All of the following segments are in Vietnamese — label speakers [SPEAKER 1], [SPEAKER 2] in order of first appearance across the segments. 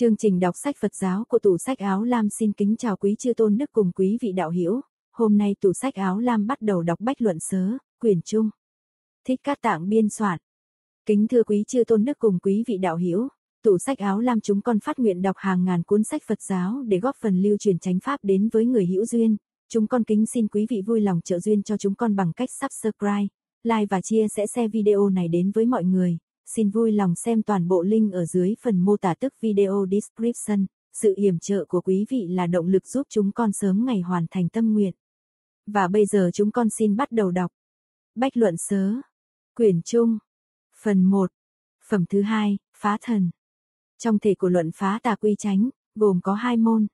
[SPEAKER 1] Chương trình đọc sách Phật giáo của tủ sách áo lam xin kính chào quý chư tôn đức cùng quý vị đạo hữu. Hôm nay tủ sách áo lam bắt đầu đọc bách luận sớ, quyền trung. Thích cát tạng biên soạn. Kính thưa quý chư tôn đức cùng quý vị đạo hữu, tủ sách áo lam chúng con phát nguyện đọc hàng ngàn cuốn sách Phật giáo để góp phần lưu truyền chánh pháp đến với người hữu duyên. Chúng con kính xin quý vị vui lòng trợ duyên cho chúng con bằng cách subscribe, like và chia sẻ video này đến với mọi người. Xin vui lòng xem toàn bộ link ở dưới phần mô tả tức video description. Sự yểm trợ của quý vị là động lực giúp chúng con sớm ngày hoàn thành tâm nguyện. Và bây giờ chúng con xin bắt đầu đọc. Bách luận sớ. Quyển trung. Phần 1. Phẩm thứ hai, phá thần. Trong thể của luận phá tà quy chánh, gồm có hai môn.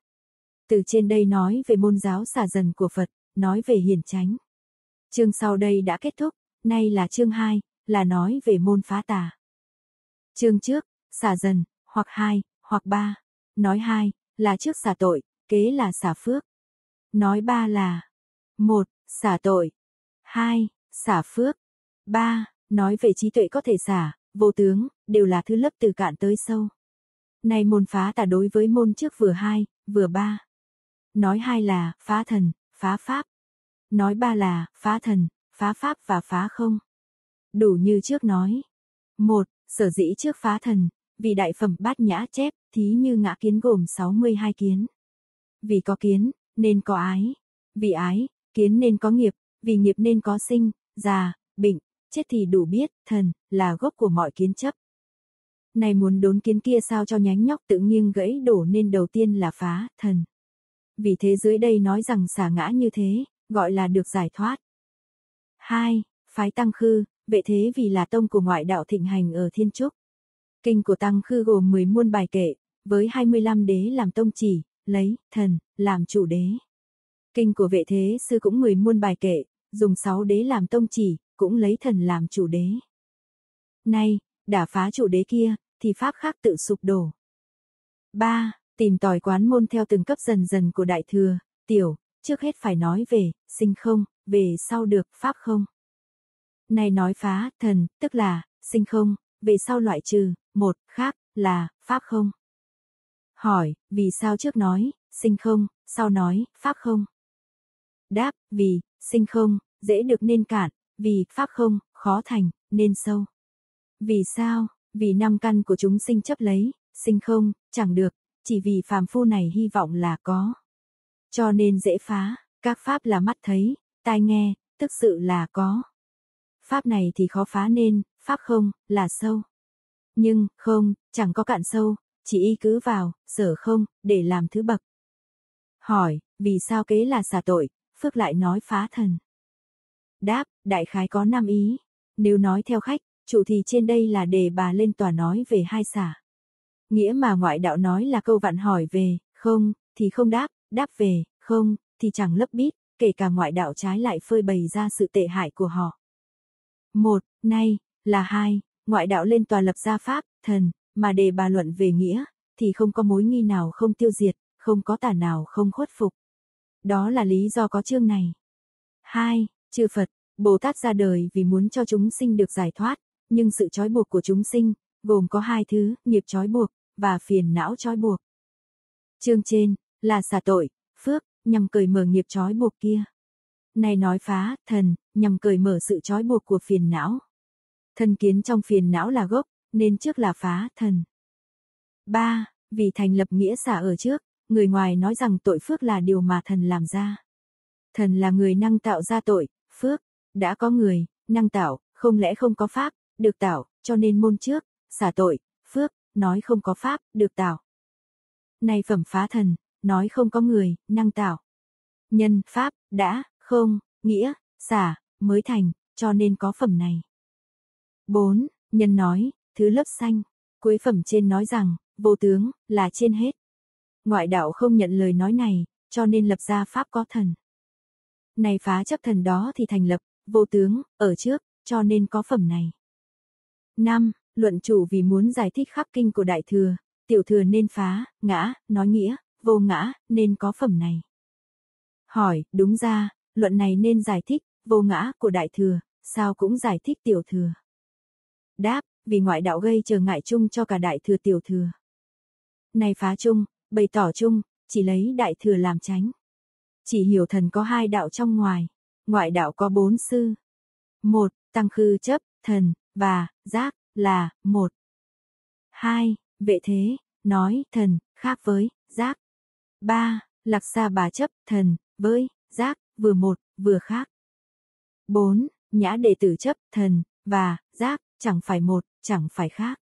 [SPEAKER 1] Từ trên đây nói về môn giáo xả dần của Phật, nói về hiển chánh. Chương sau đây đã kết thúc, nay là chương 2, là nói về môn phá tà. Chương trước, xả dần, hoặc hai, hoặc ba. Nói hai, là trước xả tội, kế là xả phước. Nói ba là một, xả tội. hai, xả phước. ba, nói về trí tuệ có thể xả, vô tướng, đều là thứ lớp từ cạn tới sâu. Này môn phá tả đối với môn trước vừa hai, vừa ba. Nói hai là phá thần, phá pháp. Nói ba là phá thần, phá pháp và phá không. Đủ như trước nói. Một, Sở dĩ trước phá thần, vì đại phẩm bát nhã chép, thí như ngã kiến gồm 62 kiến. Vì có kiến, nên có ái. Vì ái, kiến nên có nghiệp, vì nghiệp nên có sinh, già, bệnh, chết thì đủ biết, thần, là gốc của mọi kiến chấp. Này muốn đốn kiến kia sao cho nhánh nhóc tự nghiêng gãy đổ nên đầu tiên là phá, thần. Vì thế dưới đây nói rằng xả ngã như thế, gọi là được giải thoát. 2. Phái tăng khư, vệ thế vì là tông của ngoại đạo thịnh hành ở Thiên Trúc. Kinh của Tăng Khư gồm 10 muôn bài kệ, với 25 đế làm tông chỉ, lấy, thần, làm chủ đế. Kinh của vệ thế sư cũng 10 muôn bài kệ, dùng 6 đế làm tông chỉ, cũng lấy thần làm chủ đế. Nay, đã phá chủ đế kia, thì pháp khác tự sụp đổ. 3. Tìm tòi quán môn theo từng cấp dần dần của đại thừa, tiểu, trước hết phải nói về, sinh không, về sau được, pháp không. Này nói phá, thần, tức là, sinh không, về sau loại trừ, một, khác, là, pháp không. Hỏi, vì sao trước nói, sinh không, sau nói, pháp không? Đáp, vì, sinh không, dễ được nên cản, vì, pháp không, khó thành, nên sâu. Vì sao? Vì năm căn của chúng sinh chấp lấy, sinh không, chẳng được, chỉ vì phàm phu này hy vọng là có. Cho nên dễ phá, các pháp là mắt thấy, tai nghe, tức sự là có pháp này thì khó phá nên, pháp không, là sâu. Nhưng, không, chẳng có cạn sâu, chỉ y cứ vào, sở không, để làm thứ bậc. Hỏi, vì sao kế là xả tội, phước lại nói phá thần? Đáp, đại khái có năm ý. Nếu nói theo khách, chủ thì trên đây là đề bà lên tòa nói về hai xả. Nghĩa mà ngoại đạo nói là câu vặn hỏi về, không, thì không đáp, đáp về, không, thì chẳng lấp bít, kể cả ngoại đạo trái lại phơi bày ra sự tệ hại của họ. Một, nay, là hai, ngoại đạo lên tòa lập gia pháp, thần, mà để bà luận về nghĩa, thì không có mối nghi nào không tiêu diệt, không có tà nào không khuất phục. Đó là lý do có chương này. Hai, chư Phật, Bồ Tát ra đời vì muốn cho chúng sinh được giải thoát, nhưng sự trói buộc của chúng sinh, gồm có hai thứ, nghiệp trói buộc, và phiền não trói buộc. Chương trên, là xả tội, phước, nhằm cởi mở nghiệp trói buộc kia nay nói phá, thần, nhằm cởi mở sự trói buộc của phiền não. Thân kiến trong phiền não là gốc, nên trước là phá, thần. 3. Vì thành lập nghĩa xả ở trước, người ngoài nói rằng tội phước là điều mà thần làm ra. Thần là người năng tạo ra tội, phước, đã có người, năng tạo, không lẽ không có pháp, được tạo, cho nên môn trước, xả tội, phước, nói không có pháp, được tạo. Này phẩm phá thần, nói không có người, năng tạo. Nhân, pháp, đã, không, nghĩa, xả, mới thành, cho nên có phẩm này. 4. Nhân nói, thứ lớp xanh, cuối phẩm trên nói rằng, vô tướng, là trên hết. Ngoại đạo không nhận lời nói này, cho nên lập ra pháp có thần. Này phá chấp thần đó thì thành lập, vô tướng, ở trước, cho nên có phẩm này. 5. Luận chủ vì muốn giải thích khắp kinh của đại thừa, tiểu thừa nên phá, ngã, nói nghĩa, vô ngã, nên có phẩm này. Hỏi, đúng ra, luận này nên giải thích, vô ngã của đại thừa, sao cũng giải thích tiểu thừa. Đáp, vì ngoại đạo gây trở ngại chung cho cả đại thừa tiểu thừa. Này phá chung, bày tỏ chung, chỉ lấy đại thừa làm tránh. Chỉ hiểu thần có hai đạo trong ngoài, ngoại đạo có bốn sư. Một, tăng khư chấp, thần, và, giác, là, một. Hai, vệ thế, nói, thần, khác với, giác. Ba, lạc xa bà chấp, thần, với, giác, vừa một, vừa khác. Bốn, nhã đệ tử chấp, thần, và, giác, chẳng phải một, chẳng phải khác.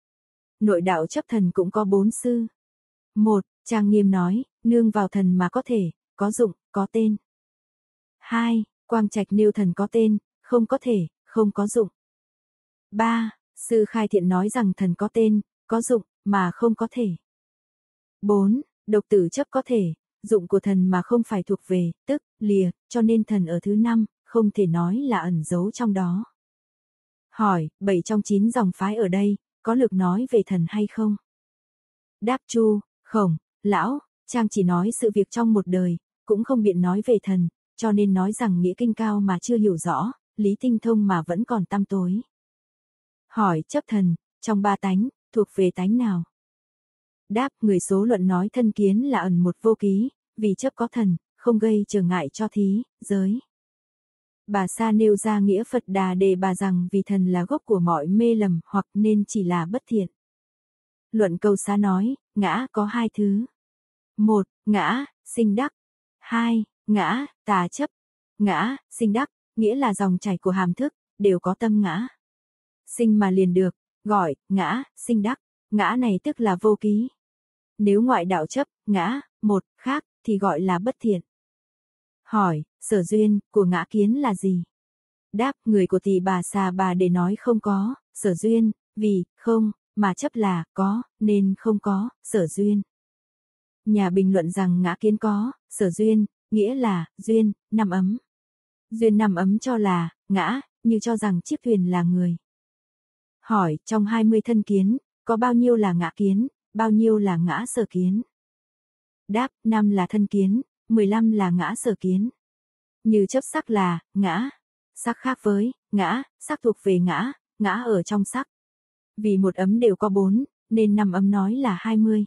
[SPEAKER 1] Nội đạo chấp thần cũng có bốn sư. Một, Trang Nghiêm nói, nương vào thần mà có thể, có dụng, có tên. Hai, Quang Trạch nêu thần có tên, không có thể, không có dụng. Ba, Sư Khai Thiện nói rằng thần có tên, có dụng, mà không có thể. Bốn, Độc tử chấp có thể, dụng của thần mà không phải thuộc về, tức, lìa, cho nên thần ở thứ năm, không thể nói là ẩn giấu trong đó. Hỏi, bảy trong chín dòng phái ở đây, có lực nói về thần hay không? Đáp chu, khổng, lão, trang chỉ nói sự việc trong một đời, cũng không biện nói về thần, cho nên nói rằng nghĩa kinh cao mà chưa hiểu rõ, lý tinh thông mà vẫn còn tăm tối. Hỏi chấp thần, trong ba tánh, thuộc về tánh nào? Đáp người số luận nói thân kiến là ẩn một vô ký, vì chấp có thần, không gây trở ngại cho thí, giới. Bà Sa nêu ra nghĩa Phật Đà đề bà rằng vì thần là gốc của mọi mê lầm hoặc nên chỉ là bất thiện. Luận câu xá nói, ngã có hai thứ. Một, ngã, sinh đắc. Hai, ngã, tà chấp. Ngã, sinh đắc, nghĩa là dòng chảy của hàm thức, đều có tâm ngã. Sinh mà liền được, gọi, ngã, sinh đắc. Ngã này tức là vô ký. Nếu ngoại đạo chấp, ngã, một, khác, thì gọi là bất thiện. Hỏi, sở duyên, của ngã kiến là gì? Đáp, người của tỷ bà xà bà để nói không có, sở duyên, vì, không, mà chấp là, có, nên không có, sở duyên. Nhà bình luận rằng ngã kiến có, sở duyên, nghĩa là, duyên, nằm ấm. Duyên nằm ấm cho là, ngã, như cho rằng chiếc thuyền là người. Hỏi, trong 20 thân kiến, có bao nhiêu là ngã kiến, bao nhiêu là ngã sở kiến? Đáp, năm là thân kiến, 15 là ngã sở kiến. Như chấp sắc là, ngã. Sắc khác với, ngã, sắc thuộc về ngã, ngã ở trong sắc. Vì một ấm đều có bốn, nên năm ấm nói là 20.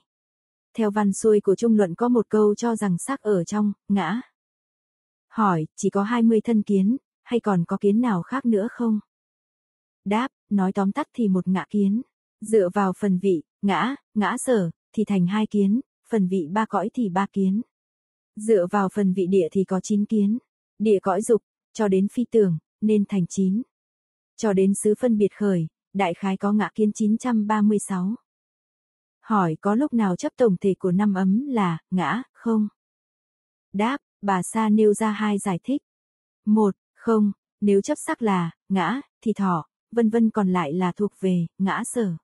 [SPEAKER 1] Theo văn xuôi của Trung Luận có một câu cho rằng sắc ở trong, ngã. Hỏi, chỉ có 20 thân kiến, hay còn có kiến nào khác nữa không? Đáp, nói tóm tắt thì một ngã kiến. Dựa vào phần vị, ngã, ngã sở, thì thành hai kiến, phần vị ba cõi thì ba kiến. Dựa vào phần vị địa thì có chín kiến. Địa cõi dục, cho đến phi tưởng, nên thành chín. Cho đến xứ phân biệt khởi, đại khái có ngã kiến 936. Hỏi có lúc nào chấp tổng thể của năm ấm là, ngã, không? Đáp, bà Sa nêu ra hai giải thích. Một, không, nếu chấp sắc là, ngã, thì thọ, vân vân còn lại là thuộc về, ngã sở.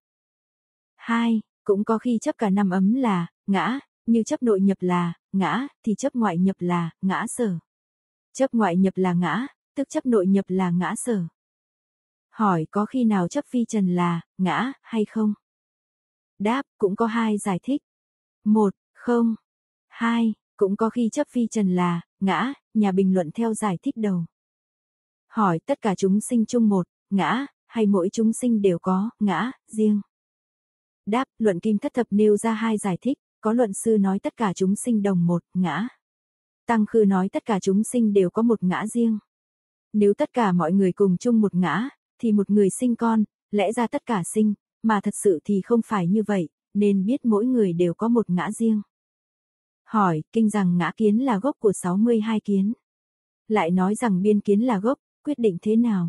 [SPEAKER 1] Hai, cũng có khi chấp cả năm ấm là, ngã, như chấp nội nhập là, ngã, thì chấp ngoại nhập là, ngã sở. Chấp ngoại nhập là ngã, tức chấp nội nhập là ngã sở. Hỏi có khi nào chấp phi trần là, ngã, hay không? Đáp, cũng có hai giải thích. Một, không. Hai, cũng có khi chấp phi trần là, ngã, nhà bình luận theo giải thích đầu. Hỏi tất cả chúng sinh chung một, ngã, hay mỗi chúng sinh đều có, ngã, riêng. Đáp, luận kim thất thập nêu ra hai giải thích, có luận sư nói tất cả chúng sinh đồng một, ngã. Tăng khư nói tất cả chúng sinh đều có một ngã riêng. Nếu tất cả mọi người cùng chung một ngã, thì một người sinh con, lẽ ra tất cả sinh, mà thật sự thì không phải như vậy, nên biết mỗi người đều có một ngã riêng. Hỏi, kinh rằng ngã kiến là gốc của 62 kiến. Lại nói rằng biên kiến là gốc, quyết định thế nào?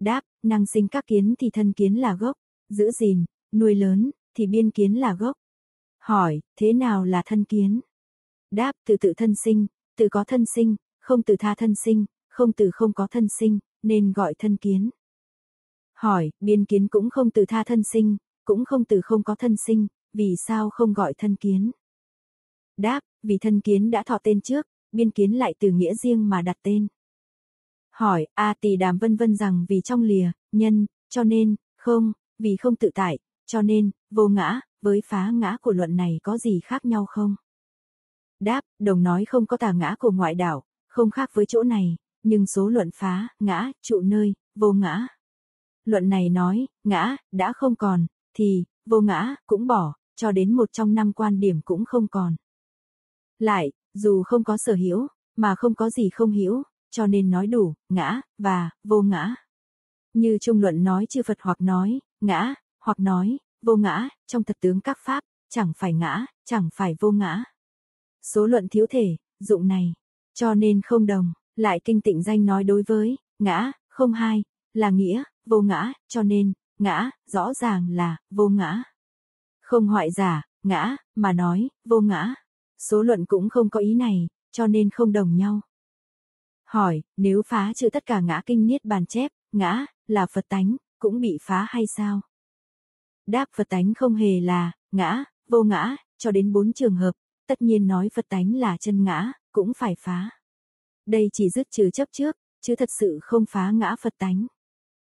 [SPEAKER 1] Đáp, năng sinh các kiến thì thân kiến là gốc, giữ gìn, nuôi lớn, thì biên kiến là gốc. Hỏi, thế nào là thân kiến? Đáp, từ tự thân sinh, tự có thân sinh, không từ tha thân sinh, không từ không có thân sinh, nên gọi thân kiến. Hỏi, biên kiến cũng không từ tha thân sinh, cũng không từ không có thân sinh, vì sao không gọi thân kiến? Đáp, vì thân kiến đã thọ tên trước, biên kiến lại từ nghĩa riêng mà đặt tên. Hỏi, A tỳ đàm vân vân rằng vì trong lìa, nhân, cho nên, không, vì không tự tại, cho nên, vô ngã, với phá ngã của luận này có gì khác nhau không? Đáp, đồng nói không có tà ngã của ngoại đạo, không khác với chỗ này, nhưng số luận phá, ngã, trụ nơi, vô ngã. Luận này nói, ngã, đã không còn, thì, vô ngã, cũng bỏ, cho đến một trong năm quan điểm cũng không còn. Lại, dù không có sở hữu, mà không có gì không hiểu cho nên nói đủ, ngã, và, vô ngã. Như Trung Luận nói chư Phật hoặc nói, ngã, hoặc nói, vô ngã, trong thật tướng các pháp, chẳng phải ngã, chẳng phải vô ngã. Số luận thiếu thể, dụng này, cho nên không đồng, lại kinh tịnh danh nói đối với, ngã, không hai, là nghĩa, vô ngã, cho nên, ngã, rõ ràng là, vô ngã. Không hoại giả, ngã, mà nói, vô ngã. Số luận cũng không có ý này, cho nên không đồng nhau. Hỏi, nếu phá trừ tất cả ngã kinh niết bàn chép, ngã, là Phật tánh, cũng bị phá hay sao? Đáp Phật tánh không hề là, ngã, vô ngã, cho đến bốn trường hợp, tất nhiên nói Phật tánh là chân ngã, cũng phải phá. Đây chỉ dứt trừ chấp trước, chứ thật sự không phá ngã Phật tánh.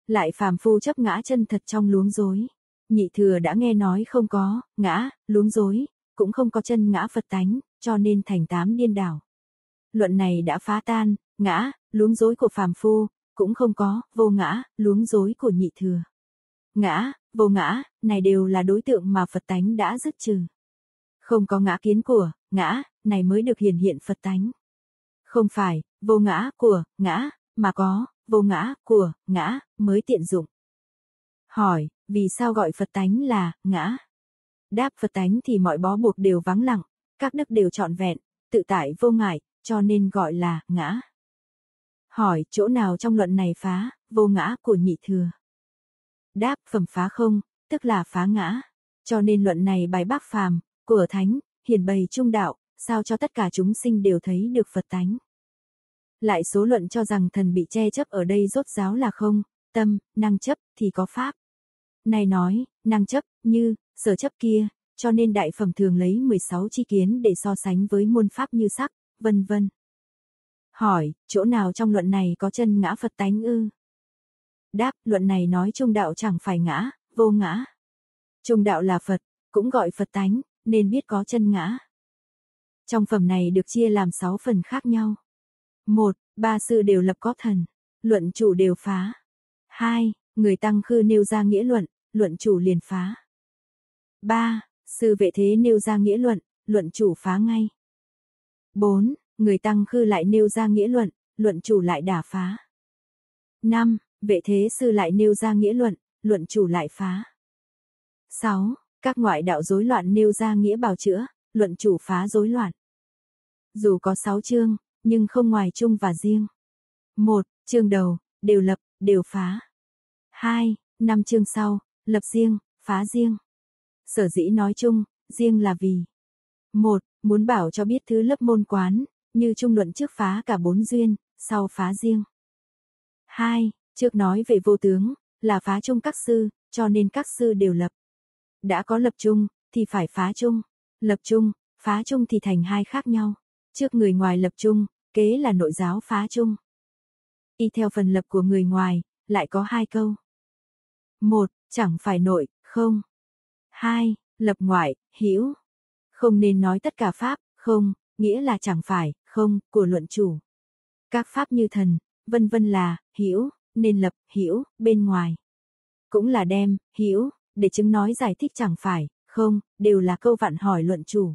[SPEAKER 1] Lại phàm phu chấp ngã chân thật trong luống dối. Nhị thừa đã nghe nói không có, ngã, luống dối, cũng không có chân ngã Phật tánh, cho nên thành tám điên đảo. Luận này đã phá tan, ngã, luống dối của phàm phu, cũng không có, vô ngã, luống dối của nhị thừa. Ngã, vô ngã, này đều là đối tượng mà Phật tánh đã dứt trừ. Không có ngã kiến của, ngã, này mới được hiển hiện Phật tánh. Không phải, vô ngã của, ngã, mà có, vô ngã của, ngã, mới tiện dụng. Hỏi, vì sao gọi Phật tánh là, ngã? Đáp Phật tánh thì mọi bó buộc đều vắng lặng, các đức đều trọn vẹn, tự tại vô ngại, cho nên gọi là, ngã. Hỏi, chỗ nào trong luận này phá, vô ngã của nhị thừa? Đáp, phẩm phá không, tức là phá ngã. Cho nên luận này bài bác phàm, của thánh, hiển bày trung đạo, sao cho tất cả chúng sinh đều thấy được Phật tánh. Lại số luận cho rằng thần bị che chấp ở đây rốt giáo là không, tâm, năng chấp, thì có pháp. Này nói, năng chấp, như, sở chấp kia, cho nên đại phẩm thường lấy 16 chi kiến để so sánh với môn pháp như sắc, vân vân. Hỏi, chỗ nào trong luận này có chân ngã Phật tánh ư? Đáp, luận này nói trung đạo chẳng phải ngã, vô ngã. Trung đạo là Phật, cũng gọi Phật tánh, nên biết có chân ngã. Trong phẩm này được chia làm 6 phần khác nhau. 1. Ba sư đều lập có thần, luận chủ đều phá. 2. Người tăng khư nêu ra nghĩa luận, luận chủ liền phá. 3. Sư vệ thế nêu ra nghĩa luận, luận chủ phá ngay. 4. Người tăng khư lại nêu ra nghĩa luận, luận chủ lại đả phá. 5. Vệ thế sư lại nêu ra nghĩa luận, luận chủ lại phá. 6. Các ngoại đạo rối loạn nêu ra nghĩa bào chữa, luận chủ phá rối loạn. Dù có 6 chương, nhưng không ngoài chung và riêng. 1. Chương đầu, đều lập, đều phá. 2. Năm chương sau, lập riêng, phá riêng. Sở dĩ nói chung, riêng là vì 1. Muốn bảo cho biết thứ lớp môn quán, như trung luận trước phá cả bốn duyên, sau phá riêng. 2. Trước nói về vô tướng, là phá chung các sư, cho nên các sư đều lập. Đã có lập chung, thì phải phá chung. Lập chung, phá chung thì thành hai khác nhau. Trước người ngoài lập chung, kế là nội giáo phá chung. Y theo phần lập của người ngoài, lại có hai câu. Một, chẳng phải nội, không. Hai, lập ngoại, hiểu Không nên nói tất cả pháp, không, nghĩa là chẳng phải, không, của luận chủ. Các pháp như thần, vân vân là, hiểu nên lập, hữu, bên ngoài. Cũng là đem, hữu, để chứng nói giải thích chẳng phải, không, đều là câu vặn hỏi luận chủ.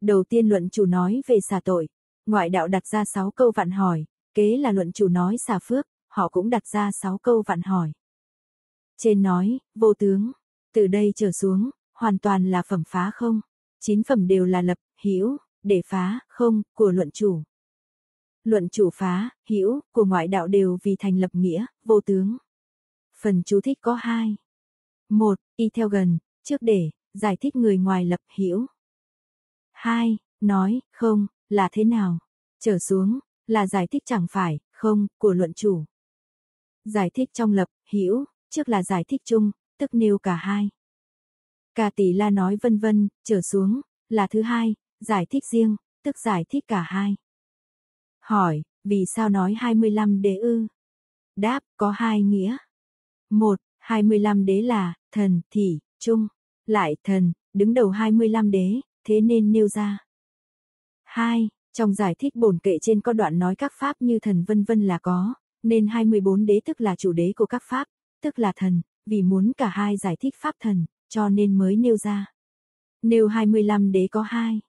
[SPEAKER 1] Đầu tiên luận chủ nói về xả tội, ngoại đạo đặt ra 6 câu vặn hỏi, kế là luận chủ nói xả phước, họ cũng đặt ra 6 câu vặn hỏi. Trên nói, vô tướng, từ đây trở xuống, hoàn toàn là phẩm phá không, chín phẩm đều là lập, hữu, để phá, không, của luận chủ. Luận chủ phá, hữu, của ngoại đạo đều vì thành lập nghĩa, vô tướng. Phần chú thích có hai. Một, y theo gần, trước để, giải thích người ngoài lập hữu. Hai, nói, không, là thế nào? Trở xuống, là giải thích chẳng phải, không, của luận chủ. Giải thích trong lập, hữu, trước là giải thích chung, tức nêu cả hai. Cả tỷ la nói vân vân, trở xuống, là thứ hai, giải thích riêng, tức giải thích cả hai. Hỏi, vì sao nói 25 đế ư? Đáp, có hai nghĩa. Một, 25 đế là, thần, thị, trung, lại thần, đứng đầu 25 đế, thế nên nêu ra. 2. Trong giải thích bổn kệ trên có đoạn nói các pháp như thần vân vân là có, nên 24 đế tức là chủ đế của các pháp, tức là thần, vì muốn cả hai giải thích pháp thần, cho nên mới nêu ra. Nêu 25 đế có hai.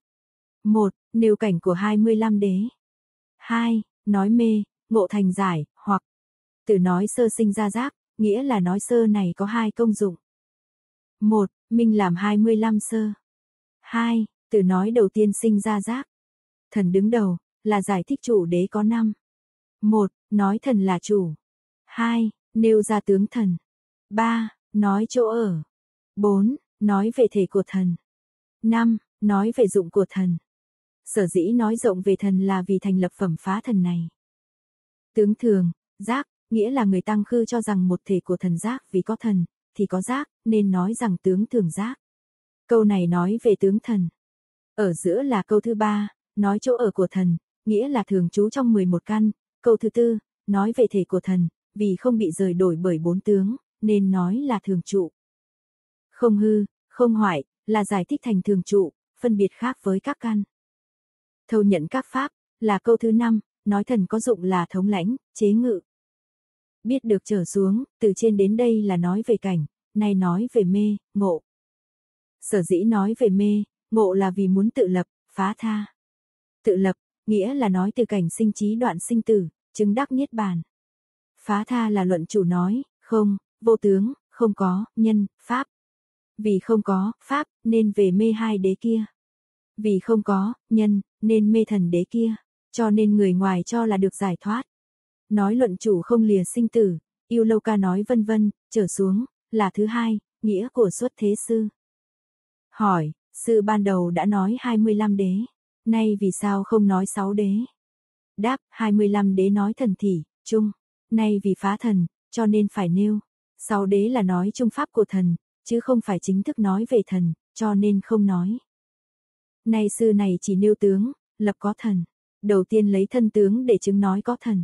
[SPEAKER 1] một Nêu cảnh của 25 đế hai Nói mê, ngộ thành giải, hoặc từ nói sơ sinh ra giác, nghĩa là nói sơ này có hai công dụng. một Minh làm 25 sơ. hai Từ nói đầu tiên sinh ra giác. Thần đứng đầu, là giải thích chủ đế có năm. một Nói thần là chủ. hai Nêu ra tướng thần. ba Nói chỗ ở. bốn Nói về thể của thần. 5. Nói về dụng của thần. Sở dĩ nói rộng về thần là vì thành lập phẩm phá thần này. Tướng thường, giác, nghĩa là người tăng khư cho rằng một thể của thần giác vì có thần, thì có giác, nên nói rằng tướng thường giác. Câu này nói về tướng thần. Ở giữa là câu thứ ba, nói chỗ ở của thần, nghĩa là thường trú trong 11 căn. Câu thứ tư, nói về thể của thần, vì không bị rời đổi bởi bốn tướng, nên nói là thường trụ. Không hư, không hoại, là giải thích thành thường trụ, phân biệt khác với các căn. Thâu nhận các pháp, là câu thứ năm, nói thần có dụng là thống lãnh, chế ngự. Biết được trở xuống, từ trên đến đây là nói về cảnh, nay nói về mê, ngộ. Sở dĩ nói về mê, ngộ là vì muốn tự lập, phá tha. Tự lập, nghĩa là nói từ cảnh sinh trí đoạn sinh tử, chứng đắc niết bàn. Phá tha là luận chủ nói, không, vô tướng, không có, nhân, pháp, vì không có, pháp, nên về mê hai đế kia. Vì không có, nhân, nên mê thần đế kia. Cho nên người ngoài cho là được giải thoát. Nói luận chủ không lìa sinh tử, yêu lâu ca nói vân vân, trở xuống, là thứ hai, nghĩa của xuất thế sư. Hỏi, sư ban đầu đã nói 25 đế, nay vì sao không nói 6 đế? Đáp, 25 đế nói thần thì chung, nay vì phá thần, cho nên phải nêu. 6 đế là nói trung pháp của thần, chứ không phải chính thức nói về thần, cho nên không nói. Nay sư này chỉ nêu tướng, lập có thần. Đầu tiên lấy thân tướng để chứng nói có thần.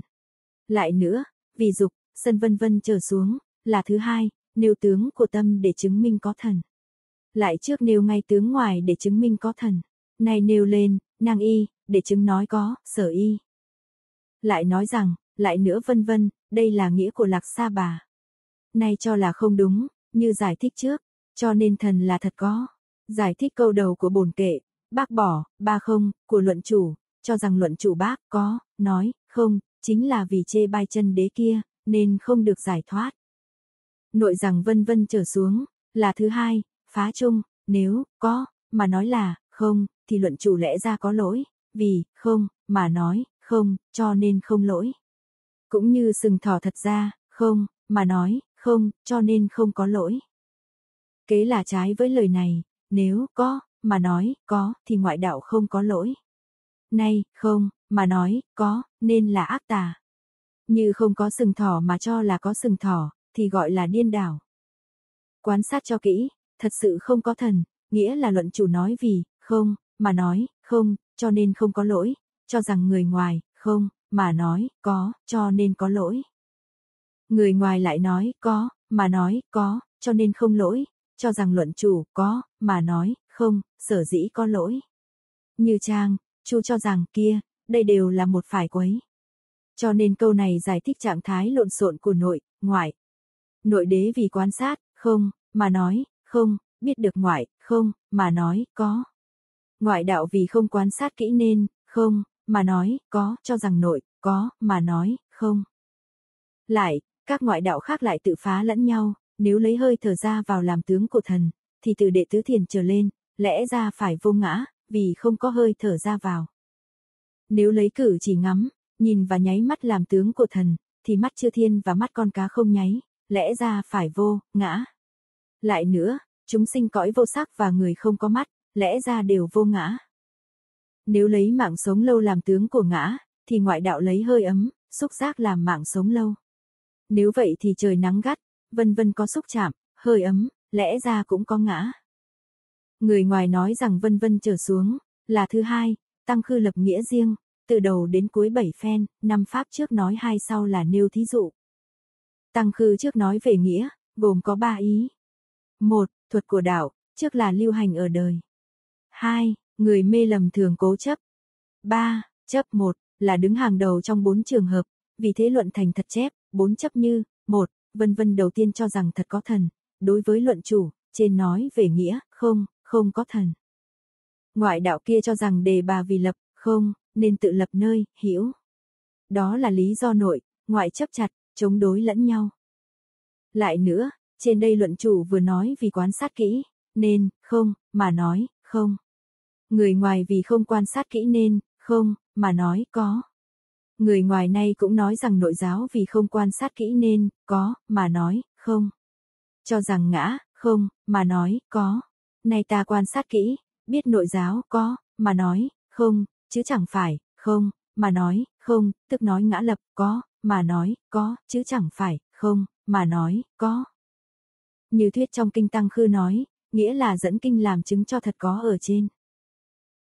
[SPEAKER 1] Lại nữa, vì dục, sân vân vân trở xuống, là thứ hai, nêu tướng của tâm để chứng minh có thần. Lại trước nêu ngay tướng ngoài để chứng minh có thần. Nay nêu lên, năng y, để chứng nói có, sở y. Lại nói rằng, lại nữa vân vân, đây là nghĩa của lạc sa bà. Nay cho là không đúng, như giải thích trước, cho nên thần là thật có. Giải thích câu đầu của bổn kệ, bác bỏ, ba không, của luận chủ, cho rằng luận chủ bác có, nói, không, chính là vì chê bai chân đế kia, nên không được giải thoát. Nội rằng vân vân trở xuống, là thứ hai, phá chung, nếu, có, mà nói là, không, thì luận chủ lẽ ra có lỗi, vì, không, mà nói, không, cho nên không lỗi. Cũng như sừng thỏ thật ra, không, mà nói, không, cho nên không có lỗi. Kế là trái với lời này, nếu có, mà nói, có, thì ngoại đạo không có lỗi. Nay, không, mà nói, có, nên là ác tà. Như không có sừng thỏ mà cho là có sừng thỏ, thì gọi là điên đảo. Quan sát cho kỹ, thật sự không có thần, nghĩa là luận chủ nói vì, không, mà nói, không, cho nên không có lỗi, cho rằng người ngoài, không, mà nói, có, cho nên có lỗi. Người ngoài lại nói có, mà nói có, cho nên không lỗi, cho rằng luận chủ có, mà nói không, sở dĩ có lỗi. Như Trang, Chu cho rằng kia, đây đều là một phải quấy. Cho nên câu này giải thích trạng thái lộn xộn của nội, ngoại. Nội đế vì quan sát, không, mà nói, không, biết được ngoại, không, mà nói, có. Ngoại đạo vì không quan sát kỹ nên, không, mà nói, có, cho rằng nội, có, mà nói, không. Lại, các ngoại đạo khác lại tự phá lẫn nhau, nếu lấy hơi thở ra vào làm tướng của thần, thì từ đệ tứ thiền trở lên, lẽ ra phải vô ngã, vì không có hơi thở ra vào. Nếu lấy cử chỉ ngắm, nhìn và nháy mắt làm tướng của thần, thì mắt chưa thiên và mắt con cá không nháy, lẽ ra phải vô, ngã. Lại nữa, chúng sinh cõi vô sắc và người không có mắt, lẽ ra đều vô ngã. Nếu lấy mạng sống lâu làm tướng của ngã, thì ngoại đạo lấy hơi ấm, xúc giác làm mạng sống lâu. Nếu vậy thì trời nắng gắt, vân vân có xúc chạm, hơi ấm, lẽ ra cũng có ngã. Người ngoài nói rằng vân vân trở xuống, là thứ hai, tăng khư lập nghĩa riêng, từ đầu đến cuối bảy phen, năm pháp trước nói hai sau là nêu thí dụ. Tăng khư trước nói về nghĩa, gồm có ba ý. Một, thuật của đạo, trước là lưu hành ở đời. Hai, người mê lầm thường cố chấp. Ba, chấp một, là đứng hàng đầu trong bốn trường hợp, vì thế luận thành thật chép, bốn chấp như, một, vân vân đầu tiên cho rằng thật có thần, đối với luận chủ, trên nói về nghĩa, không, không có thần. Ngoại đạo kia cho rằng đề bà vì lập, không, nên tự lập nơi, hiểu. Đó là lý do nội, ngoại chấp chặt, chống đối lẫn nhau. Lại nữa, trên đây luận chủ vừa nói vì quan sát kỹ, nên, không, mà nói, không. Người ngoài vì không quan sát kỹ nên, không, mà nói, có. Người ngoài nay cũng nói rằng nội giáo vì không quan sát kỹ nên, có, mà nói, không. Cho rằng ngã, không, mà nói, có. Nay ta quan sát kỹ, biết nội giáo có, mà nói, không, chứ chẳng phải, không, mà nói, không, tức nói ngã lập, có, mà nói, có, chứ chẳng phải, không, mà nói, có. Như thuyết trong kinh Tăng Khư nói, nghĩa là dẫn kinh làm chứng cho thật có ở trên.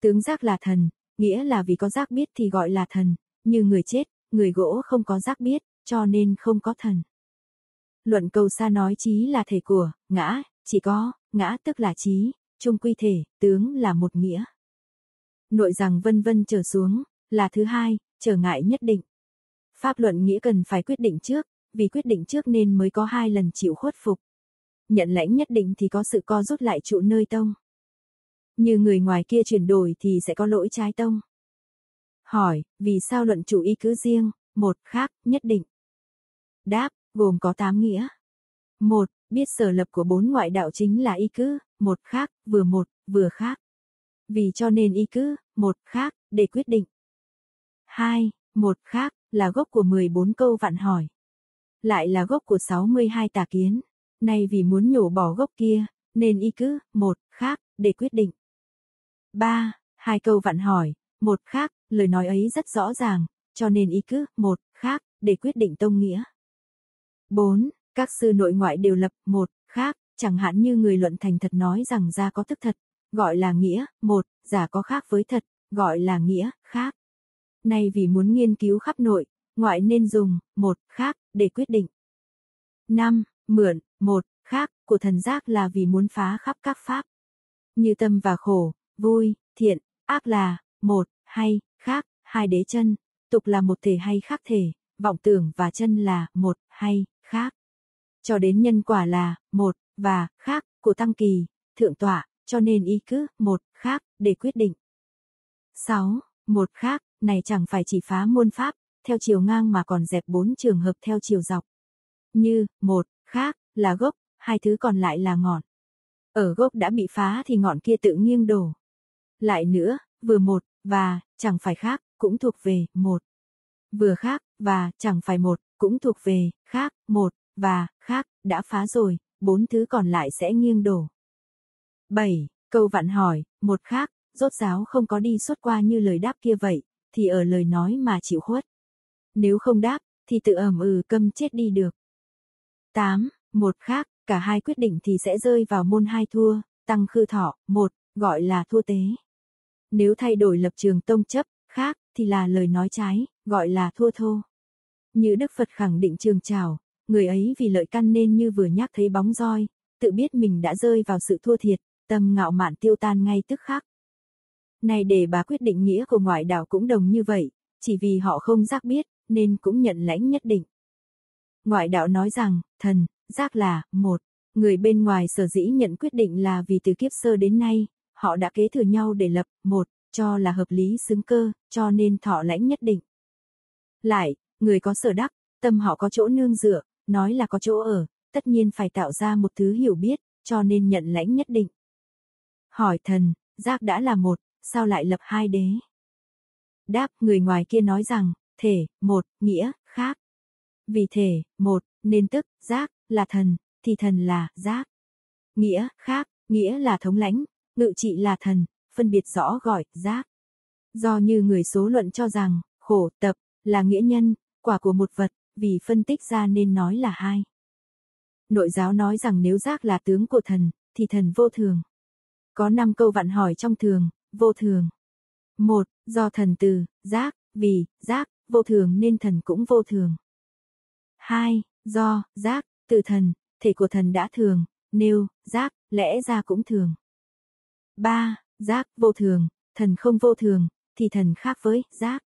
[SPEAKER 1] Tướng giác là thần, nghĩa là vì có giác biết thì gọi là thần, như người chết, người gỗ không có giác biết, cho nên không có thần. Luận cầu xa nói trí là thể của, ngã, chỉ có, ngã tức là trí, trung quy thể, tướng là một nghĩa. Nội rằng vân vân trở xuống, là thứ hai, trở ngại nhất định. Pháp luận nghĩa cần phải quyết định trước, vì quyết định trước nên mới có hai lần chịu khuất phục. Nhận lãnh nhất định thì có sự co rút lại trụ nơi tông. Như người ngoài kia chuyển đổi thì sẽ có lỗi trái tông. Hỏi, vì sao luận chủ y cứ riêng, một khác, nhất định? Đáp, gồm có tám nghĩa. Một, biết sở lập của bốn ngoại đạo chính là y cứ, một khác, vừa một, vừa khác. Vì cho nên y cứ, một khác, để quyết định. Hai, một khác, là gốc của 14 câu vạn hỏi. Lại là gốc của 62 tà kiến. Nay vì muốn nhổ bỏ gốc kia, nên y cứ, một, khác, để quyết định. Ba, hai câu vạn hỏi, một khác, lời nói ấy rất rõ ràng, cho nên y cứ, một, khác, để quyết định tông nghĩa. 4. Các sư nội ngoại đều lập, một, khác, chẳng hạn như người luận thành thật nói rằng ra có thức thật, gọi là nghĩa, một, giả có khác với thật, gọi là nghĩa, khác. Nay vì muốn nghiên cứu khắp nội, ngoại nên dùng, một, khác, để quyết định. 5. Mượn, một, khác, của thần giác là vì muốn phá khắp các pháp. Như tâm và khổ, vui, thiện, ác là, một, hay, khác, hai đế chân, tục là một thể hay khác thể, vọng tưởng và chân là, một, hay, khác. Cho đến nhân quả là, một, và, khác, của tăng kỳ, thượng tọa, cho nên ý cứ, một, khác, để quyết định. 6. Một khác, này chẳng phải chỉ phá muôn pháp, theo chiều ngang mà còn dẹp bốn trường hợp theo chiều dọc. Như, một, khác, là gốc, hai thứ còn lại là ngọn. Ở gốc đã bị phá thì ngọn kia tự nghiêng đổ. Lại nữa, vừa một, và, chẳng phải khác, cũng thuộc về, một. Vừa khác, và, chẳng phải một, cũng thuộc về, khác, một, và, khác, đã phá rồi, bốn thứ còn lại sẽ nghiêng đổ. 7. Câu vạn hỏi, một khác, rốt giáo không có đi suốt qua như lời đáp kia vậy, thì ở lời nói mà chịu khuất. Nếu không đáp, thì tự ẩm ừ câm chết đi được. 8. Một khác, cả hai quyết định thì sẽ rơi vào môn hai thua, tăng khư thọ, một, gọi là thua tế. Nếu thay đổi lập trường tông chấp, khác, thì là lời nói trái, gọi là thua thô. Như Đức Phật khẳng định trường trào, người ấy vì lợi căn nên như vừa nhắc thấy bóng roi, tự biết mình đã rơi vào sự thua thiệt, tâm ngạo mạn tiêu tan ngay tức khắc. Này để bà quyết định nghĩa của ngoại đạo cũng đồng như vậy, chỉ vì họ không giác biết, nên cũng nhận lãnh nhất định. Ngoại đạo nói rằng, thần, giác là, một, người bên ngoài sở dĩ nhận quyết định là vì từ kiếp sơ đến nay, họ đã kế thừa nhau để lập, một, cho là hợp lý xứng cơ, cho nên thọ lãnh nhất định. Lại, người có sở đắc, tâm họ có chỗ nương dựa, nói là có chỗ ở, tất nhiên phải tạo ra một thứ hiểu biết, cho nên nhận lãnh nhất định. Hỏi thần, giác đã là một, sao lại lập hai đế? Đáp, người ngoài kia nói rằng, thể, một, nghĩa, khác. Vì thể, một, nên tức, giác, là thần, thì thần là, giác. Nghĩa, khác, nghĩa là thống lãnh, ngự trị là thần, phân biệt rõ gọi, giác. Do như người số luận cho rằng, khổ, tập, là nghĩa nhân, quả của một vật, vì phân tích ra nên nói là hai. Nội giáo nói rằng nếu giác là tướng của thần, thì thần vô thường. Có năm câu vặn hỏi trong thường, vô thường. Một, do thần từ, giác, vì, giác, vô thường nên thần cũng vô thường. Hai, do, giác, từ thần, thể của thần đã thường, nêu, giác, lẽ ra cũng thường. Ba, giác, vô thường, thần không vô thường, thì thần khác với, giác.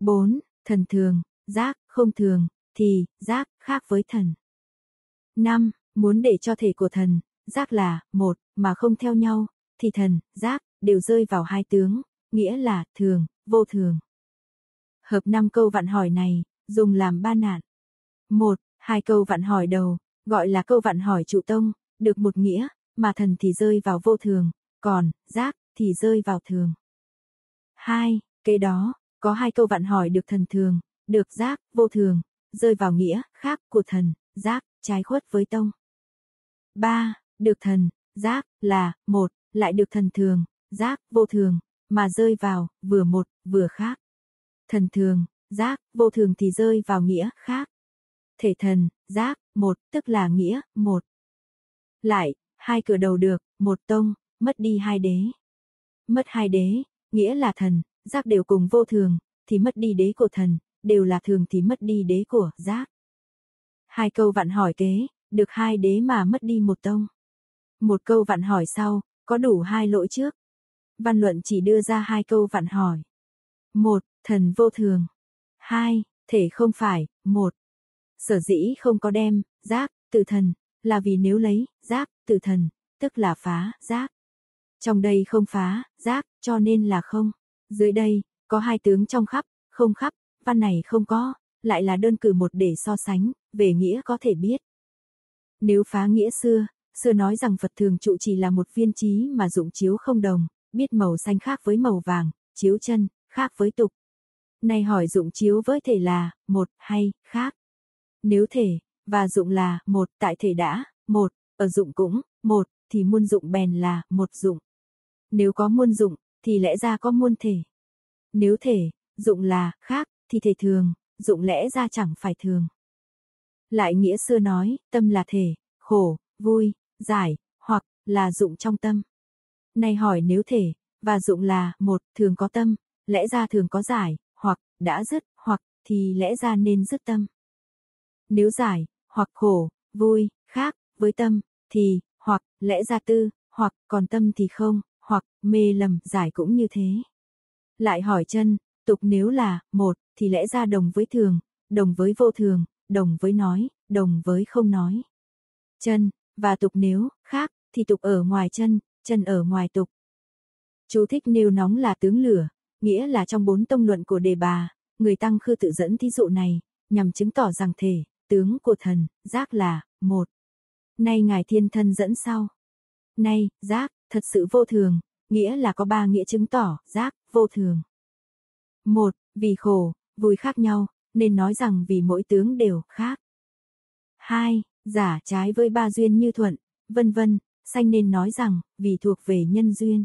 [SPEAKER 1] Bốn, thần thường, giác, không thường, thì, giác, khác với thần. năm Muốn để cho thể của thần, giác là, một, mà không theo nhau, thì thần, giác, đều rơi vào hai tướng, nghĩa là thường, vô thường. Hợp năm câu vạn hỏi này, dùng làm ba nạn. Một, hai câu vạn hỏi đầu, gọi là câu vạn hỏi trụ tông, được một nghĩa, mà thần thì rơi vào vô thường, còn, giác, thì rơi vào thường. Hai, kế đó, có hai câu vạn hỏi được thần thường, được giác, vô thường, rơi vào nghĩa, khác, của thần, giác, trái khuất với tông. Ba, được thần, giác, là, một, lại được thần thường, giác, vô thường, mà rơi vào, vừa một, vừa khác. Thần thường, giác, vô thường thì rơi vào nghĩa, khác. Thể thần, giác, một, tức là nghĩa, một. Lại, hai cửa đầu được, một tông, mất đi hai đế. Mất hai đế, nghĩa là thần, giác đều cùng vô thường, thì mất đi đế của thần, đều là thường thì mất đi đế của giác. Hai câu vạn hỏi kế, được hai đế mà mất đi một tông. Một câu vạn hỏi sau, có đủ hai lỗi trước. Văn luận chỉ đưa ra hai câu vạn hỏi. Một, thần vô thường. Hai, thể không phải, một. Sở dĩ không có đem, giác, từ thần, là vì nếu lấy, giác, từ thần, tức là phá, giác. Trong đây không phá, giác, cho nên là không. Dưới đây, có hai tướng trong khắp, không khắp, văn này không có, lại là đơn cử một để so sánh, về nghĩa có thể biết. Nếu phá nghĩa xưa, xưa nói rằng Phật thường trụ chỉ là một viên trí mà dụng chiếu không đồng, biết màu xanh khác với màu vàng, chiếu chân, khác với tục. nay hỏi dụng chiếu với thể là, một, hay, khác. Nếu thể, và dụng là, một, tại thể đã, một, ở dụng cũng, một, thì muôn dụng bèn là, một dụng. Nếu có muôn dụng, thì lẽ ra có muôn thể. Nếu thể, dụng là, khác, thì thể thường, dụng lẽ ra chẳng phải thường. Lại nghĩa xưa nói, tâm là thể, khổ, vui, giải, hoặc là dụng trong tâm. nay hỏi nếu thể, và dụng là, một, thường có tâm, lẽ ra thường có giải, hoặc, đã dứt, hoặc, thì lẽ ra nên dứt tâm. Nếu giải, hoặc khổ, vui, khác, với tâm, thì, hoặc, lẽ ra tư, hoặc, còn tâm thì không, hoặc, mê lầm, giải cũng như thế. Lại hỏi chân, tục nếu là, một, thì lẽ ra đồng với thường, đồng với vô thường, đồng với nói, đồng với không nói. Chân, và tục nếu, khác, thì tục ở ngoài chân, chân ở ngoài tục. Chú thích nêu nóng là tướng lửa, nghĩa là trong bốn tông luận của đề bà, người tăng khư tự dẫn thí dụ này, nhằm chứng tỏ rằng thể, tướng của thần, giác là, một. Nay Ngài Thiên Thân dẫn sau. Nay, giác, thật sự vô thường, nghĩa là có ba nghĩa chứng tỏ, giác, vô thường. Một, vì khổ, vui khác nhau, nên nói rằng vì mỗi tướng đều khác. Hai, giả trái với ba duyên như thuận, vân vân, sanh nên nói rằng, vì thuộc về nhân duyên.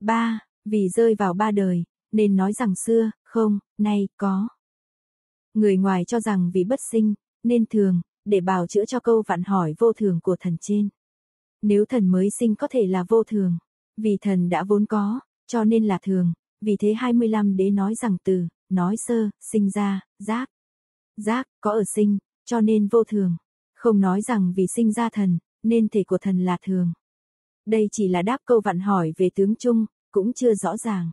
[SPEAKER 1] Ba, vì rơi vào ba đời, nên nói rằng xưa, không, nay, có. Người ngoài cho rằng vì bất sinh, nên thường, để bào chữa cho câu vạn hỏi vô thường của thần trên. Nếu thần mới sinh có thể là vô thường, vì thần đã vốn có, cho nên là thường, vì thế 25 đế nói rằng từ, nói sơ, sinh ra, giác. Giác, có ở sinh, cho nên vô thường. Không nói rằng vì sinh ra thần, nên thể của thần là thường. Đây chỉ là đáp câu vặn hỏi về tướng chung, cũng chưa rõ ràng.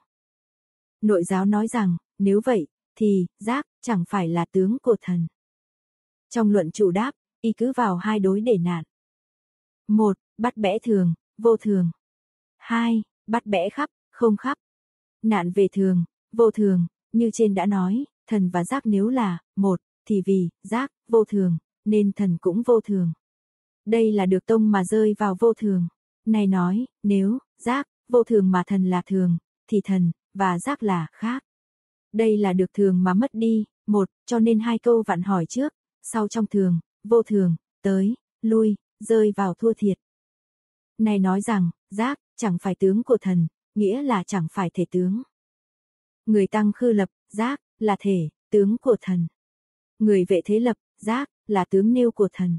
[SPEAKER 1] Nội giáo nói rằng, nếu vậy, thì, giác, chẳng phải là tướng của thần. Trong luận chủ đáp, y cứ vào hai đối để nạn. một Bắt bẽ thường, vô thường. hai Bắt bẽ khắp, không khắp. Nạn về thường, vô thường, như trên đã nói, thần và giác nếu là, một, thì vì, giác, vô thường, nên thần cũng vô thường. Đây là được tông mà rơi vào vô thường. Này nói, nếu, giác, vô thường mà thần là thường, thì thần, và giác là khác. Đây là được thường mà mất đi, một, cho nên hai câu vạn hỏi trước, sau trong thường, vô thường, tới, lui, rơi vào thua thiệt. Này nói rằng, giác, chẳng phải tướng của thần, nghĩa là chẳng phải thể tướng. Người tăng khư lập, giác, là thể, tướng của thần. Người vệ thế lập, giác, là tướng nêu của thần.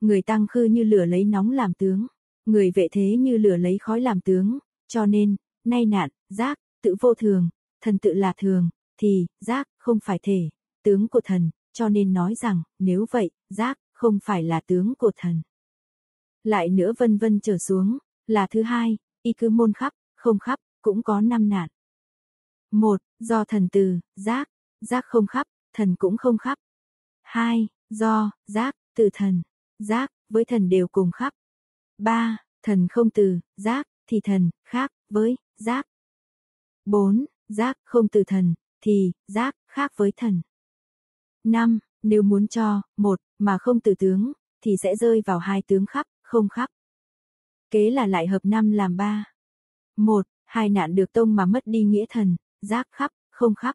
[SPEAKER 1] Người tăng khư như lửa lấy nóng làm tướng. Người vệ thế như lửa lấy khói làm tướng. Cho nên, nay nạn, giác, tự vô thường, thần tự là thường, thì, giác, không phải thể, tướng của thần, cho nên nói rằng, nếu vậy, giác, không phải là tướng của thần. Lại nữa vân vân trở xuống, là thứ hai, y cứ môn khắp, không khắp, cũng có năm nạn. Một, do thần từ, giác, giác không khắp, thần cũng không khắp. Hai, do, giác, từ thần, giác, với thần đều cùng khắp. Ba, thần không từ, giác, thì thần, khác, với, giác. 4. Giác, không từ thần, thì, giác, khác với thần. 5. Nếu muốn cho, một, mà không từ tướng, thì sẽ rơi vào hai tướng khắp, không khắp. Kế là lại hợp năm làm ba. Một, hai nạn được tông mà mất đi nghĩa thần, giác khắp, không khắp.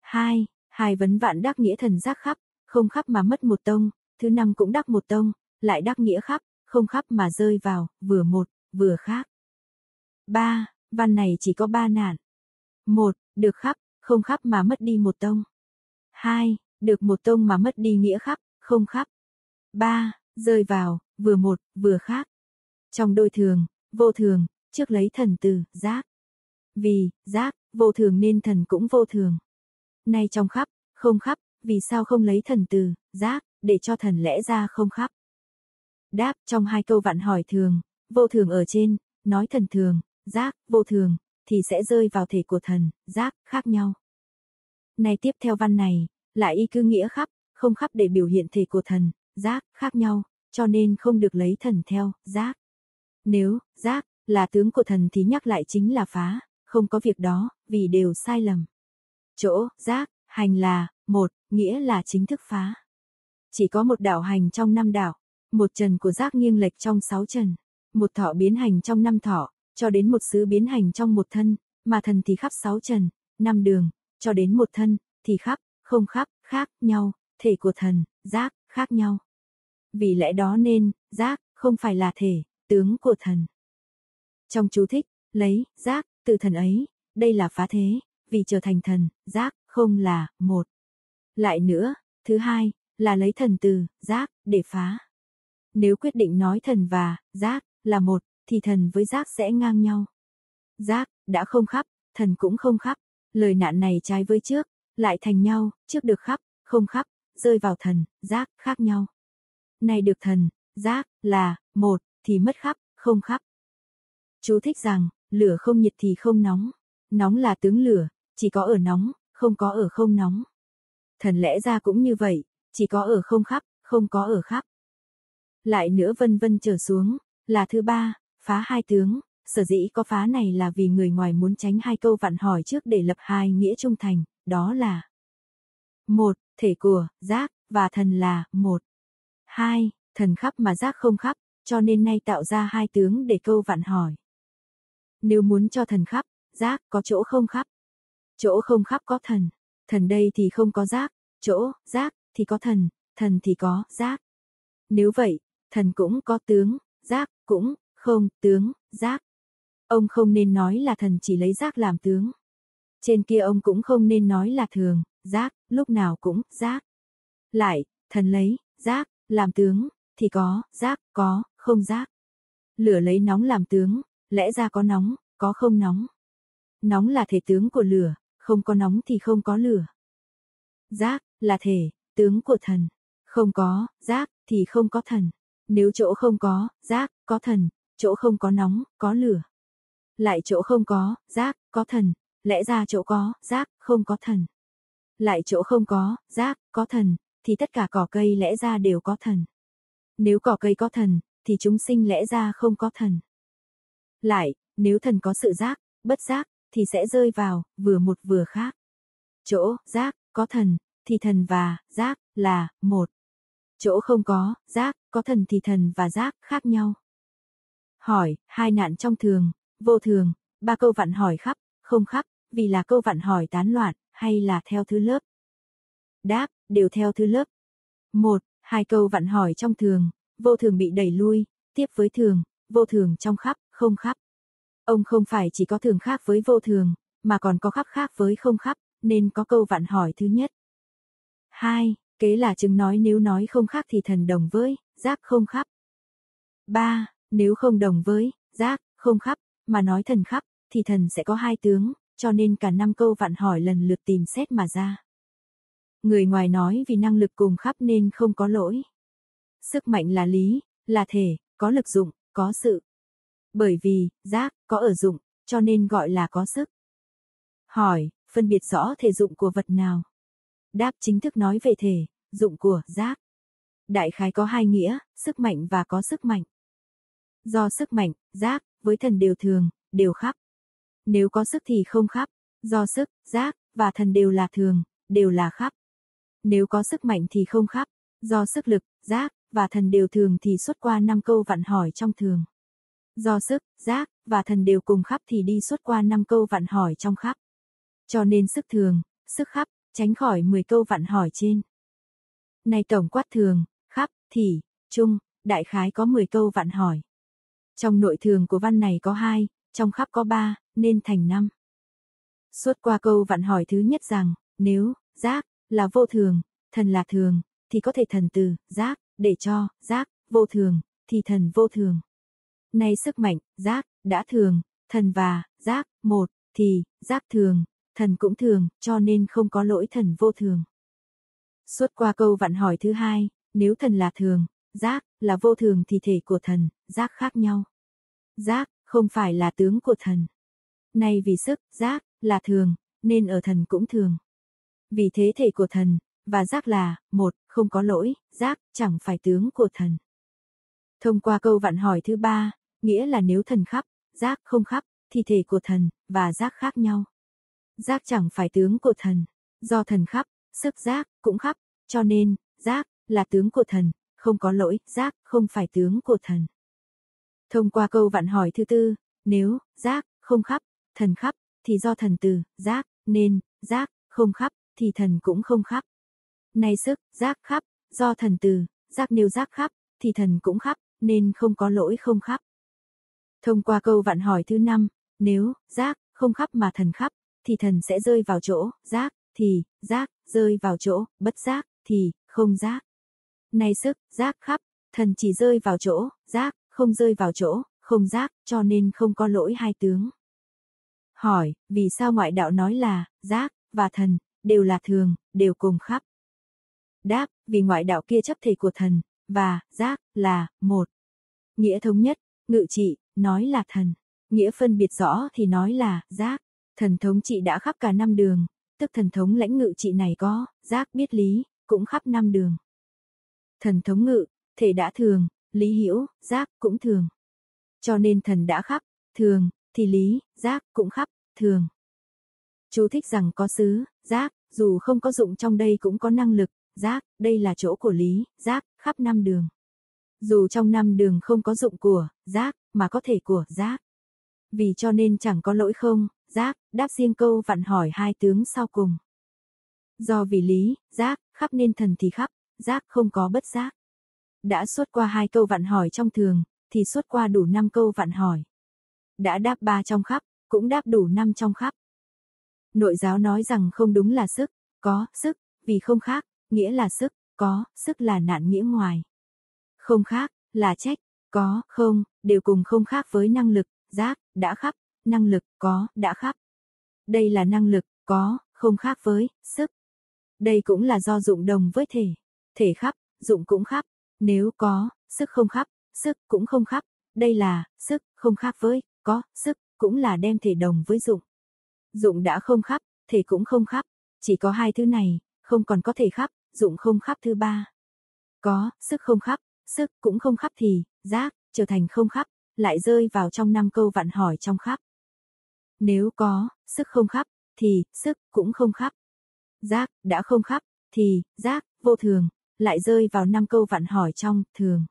[SPEAKER 1] Hai, hai vấn vạn đắc nghĩa thần giác khắp, không khắp mà mất một tông, thứ năm cũng đắc một tông, lại đắc nghĩa khắp, không khắp mà rơi vào, vừa một, vừa khác. Ba, văn này chỉ có ba nạn. Một, được khắp, không khắp mà mất đi một tông. Hai, được một tông mà mất đi nghĩa khắp, không khắp. Ba, rơi vào, vừa một, vừa khác. Trong đôi thường, vô thường, trước lấy thần từ, giác. Vì, giác, vô thường nên thần cũng vô thường. Nay trong khắp, không khắp, vì sao không lấy thần từ, giác, để cho thần lẽ ra không khắp. Đáp trong hai câu vạn hỏi thường, vô thường ở trên, nói thần thường, giác, vô thường, thì sẽ rơi vào thể của thần, giác, khác nhau. Này tiếp theo văn này, lại y cứ nghĩa khắp, không khắp để biểu hiện thể của thần, giác, khác nhau, cho nên không được lấy thần theo, giác. Nếu, giác, là tướng của thần thì nhắc lại chính là phá, không có việc đó, vì đều sai lầm. Chỗ, giác, hành là, một, nghĩa là chính thức phá. Chỉ có một đạo hành trong năm đạo, một trần của giác nghiêng lệch trong sáu trần, một thọ biến hành trong năm thọ, cho đến một xứ biến hành trong một thân, mà thần thì khắp sáu trần, năm đường, cho đến một thân, thì khắp, không khắp, khác nhau, thể của thần, giác, khác nhau. Vì lẽ đó nên, giác, không phải là thể, tướng của thần. Trong chú thích, lấy, giác, từ thần ấy, đây là phá thế, vì trở thành thần, giác, không là, một. Lại nữa, thứ hai, là lấy thần từ, giác, để phá. Nếu quyết định nói thần và, giác, là một, thì thần với giác sẽ ngang nhau. Giác, đã không khắp, thần cũng không khắp. Lời nạn này trái với trước, lại thành nhau, trước được khắp, không khắp, rơi vào thần, giác, khác nhau. Này được thần, giác, là, một, thì mất khắp, không khắp. Chú thích rằng, lửa không nhiệt thì không nóng. Nóng là tướng lửa, chỉ có ở nóng, không có ở không nóng. Thần lẽ ra cũng như vậy, chỉ có ở không khắp, không có ở khắp. Lại nữa vân vân trở xuống, là thứ ba, phá hai tướng, sở dĩ có phá này là vì người ngoài muốn tránh hai câu vặn hỏi trước để lập hai nghĩa trung thành, đó là một Thể của, giác, và thần là, một hai Thần khắp mà giác không khắp, cho nên nay tạo ra hai tướng để câu vặn hỏi. Nếu muốn cho thần khắp, giác có chỗ không khắp. Chỗ không khắp có thần, thần đây thì không có giác, chỗ, giác, thì có thần, thần thì có, giác. Nếu vậy, thần cũng có tướng, giác, cũng, không, tướng, giác. Ông không nên nói là thần chỉ lấy giác làm tướng. Trên kia ông cũng không nên nói là thường, giác, lúc nào cũng, giác. Lại, thần lấy, giác, làm tướng, thì có, giác, có, không giác. Lửa lấy nóng làm tướng, lẽ ra có nóng, có không nóng. Nóng là thể tướng của lửa, không có nóng thì không có lửa. Giác, là thể, tướng của thần. Không có, giác, thì không có thần. Nếu chỗ không có, giác, có thần, chỗ không có nóng, có lửa. Lại chỗ không có, giác, có thần, lẽ ra chỗ có, giác, không có thần. Lại chỗ không có, giác, có thần, thì tất cả cỏ cây lẽ ra đều có thần. Nếu cỏ cây có thần, thì chúng sinh lẽ ra không có thần. Lại, nếu thần có sự giác, bất giác, thì sẽ rơi vào, vừa một vừa khác. Chỗ, giác, có thần, thì thần và, giác, là, một. Chỗ không có, giác, có thần thì thần và giác, khác nhau. Hỏi, hai nạn trong thường, vô thường, ba câu vặn hỏi khắp, không khắp, vì là câu vặn hỏi tán loạn, hay là theo thứ lớp? Đáp, đều theo thứ lớp. Một, hai câu vặn hỏi trong thường, vô thường bị đẩy lui, tiếp với thường, vô thường trong khắp, không khắp. Ông không phải chỉ có thường khác với vô thường, mà còn có khắp khác với không khắp, nên có câu vạn hỏi thứ nhất. Hai, kế là chứng nói nếu nói không khác thì thần đồng với, giác không khắp. Ba, nếu không đồng với, giác, không khắp, mà nói thần khắp, thì thần sẽ có hai tướng, cho nên cả năm câu vạn hỏi lần lượt tìm xét mà ra. Người ngoài nói vì năng lực cùng khắp nên không có lỗi. Sức mạnh là lý, là thể, có lực dụng, có sự. Bởi vì, giác, có ở dụng, cho nên gọi là có sức. Hỏi, phân biệt rõ thể dụng của vật nào? Đáp chính thức nói về thể, dụng của, giác. Đại khái có hai nghĩa, sức mạnh và có sức mạnh. Do sức mạnh, giác, với thần đều thường, đều khắp. Nếu có sức thì không khắp. Do sức, giác, và thần đều là thường, đều là khắp. Nếu có sức mạnh thì không khắp. Do sức lực, giác, và thần đều thường thì xuất qua năm câu vặn hỏi trong thường. Do sức, giác, và thần đều cùng khắp thì đi suốt qua năm câu vạn hỏi trong khắp. Cho nên sức thường, sức khắp, tránh khỏi 10 câu vạn hỏi trên. Này tổng quát thường, khắp, thì, chung đại khái có 10 câu vạn hỏi. Trong nội thường của văn này có 2, trong khắp có 3, nên thành 5. Suốt qua câu vạn hỏi thứ nhất rằng, nếu, giác, là vô thường, thần là thường, thì có thể thần từ, giác, để cho, giác, vô thường, thì thần vô thường. Nay sức mạnh, giác, đã thường, thần và, giác, một, thì, giác thường, thần cũng thường, cho nên không có lỗi thần vô thường. Suốt qua câu vặn hỏi thứ hai, nếu thần là thường, giác, là vô thường thì thể của thần, giác khác nhau. Giác, không phải là tướng của thần. Nay vì sức, giác, là thường, nên ở thần cũng thường. Vì thế thể của thần, và giác là, một, không có lỗi, giác, chẳng phải tướng của thần. Thông qua câu vặn hỏi thứ ba, nghĩa là nếu thần khắp, giác không khắp, thì thể của thần, và giác khác nhau. Giác chẳng phải tướng của thần, do thần khắp, sức giác, cũng khắp, cho nên, giác, là tướng của thần, không có lỗi, giác, không phải tướng của thần. Thông qua câu vạn hỏi thứ tư, nếu, giác, không khắp, thần khắp, thì do thần từ, giác, nên, giác, không khắp, thì thần cũng không khắp. Nay sức, giác khắp, do thần từ, giác nêu giác khắp, thì thần cũng khắp, nên không có lỗi không khắp. Thông qua câu vạn hỏi thứ năm, nếu, giác, không khắp mà thần khắp, thì thần sẽ rơi vào chỗ, giác, thì, giác, rơi vào chỗ, bất giác, thì, không giác. Nay sức, giác khắp, thần chỉ rơi vào chỗ, giác, không rơi vào chỗ, không giác, cho nên không có lỗi hai tướng. Hỏi, vì sao ngoại đạo nói là, giác, và thần, đều là thường, đều cùng khắp? Đáp, vì ngoại đạo kia chấp thể của thần, và, giác, là, một. Nghĩa thống nhất, ngự trị, nói là thần. Nghĩa phân biệt rõ thì nói là, giác. Thần thống trị đã khắp cả năm đường, tức thần thống lãnh ngự trị này có, giác biết lý, cũng khắp năm đường. Thần thống ngự, thể đã thường, lý hiểu, giác cũng thường. Cho nên thần đã khắp, thường, thì lý, giác cũng khắp, thường. Chú thích rằng có xứ, giác, dù không có dụng trong đây cũng có năng lực, giác, đây là chỗ của lý, giác, khắp năm đường. Dù trong năm đường không có dụng của, giác, mà có thể của, giác. Vì cho nên chẳng có lỗi không, giác, đáp riêng câu vặn hỏi hai tướng sau cùng. Do vì lý, giác, khắp nên thần thì khắp, giác không có bất giác. Đã suốt qua hai câu vặn hỏi trong thường, thì suốt qua đủ năm câu vặn hỏi. Đã đáp ba trong khắp, cũng đáp đủ năm trong khắp. Nội giáo nói rằng không đúng là sức, có, sức, vì không khác, nghĩa là sức, có, sức là nạn nghĩa ngoài. Không khác, là trách, có, không, đều cùng không khác với năng lực, giác, đã khắp, năng lực, có, đã khắp. Đây là năng lực, có, không khác với, sức. Đây cũng là do dụng đồng với thể. Thể khắp, dụng cũng khắp. Nếu có, sức không khắp, sức cũng không khắp. Đây là, sức, không khác với, có, sức, cũng là đem thể đồng với dụng. Dụng đã không khắp, thể cũng không khắp. Chỉ có hai thứ này, không còn có thể khắp, dụng không khắp thứ ba. Có, sức không khắp, sức cũng không khắp thì, giác, trở thành không khắp, lại rơi vào trong năm câu vạn hỏi trong khắp. Nếu có, sức không khắp, thì, sức cũng không khắp. Giác, đã không khắp, thì, giác, vô thường, lại rơi vào năm câu vạn hỏi trong, thường.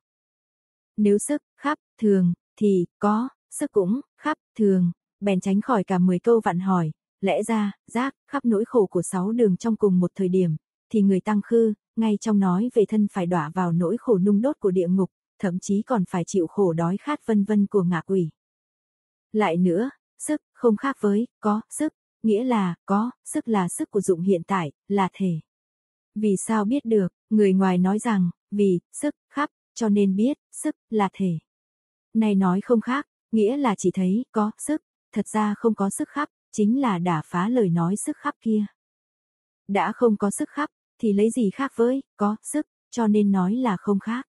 [SPEAKER 1] Nếu sức, khắp, thường, thì, có, sức cũng, khắp, thường, bèn tránh khỏi cả 10 câu vạn hỏi, lẽ ra, giác, khắp nỗi khổ của sáu đường trong cùng một thời điểm, thì người tăng khư, ngay trong nói về thân phải đọa vào nỗi khổ nung đốt của địa ngục, thậm chí còn phải chịu khổ đói khát vân vân của ngạ quỷ. Lại nữa, sức, không khác với, có, sức, nghĩa là, có, sức là sức của dụng hiện tại, là thể. Vì sao biết được, người ngoài nói rằng, vì, sức, khắp, cho nên biết, sức, là thể. Này nói không khác, nghĩa là chỉ thấy, có, sức, thật ra không có sức khắp, chính là đả phá lời nói sức khắp kia. Đã không có sức khắp, thì lấy gì khác với, có, sức, cho nên nói là không khác.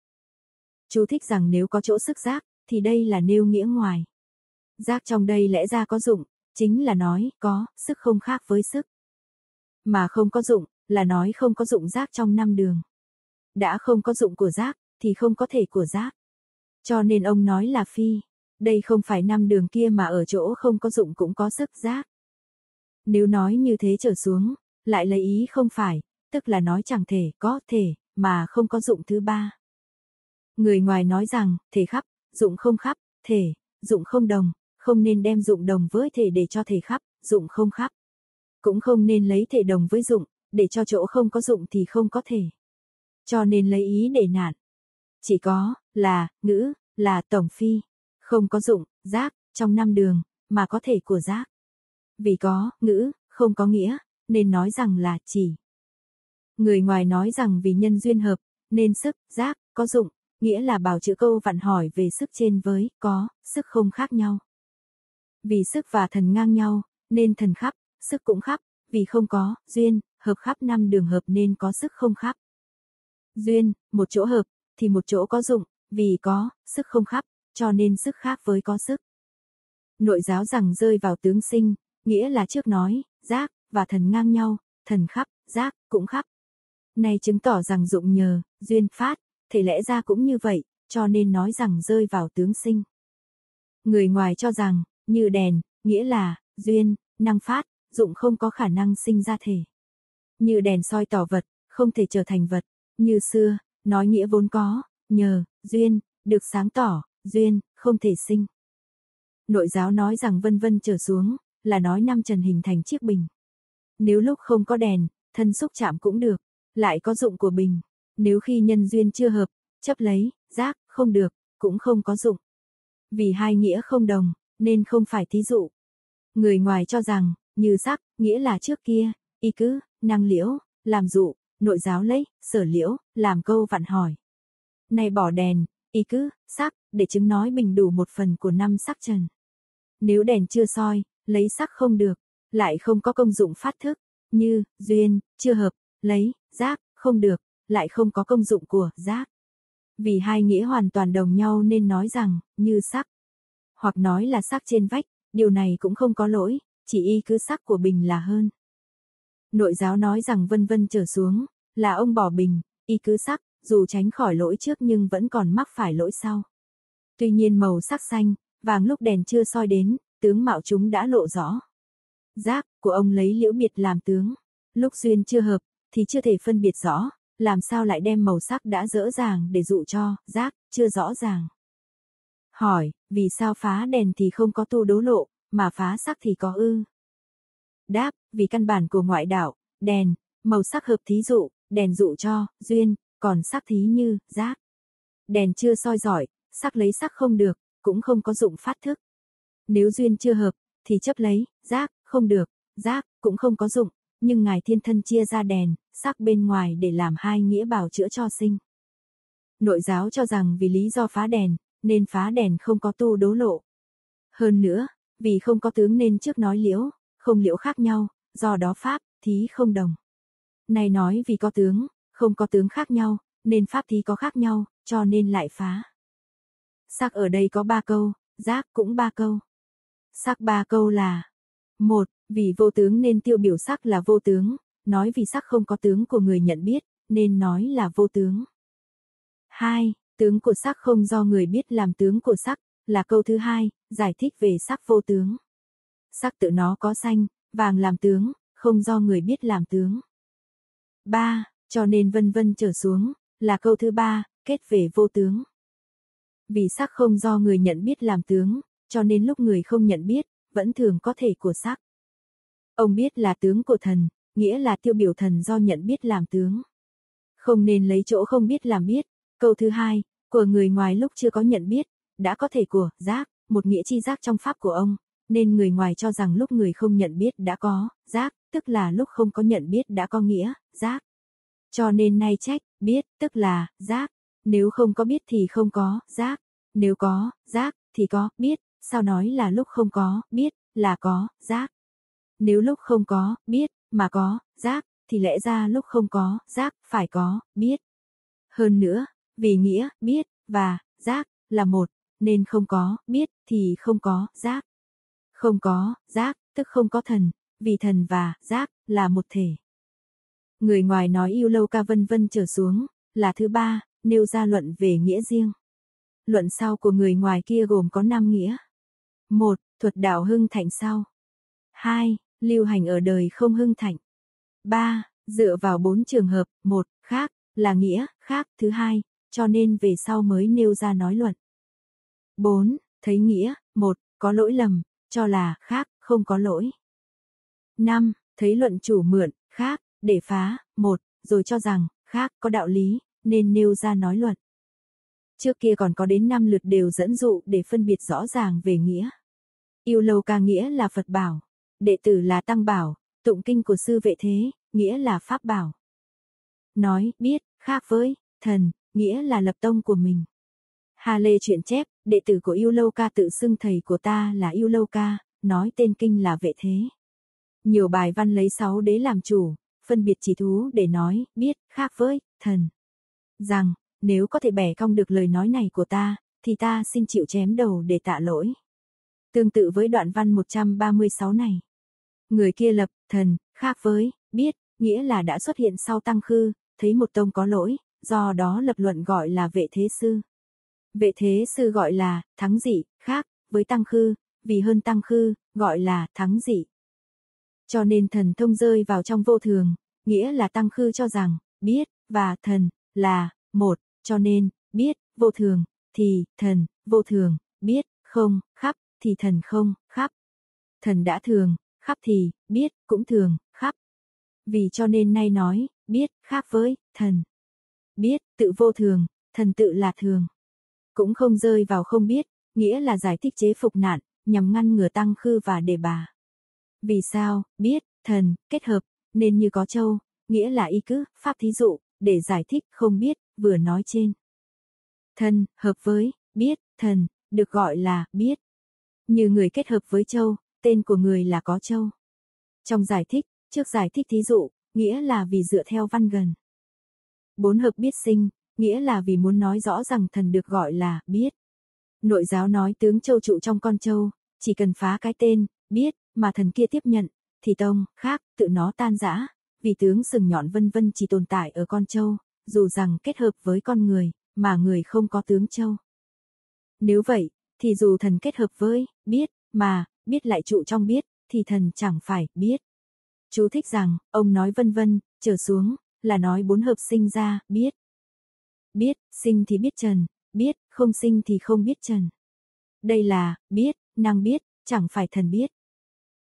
[SPEAKER 1] Chú thích rằng nếu có chỗ sức giác, thì đây là nêu nghĩa ngoài. Giác trong đây lẽ ra có dụng, chính là nói, có, sức không khác với sức. Mà không có dụng, là nói không có dụng giác trong năm đường. Đã không có dụng của giác, thì không có thể của giác. Cho nên ông nói là phi. Đây không phải năm đường kia mà ở chỗ không có dụng cũng có sức giác. Nếu nói như thế trở xuống, lại lấy ý không phải, tức là nói chẳng thể có thể, mà không có dụng thứ ba. Người ngoài nói rằng, thể khắp, dụng không khắp, thể, dụng không đồng, không nên đem dụng đồng với thể để cho thể khắp, dụng không khắp. Cũng không nên lấy thể đồng với dụng, để cho chỗ không có dụng thì không có thể. Cho nên lấy ý để nạn. Chỉ có, là, ngữ, là tổng phi, không có dụng, giác, trong năm đường, mà có thể của giác. Vì có, ngữ, không có nghĩa, nên nói rằng là chỉ. Người ngoài nói rằng vì nhân duyên hợp, nên sức, giác, có dụng, nghĩa là bảo chữ câu vặn hỏi về sức trên với, có, sức không khác nhau. Vì sức và thần ngang nhau, nên thần khắp, sức cũng khắp, vì không có, duyên, hợp khắp năm đường hợp nên có sức không khắp. Duyên, một chỗ hợp, thì một chỗ có dụng, vì có, sức không khắp, cho nên sức khác với có sức. Nội giáo rằng rơi vào tướng sinh, nghĩa là trước nói, giác, và thần ngang nhau, thần khắp, giác, cũng khắp. Này chứng tỏ rằng dụng nhờ, duyên phát, thể lẽ ra cũng như vậy, cho nên nói rằng rơi vào tướng sinh. Người ngoài cho rằng, như đèn, nghĩa là, duyên, năng phát, dụng không có khả năng sinh ra thể. Như đèn soi tỏ vật, không thể trở thành vật. Như xưa, nói nghĩa vốn có, nhờ, duyên, được sáng tỏ, duyên, không thể sinh. Nội giáo nói rằng vân vân trở xuống, là nói năm trần hình thành chiếc bình. Nếu lúc không có đèn, thân xúc chạm cũng được, lại có dụng của bình. Nếu khi nhân duyên chưa hợp, chấp lấy, giác, không được, cũng không có dụng. Vì hai nghĩa không đồng, nên không phải thí dụ. Người ngoài cho rằng, như sắc, nghĩa là trước kia, y cứ, năng liễu, làm dụ, nội giáo lấy, sở liễu, làm câu vặn hỏi. Này bỏ đèn, y cứ, sắc, để chứng nói bình đủ một phần của năm sắc trần. Nếu đèn chưa soi, lấy sắc không được, lại không có công dụng phát thức, như, duyên, chưa hợp, lấy, giác, không được, lại không có công dụng của giác. Vì hai nghĩa hoàn toàn đồng nhau nên nói rằng, như sắc. Hoặc nói là sắc trên vách, điều này cũng không có lỗi, chỉ y cứ sắc của bình là hơn. Nội giáo nói rằng vân vân trở xuống, là ông bỏ bình, y cứ sắc, dù tránh khỏi lỗi trước nhưng vẫn còn mắc phải lỗi sau. Tuy nhiên màu sắc xanh, vàng lúc đèn chưa soi đến, tướng mạo chúng đã lộ rõ. Giác của ông lấy liễu biệt làm tướng, lúc duyên chưa hợp, thì chưa thể phân biệt rõ, làm sao lại đem màu sắc đã dỡ dàng để dụ cho, giác, chưa rõ ràng. Hỏi, vì sao phá đèn thì không có tu đố lộ, mà phá sắc thì có ư? Đáp, vì căn bản của ngoại đạo, đèn, màu sắc hợp thí dụ, đèn dụ cho, duyên, còn sắc thí như, giác. Đèn chưa soi giỏi, sắc lấy sắc không được, cũng không có dụng phát thức. Nếu duyên chưa hợp, thì chấp lấy, giác, không được, giác, cũng không có dụng, nhưng Ngài Thiên Thân chia ra đèn, sắc bên ngoài để làm hai nghĩa bảo chữa cho sinh. Nội giáo cho rằng vì lý do phá đèn, nên phá đèn không có tu đố lộ. Hơn nữa, vì không có tướng nên trước nói liễu, không liễu khác nhau, do đó pháp, thí không đồng. Này nói vì có tướng, không có tướng khác nhau, nên pháp thí có khác nhau, cho nên lại phá. Sắc ở đây có ba câu, giác cũng ba câu. Sắc ba câu là một vì vô tướng nên tiêu biểu sắc là vô tướng, nói vì sắc không có tướng của người nhận biết, nên nói là vô tướng. 2. Tướng của sắc không do người biết làm tướng của sắc, là câu thứ hai, giải thích về sắc vô tướng. Sắc tự nó có xanh, vàng làm tướng, không do người biết làm tướng. 3. Cho nên vân vân trở xuống, là câu thứ ba, kết về vô tướng. Vì sắc không do người nhận biết làm tướng, cho nên lúc người không nhận biết, vẫn thường có thể của sắc. Ông biết là tướng của thần, nghĩa là tiêu biểu thần do nhận biết làm tướng. Không nên lấy chỗ không biết làm biết. Câu thứ hai, của người ngoài lúc chưa có nhận biết, đã có thể của, giác, một nghĩa chi giác trong pháp của ông, nên người ngoài cho rằng lúc người không nhận biết đã có, giác, tức là lúc không có nhận biết đã có nghĩa, giác. Cho nên nay trách, biết, tức là, giác. Nếu không có biết thì không có, giác. Nếu có, giác, thì có, biết. Sao nói là lúc không có, biết, là có, giác. Nếu lúc không có, biết, mà có, giác, thì lẽ ra lúc không có, giác, phải có, biết. Hơn nữa, vì nghĩa, biết, và, giác, là một, nên không có, biết, thì không có, giác. Không có, giác, tức không có thần, vì thần và, giác, là một thể. Người ngoài nói yêu lâu ca vân vân trở xuống, là thứ ba, nêu ra luận về nghĩa riêng. luận sau của người ngoài kia gồm có 5 nghĩa. 1. Thuật đạo hưng thạnh sau. 2. Lưu hành ở đời không hưng thạnh. 3. Dựa vào bốn trường hợp, một, khác, là nghĩa, khác, thứ hai, cho nên về sau mới nêu ra nói luận. 4. Thấy nghĩa, một, có lỗi lầm, cho là, khác, không có lỗi. 5. Thấy luận chủ mượn, khác, để phá, một, rồi cho rằng, khác, có đạo lý, nên nêu ra nói luận. Trước kia còn có đến 5 lượt đều dẫn dụ để phân biệt rõ ràng về nghĩa. Yêu lâu ca nghĩa là Phật bảo, đệ tử là Tăng bảo, tụng kinh của sư vệ thế, nghĩa là Pháp bảo. Nói, biết, khác với, thần, nghĩa là lập tông của mình. Hà Lê chuyện chép, đệ tử của Yêu Lâu Ca tự xưng thầy của ta là Yêu Lâu Ca, nói tên kinh là vệ thế. Nhiều bài văn lấy sáu đế làm chủ, phân biệt chỉ thú để nói, biết, khác với, thần. Rằng, nếu có thể bẻ cong được lời nói này của ta, thì ta xin chịu chém đầu để tạ lỗi. Tương tự với đoạn văn 136 này. Người kia lập, thần, khác với, biết, nghĩa là đã xuất hiện sau tăng khư, thấy một tông có lỗi, do đó lập luận gọi là vệ thế sư. Vệ thế sư gọi là, thắng dị, khác, với tăng khư, vì hơn tăng khư, gọi là, thắng dị. Cho nên thần thông rơi vào trong vô thường, nghĩa là tăng khư cho rằng, biết, và thần, là, một, cho nên, biết, vô thường, thì, thần, vô thường, biết, không, thì thần không, khắp. Thần đã thường, khắp thì, biết, cũng thường, khắp. Vì cho nên nay nói, biết, khác với, thần. Biết, tự vô thường, thần tự là thường. Cũng không rơi vào không biết, nghĩa là giải thích chế phục nạn, nhằm ngăn ngừa tăng khư và đề bà. Vì sao, biết, thần, kết hợp, nên như có châu, nghĩa là y cứ, pháp thí dụ, để giải thích không biết, vừa nói trên. Thần, hợp với, biết, thần, được gọi là, biết. Như người kết hợp với châu, tên của người là có châu. Trong giải thích, trước giải thích thí dụ, nghĩa là vì dựa theo văn gần. Bốn hợp biết sinh, nghĩa là vì muốn nói rõ rằng thần được gọi là biết. Nội giáo nói tướng châu trụ trong con châu, chỉ cần phá cái tên, biết, mà thần kia tiếp nhận, thì tông, khác, tự nó tan rã, vì tướng sừng nhọn vân vân chỉ tồn tại ở con châu, dù rằng kết hợp với con người, mà người không có tướng châu. Nếu vậy, thì dù thần kết hợp với, biết, mà, biết lại trụ trong biết, thì thần chẳng phải, biết. Chú thích rằng, ông nói vân vân, trở xuống, là nói bốn hợp sinh ra, biết. Biết, sinh thì biết trần, biết, không sinh thì không biết trần. Đây là, biết, năng biết, chẳng phải thần biết.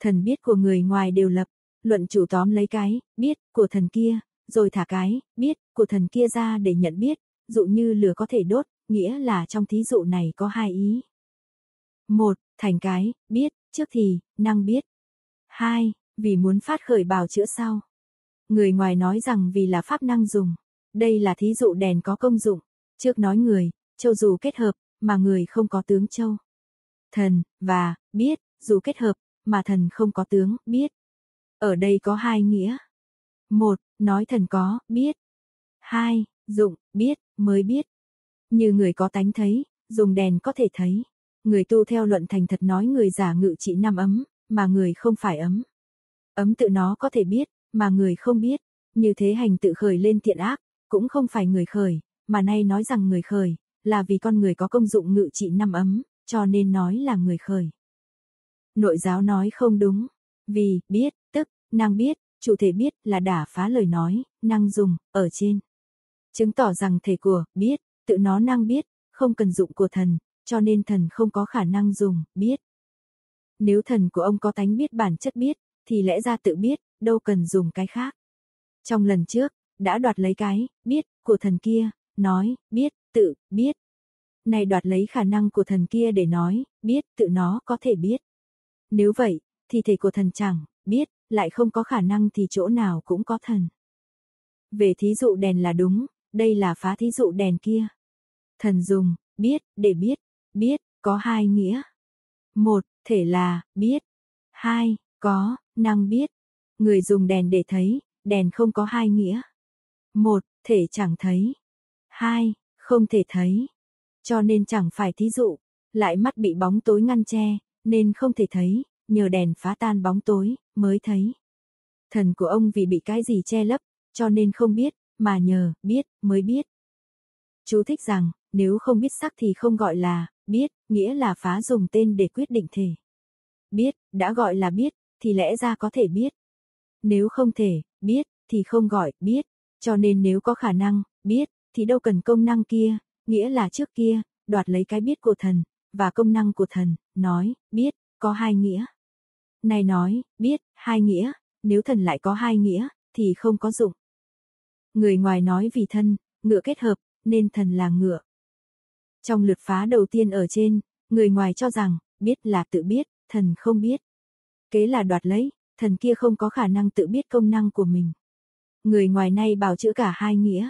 [SPEAKER 1] Thần biết của người ngoài đều lập, luận chủ tóm lấy cái, biết, của thần kia, rồi thả cái, biết, của thần kia ra để nhận biết, dụ như lửa có thể đốt, nghĩa là trong thí dụ này có hai ý. Một, thành cái, biết, trước thì, năng biết. Hai, vì muốn phát khởi bào chữa sau. Người ngoài nói rằng vì là pháp năng dùng. Đây là thí dụ đèn có công dụng. Trước nói người, châu dù kết hợp, mà người không có tướng châu. Thần, và, biết, dù kết hợp, mà thần không có tướng, biết. Ở đây có hai nghĩa. Một, nói thần có, biết. Hai, dụng, biết, mới biết. Như người có tánh thấy, dùng đèn có thể thấy. Người tu theo luận thành thật nói người giả ngự trị năm ấm, mà người không phải ấm. Ấm tự nó có thể biết, mà người không biết. Như thế hành tự khởi lên thiện ác, cũng không phải người khởi, mà nay nói rằng người khởi, là vì con người có công dụng ngự trị năm ấm, cho nên nói là người khởi. Nội giáo nói không đúng, vì, biết, tức, năng biết, chủ thể biết là đả phá lời nói, năng dùng, ở trên. Chứng tỏ rằng thể của, biết, tự nó năng biết, không cần dụng của thần, cho nên thần không có khả năng dùng, biết. Nếu thần của ông có tánh biết bản chất biết, thì lẽ ra tự biết, đâu cần dùng cái khác. Trong lần trước, đã đoạt lấy cái, biết, của thần kia, nói, biết, tự, biết. Này đoạt lấy khả năng của thần kia để nói, biết, tự nó có thể biết. Nếu vậy, thì thể của thần chẳng, biết, lại không có khả năng thì chỗ nào cũng có thần. Về thí dụ đèn là đúng, đây là phá thí dụ đèn kia. Thần dùng, biết, để biết, biết, có hai nghĩa. Một, thể là, biết. Hai, có, năng biết. Người dùng đèn để thấy, đèn không có hai nghĩa. Một, thể chẳng thấy. Hai, không thể thấy. Cho nên chẳng phải thí dụ, lại mắt bị bóng tối ngăn che, nên không thể thấy, nhờ đèn phá tan bóng tối, mới thấy. Thần của ông vì bị cái gì che lấp, cho nên không biết, mà nhờ, biết, mới biết. Chú thích rằng, nếu không biết sắc thì không gọi là biết, nghĩa là phá dùng tên để quyết định thể. Biết, đã gọi là biết, thì lẽ ra có thể biết. Nếu không thể, biết, thì không gọi, biết. Cho nên nếu có khả năng, biết, thì đâu cần công năng kia, nghĩa là trước kia, đoạt lấy cái biết của thần, và công năng của thần, nói, biết, có hai nghĩa. Này nói, biết, hai nghĩa, nếu thần lại có hai nghĩa, thì không có dụng. Người ngoài nói vì thân, ngựa kết hợp, nên thần là ngựa. Trong lượt phá đầu tiên ở trên, người ngoài cho rằng, biết là tự biết, thần không biết. Kế là đoạt lấy, thần kia không có khả năng tự biết công năng của mình. Người ngoài nay bảo chữa cả hai nghĩa.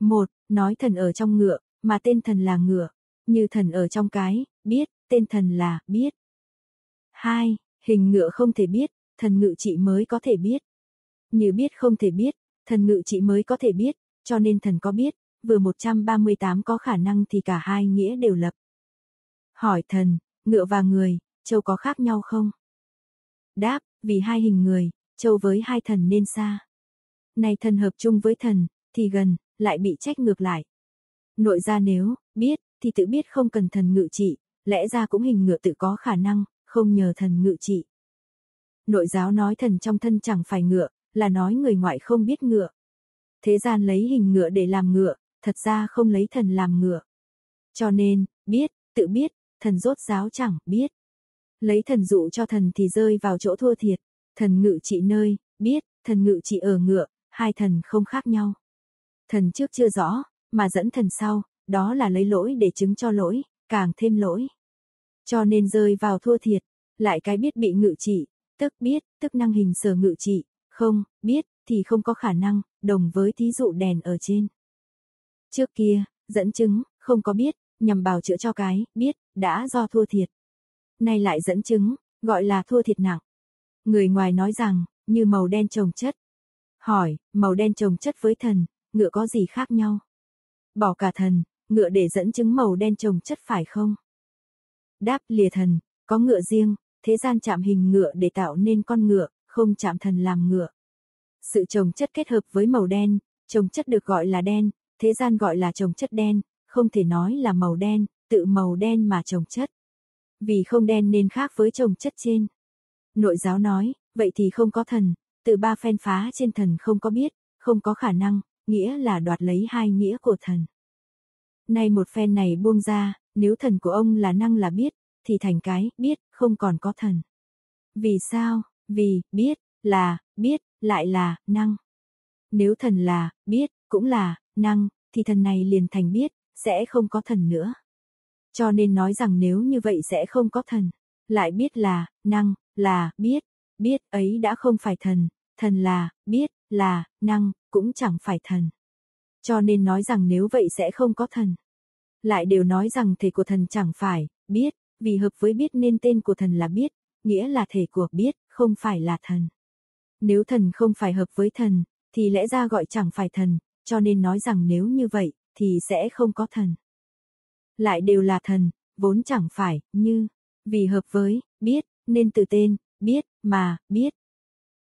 [SPEAKER 1] Một, nói thần ở trong ngựa, mà tên thần là ngựa. Như thần ở trong cái, biết, tên thần là biết. Hai, hình ngựa không thể biết, thần ngự trị mới có thể biết. Như biết không thể biết, thần ngự trị mới có thể biết, cho nên thần có biết, vừa 138 có khả năng thì cả hai nghĩa đều lập. Hỏi thần, ngựa và người, châu có khác nhau không? Đáp, vì hai hình người, châu với hai thần nên xa. Này thần hợp chung với thần, thì gần, lại bị trách ngược lại. Nội ra nếu, biết, thì tự biết không cần thần ngự trị, lẽ ra cũng hình ngựa tự có khả năng, không nhờ thần ngự trị. Nội giáo nói thần trong thân chẳng phải ngựa, là nói người ngoại không biết ngựa. Thế gian lấy hình ngựa để làm ngựa, thật ra không lấy thần làm ngựa. Cho nên, biết, tự biết, thần rốt giáo chẳng biết. Lấy thần dụ cho thần thì rơi vào chỗ thua thiệt, thần ngự trị nơi, biết, thần ngự trị ở ngựa, hai thần không khác nhau. Thần trước chưa rõ, mà dẫn thần sau, đó là lấy lỗi để chứng cho lỗi, càng thêm lỗi. Cho nên rơi vào thua thiệt, lại cái biết bị ngự trị, tức biết, tức năng hình sở ngự trị, không, biết, thì không có khả năng, đồng với thí dụ đèn ở trên. Trước kia, dẫn chứng, không có biết, nhằm bào chữa cho cái, biết, đã do thua thiệt. Nay lại dẫn chứng, gọi là thua thiệt nặng. Người ngoài nói rằng, như màu đen trồng chất. Hỏi, màu đen trồng chất với thần, ngựa có gì khác nhau? Bỏ cả thần, ngựa để dẫn chứng màu đen trồng chất phải không? Đáp lìa thần, có ngựa riêng, thế gian chạm hình ngựa để tạo nên con ngựa, không chạm thần làm ngựa. Sự trồng chất kết hợp với màu đen, trồng chất được gọi là đen, thế gian gọi là trồng chất đen, không thể nói là màu đen, tự màu đen mà trồng chất. Vì không đen nên khác với trồng chất trên. Nội giáo nói, vậy thì không có thần, tự ba phen phá trên thần không có biết, không có khả năng, nghĩa là đoạt lấy hai nghĩa của thần. Nay một phen này buông ra, nếu thần của ông là năng là biết, thì thành cái biết, không còn có thần. Vì sao? Vì, biết, là, biết, lại là, năng. Nếu thần là, biết, cũng là, năng, thì thần này liền thành biết, sẽ không có thần nữa. Cho nên nói rằng nếu như vậy sẽ không có thần. Lại biết là, năng, là, biết, biết ấy đã không phải thần, thần là, biết, là, năng, cũng chẳng phải thần. Cho nên nói rằng nếu vậy sẽ không có thần. Lại đều nói rằng thể của thần chẳng phải, biết, vì hợp với biết nên tên của thần là biết, nghĩa là thể của biết, không phải là thần. Nếu thần không phải hợp với thần, thì lẽ ra gọi chẳng phải thần, cho nên nói rằng nếu như vậy, thì sẽ không có thần. Lại đều là thần, vốn chẳng phải, như, vì hợp với, biết, nên từ tên, biết, mà, biết.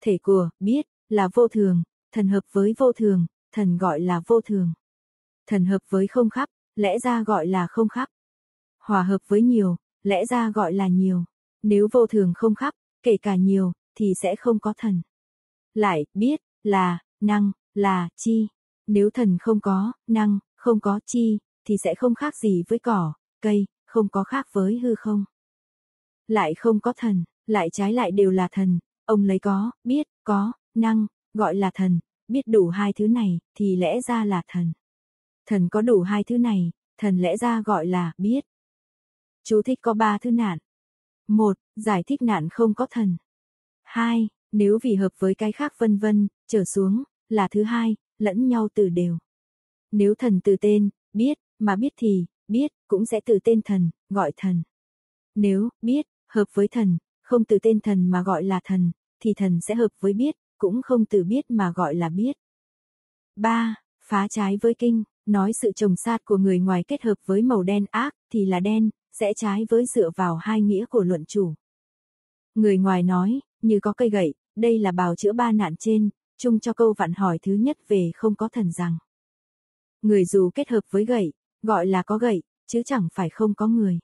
[SPEAKER 1] Thể của, biết, là vô thường, thần hợp với vô thường, thần gọi là vô thường. Thần hợp với không khắp, lẽ ra gọi là không khắp. Hòa hợp với nhiều, lẽ ra gọi là nhiều. Nếu vô thường không khắp, kể cả nhiều, thì sẽ không có thần. Lại, biết, là, năng, là, chi. Nếu thần không có, năng, không có chi, thì sẽ không khác gì với cỏ, cây, không có khác với hư không. Lại không có thần, lại trái lại đều là thần, ông lấy có, biết, có, năng, gọi là thần, biết đủ hai thứ này, thì lẽ ra là thần. Thần có đủ hai thứ này, thần lẽ ra gọi là biết. Chú thích có ba thứ nạn. Một, giải thích nạn không có thần. Hai, nếu vì hợp với cái khác vân vân, trở xuống, là thứ hai, lẫn nhau từ đều. Nếu thần từ tên, biết, mà biết thì, biết, cũng sẽ từ tên thần, gọi thần. Nếu, biết, hợp với thần, không từ tên thần mà gọi là thần, thì thần sẽ hợp với biết, cũng không từ biết mà gọi là biết. 3. Phá trái với kinh, nói sự trồng sát của người ngoài kết hợp với màu đen ác thì là đen, sẽ trái với dựa vào hai nghĩa của luận chủ. Người ngoài nói, như có cây gậy, đây là bào chữa ba nạn trên, chung cho câu vặn hỏi thứ nhất về không có thần rằng. Người dù kết hợp với gậy, gọi là có gậy, chứ chẳng phải không có người.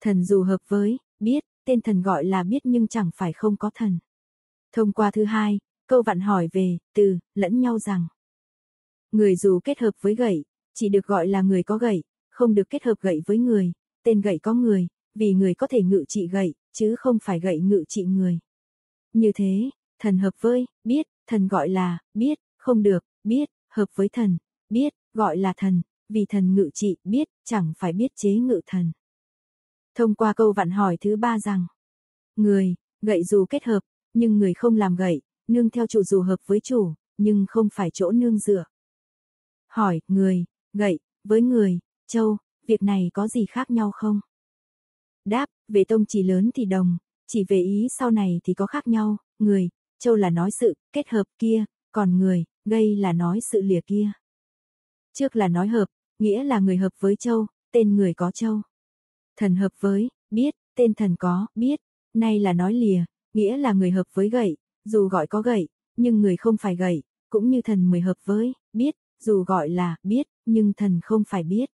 [SPEAKER 1] Thần dù hợp với, biết, tên thần gọi là biết nhưng chẳng phải không có thần. Thông qua thứ hai, câu vặn hỏi về, từ, lẫn nhau rằng. Người dù kết hợp với gậy, chỉ được gọi là người có gậy, không được kết hợp gậy với người, tên gậy có người, vì người có thể ngự trị gậy, chứ không phải gậy ngự trị người. Như thế, thần hợp với, biết, thần gọi là, biết, không được, biết, hợp với thần, biết, gọi là thần, vì thần ngự trị, biết, chẳng phải biết chế ngự thần. Thông qua câu vặn hỏi thứ ba rằng, người, gậy dù kết hợp, nhưng người không làm gậy, nương theo chủ dù hợp với chủ, nhưng không phải chỗ nương dựa. Hỏi, người, gậy, với người, châu, việc này có gì khác nhau không? Đáp, về tông chỉ lớn thì đồng, chỉ về ý sau này thì có khác nhau, người, châu là nói sự, kết hợp kia, còn người, gây là nói sự lìa kia. Trước là nói hợp, nghĩa là người hợp với châu, tên người có châu. Thần hợp với, biết, tên thần có, biết, nay là nói lìa, nghĩa là người hợp với gậy, dù gọi có gậy, nhưng người không phải gậy, cũng như thần mười hợp với, biết, dù gọi là biết, nhưng thần không phải biết.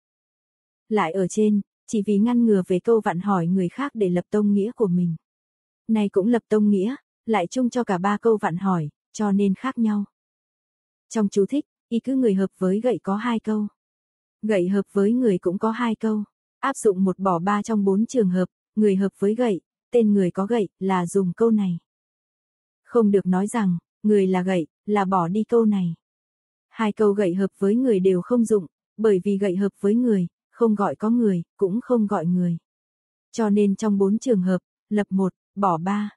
[SPEAKER 1] Lại ở trên, chỉ vì ngăn ngừa về câu vặn hỏi người khác để lập tông nghĩa của mình. Này cũng lập tông nghĩa, lại chung cho cả ba câu vặn hỏi, cho nên khác nhau. Trong chú thích, y cứ người hợp với gậy có hai câu. Gậy hợp với người cũng có hai câu. Áp dụng một bỏ ba trong bốn trường hợp, người hợp với gậy, tên người có gậy là dùng câu này. Không được nói rằng, người là gậy, là bỏ đi câu này. Hai câu gậy hợp với người đều không dụng, bởi vì gậy hợp với người, không gọi có người, cũng không gọi người. Cho nên trong bốn trường hợp, lập một, bỏ ba.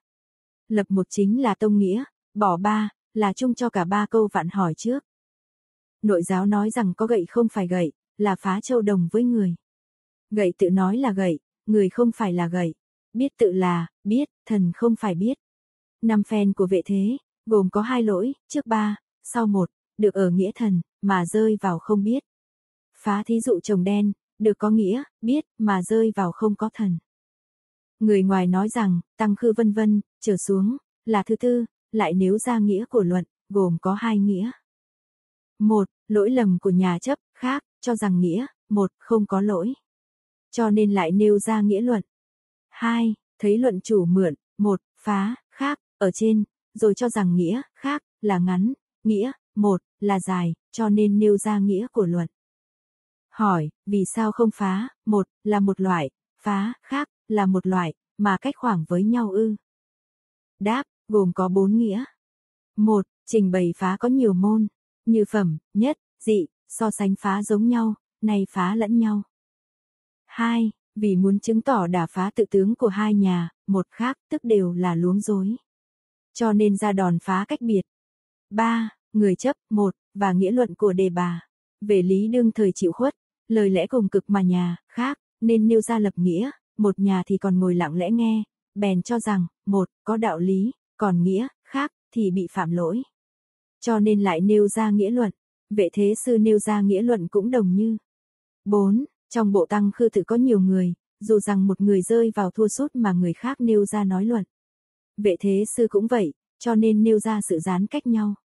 [SPEAKER 1] Lập một chính là tông nghĩa, bỏ ba, là chung cho cả ba câu vạn hỏi trước. Nội giáo nói rằng có gậy không phải gậy, là phá châu đồng với người. Gậy tự nói là gậy, người không phải là gậy. Biết tự là, biết, thần không phải biết. Năm phen của vệ thế, gồm có hai lỗi, trước ba, sau một, được ở nghĩa thần, mà rơi vào không biết. Phá thí dụ trồng đen, được có nghĩa, biết, mà rơi vào không có thần. Người ngoài nói rằng, tăng khư vân vân, trở xuống, là thứ tư, lại nếu ra nghĩa của luận, gồm có hai nghĩa. Một, lỗi lầm của nhà chấp, khác, cho rằng nghĩa, một, không có lỗi. Cho nên lại nêu ra nghĩa luận. Hai, thấy luận chủ mượn, một, phá, khác, ở trên, rồi cho rằng nghĩa, khác, là ngắn, nghĩa, một, là dài, cho nên nêu ra nghĩa của luận. Hỏi, vì sao không phá, một, là một loại, phá, khác, là một loại, mà cách khoảng với nhau ư? Đáp, gồm có bốn nghĩa. Một, trình bày phá có nhiều môn, như phẩm, nhất, dị, so sánh phá giống nhau, này phá lẫn nhau. Hai, vì muốn chứng tỏ đả phá tự tướng của hai nhà, một khác, tức đều là luống dối. Cho nên ra đòn phá cách biệt. Ba, người chấp, một, và nghĩa luận của đề bà. Về lý đương thời chịu khuất, lời lẽ cùng cực mà nhà, khác, nên nêu ra lập nghĩa, một nhà thì còn ngồi lặng lẽ nghe, bèn cho rằng, một, có đạo lý, còn nghĩa, khác, thì bị phạm lỗi. Cho nên lại nêu ra nghĩa luận, vệ thế sư nêu ra nghĩa luận cũng đồng như. 4. Trong bộ tăng khư tự có nhiều người, dù rằng một người rơi vào thua sút mà người khác nêu ra nói luận. Vệ thế sư cũng vậy, cho nên nêu ra sự gián cách nhau.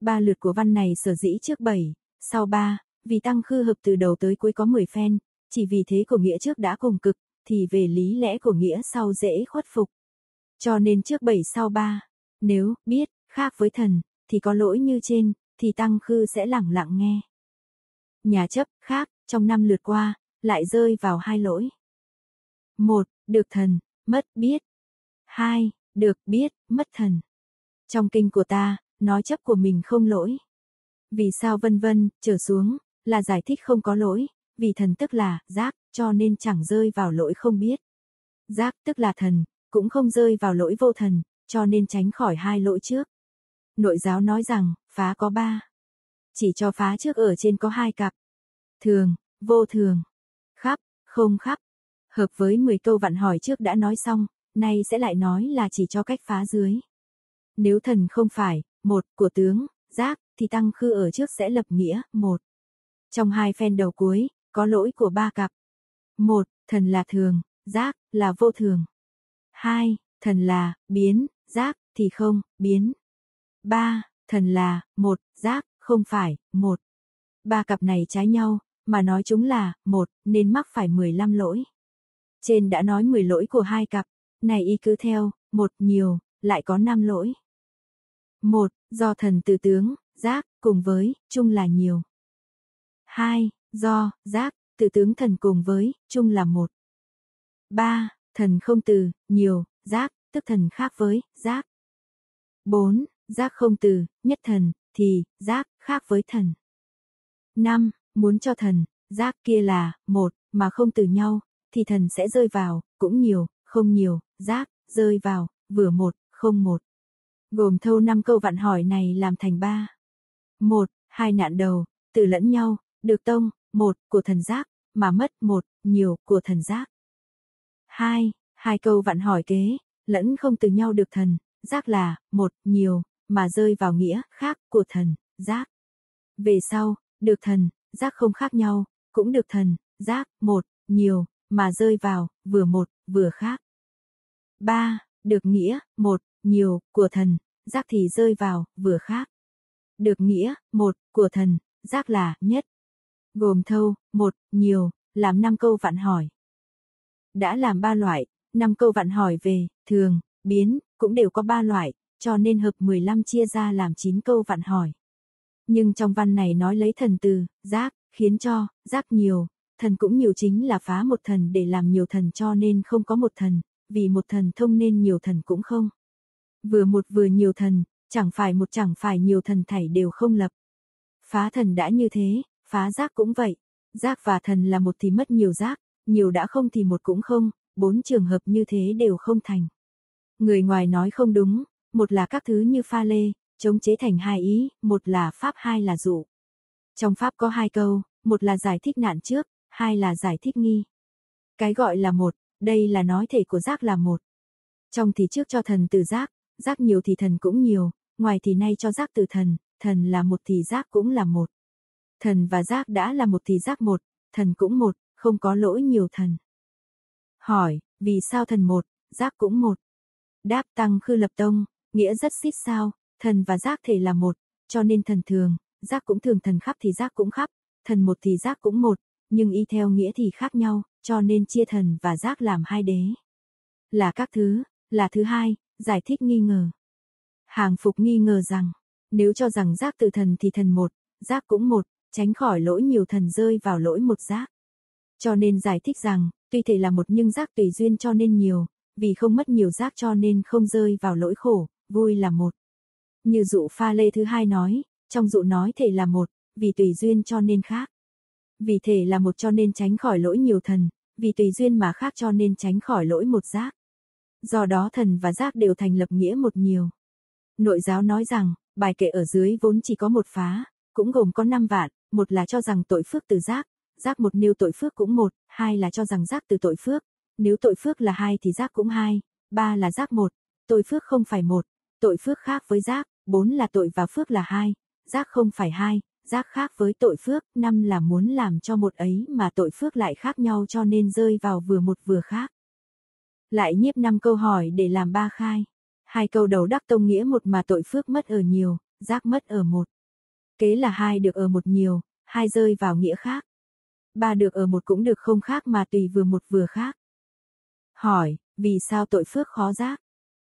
[SPEAKER 1] Ba lượt của văn này sở dĩ trước 7, sau 3, vì tăng khư hợp từ đầu tới cuối có 10 phen, chỉ vì thế của nghĩa trước đã cùng cực, thì về lý lẽ của nghĩa sau dễ khuất phục. Cho nên trước bảy sau ba, nếu biết khác với thần thì có lỗi như trên, thì tăng khư sẽ lẳng lặng nghe. Nhà chấp khác, trong năm lượt qua, lại rơi vào hai lỗi. Một, được thần, mất biết. Hai, được biết, mất thần. Trong kinh của ta, nói chấp của mình không lỗi. Vì sao vân vân, trở xuống, là giải thích không có lỗi, vì thần tức là, giác, cho nên chẳng rơi vào lỗi không biết. Giác tức là thần, cũng không rơi vào lỗi vô thần, cho nên tránh khỏi hai lỗi trước. Nội giáo nói rằng, phá có ba. Chỉ cho phá trước ở trên có hai cặp. Thường, vô thường, khắp, không khắp. Hợp với 10 câu vặn hỏi trước đã nói xong, nay sẽ lại nói là chỉ cho cách phá dưới. Nếu thần không phải, một, của tướng, giác, thì tăng khư ở trước sẽ lập nghĩa, một. Trong hai phen đầu cuối, có lỗi của ba cặp. 1. thần là thường, giác, là vô thường. 2. thần là, biến, giác, thì không, biến. 3. thần là, một, giác, không phải, một. Ba cặp này trái nhau, mà nói chúng là, một, nên mắc phải 15 lỗi. Trên đã nói 10 lỗi của hai cặp, này y cứ theo, một, nhiều, lại có 5 lỗi. Một, do thần từ tướng, giác, cùng với, chung là nhiều. 2. do, giác, từ tướng thần cùng với, chung là một. Ba, thần không từ, nhiều, giác, tức thần khác với, giác. 4. Giác không từ, nhất thần, thì, giác, khác với thần. 5. Muốn cho thần, giác kia là, một, mà không từ nhau, thì thần sẽ rơi vào, cũng nhiều, không nhiều, giác, rơi vào, vừa một, không một. Gồm thâu 5 câu vạn hỏi này làm thành ba. Một, hai nạn đầu, từ lẫn nhau, được tông, một, của thần giác, mà mất một, nhiều, của thần giác. Hai, hai câu vặn hỏi kế, lẫn không từ nhau được thần, giác là, một, nhiều, mà rơi vào nghĩa khác của thần, giác. Về sau, được thần, giác không khác nhau, cũng được thần, giác, một, nhiều, mà rơi vào, vừa một, vừa khác. ba Được nghĩa, một, nhiều, của thần, giác thì rơi vào, vừa khác. Được nghĩa, một, của thần, giác là, nhất. Gồm thâu, một, nhiều, làm năm câu vạn hỏi. Đã làm ba loại, năm câu vạn hỏi về, thường, biến, cũng đều có ba loại, cho nên hợp 15 chia ra làm 9 câu vạn hỏi. Nhưng trong văn này nói lấy thần từ, giác, khiến cho, giác nhiều, thần cũng nhiều chính là phá một thần để làm nhiều thần cho nên không có một thần, vì một thần thông nên nhiều thần cũng không. Vừa một vừa nhiều thần, chẳng phải một chẳng phải nhiều thần thảy đều không lập. Phá thần đã như thế, phá giác cũng vậy. Giác và thần là một thì mất nhiều giác, nhiều đã không thì một cũng không, bốn trường hợp như thế đều không thành. Người ngoài nói không đúng, một là các thứ như pha lê, chống chế thành hai ý, một là pháp hai là dụ. Trong pháp có hai câu, một là giải thích nạn trước, hai là giải thích nghi. Cái gọi là một, đây là nói thể của giác là một. Trong thì trước cho thần từ giác, giác nhiều thì thần cũng nhiều, ngoài thì nay cho giác từ thần, thần là một thì giác cũng là một. Thần và giác đã là một thì giác một, thần cũng một, không có lỗi nhiều thần. Hỏi, vì sao thần một, giác cũng một? Đáp tăng khư lập tông, nghĩa rất xít sao, thần và giác thể là một, cho nên thần thường, giác cũng thường thần khắp thì giác cũng khắp, thần một thì giác cũng một, nhưng y theo nghĩa thì khác nhau, cho nên chia thần và giác làm hai đế. Là các thứ, là thứ hai, giải thích nghi ngờ. Hàng phục nghi ngờ rằng, nếu cho rằng giác từ thần thì thần một, giác cũng một, tránh khỏi lỗi nhiều thần rơi vào lỗi một giác. Cho nên giải thích rằng, tuy thể là một nhưng giác tùy duyên cho nên nhiều, vì không mất nhiều giác cho nên không rơi vào lỗi khổ, vui là một. Như dụ pha lê thứ hai nói, trong dụ nói thể là một, vì tùy duyên cho nên khác. Vì thể là một cho nên tránh khỏi lỗi nhiều thần, vì tùy duyên mà khác cho nên tránh khỏi lỗi một giác. Do đó thần và giác đều thành lập nghĩa một nhiều. Nội giáo nói rằng, bài kệ ở dưới vốn chỉ có một phá, cũng gồm có năm vạn, một là cho rằng tội phước từ giác, giác một nêu tội phước cũng một, hai là cho rằng giác từ tội phước, nếu tội phước là hai thì giác cũng hai, ba là giác một, tội phước không phải một, tội phước khác với giác, bốn là tội và phước là hai, giác không phải hai, giác khác với tội phước, năm là muốn làm cho một ấy mà tội phước lại khác nhau cho nên rơi vào vừa một vừa khác. Lại nhiếp năm câu hỏi để làm ba khai. Hai câu đầu đắc tông nghĩa một mà tội phước mất ở nhiều, giác mất ở một. Kế là hai được ở một nhiều, hai rơi vào nghĩa khác. Ba được ở một cũng được không khác mà tùy vừa một vừa khác. Hỏi, vì sao tội phước khó giác?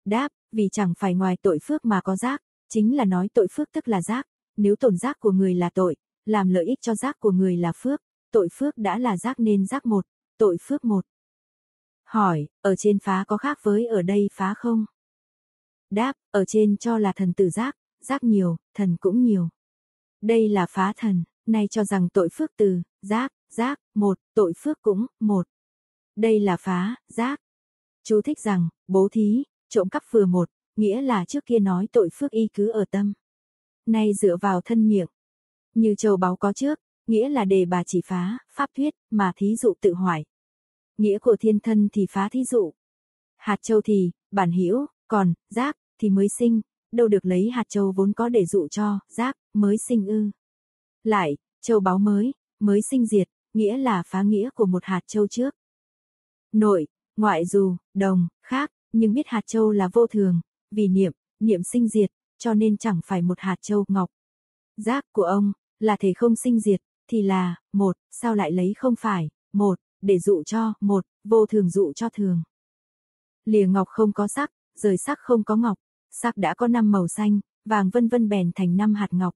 [SPEAKER 1] Đáp, vì chẳng phải ngoài tội phước mà có giác, chính là nói tội phước tức là giác, nếu tổn giác của người là tội, làm lợi ích cho giác của người là phước, tội phước đã là giác nên giác một, tội phước một. Hỏi, ở trên phá có khác với ở đây phá không? Đáp, ở trên cho là thần tử giác, giác nhiều, thần cũng nhiều. Đây là phá thần, nay cho rằng tội phước từ, giác, giác, một, tội phước cũng, một. Đây là phá, giác. Chú thích rằng, bố thí, trộm cắp vừa một, nghĩa là trước kia nói tội phước y cứ ở tâm. Nay dựa vào thân miệng. Như châu báu có trước, nghĩa là đề bà chỉ phá, pháp thuyết, mà thí dụ tự hoại. Nghĩa của thiên thân thì phá thí dụ. Hạt châu thì, bản hiểu, còn, giác, thì mới sinh, đâu được lấy hạt châu vốn có để dụ cho, giáp mới sinh ư. Lại, châu báu mới, mới sinh diệt, nghĩa là phá nghĩa của một hạt châu trước. Nội, ngoại dù, đồng, khác, nhưng biết hạt châu là vô thường, vì niệm, niệm sinh diệt, cho nên chẳng phải một hạt châu ngọc. Giác của ông, là thể không sinh diệt, thì là, một, sao lại lấy không phải, một, để dụ cho, một, vô thường dụ cho thường. Lìa ngọc không có sắc, rời sắc không có ngọc, sắc đã có năm màu xanh, vàng vân vân bèn thành năm hạt ngọc.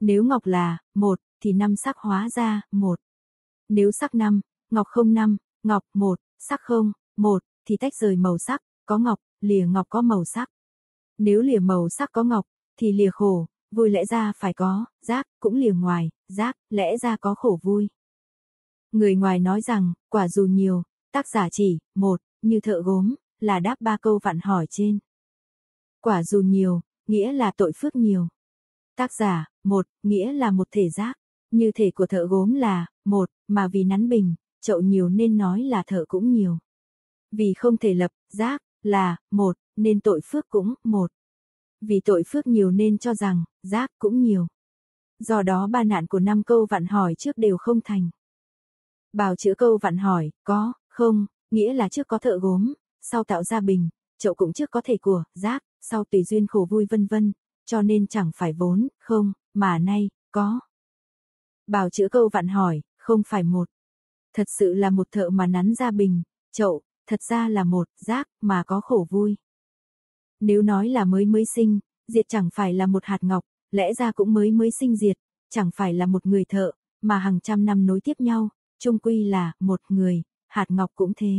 [SPEAKER 1] Nếu ngọc là, một, thì năm sắc hóa ra, một. Nếu sắc năm, ngọc không năm, ngọc một, sắc không, một, thì tách rời màu sắc, có ngọc, lìa ngọc có màu sắc. Nếu lìa màu sắc có ngọc, thì lìa khổ, vui lẽ ra phải có, giác, cũng lìa ngoài, giác, lẽ ra có khổ vui. Người ngoài nói rằng, quả dù nhiều, tác giả chỉ, một, như thợ gốm, là đáp ba câu vặn hỏi trên. Quả dù nhiều, nghĩa là tội phước nhiều. Tác giả, một, nghĩa là một thể giác, như thể của thợ gốm là, một, mà vì nắn bình, chậu nhiều nên nói là thợ cũng nhiều. Vì không thể lập, giác, là, một, nên tội phước cũng, một. Vì tội phước nhiều nên cho rằng, giác cũng nhiều. Do đó ba nạn của năm câu vặn hỏi trước đều không thành. Bào chữa câu vặn hỏi, có, không, nghĩa là trước có thợ gốm, sau tạo ra bình, chậu cũng trước có thể của, giác, sau tùy duyên khổ vui vân vân, cho nên chẳng phải vốn, không, mà nay, có. Bào chữa câu vặn hỏi, không phải một. Thật sự là một thợ mà nắn ra bình, chậu, thật ra là một, giác, mà có khổ vui. Nếu nói là mới mới sinh, diệt chẳng phải là một hạt ngọc, lẽ ra cũng mới mới sinh diệt, chẳng phải là một người thợ, mà hàng trăm năm nối tiếp nhau, chung quy là một người, hạt ngọc cũng thế.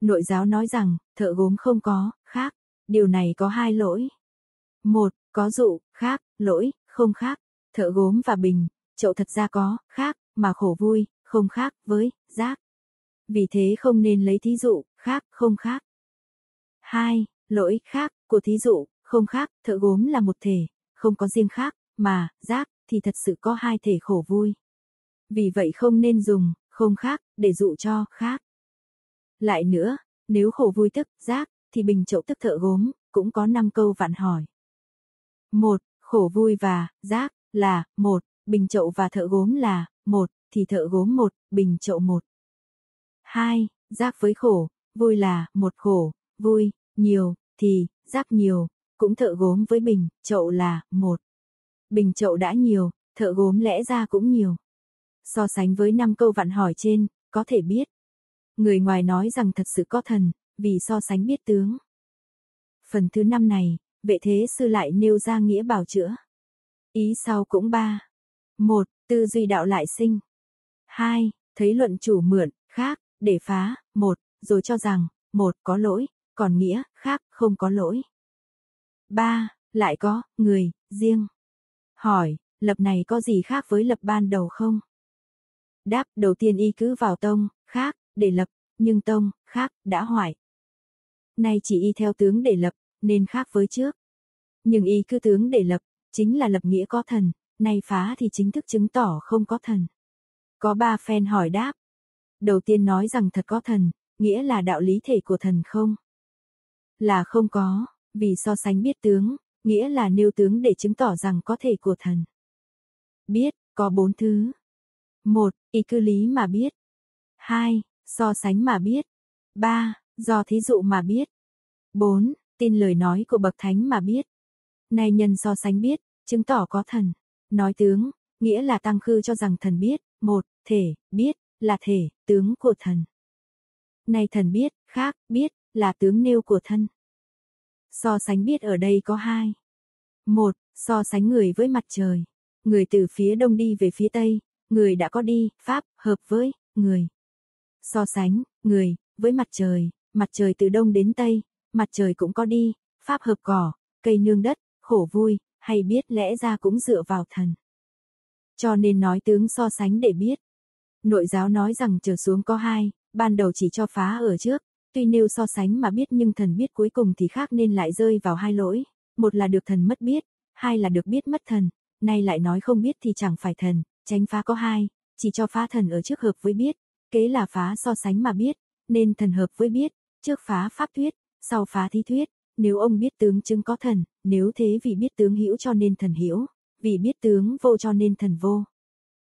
[SPEAKER 1] Nội giáo nói rằng, thợ gốm không có, khác, điều này có hai lỗi. Một, có dụ, khác, lỗi, không khác, thợ gốm và bình, chậu thật ra có, khác, mà khổ vui, không khác, với, giác. Vì thế không nên lấy thí dụ, khác, không khác. Hai, lỗi khác, của thí dụ, không khác, thợ gốm là một thể, không có riêng khác, mà, giác, thì thật sự có hai thể khổ vui. Vì vậy không nên dùng, không khác, để dụ cho, khác. Lại nữa, nếu khổ vui tức, giác, thì bình chậu tức thợ gốm, cũng có 5 câu vạn hỏi. Một, khổ vui và, giác, là, một, bình chậu và thợ gốm là, một, thì thợ gốm một, bình chậu một. Hai, giác với khổ, vui là, một khổ, vui, nhiều, thì, giác nhiều, cũng thợ gốm với bình, chậu là, một. Bình chậu đã nhiều, thợ gốm lẽ ra cũng nhiều. So sánh với năm câu vạn hỏi trên, có thể biết. Người ngoài nói rằng thật sự có thần, vì so sánh biết tướng. Phần thứ năm này, vệ thế sư lại nêu ra nghĩa bảo chữa. Ý sau cũng ba. Một, tư duy đạo lại sinh. Hai, thấy luận chủ mượn, khác, để phá, một, rồi cho rằng, một có lỗi, còn nghĩa, khác, không có lỗi. Ba, lại có, người, riêng. Hỏi, lập này có gì khác với lập ban đầu không? Đáp, đầu tiên y cứ vào tông, khác, để lập, nhưng tông, khác, đã hoại. Nay chỉ y theo tướng để lập, nên khác với trước. Nhưng y cứ tướng để lập, chính là lập nghĩa có thần, nay phá thì chính thức chứng tỏ không có thần. Có ba phen hỏi đáp. Đầu tiên nói rằng thật có thần, nghĩa là đạo lý thể của thần không? Là không có, vì so sánh biết tướng, nghĩa là nêu tướng để chứng tỏ rằng có thể của thần. Biết, có bốn thứ. Một, y cư lý mà biết. Hai, so sánh mà biết. Ba, do thí dụ mà biết. Bốn, tin lời nói của bậc thánh mà biết. Nay nhân so sánh biết, chứng tỏ có thần. Nói tướng, nghĩa là tăng khư cho rằng thần biết, một, thể, biết, là thể, tướng của thần. Nay thần biết, khác, biết, là tướng nêu của thân. So sánh biết ở đây có hai. Một, so sánh người với mặt trời. Người từ phía đông đi về phía tây, người đã có đi, pháp, hợp với, người. So sánh, người, với mặt trời, mặt trời từ đông đến tây, mặt trời cũng có đi, pháp hợp cỏ, cây nương đất, khổ vui, hay biết lẽ ra cũng dựa vào thần. Cho nên nói tướng so sánh để biết. Nội giáo nói rằng trở xuống có hai, ban đầu chỉ cho phá ở trước, tuy nêu so sánh mà biết nhưng thần biết cuối cùng thì khác nên lại rơi vào hai lỗi, một là được thần mất biết, hai là được biết mất thần, nay lại nói không biết thì chẳng phải thần, tránh phá có hai, chỉ cho phá thần ở trước hợp với biết, kế là phá so sánh mà biết, nên thần hợp với biết, trước phá pháp thuyết, sau phá thí thuyết, nếu ông biết tướng chứng có thần, nếu thế vì biết tướng hữu cho nên thần hữu, vì biết tướng vô cho nên thần vô.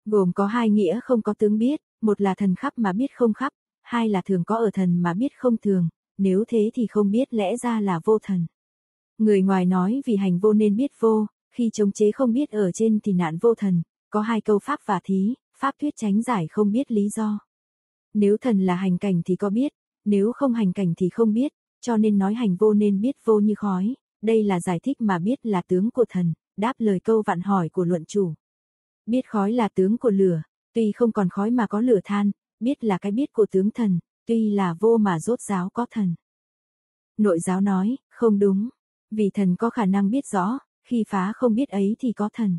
[SPEAKER 1] Gồm có hai nghĩa không có tướng biết, một là thần khắp mà biết không khắp, hai là thường có ở thần mà biết không thường, nếu thế thì không biết lẽ ra là vô thần. Người ngoài nói vì hành vô nên biết vô, khi chống chế không biết ở trên thì nạn vô thần, có hai câu pháp và thí, pháp thuyết tránh giải không biết lý do. Nếu thần là hành cảnh thì có biết, nếu không hành cảnh thì không biết, cho nên nói hành vô nên biết vô như khói, đây là giải thích mà biết là tướng của thần, đáp lời câu vạn hỏi của luận chủ. Biết khói là tướng của lửa, tuy không còn khói mà có lửa than, biết là cái biết của tướng thần, tuy là vô mà rốt giáo có thần. Nội giáo nói, không đúng, vì thần có khả năng biết rõ, khi phá không biết ấy thì có thần.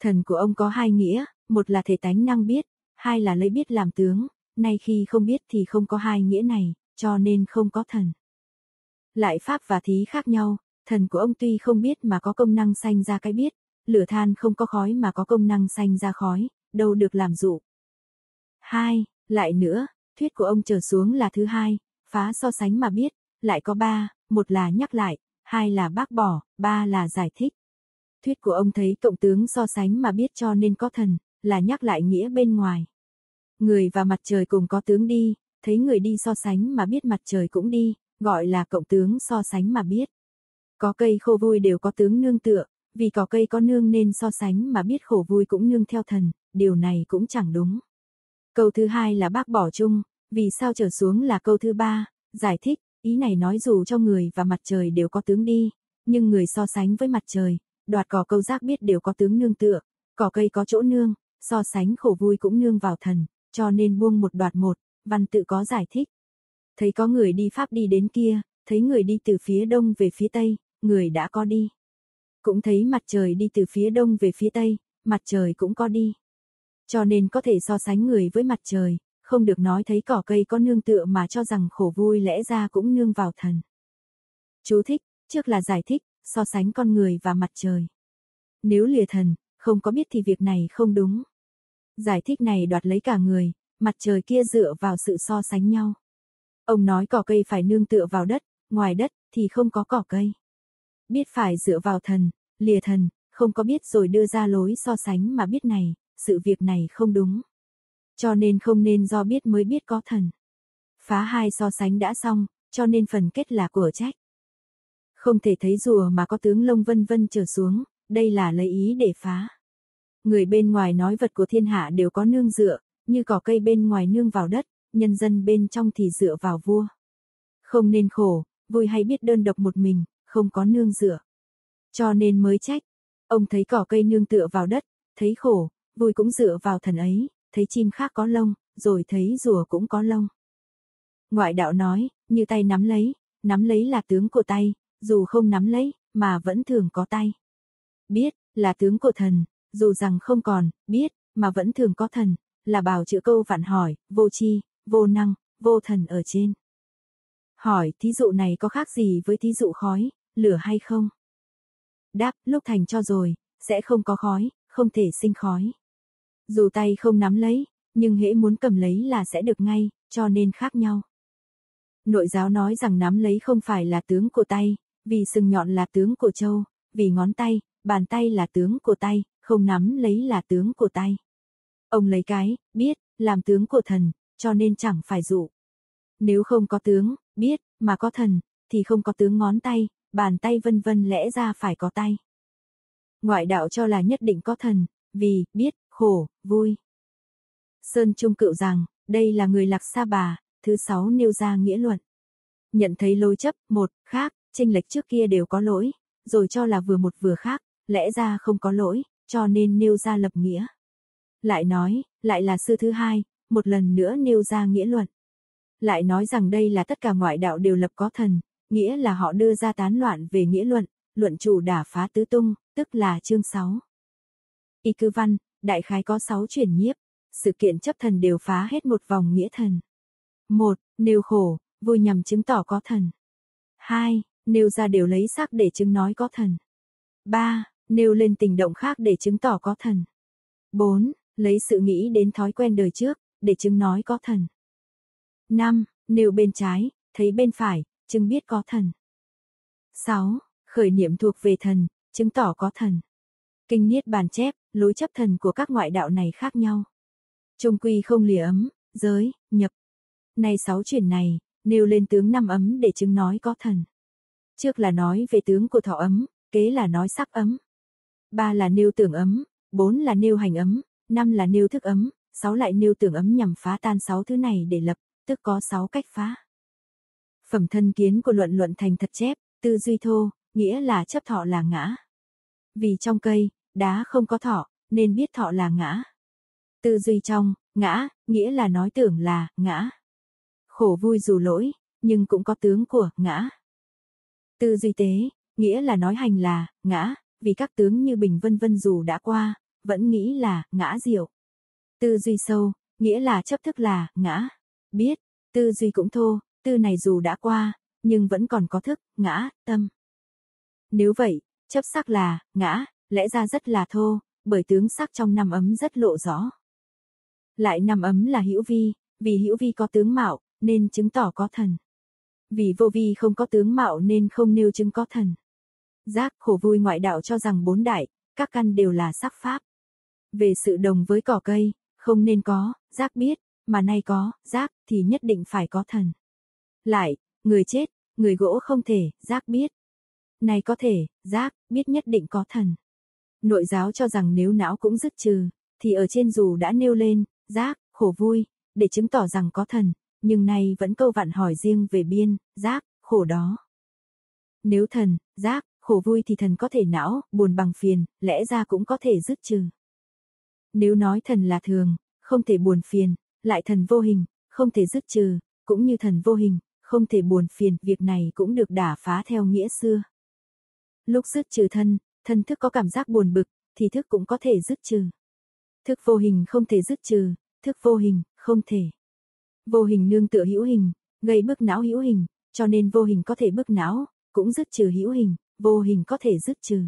[SPEAKER 1] Thần của ông có hai nghĩa, một là thể tánh năng biết, hai là lấy biết làm tướng, nay khi không biết thì không có hai nghĩa này, cho nên không có thần. Lại pháp và thí khác nhau, thần của ông tuy không biết mà có công năng sanh ra cái biết, lửa than không có khói mà có công năng sanh ra khói, đâu được làm dụ. Hai, lại nữa, thuyết của ông trở xuống là thứ hai, phá so sánh mà biết, lại có ba, một là nhắc lại, hai là bác bỏ, ba là giải thích. Thuyết của ông thấy cộng tướng so sánh mà biết cho nên có thần, là nhắc lại nghĩa bên ngoài. Người và mặt trời cùng có tướng đi, thấy người đi so sánh mà biết mặt trời cũng đi, gọi là cộng tướng so sánh mà biết. Có cây khô vui đều có tướng nương tựa, vì có cây có nương nên so sánh mà biết khổ vui cũng nương theo thần, điều này cũng chẳng đúng. Câu thứ hai là bác bỏ chung, vì sao trở xuống là câu thứ ba, giải thích, ý này nói dù cho người và mặt trời đều có tướng đi, nhưng người so sánh với mặt trời, đoạt cỏ câu giác biết đều có tướng nương tựa, cỏ cây có chỗ nương, so sánh khổ vui cũng nương vào thần, cho nên buông một đoạt một, văn tự có giải thích. Thấy có người đi Pháp đi đến kia, thấy người đi từ phía đông về phía tây, người đã có đi. Cũng thấy mặt trời đi từ phía đông về phía tây, mặt trời cũng có đi. Cho nên có thể so sánh người với mặt trời, không được nói thấy cỏ cây có nương tựa mà cho rằng khổ vui lẽ ra cũng nương vào thần. Chú thích, trước là giải thích, so sánh con người và mặt trời. Nếu lìa thần, không có biết thì việc này không đúng. Giải thích này đoạt lấy cả người, mặt trời kia dựa vào sự so sánh nhau. Ông nói cỏ cây phải nương tựa vào đất, ngoài đất thì không có cỏ cây. Biết phải dựa vào thần, lìa thần, không có biết rồi đưa ra lối so sánh mà biết này, sự việc này không đúng. Cho nên không nên do biết mới biết có thần. Phá hai so sánh đã xong, cho nên phần kết là của trách. Không thể thấy rùa mà có tướng lông vân vân trở xuống, đây là lấy ý để phá. Người bên ngoài nói vật của thiên hạ đều có nương dựa, như cỏ cây bên ngoài nương vào đất, nhân dân bên trong thì dựa vào vua. Không nên khổ, vui hay biết đơn độc một mình, không có nương dựa. Cho nên mới trách. Ông thấy cỏ cây nương tựa vào đất, thấy khổ, vui cũng dựa vào thần ấy, thấy chim khác có lông, rồi thấy rùa cũng có lông. Ngoại đạo nói, như tay nắm lấy, nắm lấy là tướng của tay, dù không nắm lấy, mà vẫn thường có tay. Biết, là tướng của thần, dù rằng không còn, biết, mà vẫn thường có thần, là bảo chữ câu vạn hỏi, vô chi, vô năng, vô thần ở trên. Hỏi, thí dụ này có khác gì với thí dụ khói, lửa hay không? Đáp, lúc thành cho rồi, sẽ không có khói, không thể sinh khói. Dù tay không nắm lấy, nhưng hễ muốn cầm lấy là sẽ được ngay, cho nên khác nhau. Nội giáo nói rằng nắm lấy không phải là tướng của tay, vì sừng nhọn là tướng của châu, vì ngón tay, bàn tay là tướng của tay, không nắm lấy là tướng của tay. Ông lấy cái, biết, làm tướng của thần, cho nên chẳng phải dụ. Nếu không có tướng, biết, mà có thần, thì không có tướng ngón tay, bàn tay vân vân lẽ ra phải có tay. Ngoại đạo cho là nhất định có thần, vì, biết, khổ, vui. Sơn Trung cựu rằng, đây là người lạc sa bà, thứ sáu nêu ra nghĩa luận. Nhận thấy lôi chấp, một, khác, tranh lệch trước kia đều có lỗi, rồi cho là vừa một vừa khác, lẽ ra không có lỗi, cho nên nêu ra lập nghĩa. Lại nói, lại là sư thứ hai, một lần nữa nêu ra nghĩa luận. Lại nói rằng đây là tất cả ngoại đạo đều lập có thần, nghĩa là họ đưa ra tán loạn về nghĩa luận, luận chủ đả phá tứ tung, tức là chương 6. Y cư văn, đại khái có 6 chuyển nhiếp, sự kiện chấp thần đều phá hết một vòng nghĩa thần. một Nêu khổ, vui nhằm chứng tỏ có thần. 2. Nêu ra đều lấy sắc để chứng nói có thần. 3. Nêu lên tình động khác để chứng tỏ có thần. 4. Lấy sự nghĩ đến thói quen đời trước, để chứng nói có thần. 5. Nêu bên trái, thấy bên phải, chứng biết có thần. 6. Khởi niệm thuộc về thần, chứng tỏ có thần. Kinh Niết bàn chép, lối chấp thần của các ngoại đạo này khác nhau. Trung quy không lìa ấm, giới, nhập. Nay sáu chuyển này, nêu lên tướng năm ấm để chứng nói có thần. Trước là nói về tướng của thọ ấm, kế là nói sắc ấm. Ba là nêu tưởng ấm, bốn là nêu hành ấm, năm là nêu thức ấm, sáu lại nêu tưởng ấm nhằm phá tan sáu thứ này để lập, tức có sáu cách phá. Phẩm thân kiến của luận luận thành thật chép, tư duy thô, nghĩa là chấp thọ là ngã. Vì trong cây, đá không có thọ, nên biết thọ là ngã. Tư duy trong, ngã, nghĩa là nói tưởng là, ngã. Khổ vui dù lỗi, nhưng cũng có tướng của, ngã. Tư duy tế, nghĩa là nói hành là, ngã, vì các tướng như bình vân vân dù đã qua, vẫn nghĩ là, ngã diệu. Tư duy sâu, nghĩa là chấp thức là, ngã. Biết, tư duy cũng thô, tư này dù đã qua, nhưng vẫn còn có thức, ngã, tâm. Nếu vậy, chấp sắc là, ngã, lẽ ra rất là thô, bởi tướng sắc trong năm ấm rất lộ rõ. Lại năm ấm là hữu vi, vì hữu vi có tướng mạo, nên chứng tỏ có thần. Vì vô vi không có tướng mạo nên không nêu chứng có thần. Giác khổ vui ngoại đạo cho rằng bốn đại, các căn đều là sắc pháp. Về sự đồng với cỏ cây, không nên có, giác biết, mà nay có, giác, thì nhất định phải có thần. Lại, người chết, người gỗ không thể, giác biết. Này có thể, giác, biết nhất định có thần. Nội giáo cho rằng nếu não cũng dứt trừ, thì ở trên dù đã nêu lên, giác, khổ vui, để chứng tỏ rằng có thần, nhưng nay vẫn câu vạn hỏi riêng về biên, giác, khổ đó. Nếu thần, giác, khổ vui thì thần có thể não, buồn bằng phiền, lẽ ra cũng có thể dứt trừ. Nếu nói thần là thường, không thể buồn phiền, lại thần vô hình, không thể dứt trừ, cũng như thần vô hình, không thể buồn phiền, việc này cũng được đả phá theo nghĩa xưa. Lúc dứt trừ thân, thân thức có cảm giác buồn bực, thì thức cũng có thể dứt trừ. Thức vô hình không thể dứt trừ, thức vô hình, không thể. Vô hình nương tựa hữu hình, gây bức não hữu hình, cho nên vô hình có thể bức não, cũng dứt trừ hữu hình, vô hình có thể dứt trừ.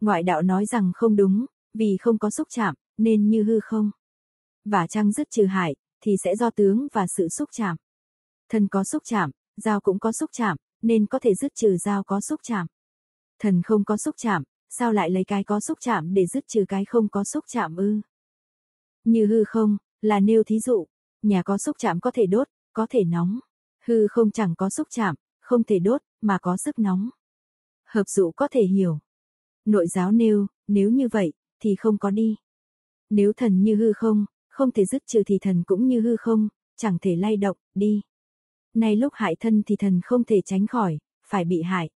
[SPEAKER 1] Ngoại đạo nói rằng không đúng, vì không có xúc chạm, nên như hư không. Và chăng dứt trừ hại, thì sẽ do tướng và sự xúc chạm. Thần có xúc chạm, giao cũng có xúc chạm, nên có thể dứt trừ giao có xúc chạm. Thần không có xúc chạm, sao lại lấy cái có xúc chạm để dứt trừ cái không có xúc chạm ư? Như hư không, là nêu thí dụ, nhà có xúc chạm có thể đốt, có thể nóng. Hư không chẳng có xúc chạm, không thể đốt, mà có sức nóng. Hợp dụ có thể hiểu. Nội giáo nêu, nếu như vậy, thì không có đi. Nếu thần như hư không, không thể dứt trừ thì thần cũng như hư không, chẳng thể lay động, đi. Nay lúc hại thân thì thần không thể tránh khỏi, phải bị hại.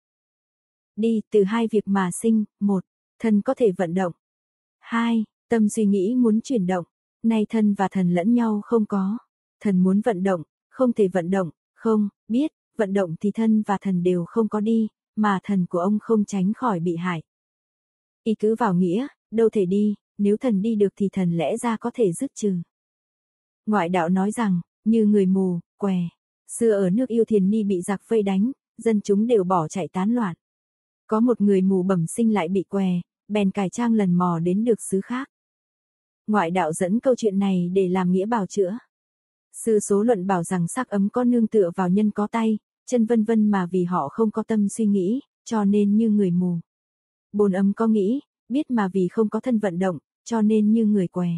[SPEAKER 1] Đi, từ hai việc mà sinh, một, thân có thể vận động. Hai, tâm suy nghĩ muốn chuyển động. Nay thân và thần lẫn nhau không có. Thần muốn vận động, không thể vận động, không, biết, vận động thì thân và thần đều không có đi, mà thần của ông không tránh khỏi bị hại. Y cứ vào nghĩa, đâu thể đi, nếu thần đi được thì thần lẽ ra có thể dứt trừ. Ngoại đạo nói rằng, như người mù, què. Xưa ở nước yêu thiền ni bị giặc vây đánh, dân chúng đều bỏ chạy tán loạn. Có một người mù bẩm sinh lại bị què, bèn cải trang lần mò đến được xứ khác. Ngoại đạo dẫn câu chuyện này để làm nghĩa bào chữa. Sư số luận bảo rằng sắc ấm có nương tựa vào nhân có tay, chân vân vân mà vì họ không có tâm suy nghĩ, cho nên như người mù. Bồn ấm có nghĩ, biết mà vì không có thân vận động, cho nên như người què.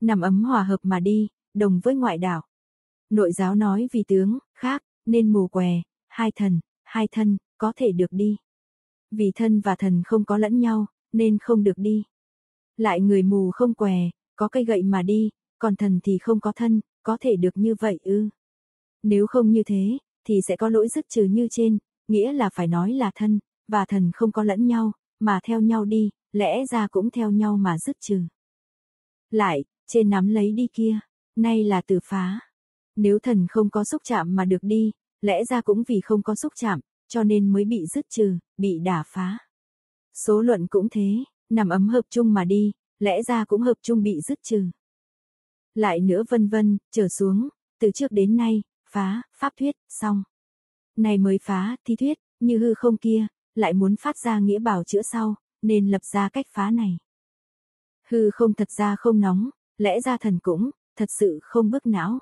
[SPEAKER 1] Nằm ấm hòa hợp mà đi, đồng với ngoại đạo. Nội giáo nói vì tướng, khác, nên mù què, hai thần, hai thân, có thể được đi. Vì thân và thần không có lẫn nhau, nên không được đi. Lại người mù không què, có cây gậy mà đi, còn thần thì không có thân, có thể được như vậy ư. Nếu không như thế, thì sẽ có lỗi dứt trừ như trên, nghĩa là phải nói là thân, và thần không có lẫn nhau, mà theo nhau đi, lẽ ra cũng theo nhau mà dứt trừ. Lại, trên nắm lấy đi kia, nay là từ phá. Nếu thần không có xúc chạm mà được đi, lẽ ra cũng vì không có xúc chạm, cho nên mới bị dứt trừ, bị đả phá. Số luận cũng thế, nằm ấm hợp chung mà đi, lẽ ra cũng hợp chung bị dứt trừ. Lại nữa vân vân, trở xuống, từ trước đến nay, phá, pháp thuyết, xong. Này mới phá, thi thuyết, như hư không kia, lại muốn phát ra nghĩa bảo chữa sau, nên lập ra cách phá này. Hư không thật ra không nóng, lẽ ra thần cũng, thật sự không bức não.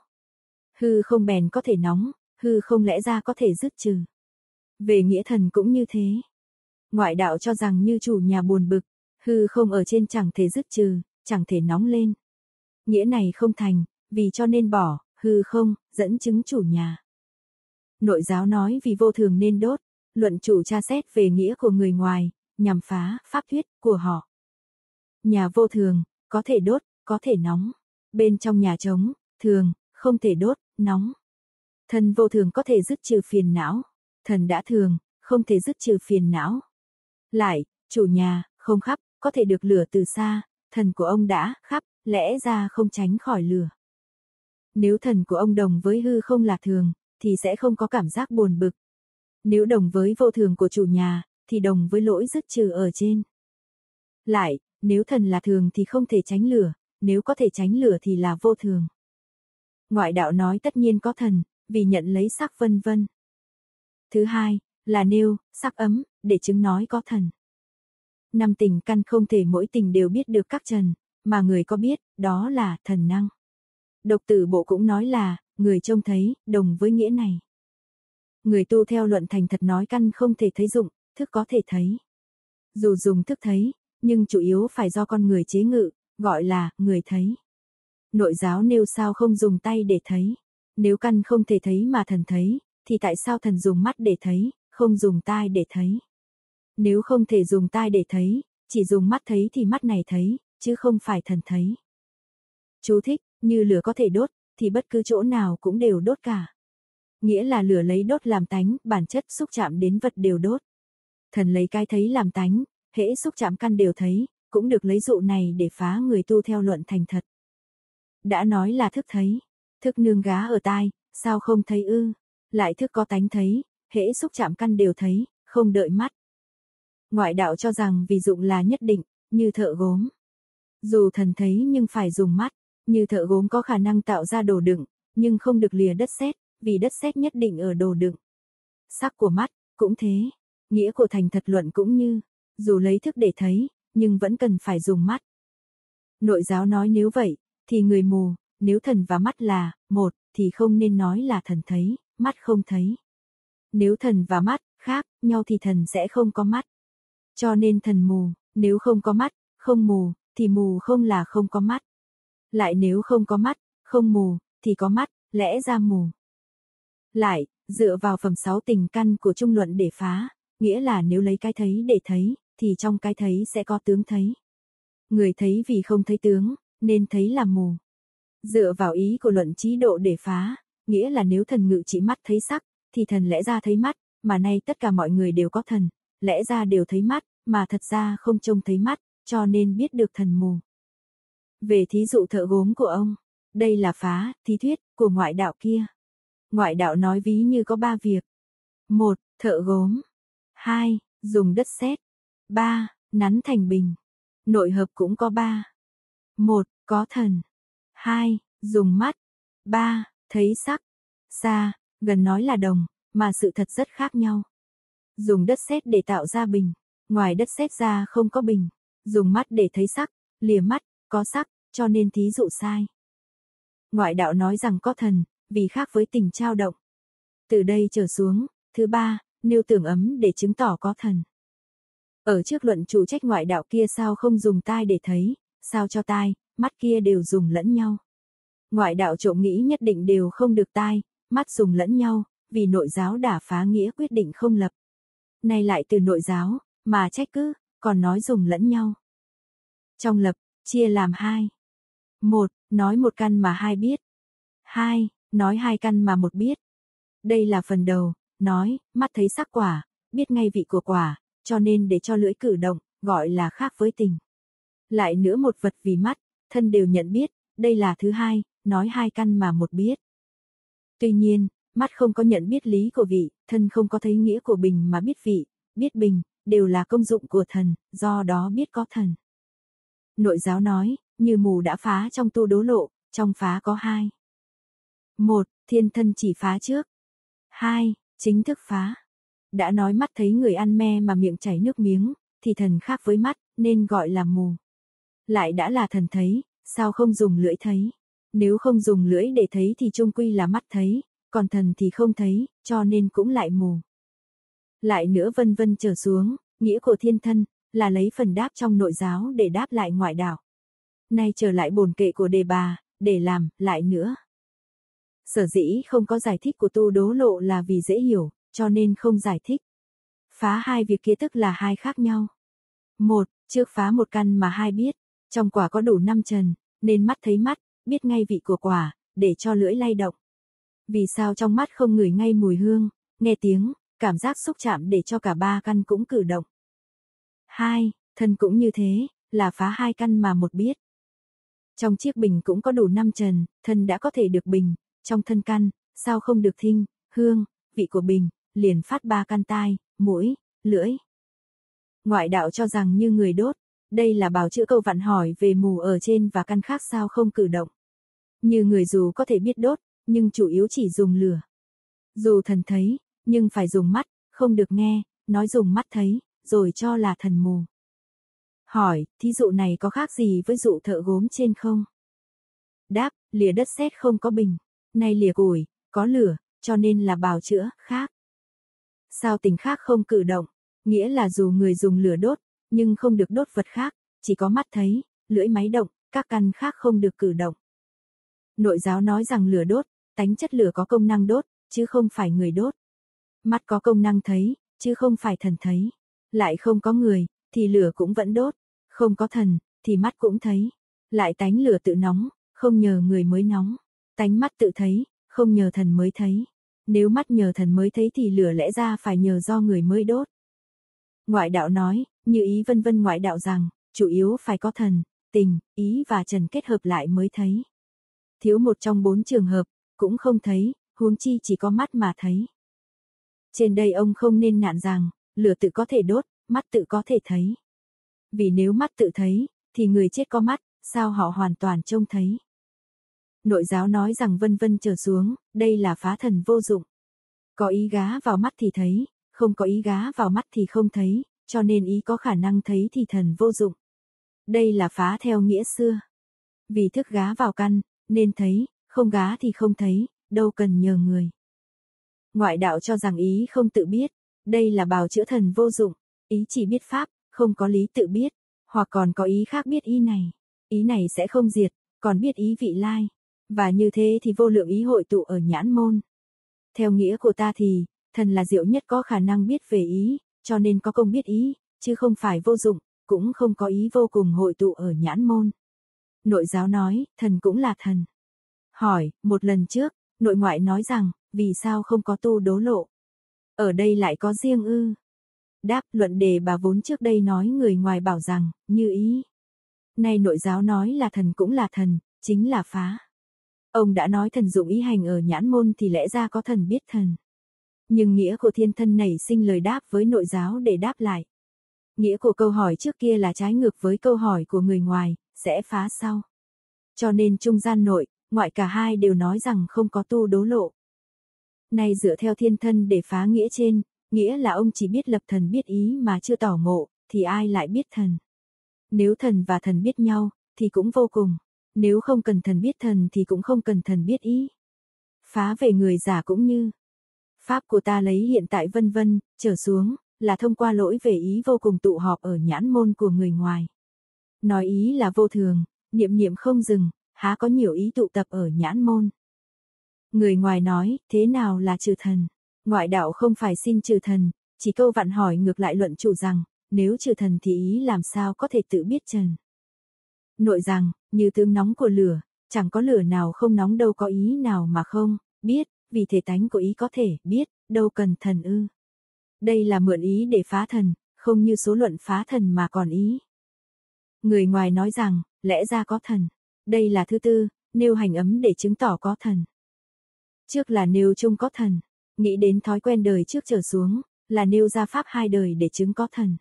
[SPEAKER 1] Hư không bèn có thể nóng, hư không lẽ ra có thể dứt trừ. Về nghĩa thần cũng như thế. Ngoại đạo cho rằng như chủ nhà buồn bực, hư không ở trên chẳng thể dứt trừ, chẳng thể nóng lên. Nghĩa này không thành, vì cho nên bỏ, hư không, dẫn chứng chủ nhà. Nội giáo nói vì vô thường nên đốt, luận chủ tra xét về nghĩa của người ngoài, nhằm phá pháp thuyết của họ. Nhà vô thường, có thể đốt, có thể nóng. Bên trong nhà trống, thường, không thể đốt, nóng. Thần vô thường có thể dứt trừ phiền não. Thần đã thường, không thể dứt trừ phiền não. Lại, chủ nhà, không khắp, có thể được lửa từ xa, thần của ông đã khắp, lẽ ra không tránh khỏi lửa. Nếu thần của ông đồng với hư không là thường, thì sẽ không có cảm giác buồn bực. Nếu đồng với vô thường của chủ nhà, thì đồng với lỗi dứt trừ ở trên. Lại, nếu thần là thường thì không thể tránh lửa, nếu có thể tránh lửa thì là vô thường. Ngoại đạo nói tất nhiên có thần, vì nhận lấy sắc vân vân. Thứ hai, là nêu, sắc ấm, để chứng nói có thần. Năm tình căn không thể mỗi tình đều biết được các trần, mà người có biết, đó là thần năng. Độc tử bộ cũng nói là, người trông thấy, đồng với nghĩa này. Người tu theo luận thành thật nói căn không thể thấy dụng, thức có thể thấy. Dù dùng thức thấy, nhưng chủ yếu phải do con người chế ngự, gọi là, người thấy. Nội giáo nêu sao không dùng tay để thấy. Nếu căn không thể thấy mà thần thấy, thì tại sao thần dùng mắt để thấy, không dùng tai để thấy? Nếu không thể dùng tai để thấy, chỉ dùng mắt thấy thì mắt này thấy, chứ không phải thần thấy. Chú thích, như lửa có thể đốt, thì bất cứ chỗ nào cũng đều đốt cả. Nghĩa là lửa lấy đốt làm tánh, bản chất xúc chạm đến vật đều đốt. Thần lấy cái thấy làm tánh, hễ xúc chạm căn đều thấy, cũng được lấy dụ này để phá người tu theo luận thành thật. Đã nói là thức thấy, thức nương gá ở tai, sao không thấy ư? Lại thức có tánh thấy, hễ xúc chạm căn đều thấy, không đợi mắt. Ngoại đạo cho rằng vì dụng là nhất định, như thợ gốm. Dù thần thấy nhưng phải dùng mắt, như thợ gốm có khả năng tạo ra đồ đựng, nhưng không được lìa đất sét, vì đất sét nhất định ở đồ đựng. Sắc của mắt, cũng thế. Nghĩa của thành thật luận cũng như, dù lấy thức để thấy, nhưng vẫn cần phải dùng mắt. Nội giáo nói nếu vậy, thì người mù, nếu thần và mắt là, một, thì không nên nói là thần thấy, mắt không thấy. Nếu thần và mắt, khác, nhau thì thần sẽ không có mắt. Cho nên thần mù, nếu không có mắt, không mù, thì mù không là không có mắt. Lại nếu không có mắt, không mù, thì có mắt, lẽ ra mù. Lại, dựa vào phẩm sáu tình căn của trung luận để phá, nghĩa là nếu lấy cái thấy để thấy, thì trong cái thấy sẽ có tướng thấy. Người thấy vì không thấy tướng, nên thấy là mù. Dựa vào ý của luận trí độ để phá, nghĩa là nếu thần ngự chỉ mắt thấy sắc, thì thần lẽ ra thấy mắt, mà nay tất cả mọi người đều có thần, lẽ ra đều thấy mắt, mà thật ra không trông thấy mắt, cho nên biết được thần mù. Về thí dụ thợ gốm của ông, đây là phá, thí thuyết, của ngoại đạo kia. Ngoại đạo nói ví như có ba việc. một Thợ gốm. hai Dùng đất sét. ba Nắn thành bình. Nội hợp cũng có ba. một Có thần. hai Dùng mắt. ba Thấy sắc. Xa, gần nói là đồng, mà sự thật rất khác nhau. Dùng đất sét để tạo ra bình, ngoài đất sét ra không có bình. Dùng mắt để thấy sắc, lìa mắt, có sắc, cho nên thí dụ sai. Ngoại đạo nói rằng có thần, vì khác với tình trao động. Từ đây trở xuống, thứ ba, nêu tưởng ấm để chứng tỏ có thần. Ở trước luận chủ trách ngoại đạo kia sao không dùng tai để thấy, sao cho tai, mắt kia đều dùng lẫn nhau. Ngoại đạo trộm nghĩ nhất định đều không được tai, mắt dùng lẫn nhau, vì nội giáo đã phá nghĩa quyết định không lập. Nay lại từ nội giáo, mà trách cứ, còn nói dùng lẫn nhau. Trong lập, chia làm hai. Một, nói một căn mà hai biết. Hai, nói hai căn mà một biết. Đây là phần đầu, nói, mắt thấy sắc quả, biết ngay vị của quả, cho nên để cho lưỡi cử động, gọi là khác với tình. Lại nữa một vật vì mắt, thân đều nhận biết, đây là thứ hai, nói hai căn mà một biết. Tuy nhiên, mắt không có nhận biết lý của vị, thân không có thấy nghĩa của bình mà biết vị, biết bình, đều là công dụng của thần, do đó biết có thần. Nội giáo nói, như mù đã phá trong tu đố lộ, trong phá có hai. Một, thiên thân chỉ phá trước. Hai, chính thức phá. Đã nói mắt thấy người ăn me mà miệng chảy nước miếng, thì thần khác với mắt, nên gọi là mù. Lại đã là thần thấy, sao không dùng lưỡi thấy? Nếu không dùng lưỡi để thấy thì trung quy là mắt thấy, còn thần thì không thấy, cho nên cũng lại mù. Lại nữa vân vân trở xuống, nghĩa của thiên thân, là lấy phần đáp trong nội giáo để đáp lại ngoại đạo. Nay trở lại bổn kệ của đề bà, để làm, lại nữa. Sở dĩ không có giải thích của tu đố lộ là vì dễ hiểu, cho nên không giải thích. Phá hai việc kia tức là hai khác nhau. Một, trước phá một căn mà hai biết. Trong quả có đủ năm trần, nên mắt thấy mắt, biết ngay vị của quả, để cho lưỡi lay động. Vì sao trong mắt không ngửi ngay mùi hương, nghe tiếng, cảm giác xúc chạm để cho cả ba căn cũng cử động. Hai, thân cũng như thế, là phá hai căn mà một biết. Trong chiếc bình cũng có đủ năm trần, thân đã có thể được bình, trong thân căn, sao không được thinh, hương, vị của bình, liền phát ba căn tai, mũi, lưỡi. Ngoại đạo cho rằng như người đốt, đây là bảo chữa câu vặn hỏi về mù ở trên và căn khác sao không cử động. Như người dù có thể biết đốt, nhưng chủ yếu chỉ dùng lửa. Dù thần thấy, nhưng phải dùng mắt, không được nghe, nói dùng mắt thấy, rồi cho là thần mù. Hỏi, thí dụ này có khác gì với dụ thợ gốm trên không? Đáp, lìa đất sét không có bình, nay lìa củi, có lửa, cho nên là bào chữa, khác. Sao tình khác không cử động, nghĩa là dù người dùng lửa đốt, nhưng không được đốt vật khác, chỉ có mắt thấy, lưỡi máy động, các căn khác không được cử động. Nội giáo nói rằng lửa đốt, tánh chất lửa có công năng đốt, chứ không phải người đốt. Mắt có công năng thấy, chứ không phải thần thấy. Lại không có người, thì lửa cũng vẫn đốt. Không có thần, thì mắt cũng thấy. Lại tánh lửa tự nóng, không nhờ người mới nóng. Tánh mắt tự thấy, không nhờ thần mới thấy. Nếu mắt nhờ thần mới thấy thì lửa lẽ ra phải nhờ do người mới đốt. Ngoại đạo nói, như ý vân vân ngoại đạo rằng, chủ yếu phải có thần, tình, ý và trần kết hợp lại mới thấy. Thiếu một trong bốn trường hợp, cũng không thấy, huống chi chỉ có mắt mà thấy. Trên đây ông không nên nạn rằng, lửa tự có thể đốt, mắt tự có thể thấy. Vì nếu mắt tự thấy, thì người chết có mắt, sao họ hoàn toàn trông thấy. Nội giáo nói rằng vân vân trở xuống, đây là phá thần vô dụng. Có ý gá vào mắt thì thấy, không có ý gá vào mắt thì không thấy, cho nên ý có khả năng thấy thì thần vô dụng. Đây là phá theo nghĩa xưa. Vì thức gá vào căn, nên thấy, không gá thì không thấy, đâu cần nhờ người. Ngoại đạo cho rằng ý không tự biết, đây là bào chữa thần vô dụng, ý chỉ biết pháp, không có lý tự biết, hoặc còn có ý khác biết ý này. Ý này sẽ không diệt, còn biết ý vị lai. Và như thế thì vô lượng ý hội tụ ở nhãn môn. Theo nghĩa của ta thì, thần là diệu nhất có khả năng biết về ý, cho nên có công biết ý, chứ không phải vô dụng, cũng không có ý vô cùng hội tụ ở nhãn môn. Nội giáo nói, thần cũng là thần. Hỏi, một lần trước, nội ngoại nói rằng, vì sao không có tu đố lộ? Ở đây lại có riêng ư? Đáp, luận đề bà vốn trước đây nói người ngoài bảo rằng, như ý. Nay nội giáo nói là thần cũng là thần, chính là phá. Ông đã nói thần dụng ý hành ở nhãn môn thì lẽ ra có thần biết thần. Nhưng nghĩa của thiên thân nảy sinh lời đáp với nội giáo để đáp lại. Nghĩa của câu hỏi trước kia là trái ngược với câu hỏi của người ngoài, sẽ phá sau. Cho nên trung gian nội, ngoại cả hai đều nói rằng không có tu đố lộ. Nay dựa theo thiên thân để phá nghĩa trên, nghĩa là ông chỉ biết lập thần biết ý mà chưa tỏ ngộ, thì ai lại biết thần. Nếu thần và thần biết nhau, thì cũng vô cùng. Nếu không cần thần biết thần thì cũng không cần thần biết ý. Phá về người giả cũng như. Pháp của ta lấy hiện tại vân vân, trở xuống, là thông qua lỗi về ý vô cùng tụ họp ở nhãn môn của người ngoài. Nói ý là vô thường, niệm niệm không dừng, há có nhiều ý tụ tập ở nhãn môn. Người ngoài nói, thế nào là trừ thần? Ngoại đạo không phải xin trừ thần, chỉ câu vặn hỏi ngược lại luận chủ rằng, nếu trừ thần thì ý làm sao có thể tự biết trần. Nội rằng, như tướng nóng của lửa, chẳng có lửa nào không nóng đâu có ý nào mà không, biết, vì thể tánh của ý có thể, biết, đâu cần thần ư. Đây là mượn ý để phá thần, không như số luận phá thần mà còn ý. Người ngoài nói rằng, lẽ ra có thần. Đây là thứ tư, nêu hành ấm để chứng tỏ có thần. Trước là nêu chung có thần, nghĩ đến thói quen đời trước trở xuống, là nêu ra pháp hai đời để chứng có thần.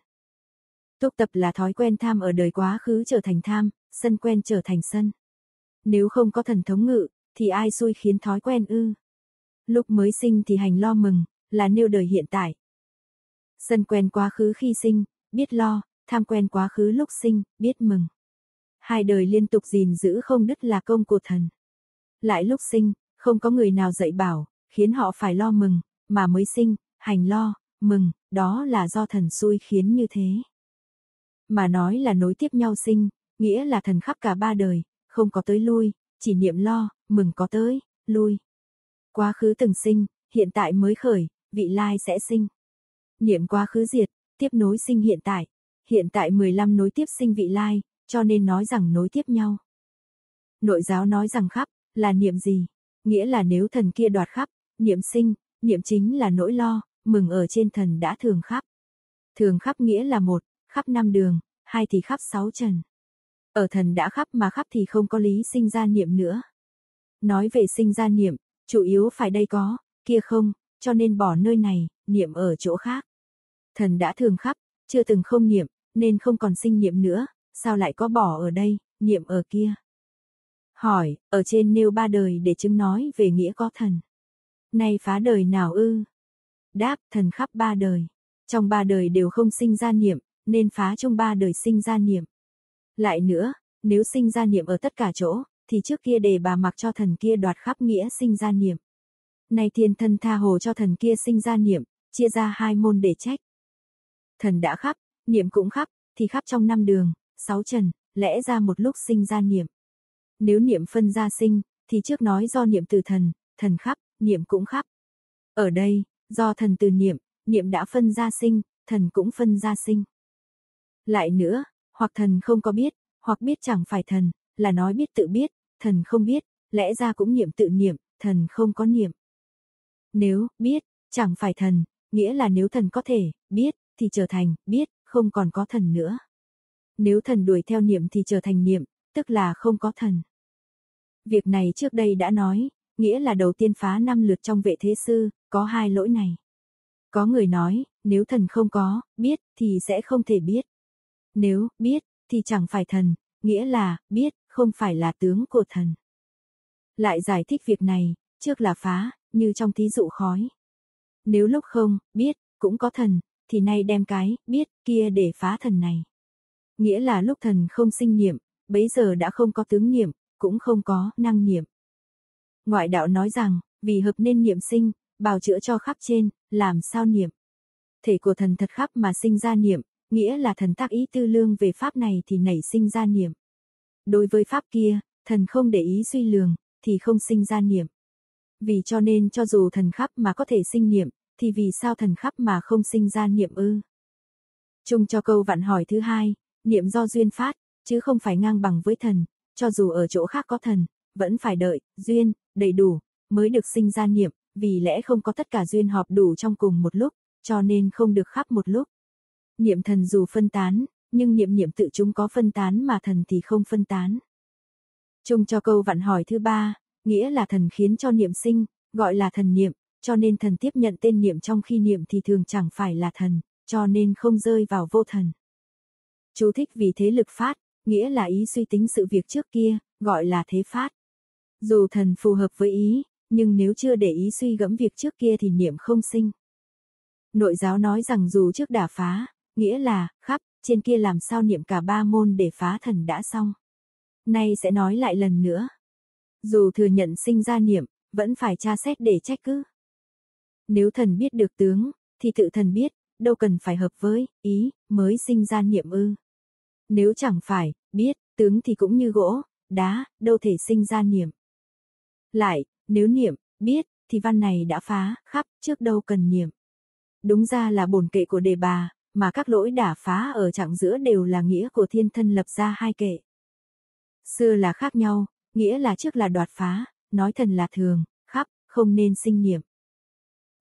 [SPEAKER 1] Túc tập là thói quen tham ở đời quá khứ trở thành tham, sân quen trở thành sân. Nếu không có thần thống ngự, thì ai xui khiến thói quen ư? Lúc mới sinh thì hành lo mừng, là nêu đời hiện tại. Sân quen quá khứ khi sinh, biết lo, tham quen quá khứ lúc sinh, biết mừng. Hai đời liên tục gìn giữ không đứt là công của thần. Lại lúc sinh, không có người nào dạy bảo, khiến họ phải lo mừng, mà mới sinh, hành lo, mừng, đó là do thần xui khiến như thế. Mà nói là nối tiếp nhau sinh, nghĩa là thần khắp cả ba đời, không có tới lui, chỉ niệm lo, mừng có tới, lui. Quá khứ từng sinh, hiện tại mới khởi, vị lai sẽ sinh. Niệm quá khứ diệt, tiếp nối sinh hiện tại. Hiện tại 15 nối tiếp sinh vị lai, cho nên nói rằng nối tiếp nhau. Nội giáo nói rằng khắp, là niệm gì? Nghĩa là nếu thần kia đoạt khắp, niệm sinh, niệm chính là nỗi lo, mừng ở trên thần đã thường khắp. Thường khắp nghĩa là một, khắp năm đường, hai thì khắp sáu trần. Ở thần đã khắp mà khắp thì không có lý sinh ra niệm nữa. Nói về sinh ra niệm, chủ yếu phải đây có, kia không, cho nên bỏ nơi này, niệm ở chỗ khác. Thần đã thường khắp, chưa từng không niệm, nên không còn sinh niệm nữa, sao lại có bỏ ở đây, niệm ở kia. Hỏi, ở trên nêu ba đời để chứng nói về nghĩa có thần. Nay phá đời nào ư? Đáp, thần khắp ba đời. Trong ba đời đều không sinh ra niệm, nên phá trong ba đời sinh ra niệm. Lại nữa, nếu sinh ra niệm ở tất cả chỗ, thì trước kia đề bà mặc cho thần kia đoạt khắp nghĩa sinh ra niệm. Nay thiên thân tha hồ cho thần kia sinh ra niệm, chia ra hai môn để trách. Thần đã khắp, niệm cũng khắp, thì khắp trong năm đường, sáu trần, lẽ ra một lúc sinh ra niệm. Nếu niệm phân ra sinh, thì trước nói do niệm từ thần, thần khắp, niệm cũng khắp. Ở đây, do thần từ niệm, niệm đã phân ra sinh, thần cũng phân ra sinh. Lại nữa, hoặc thần không có biết, hoặc biết chẳng phải thần, là nói biết tự biết, thần không biết, lẽ ra cũng niệm tự niệm, thần không có niệm. Nếu biết, chẳng phải thần, nghĩa là nếu thần có thể biết, thì trở thành biết, không còn có thần nữa. Nếu thần đuổi theo niệm thì trở thành niệm, tức là không có thần. Việc này trước đây đã nói, nghĩa là đầu tiên phá năm lượt trong vệ thế sư, có hai lỗi này. Có người nói, nếu thần không có, biết, thì sẽ không thể biết. Nếu, biết, thì chẳng phải thần, nghĩa là, biết, không phải là tướng của thần. Lại giải thích việc này, trước là phá, như trong thí dụ khói. Nếu lúc không, biết, cũng có thần, thì nay đem cái, biết, kia để phá thần này. Nghĩa là lúc thần không sinh niệm, bấy giờ đã không có tướng niệm, cũng không có năng niệm. Ngoại đạo nói rằng, vì hợp nên niệm sinh, bào chữa cho khắp trên, làm sao niệm. Thể của thần thật khắp mà sinh ra niệm, nghĩa là thần tác ý tư lương về pháp này thì nảy sinh ra niệm. Đối với pháp kia, thần không để ý suy lường, thì không sinh ra niệm. Vì cho nên cho dù thần khắp mà có thể sinh niệm, thì vì sao thần khắp mà không sinh ra niệm ư? Chung cho câu vạn hỏi thứ hai, niệm do duyên phát, chứ không phải ngang bằng với thần, cho dù ở chỗ khác có thần, vẫn phải đợi, duyên, đầy đủ, mới được sinh ra niệm, vì lẽ không có tất cả duyên họp đủ trong cùng một lúc, cho nên không được khắp một lúc. Niệm thần dù phân tán, nhưng niệm niệm tự chúng có phân tán mà thần thì không phân tán. Chung cho câu vặn hỏi thứ ba, nghĩa là thần khiến cho niệm sinh, gọi là thần niệm, cho nên thần tiếp nhận tên niệm trong khi niệm thì thường chẳng phải là thần, cho nên không rơi vào vô thần. Chú thích vì thế lực phát, nghĩa là ý suy tính sự việc trước kia, gọi là thế phát. Dù thần phù hợp với ý, nhưng nếu chưa để ý suy gẫm việc trước kia thì niệm không sinh. Nội giáo nói rằng dù trước đả phá, nghĩa là, khắp, trên kia làm sao niệm cả ba môn để phá thần đã xong. Nay sẽ nói lại lần nữa. Dù thừa nhận sinh ra niệm, vẫn phải tra xét để trách cứ. Nếu thần biết được tướng, thì tự thần biết, đâu cần phải hợp với, ý, mới sinh ra niệm ư. Nếu chẳng phải, biết, tướng thì cũng như gỗ, đá, đâu thể sinh ra niệm. Lại, nếu niệm, biết, thì văn này đã phá, khắp, trước đâu cần niệm. Đúng ra là bổn kệ của đề bà, mà các lỗi đả phá ở trạng giữa đều là nghĩa của thiên thân lập ra hai kệ. Xưa là khác nhau, nghĩa là trước là đoạt phá, nói thần là thường, khắp, không nên sinh niệm.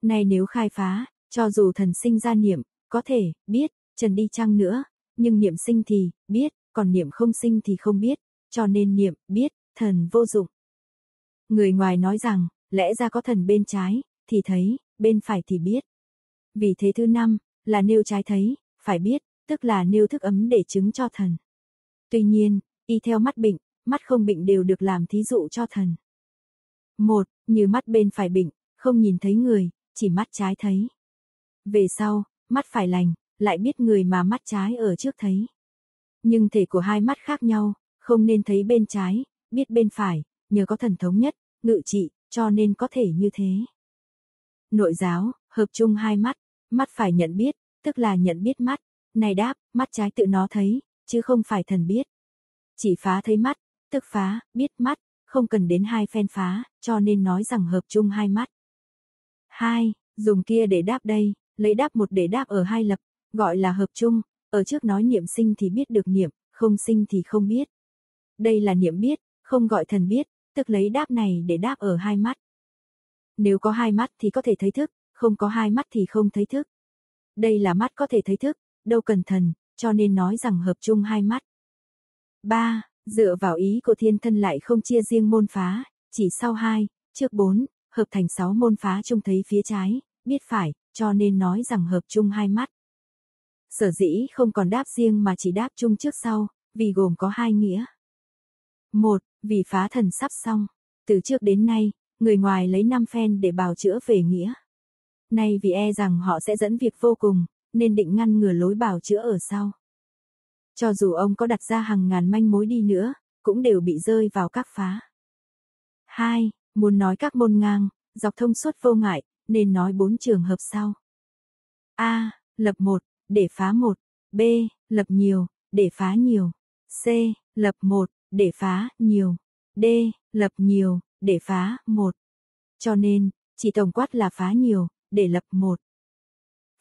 [SPEAKER 1] Nay nếu khai phá, cho dù thần sinh ra niệm, có thể, biết, trần đi chăng nữa, nhưng niệm sinh thì, biết, còn niệm không sinh thì không biết, cho nên niệm, biết, thần vô dụng. Người ngoài nói rằng, lẽ ra có thần bên trái, thì thấy, bên phải thì biết. Vì thế thứ năm, là nêu trái thấy, phải biết, tức là nêu thức ấm để chứng cho thần. Tuy nhiên, y theo mắt bệnh, mắt không bệnh đều được làm thí dụ cho thần. Một, như mắt bên phải bệnh, không nhìn thấy người, chỉ mắt trái thấy. Về sau, mắt phải lành, lại biết người mà mắt trái ở trước thấy. Nhưng thể của hai mắt khác nhau, không nên thấy bên trái, biết bên phải, nhờ có thần thống nhất, ngự trị, cho nên có thể như thế. Nội giáo, hợp chung hai mắt, mắt phải nhận biết, tức là nhận biết mắt, này đáp, mắt trái tự nó thấy, chứ không phải thần biết. Chỉ phá thấy mắt, tức phá, biết mắt, không cần đến hai phen phá, cho nên nói rằng hợp chung hai mắt. Hai, dùng kia để đáp đây, lấy đáp một để đáp ở hai lập, gọi là hợp chung, ở trước nói niệm sinh thì biết được niệm, không sinh thì không biết. Đây là niệm biết, không gọi thần biết, tức lấy đáp này để đáp ở hai mắt. Nếu có hai mắt thì có thể thấy thức, không có hai mắt thì không thấy thức. Đây là mắt có thể thấy thức, đâu cần thần, cho nên nói rằng hợp chung hai mắt. 3. Dựa vào ý của thiên thân lại không chia riêng môn phá, chỉ sau 2, trước 4, hợp thành 6 môn phá chung thấy phía trái, biết phải, cho nên nói rằng hợp chung hai mắt. Sở dĩ không còn đáp riêng mà chỉ đáp chung trước sau, vì gồm có hai nghĩa. Một, vì phá thần sắp xong. Từ trước đến nay, người ngoài lấy năm phen để bào chữa về nghĩa. Nay vì e rằng họ sẽ dẫn việc vô cùng, nên định ngăn ngừa lối bào chữa ở sau. Cho dù ông có đặt ra hàng ngàn manh mối đi nữa, cũng đều bị rơi vào các phá. 2. Muốn nói các môn ngang, dọc thông suốt vô ngại, nên nói bốn trường hợp sau. A. Lập 1, để phá 1. B. Lập nhiều, để phá nhiều. C. Lập 1, để phá nhiều. D. Lập nhiều, để phá một. Cho nên, chỉ tổng quát là phá nhiều, để lập một.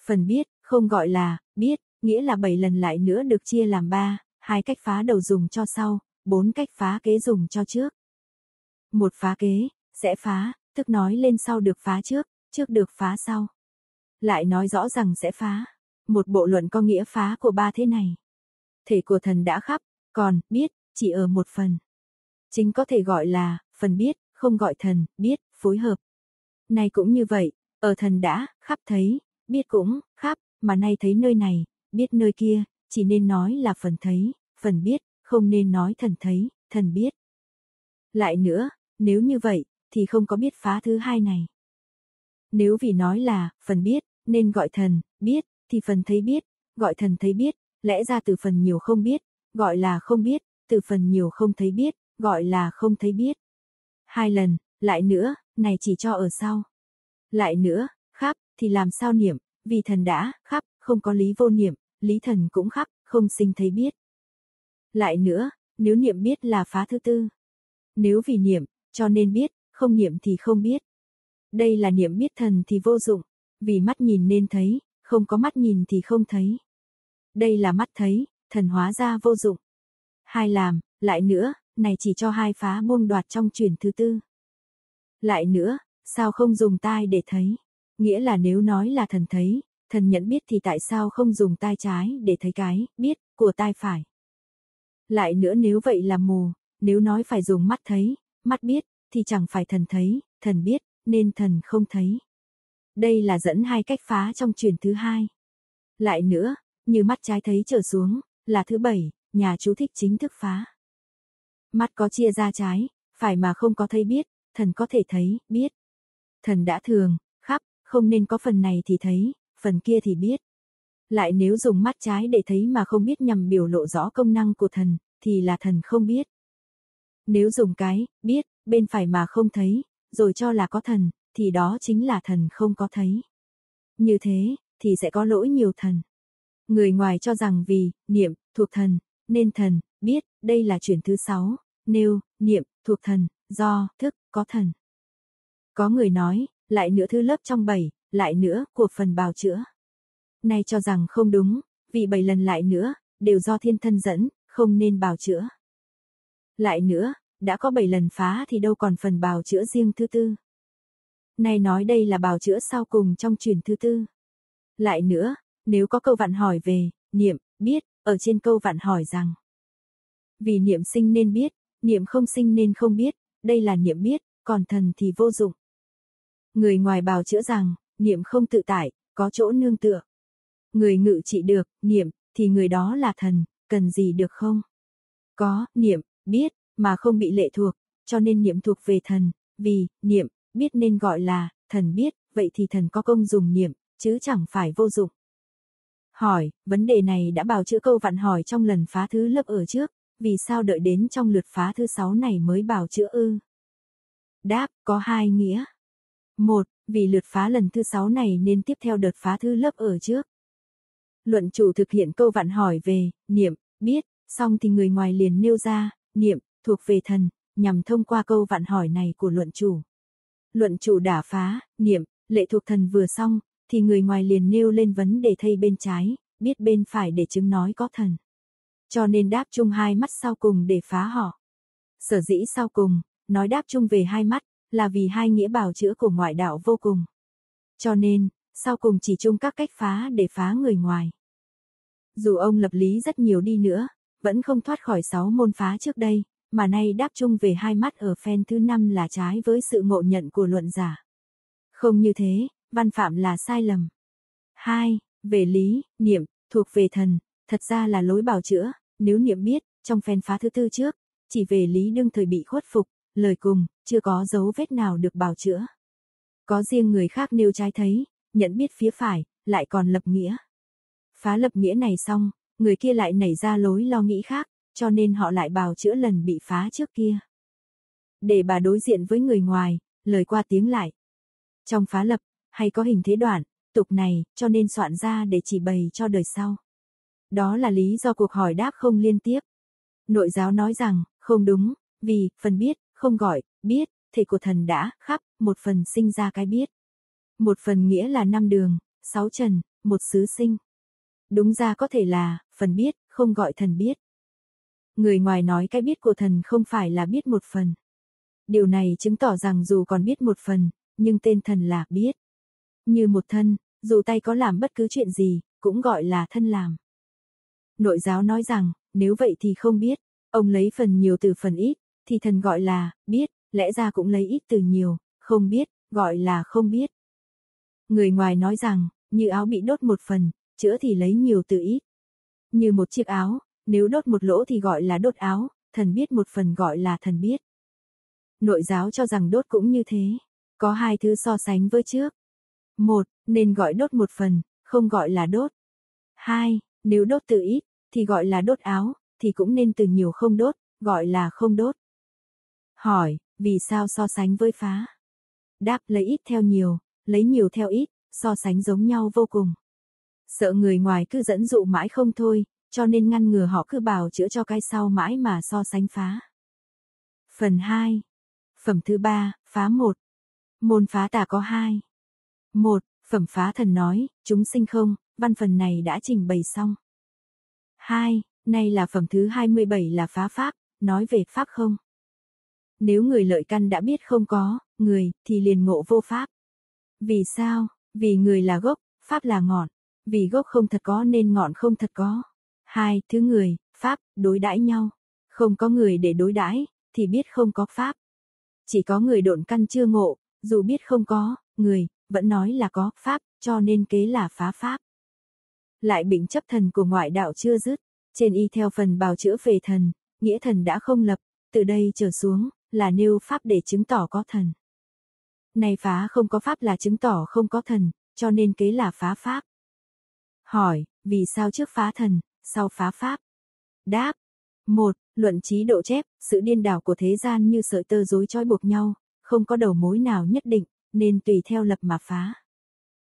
[SPEAKER 1] Phần biết, không gọi là, biết, nghĩa là 7 lần lại nữa được chia làm 3, hai cách phá đầu dùng cho sau, bốn cách phá kế dùng cho trước. Một phá kế, sẽ phá, tức nói lên sau được phá trước, trước được phá sau. Lại nói rõ rằng sẽ phá. Một bộ luận có nghĩa phá của ba thế này. Thể của thần đã khắp, còn, biết, chỉ ở một phần. Chính có thể gọi là, phần biết, không gọi thần, biết, phối hợp. Này cũng như vậy, ở thần đã, khắp thấy, biết cũng, khắp, mà nay thấy nơi này, biết nơi kia, chỉ nên nói là phần thấy, phần biết, không nên nói thần thấy, thần biết. Lại nữa, nếu như vậy, thì không có biết phá thứ hai này. Nếu vì nói là, phần biết, nên gọi thần, biết, thì phần thấy biết, gọi thần thấy biết, lẽ ra từ phần nhiều không biết, gọi là không biết, từ phần nhiều không thấy biết, gọi là không thấy biết. Hai lần, lại nữa, này chỉ cho ở sau. Lại nữa, khắp, thì làm sao niệm, vì thần đã, khắp, không có lý vô niệm, lý thần cũng khắp, không sinh thấy biết. Lại nữa, nếu niệm biết là phá thứ tư. Nếu vì niệm, cho nên biết, không niệm thì không biết. Đây là niệm biết thần thì vô dụng, vì mắt nhìn nên thấy, không có mắt nhìn thì không thấy. Đây là mắt thấy, thần hóa ra vô dụng. Hai làm, lại nữa, này chỉ cho hai phá buông đoạt trong truyền thứ tư. Lại nữa, sao không dùng tai để thấy? Nghĩa là nếu nói là thần thấy, thần nhận biết thì tại sao không dùng tai trái để thấy cái, biết, của tai phải? Lại nữa nếu vậy là mù, nếu nói phải dùng mắt thấy, mắt biết, thì chẳng phải thần thấy, thần biết, nên thần không thấy. Đây là dẫn hai cách phá trong truyền thứ hai. Lại nữa, như mắt trái thấy trở xuống, là thứ bảy, nhà chú thích chính thức phá. Mắt có chia ra trái, phải mà không có thấy biết, thần có thể thấy, biết. Thần đã thường, khắp, không nên có phần này thì thấy, phần kia thì biết. Lại nếu dùng mắt trái để thấy mà không biết nhằm biểu lộ rõ công năng của thần, thì là thần không biết. Nếu dùng cái, biết, bên phải mà không thấy, rồi cho là có thần, thì đó chính là thần không có thấy. Như thế, thì sẽ có lỗi nhiều thần. Người ngoài cho rằng vì, niệm, thuộc thần, nên thần, biết, đây là chuyển thứ sáu, nêu, niệm, thuộc thần, do, thức, có thần. Có người nói, lại nữa thứ lớp trong bảy, lại nữa, của phần bào chữa. Nay cho rằng không đúng, vì bảy lần lại nữa, đều do thiên thân dẫn, không nên bào chữa. Lại nữa, đã có bảy lần phá thì đâu còn phần bào chữa riêng thứ tư. Nay nói đây là bào chữa sau cùng trong truyền thứ tư. Lại nữa, nếu có câu vạn hỏi về, niệm, biết, ở trên câu vạn hỏi rằng. Vì niệm sinh nên biết, niệm không sinh nên không biết, đây là niệm biết, còn thần thì vô dụng. Người ngoài bào chữa rằng, niệm không tự tại, có chỗ nương tựa. Người ngự trị được, niệm, thì người đó là thần, cần gì được không? Có, niệm, biết, mà không bị lệ thuộc, cho nên niệm thuộc về thần, vì, niệm, biết nên gọi là, thần biết, vậy thì thần có công dùng niệm, chứ chẳng phải vô dụng. Hỏi, vấn đề này đã bào chữa câu vặn hỏi trong lần phá thứ lớp ở trước, vì sao đợi đến trong lượt phá thứ sáu này mới bào chữa ư? Đáp, có hai nghĩa. Một, vì lượt phá lần thứ sáu này nên tiếp theo đợt phá thứ lớp ở trước. Luận chủ thực hiện câu vạn hỏi về, niệm, biết, xong thì người ngoài liền nêu ra, niệm, thuộc về thần, nhằm thông qua câu vạn hỏi này của luận chủ. Luận chủ đả phá, niệm, lệ thuộc thần vừa xong, thì người ngoài liền nêu lên vấn đề thay bên trái, biết bên phải để chứng nói có thần. cho nên đáp chung hai mắt sau cùng để phá họ. Sở dĩ sau cùng, nói đáp chung về hai mắt, là vì hai nghĩa bào chữa của ngoại đạo vô cùng. Cho nên, sau cùng chỉ chung các cách phá để phá người ngoài. Dù ông lập lý rất nhiều đi nữa, vẫn không thoát khỏi sáu môn phá trước đây, mà nay đáp chung về hai mắt ở phen thứ năm là trái với sự ngộ nhận của luận giả. Không như thế, văn phạm là sai lầm. 2. Về lý, niệm, thuộc về thần, thật ra là lối bào chữa, nếu niệm biết, trong phen phá thứ tư trước, chỉ về lý đương thời bị khuất phục, lời cùng, chưa có dấu vết nào được bào chữa. Có riêng người khác nêu trái thấy, nhận biết phía phải, lại còn lập nghĩa. Phá lập nghĩa này xong, người kia lại nảy ra lối lo nghĩ khác, cho nên họ lại bào chữa lần bị phá trước kia. Để bà đối diện với người ngoài, lời qua tiếng lại. Trong phá lập, hay có hình thế đoạn, tục này, cho nên soạn ra để chỉ bày cho đời sau. Đó là lý do cuộc hỏi đáp không liên tiếp. Nội giáo nói rằng, không đúng, vì, phần biết, không gọi, biết, thể của thần đã, khắp, một phần sinh ra cái biết. Một phần nghĩa là năm đường, sáu trần, một xứ sinh. Đúng ra có thể là, phần biết, không gọi thần biết. Người ngoài nói cái biết của thần không phải là biết một phần. Điều này chứng tỏ rằng dù còn biết một phần, nhưng tên thần là biết. Như một thân, dù tay có làm bất cứ chuyện gì, cũng gọi là thân làm. Nội giáo nói rằng, nếu vậy thì không biết, ông lấy phần nhiều từ phần ít, thì thần gọi là, biết, lẽ ra cũng lấy ít từ nhiều, không biết, gọi là không biết. Người ngoài nói rằng, như áo bị đốt một phần, chữa thì lấy nhiều từ ít. Như một chiếc áo, nếu đốt một lỗ thì gọi là đốt áo, thần biết một phần gọi là thần biết. Nội giáo cho rằng đốt cũng như thế. Có hai thứ so sánh với trước. Một, nên gọi đốt một phần, không gọi là đốt. Hai, nếu đốt từ ít, thì gọi là đốt áo, thì cũng nên từ nhiều không đốt, gọi là không đốt. Hỏi, vì sao so sánh với phá? Đáp lấy ít theo nhiều, lấy nhiều theo ít, so sánh giống nhau vô cùng. Sợ người ngoài cứ dẫn dụ mãi không thôi, cho nên ngăn ngừa họ cứ bào chữa cho cái sau mãi mà so sánh phá. Phần 2. Phẩm thứ 3, phá 1. Môn phá tà có 2. 1. Phẩm phá thần nói, chúng sinh không, văn phần này đã trình bày xong. 2. Nay là phẩm thứ 27 là phá pháp, nói về pháp không. Nếu người lợi căn đã biết không có, người, thì liền ngộ vô pháp. Vì sao? Vì người là gốc, pháp là ngọn. Vì gốc không thật có nên ngọn không thật có. Hai, thứ người, pháp, đối đãi nhau. Không có người để đối đãi thì biết không có pháp. Chỉ có người độn căn chưa ngộ, dù biết không có, người, vẫn nói là có pháp, cho nên kế là phá pháp. Lại bệnh chấp thần của ngoại đạo chưa dứt, trên y theo phần bào chữa về thần, nghĩa thần đã không lập, từ đây trở xuống, là nêu pháp để chứng tỏ có thần. Này phá không có pháp là chứng tỏ không có thần, cho nên kế là phá pháp. Hỏi, vì sao trước phá thần, sau phá pháp? Đáp. một Luận trí độ chép, sự điên đảo của thế gian như sợi tơ rối trói buộc nhau, không có đầu mối nào nhất định, nên tùy theo lập mà phá.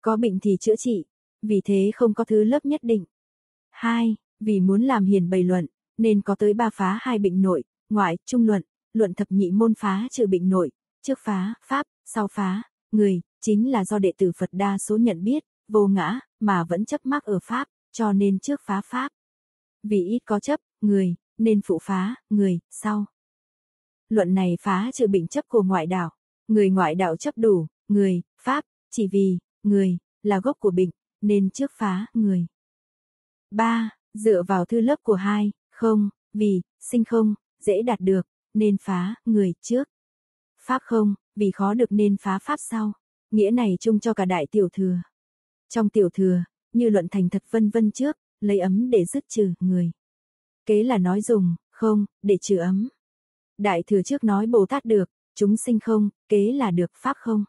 [SPEAKER 1] Có bệnh thì chữa trị, vì thế không có thứ lớp nhất định. 2. Vì muốn làm hiền bày luận, nên có tới ba phá hai bệnh nội, ngoại, trung luận, luận thập nhị môn phá trừ bệnh nội, trước phá, pháp, sau phá, người, chính là do đệ tử Phật đa số nhận biết, vô ngã, mà vẫn chấp mắc ở pháp, cho nên trước phá pháp. Vì ít có chấp, người, nên phụ phá, người, sau. Luận này phá trừ bình chấp của ngoại đạo, người ngoại đạo chấp đủ, người, pháp, chỉ vì, người, là gốc của bình, nên trước phá, người. 3. Dựa vào thư lớp của hai, không, vì, sinh không, dễ đạt được, nên phá, người, trước. Pháp không, vì khó được nên phá pháp sau. Nghĩa này chung cho cả đại tiểu thừa. Trong tiểu thừa, như luận thành thật vân vân trước, lấy ấm để dứt trừ, người. Kế là nói dùng, không, để trừ ấm. Đại thừa trước nói Bồ Tát được, chúng sinh không, kế là được pháp không.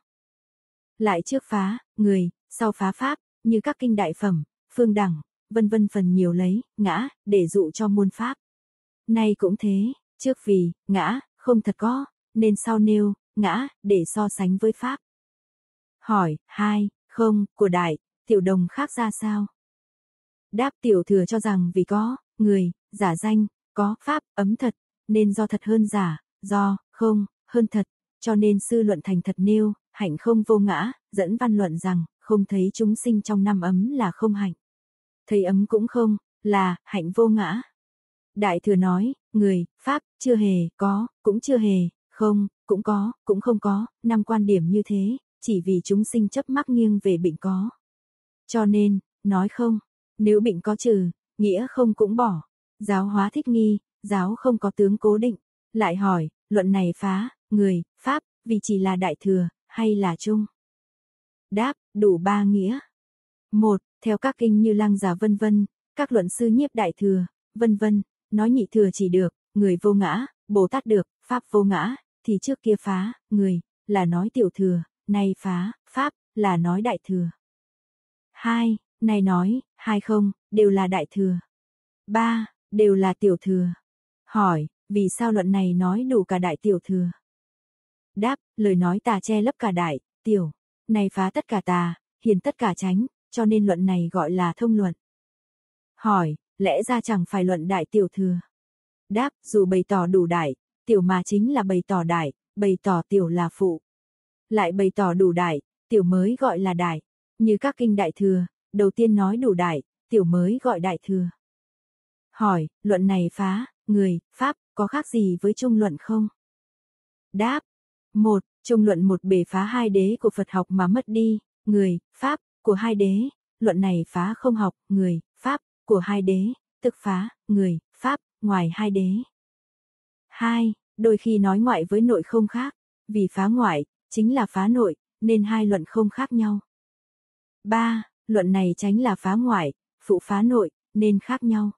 [SPEAKER 1] Lại trước phá, người, sau phá pháp, như các kinh đại phẩm, phương đẳng, vân vân phần nhiều lấy, ngã, để dụ cho muôn pháp. Nay cũng thế, trước vì, ngã, không thật có, nên sau nêu, ngã, để so sánh với pháp. Hỏi, hai, không, của đại, tiểu đồng khác ra sao? Đáp tiểu thừa cho rằng vì có, người, giả danh, có, pháp, ấm thật, nên do thật hơn giả, do, không, hơn thật, cho nên sư luận thành thật nêu, hạnh không vô ngã, dẫn văn luận rằng, không thấy chúng sinh trong năm ấm là không hạnh. Thấy ấm cũng không, là, hạnh vô ngã. Đại thừa nói, người, pháp, chưa hề, có, cũng chưa hề, không, cũng có, cũng không có, năm quan điểm như thế, chỉ vì chúng sinh chấp mắc nghiêng về bệnh có. Cho nên, nói không, nếu bệnh có trừ, nghĩa không cũng bỏ. Giáo hóa thích nghi, giáo không có tướng cố định. Lại hỏi, luận này phá, người, pháp, vì chỉ là đại thừa, hay là chung? Đáp, đủ ba nghĩa. Một, theo các kinh như lăng giả vân vân, các luận sư nhiếp đại thừa, vân vân, nói nhị thừa chỉ được, người vô ngã, Bồ Tát được, Pháp vô ngã, thì trước kia phá, người, là nói tiểu thừa, nay phá, Pháp, là nói đại thừa. 2 này nói, hai không, đều là đại thừa. Ba, đều là tiểu thừa. Hỏi, vì sao luận này nói đủ cả đại tiểu thừa? Đáp, lời nói tà che lấp cả đại, tiểu, này phá tất cả tà, hiền tất cả tránh, cho nên luận này gọi là thông luận. Hỏi, lẽ ra chẳng phải luận đại tiểu thừa. Đáp, dù bày tỏ đủ đại, tiểu mà chính là bày tỏ đại, bày tỏ tiểu là phụ. Lại bày tỏ đủ đại, tiểu mới gọi là đại. Như các kinh đại thừa, đầu tiên nói đủ đại, tiểu mới gọi đại thừa. Hỏi, luận này phá, người, pháp, có khác gì với trung luận không? Đáp. Một, trung luận một bề phá hai đế của Phật học mà mất đi, người, pháp, của hai đế. Luận này phá không học, người, pháp, của hai đế, tức phá, người, pháp, ngoài hai đế. Hai, đôi khi nói ngoại với nội không khác, vì phá ngoại, chính là phá nội, nên hai luận không khác nhau. Ba, luận này tránh là phá ngoại, phụ phá nội, nên khác nhau.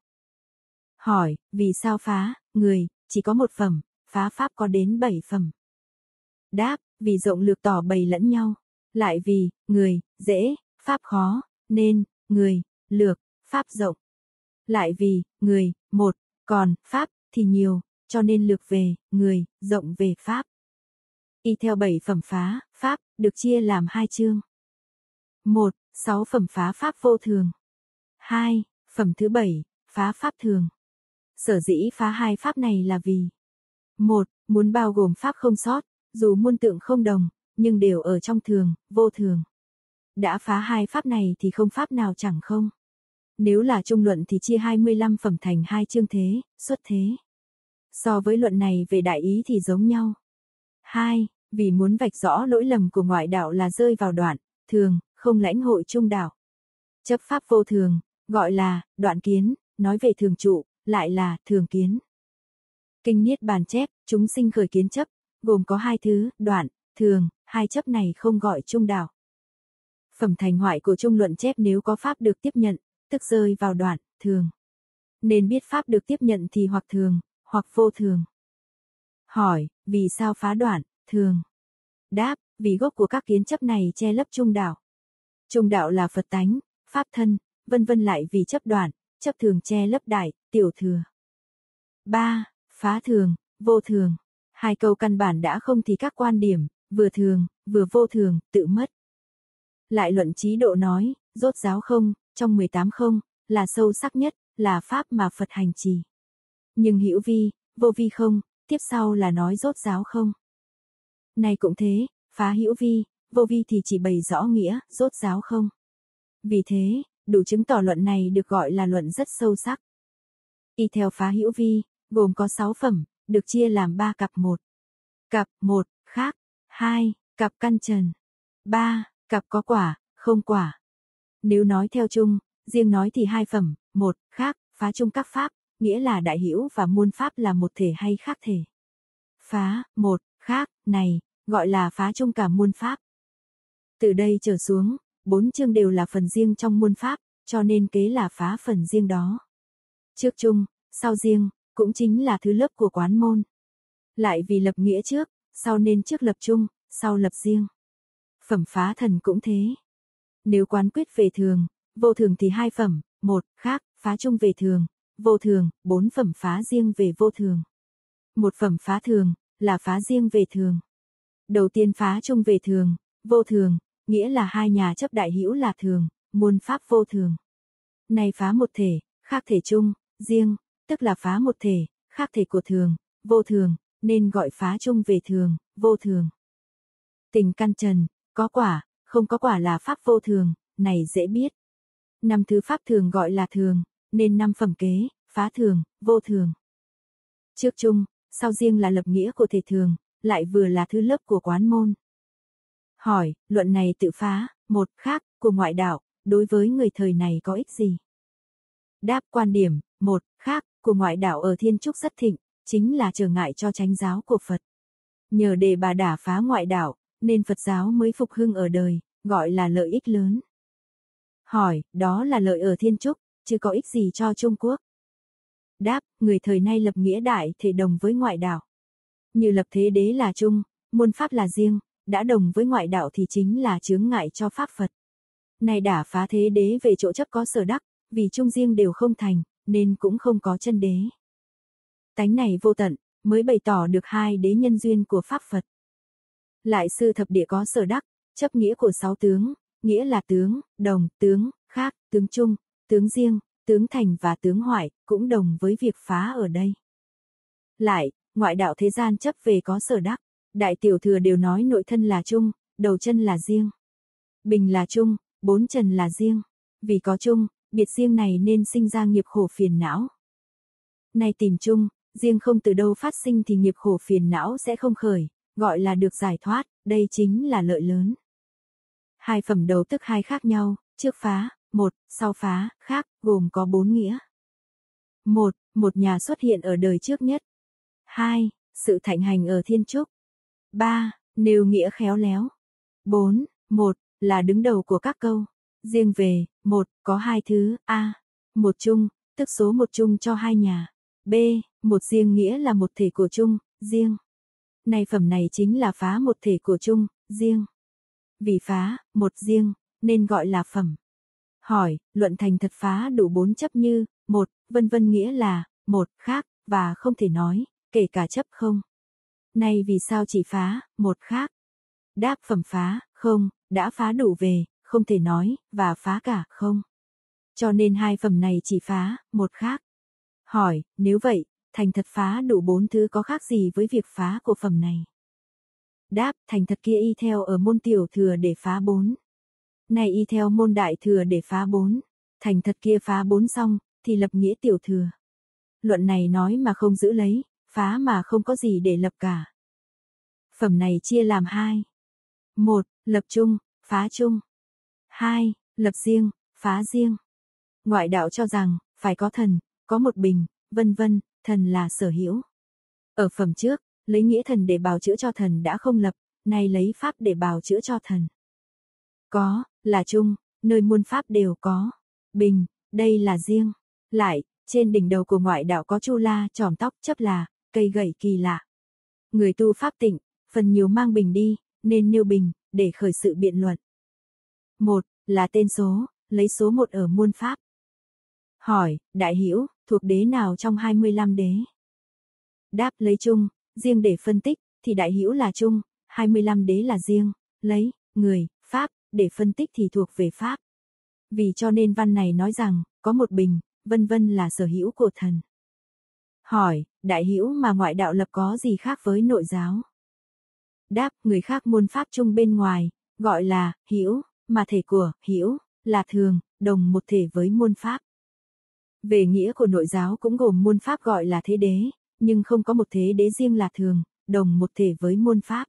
[SPEAKER 1] Hỏi, vì sao phá, người, chỉ có một phẩm, phá pháp có đến bảy phẩm. Đáp, vì rộng lược tỏ bày lẫn nhau. Lại vì, người, dễ, pháp khó, nên, người, lược, pháp rộng. Lại vì, người, một, còn, pháp, thì nhiều, cho nên lược về, người, rộng về pháp. Y theo bảy phẩm phá, pháp, được chia làm hai chương. một sáu phẩm phá pháp vô thường. hai Phẩm thứ bảy, phá pháp thường. Sở dĩ phá hai pháp này là vì một Muốn bao gồm pháp không sót, dù muôn tượng không đồng, nhưng đều ở trong thường, vô thường. Đã phá hai pháp này thì không pháp nào chẳng không. Nếu là trung luận thì chia 25 phẩm thành hai chương thế, xuất thế. So với luận này về đại ý thì giống nhau. 2. Vì muốn vạch rõ lỗi lầm của ngoại đạo là rơi vào đoạn, thường, không lãnh hội trung đạo. Chấp pháp vô thường, gọi là, đoạn kiến, nói về thường trụ, lại là, thường kiến. Kinh Niết Bàn chép, chúng sinh khởi kiến chấp, gồm có hai thứ, đoạn, thường, hai chấp này không gọi trung đạo. Phẩm thành hoại của trung luận chép nếu có pháp được tiếp nhận, tức rơi vào đoạn, thường. Nên biết pháp được tiếp nhận thì hoặc thường, hoặc vô thường. Hỏi, vì sao phá đoạn, thường? Đáp, vì gốc của các kiến chấp này che lấp trung đạo. Trung đạo là Phật tánh, pháp thân, vân vân lại vì chấp đoạn, chấp thường che lấp đại, tiểu thừa. 3. Phá thường, vô thường. Hai câu căn bản đã không thì các quan điểm, vừa thường, vừa vô thường, tự mất. Lại luận trí độ nói, rốt giáo không, trong 18 không, là sâu sắc nhất, là pháp mà Phật hành trì. Nhưng hữu vi, vô vi không, tiếp sau là nói rốt giáo không. Này cũng thế, phá hữu vi, vô vi thì chỉ bày rõ nghĩa, rốt ráo không. Vì thế, đủ chứng tỏ luận này được gọi là luận rất sâu sắc. Y theo phá hữu vi, gồm có 6 phẩm, được chia làm 3 cặp một. Cặp 1, khác, 2, cặp căn trần. 3, cặp có quả, không quả. Nếu nói theo chung, riêng nói thì hai phẩm, một, khác, phá chung các pháp, nghĩa là đại hữu và muôn pháp là một thể hay khác thể. Phá, một, khác, này, gọi là phá chung cả muôn pháp. Từ đây trở xuống, bốn chương đều là phần riêng trong môn pháp, cho nên kế là phá phần riêng đó. Trước chung, sau riêng, cũng chính là thứ lớp của quán môn. Lại vì lập nghĩa trước, sau nên trước lập chung, sau lập riêng. Phẩm phá thần cũng thế. Nếu quán quyết về thường, vô thường thì hai phẩm, một, khác, phá chung về thường, vô thường, bốn phẩm phá riêng về vô thường. Một phẩm phá thường, là phá riêng về thường. Đầu tiên phá chung về thường, vô thường, nghĩa là hai nhà chấp đại hữu là thường, muôn pháp vô thường. Này phá một thể, khác thể chung, riêng, tức là phá một thể, khác thể của thường, vô thường, nên gọi phá chung về thường, vô thường. Tình căn trần, có quả, không có quả là pháp vô thường, này dễ biết. Năm thứ pháp thường gọi là thường, nên năm phẩm kế, phá thường, vô thường. Trước chung, sau riêng là lập nghĩa của thể thường, lại vừa là thứ lớp của quán môn. Hỏi, luận này tự phá, một khác, của ngoại đạo, đối với người thời này có ích gì? Đáp quan điểm, một khác, của ngoại đạo ở Thiên Trúc rất thịnh, chính là trở ngại cho chánh giáo của Phật. Nhờ đề bà đả phá ngoại đạo, nên Phật giáo mới phục hưng ở đời, gọi là lợi ích lớn. Hỏi, đó là lợi ở Thiên Trúc, chứ có ích gì cho Trung Quốc? Đáp, người thời nay lập nghĩa đại thể đồng với ngoại đạo. Như lập thế đế là chung, môn pháp là riêng, đã đồng với ngoại đạo thì chính là chướng ngại cho pháp Phật. Này đã phá thế đế về chỗ chấp có sở đắc, vì chung riêng đều không thành, nên cũng không có chân đế. Tánh này vô tận, mới bày tỏ được hai đế nhân duyên của Pháp Phật. Lại sư thập địa có sở đắc, chấp nghĩa của sáu tướng, nghĩa là tướng, đồng, tướng, khác, tướng chung, tướng riêng, tướng thành và tướng hoại, cũng đồng với việc phá ở đây. Lại, ngoại đạo thế gian chấp về có sở đắc, đại tiểu thừa đều nói nội thân là chung, đầu chân là riêng. Bình là chung, bốn trần là riêng. Vì có chung, biệt riêng này nên sinh ra nghiệp khổ phiền não. Này tìm chung, riêng không từ đâu phát sinh thì nghiệp khổ phiền não sẽ không khởi, gọi là được giải thoát, đây chính là lợi lớn. Hai phẩm đầu tức hai khác nhau, trước phá, một, sau phá, khác, gồm có bốn nghĩa. Một, một nhà xuất hiện ở đời trước nhất. Hai, sự thạnh hành ở thiên trúc. Ba, nêu nghĩa khéo léo. Bốn, một, là đứng đầu của các câu. Riêng về, một, có hai thứ, A, một chung, tức số một chung cho hai nhà. B, một riêng nghĩa là một thể của chung, riêng. Này phẩm này chính là phá một thể của chung, riêng. Vì phá, một riêng, nên gọi là phẩm. Hỏi, luận thành thật phá đủ bốn chấp như, một, vân vân nghĩa là, một, khác, và không thể nói, kể cả chấp không nay vì sao chỉ phá, một khác? Đáp phẩm phá, không, đã phá đủ về, không thể nói, và phá cả, không. Cho nên hai phẩm này chỉ phá, một khác. Hỏi, nếu vậy, thành thật phá đủ bốn thứ có khác gì với việc phá của phẩm này? Đáp, thành thật kia y theo ở môn tiểu thừa để phá bốn. Này y theo môn đại thừa để phá bốn. Thành thật kia phá bốn xong, thì lập nghĩa tiểu thừa. Luận này nói mà không giữ lấy, phá mà không có gì để lập cả. Phẩm này chia làm hai. Một, lập chung, phá chung. Hai, lập riêng, phá riêng. Ngoại đạo cho rằng, phải có thần, có một bình, vân vân, thần là sở hữu. Ở phẩm trước, lấy nghĩa thần để bào chữa cho thần đã không lập, nay lấy pháp để bào chữa cho thần. Có, là chung, nơi muôn pháp đều có. Bình, đây là riêng. Lại, trên đỉnh đầu của ngoại đạo có chu la tròm tóc chấp là, cây gậy kỳ lạ. Người tu pháp tịnh, phần nhiều mang bình đi, nên nêu bình, để khởi sự biện luận. Một, là tên số, lấy số một ở muôn pháp. Hỏi, đại hiểu, thuộc đế nào trong 25 đế? Đáp lấy chung, riêng để phân tích, thì đại hiểu là chung, 25 đế là riêng, lấy, người, pháp, để phân tích thì thuộc về pháp. Vì cho nên văn này nói rằng, có một bình, vân vân là sở hữu của thần. Hỏi, đại hữu mà ngoại đạo lập có gì khác với nội giáo? Đáp, người khác môn pháp chung bên ngoài, gọi là hữu, mà thể của hữu là thường, đồng một thể với môn pháp. Về nghĩa của nội giáo cũng gồm môn pháp gọi là thế đế, nhưng không có một thế đế riêng là thường, đồng một thể với môn pháp.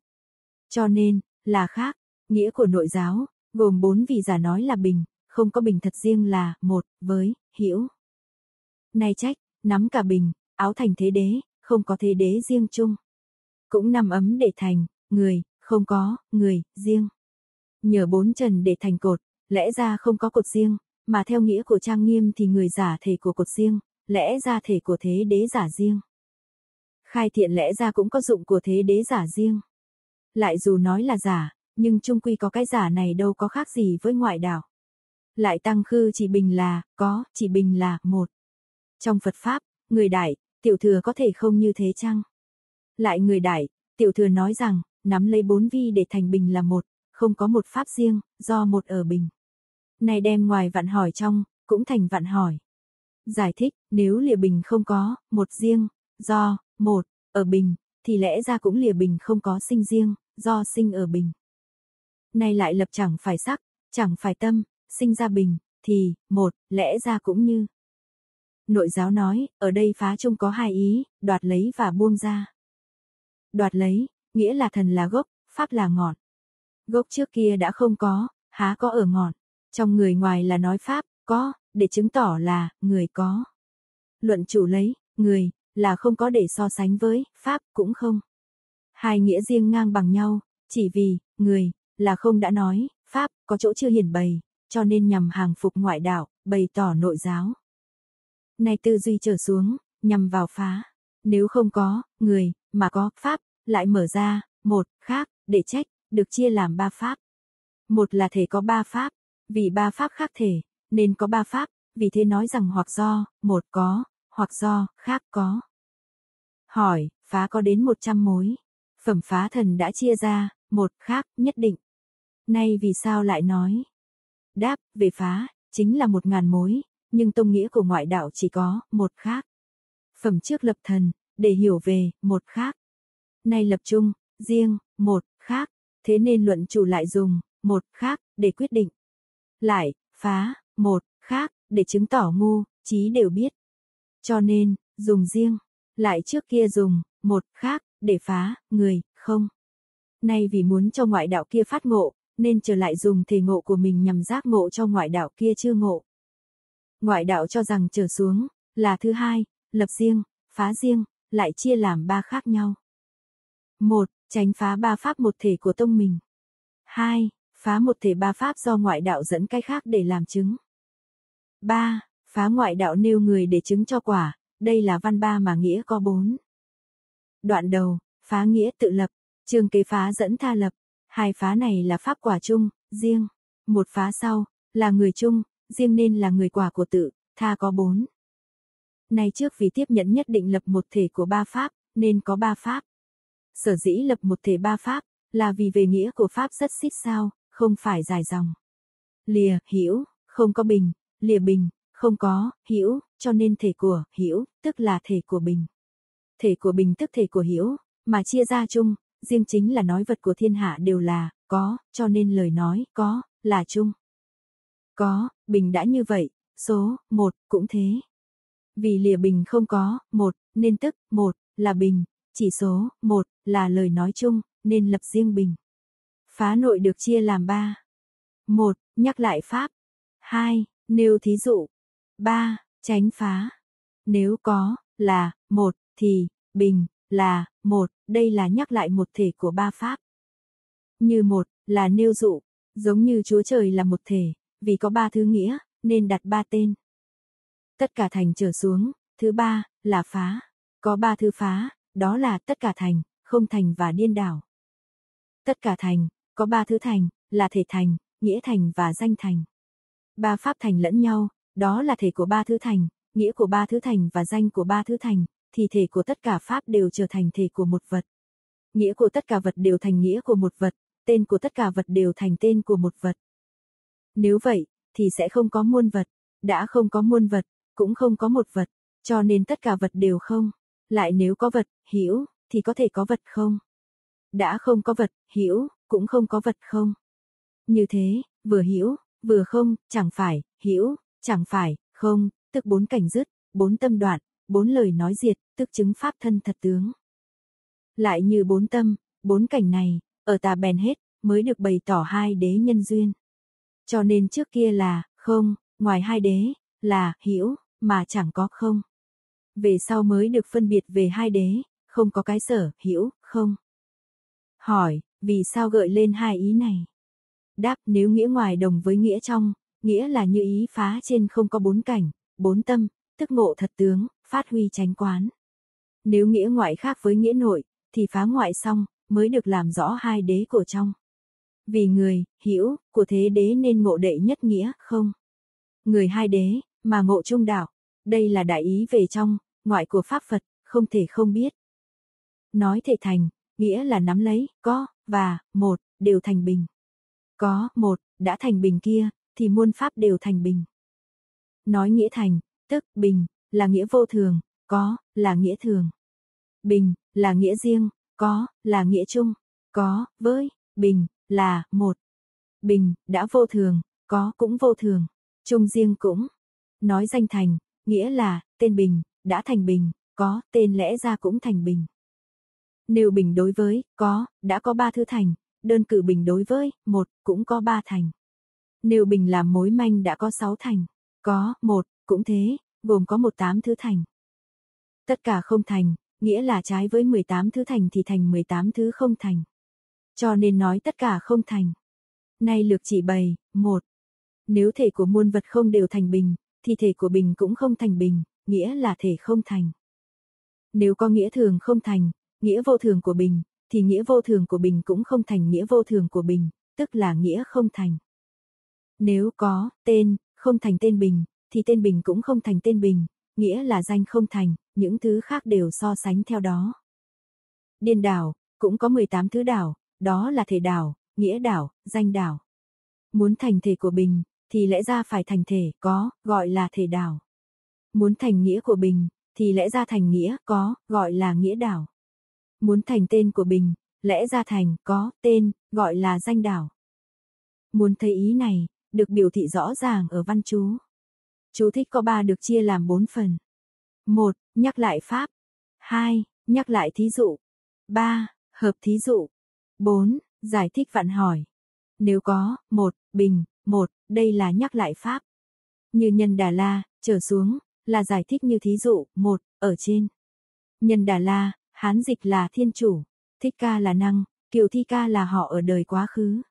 [SPEAKER 1] Cho nên, là khác, nghĩa của nội giáo, gồm bốn vị giả nói là bình, không có bình thật riêng là một với hữu. Nay trách, nắm cả bình, áo thành thế đế, không có thế đế riêng chung. Cũng nằm ấm để thành, người, không có, người, riêng. Nhờ bốn trần để thành cột, lẽ ra không có cột riêng, mà theo nghĩa của trang nghiêm thì người giả thể của cột riêng, lẽ ra thể của thế đế giả riêng. Khai thiện lẽ ra cũng có dụng của thế đế giả riêng. Lại dù nói là giả, nhưng trung quy có cái giả này đâu có khác gì với ngoại đạo. Lại tăng khư chỉ bình là, có, chỉ bình là, một. Trong Phật Pháp, người đại, tiểu thừa có thể không như thế chăng? Lại người đại, tiểu thừa nói rằng, nắm lấy bốn vi để thành bình là một, không có một pháp riêng, do một ở bình. Này đem ngoài vạn hỏi trong, cũng thành vạn hỏi. Giải thích, nếu lìa bình không có, một riêng, do, một, ở bình, thì lẽ ra cũng lìa bình không có sinh riêng, do sinh ở bình. Này lại lập chẳng phải sắc, chẳng phải tâm, sinh ra bình, thì, một, lẽ ra cũng như nội giáo nói, ở đây phá chung có hai ý, đoạt lấy và buông ra. Đoạt lấy, nghĩa là thần là gốc, pháp là ngọn. Gốc trước kia đã không có, há có ở ngọn. Trong người ngoài là nói pháp, có, để chứng tỏ là, người có. Luận chủ lấy, người, là không có để so sánh với, pháp, cũng không. Hai nghĩa riêng ngang bằng nhau, chỉ vì, người, là không đã nói, pháp, có chỗ chưa hiển bày, cho nên nhằm hàng phục ngoại đạo, bày tỏ nội giáo nay tư duy trở xuống, nhằm vào phá. Nếu không có, người, mà có, pháp, lại mở ra, một, khác, để trách, được chia làm ba pháp. Một là thể có ba pháp, vì ba pháp khác thể, nên có ba pháp, vì thế nói rằng hoặc do, một có, hoặc do, khác có. Hỏi, phá có đến 100 mối. Phẩm phá thần đã chia ra, một, khác, nhất định. Nay vì sao lại nói? Đáp, về phá, chính là một ngàn mối, nhưng tông nghĩa của ngoại đạo chỉ có, một khác. Phẩm trước lập thần, để hiểu về, một khác. Nay lập chung, riêng, một, khác, thế nên luận chủ lại dùng, một, khác, để quyết định. Lại, phá, một, khác, để chứng tỏ ngu, trí đều biết. Cho nên, dùng riêng, lại trước kia dùng, một, khác, để phá, người, không. Nay vì muốn cho ngoại đạo kia phát ngộ, nên trở lại dùng thể ngộ của mình nhằm giác ngộ cho ngoại đạo kia chưa ngộ. Ngoại đạo cho rằng trở xuống, là thứ hai, lập riêng, phá riêng, lại chia làm ba khác nhau. Một, tránh phá ba pháp một thể của tông mình. Hai, phá một thể ba pháp do ngoại đạo dẫn cái khác để làm chứng. Ba, phá ngoại đạo nêu người để chứng cho quả, đây là văn ba mà nghĩa có bốn. Đoạn đầu, phá nghĩa tự lập, chương kế phá dẫn tha lập, hai phá này là pháp quả chung, riêng. Một phá sau, là người chung, riêng nên là người quả của tự, tha có bốn. Này trước vì tiếp nhận nhất định lập một thể của ba pháp, nên có ba pháp. Sở dĩ lập một thể ba pháp, là vì về nghĩa của pháp rất xít sao, không phải dài dòng. Lìa, hiểu, không có bình, lìa bình, không có, hiểu, cho nên thể của, hiểu, tức là thể của bình. Thể của bình tức thể của hiểu, mà chia ra chung, riêng chính là nói vật của thiên hạ đều là, có, cho nên lời nói, có, là chung. Có, bình đã như vậy, số, một, cũng thế. Vì lìa bình không có, một, nên tức, một, là bình, chỉ số, một, là lời nói chung, nên lập riêng bình. Phá nội được chia làm ba. Một, nhắc lại pháp. Hai, nêu thí dụ. Ba, tránh phá. Nếu có, là, một, thì, bình, là, một, đây là nhắc lại một thể của ba pháp. Như một, là nêu dụ, giống như Chúa Trời là một thể, vì có ba thứ nghĩa, nên đặt ba tên. Tất cả thành trở xuống, thứ ba, là phá. Có ba thứ phá, đó là tất cả thành, không thành và điên đảo. Tất cả thành, có ba thứ thành, là thể thành, nghĩa thành và danh thành. Ba pháp thành lẫn nhau, đó là thể của ba thứ thành, nghĩa của ba thứ thành và danh của ba thứ thành, thì thể của tất cả pháp đều trở thành thể của một vật. Nghĩa của tất cả vật đều thành nghĩa của một vật, tên của tất cả vật đều thành tên của một vật. Nếu vậy, thì sẽ không có muôn vật, đã không có muôn vật, cũng không có một vật, cho nên tất cả vật đều không. Lại nếu có vật, hiểu, thì có thể có vật không? Đã không có vật, hiểu, cũng không có vật không? Như thế, vừa hiểu, vừa không, chẳng phải, hiểu, chẳng phải, không, tức bốn cảnh dứt, bốn tâm đoạn, bốn lời nói diệt, tức chứng pháp thân thật tướng. Lại như bốn tâm, bốn cảnh này, ở tà bèn hết, mới được bày tỏ hai đế nhân duyên. Cho nên trước kia là, không, ngoài hai đế, là, hiểu, mà chẳng có không. Về sau mới được phân biệt về hai đế, không có cái sở, hiểu, không. Hỏi, vì sao gợi lên hai ý này? Đáp nếu nghĩa ngoài đồng với nghĩa trong, nghĩa là như ý phá trên không có bốn cảnh, bốn tâm, tức ngộ thật tướng, phát huy tránh quán. Nếu nghĩa ngoại khác với nghĩa nội, thì phá ngoại xong, mới được làm rõ hai đế của trong. Vì người, hiểu, của thế đế nên ngộ đệ nhất nghĩa, không. Người hai đế, mà ngộ trung đạo, đây là đại ý về trong, ngoại của Pháp Phật, không thể không biết. Nói thể thành, nghĩa là nắm lấy, có, và, một, đều thành bình. Có, một, đã thành bình kia, thì muôn Pháp đều thành bình. Nói nghĩa thành, tức, bình, là nghĩa vô thường, có, là nghĩa thường. Bình, là nghĩa riêng, có, là nghĩa chung, có, với, bình, là, một. Bình, đã vô thường, có cũng vô thường, chung riêng cũng. Nói danh thành, nghĩa là, tên bình, đã thành bình, có, tên lẽ ra cũng thành bình. Nếu bình đối với, có, đã có ba thứ thành, đơn cử bình đối với, một, cũng có ba thành. Nếu bình làm mối manh đã có sáu thành, có, một, cũng thế, gồm có một tám thứ thành. Tất cả không thành, nghĩa là trái với 18 thứ thành thì thành 18 thứ không thành. Cho nên nói tất cả không thành. Nay lược chỉ bày, một. Nếu thể của muôn vật không đều thành bình, thì thể của bình cũng không thành bình, nghĩa là thể không thành. Nếu có nghĩa thường không thành, nghĩa vô thường của bình, thì nghĩa vô thường của bình cũng không thành nghĩa vô thường của bình, tức là nghĩa không thành. Nếu có tên, không thành tên bình, thì tên bình cũng không thành tên bình, nghĩa là danh không thành, những thứ khác đều so sánh theo đó. Điên đảo, cũng có 18 thứ đảo, đó là thể đảo, nghĩa đảo, danh đảo. Muốn thành thể của bình, thì lẽ ra phải thành thể, có, gọi là thể đảo. Muốn thành nghĩa của bình, thì lẽ ra thành nghĩa, có, gọi là nghĩa đảo. Muốn thành tên của bình, lẽ ra thành, có, tên, gọi là danh đảo. Muốn thấy ý này, được biểu thị rõ ràng ở văn chú. Chú thích có ba được chia làm bốn phần. một Nhắc lại pháp. 2. Nhắc lại thí dụ. 3. Hợp thí dụ. 4. Giải thích vạn hỏi. Nếu có, một, bình, một, đây là nhắc lại pháp. Như nhân Đà La, trở xuống, là giải thích như thí dụ, một, ở trên. Nhân Đà La, Hán dịch là thiên chủ, thích ca là năng, kiều thi ca là họ ở đời quá khứ.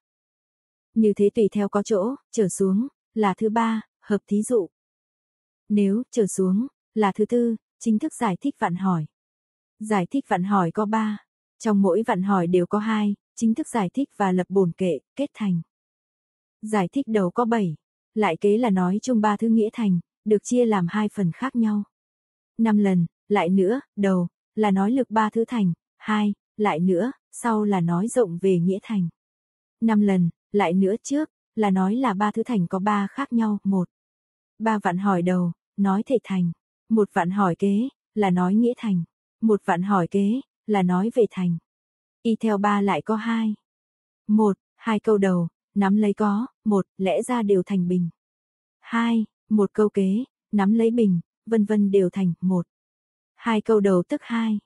[SPEAKER 1] Như thế tùy theo có chỗ, trở xuống, là thứ ba, hợp thí dụ. Nếu, trở xuống, là thứ tư, chính thức giải thích vạn hỏi. Giải thích vạn hỏi có ba, trong mỗi vạn hỏi đều có hai, chính thức giải thích và lập bổn kệ, kết thành. Giải thích đầu có bảy, lại kế là nói chung ba thứ nghĩa thành, được chia làm hai phần khác nhau. Năm lần, lại nữa, đầu, là nói lực ba thứ thành, hai, lại nữa, sau là nói rộng về nghĩa thành. Năm lần, lại nữa trước, là nói là ba thứ thành có ba khác nhau, một. Ba vạn hỏi đầu, nói thể thành. Một vạn hỏi kế, là nói nghĩa thành. Một vạn hỏi kế, là nói về thành. Y theo ba lại có hai. Một, hai câu đầu, nắm lấy có, một, lẽ ra đều thành bình. Hai, một câu kế, nắm lấy bình, vân vân đều thành một. Hai câu đầu tức hai.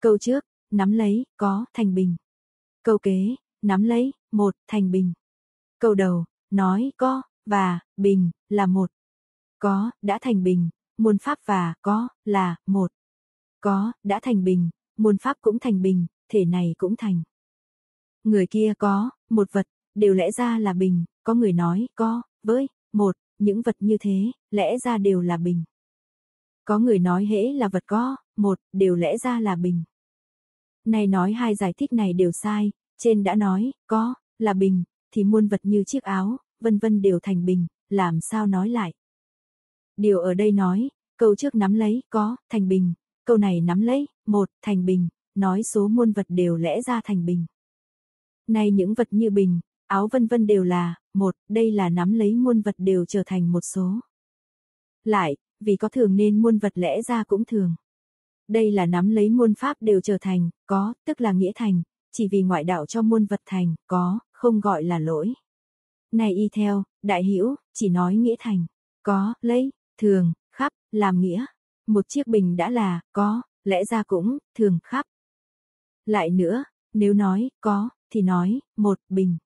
[SPEAKER 1] Câu trước, nắm lấy, có, thành bình. Câu kế, nắm lấy, một, thành bình. Câu đầu, nói, có, và, bình, là một. Có, đã thành bình, muôn pháp và, có, là, một. Có, đã thành bình, muôn pháp cũng thành bình, thể này cũng thành. Người kia có, một vật, đều lẽ ra là bình, có người nói, có, với, một, những vật như thế, lẽ ra đều là bình. Có người nói hễ là vật có, một, đều lẽ ra là bình. Này nói hai giải thích này đều sai, trên đã nói, có, là bình, thì muôn vật như chiếc áo, vân vân đều thành bình, làm sao nói lại. Điều ở đây nói, câu trước nắm lấy, có, thành bình, câu này nắm lấy, một, thành bình, nói số muôn vật đều lẽ ra thành bình. nay những vật như bình, áo vân vân đều là, một, đây là nắm lấy muôn vật đều trở thành một số. Lại, vì có thường nên muôn vật lẽ ra cũng thường. Đây là nắm lấy muôn pháp đều trở thành, có, tức là nghĩa thành, chỉ vì ngoại đạo cho muôn vật thành, có, không gọi là lỗi. Này y theo, đại hữu chỉ nói nghĩa thành, có, lấy, thường, khắp, làm nghĩa. Một chiếc bình đã là, có, lẽ ra cũng, thường, khắp. Lại nữa, nếu nói, có, thì nói, một, bình.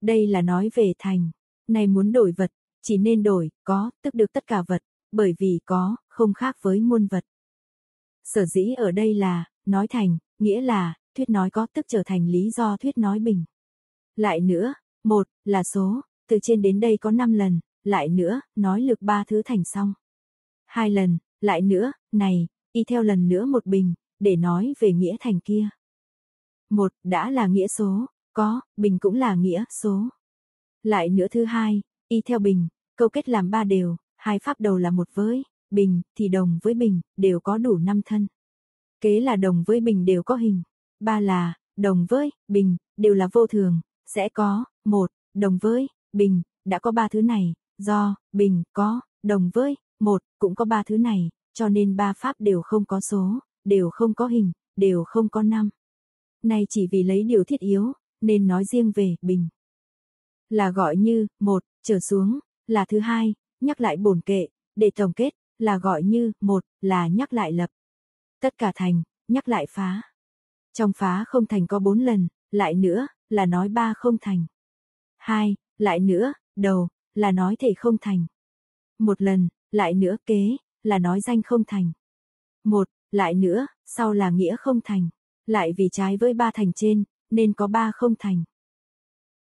[SPEAKER 1] Đây là nói về thành. Này muốn đổi vật, chỉ nên đổi, có, tức được tất cả vật, bởi vì có, không khác với muôn vật. Sở dĩ ở đây là, nói thành, nghĩa là, thuyết nói có tức trở thành lý do thuyết nói bình. Lại nữa, một, là số, từ trên đến đây có 5 lần, lại nữa, nói lực ba thứ thành xong. Hai lần, lại nữa, này, y theo lần nữa một bình, để nói về nghĩa thành kia. Một, đã là nghĩa số, có, bình cũng là nghĩa số. Lại nữa thứ hai, y theo bình, câu kết làm ba đều, hai pháp đầu là một với, bình, thì đồng với bình, đều có đủ năm thân. Kế là đồng với bình đều có hình. Ba là, đồng với, bình, đều là vô thường, sẽ có, một, đồng với, bình, đã có ba thứ này, do, bình, có, đồng với, một, cũng có ba thứ này, cho nên ba pháp đều không có số, đều không có hình, đều không có năm. nay chỉ vì lấy điều thiết yếu, nên nói riêng về, bình. Là gọi như, một, trở xuống, là thứ hai, nhắc lại bổn kệ, để tổng kết, là gọi như, một, là nhắc lại lập. Tất cả thành, nhắc lại phá. Trong phá không thành có bốn lần, lại nữa, là nói ba không thành. Hai, lại nữa, đầu, là nói thể không thành. Một lần, lại nữa kế, là nói danh không thành. Một, lại nữa, sau là nghĩa không thành. Lại vì trái với ba thành trên, nên có ba không thành.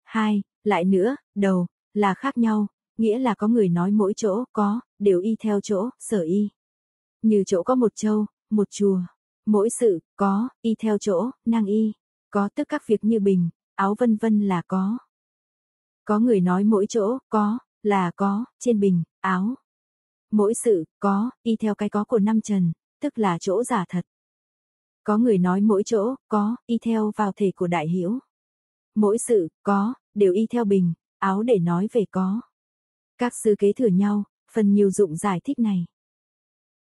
[SPEAKER 1] Hai, lại nữa, đầu, là khác nhau, nghĩa là có người nói mỗi chỗ có, đều y theo chỗ, sở y. Như chỗ có một châu, một chùa, mỗi sự, có, y theo chỗ, năng y, có tức các việc như bình, áo vân vân là có. Có người nói mỗi chỗ, có, là có, trên bình, áo. Mỗi sự, có, y theo cái có của năm trần, tức là chỗ giả thật. Có người nói mỗi chỗ, có, y theo vào thể của đại hiểu. Mỗi sự, có, đều y theo bình, áo để nói về có. Các sư kế thừa nhau, phần nhiều dụng giải thích này.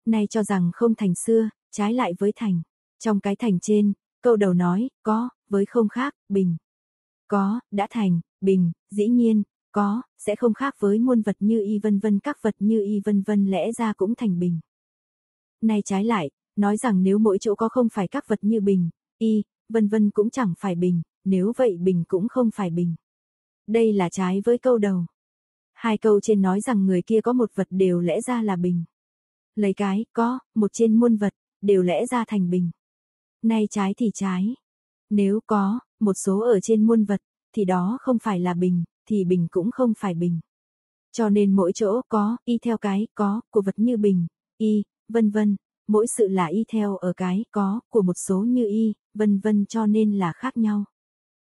[SPEAKER 1] Nay cho rằng không thành xưa, trái lại với thành. Trong cái thành trên, câu đầu nói, có, với không khác, bình. Có, đã thành, bình, dĩ nhiên, có, sẽ không khác với muôn vật như y vân vân các vật như y vân vân lẽ ra cũng thành bình. Nay trái lại, nói rằng nếu mỗi chỗ có không phải các vật như bình, y, vân vân cũng chẳng phải bình, nếu vậy bình cũng không phải bình. Đây là trái với câu đầu. Hai câu trên nói rằng người kia có một vật đều lẽ ra là bình. Lấy cái, có, một trên muôn vật, đều lẽ ra thành bình. Nay trái thì trái. Nếu có, một số ở trên muôn vật, thì đó không phải là bình, thì bình cũng không phải bình. Cho nên mỗi chỗ có, y theo cái, có, của vật như bình, y, vân vân, mỗi sự là y theo ở cái, có, của một số như y, vân vân cho nên là khác nhau.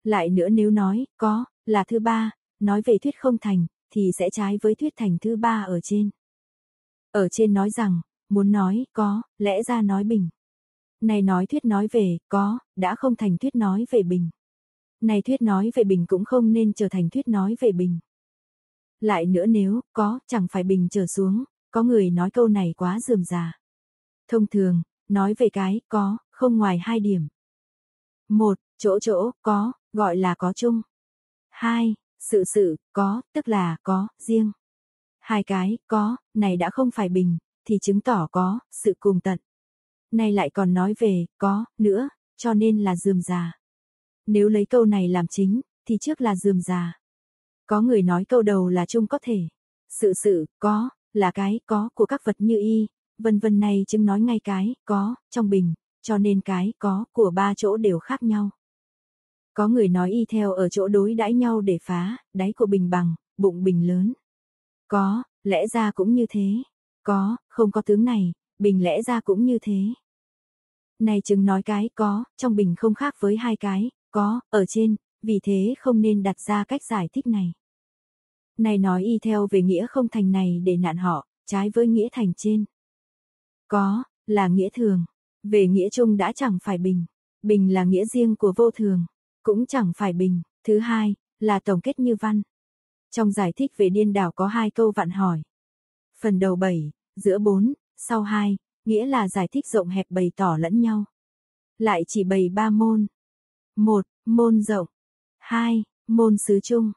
[SPEAKER 1] Lại nữa nếu nói, có, là thứ ba, nói về thuyết không thành, thì sẽ trái với thuyết thành thứ ba ở trên. Ở trên nói rằng, muốn nói, có, lẽ ra nói bình. Này nói thuyết nói về, có, đã không thành thuyết nói về bình. Này thuyết nói về bình cũng không nên trở thành thuyết nói về bình. Lại nữa nếu, có, chẳng phải bình trở xuống, có người nói câu này quá dườm già. Thông thường, nói về cái, có, không ngoài hai điểm. Một, chỗ chỗ, có, gọi là có chung. Hai, sự sự, có, tức là có, riêng. Hai cái, có, này đã không phải bình, thì chứng tỏ có, sự cùng tận. Này lại còn nói về, có, nữa, cho nên là dườm già. Nếu lấy câu này làm chính, thì trước là dườm già. Có người nói câu đầu là chung có thể. Sự sự, có, là cái, có của các vật như y, vân vân này chứng nói ngay cái, có, trong bình, cho nên cái, có, của ba chỗ đều khác nhau. Có người nói y theo ở chỗ đối đãi nhau để phá, đáy của bình bằng, bụng bình lớn. Có, lẽ ra cũng như thế. Có, không có tướng này, bình lẽ ra cũng như thế. Này chừng nói cái có, trong bình không khác với hai cái, có, ở trên, vì thế không nên đặt ra cách giải thích này. Này nói y theo về nghĩa không thành này để nạn họ, trái với nghĩa thành trên. Có, là nghĩa thường. Về nghĩa chung đã chẳng phải bình. Bình là nghĩa riêng của vô thường. Cũng chẳng phải bình. Thứ hai, là tổng kết như văn. Trong giải thích về điên đảo có hai câu vặn hỏi. Phần đầu 7, giữa 4, sau 2, nghĩa là giải thích rộng hẹp bày tỏ lẫn nhau. Lại chỉ bày ba môn. 1. Môn rộng. 2. Môn xứ chung.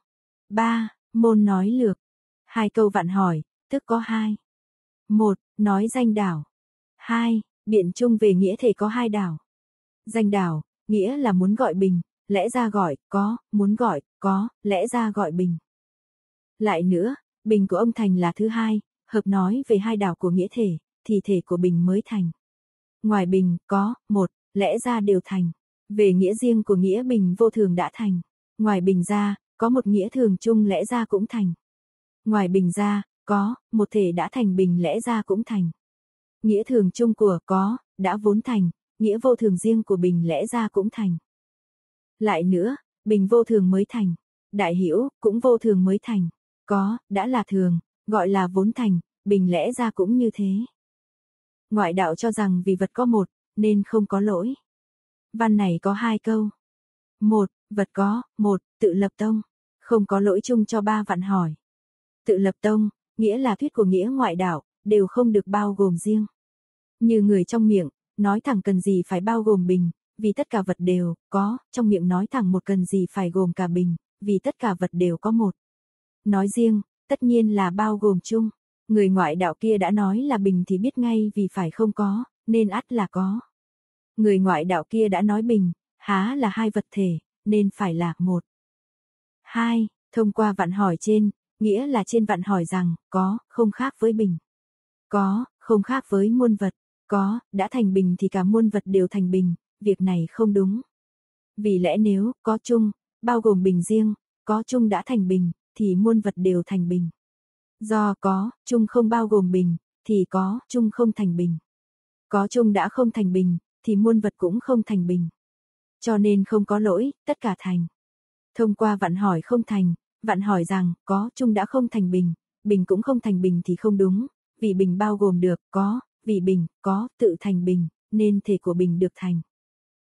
[SPEAKER 1] 3. Môn nói lược. Hai câu vạn hỏi, tức có hai. 1. Nói danh đảo. 2. Biện chung về nghĩa thể có hai đảo. Danh đảo, nghĩa là muốn gọi bình, lẽ ra gọi, có, muốn gọi, có, lẽ ra gọi bình. Lại nữa, bình của ông Thành là thứ hai, hợp nói về hai đảo của nghĩa thể, thì thể của bình mới thành. Ngoài bình, có, một, lẽ ra đều thành. Về nghĩa riêng của nghĩa bình vô thường đã thành. Ngoài bình ra, có một nghĩa thường chung lẽ ra cũng thành. Ngoài bình ra, có, một thể đã thành bình lẽ ra cũng thành. Nghĩa thường chung của có, đã vốn thành, nghĩa vô thường riêng của bình lẽ ra cũng thành. Lại nữa, bình vô thường mới thành, đại hiểu cũng vô thường mới thành, có, đã là thường, gọi là vốn thành, bình lẽ ra cũng như thế. Ngoại đạo cho rằng vì vật có một, nên không có lỗi. Văn này có hai câu. Một, vật có, một, tự lập tông. Không có lỗi chung cho ba vạn hỏi. Tự lập tông, nghĩa là thuyết của nghĩa ngoại đạo, đều không được bao gồm riêng. Như người trong miệng, nói thẳng cần gì phải bao gồm bình, vì tất cả vật đều có, trong miệng nói thẳng một cần gì phải gồm cả bình, vì tất cả vật đều có một. Nói riêng, tất nhiên là bao gồm chung. người ngoại đạo kia đã nói là bình thì biết ngay vì phải không có, nên ắt là có. Người ngoại đạo kia đã nói bình, há là hai vật thể, nên phải là một. Hai, thông qua vạn hỏi trên, nghĩa là trên vạn hỏi rằng, có, không khác với bình. Có, không khác với muôn vật. Có, đã thành bình thì cả muôn vật đều thành bình, việc này không đúng. Vì lẽ nếu, có chung, bao gồm bình riêng, có chung đã thành bình, thì muôn vật đều thành bình. Do có, chung không bao gồm bình, thì có, chung không thành bình. Có chung đã không thành bình, thì muôn vật cũng không thành bình. Cho nên không có lỗi, tất cả thành. Thông qua vạn hỏi không thành, vạn hỏi rằng, có chung đã không thành bình, bình cũng không thành bình thì không đúng, vì bình bao gồm được, có, vì bình, có, tự thành bình, nên thể của bình được thành.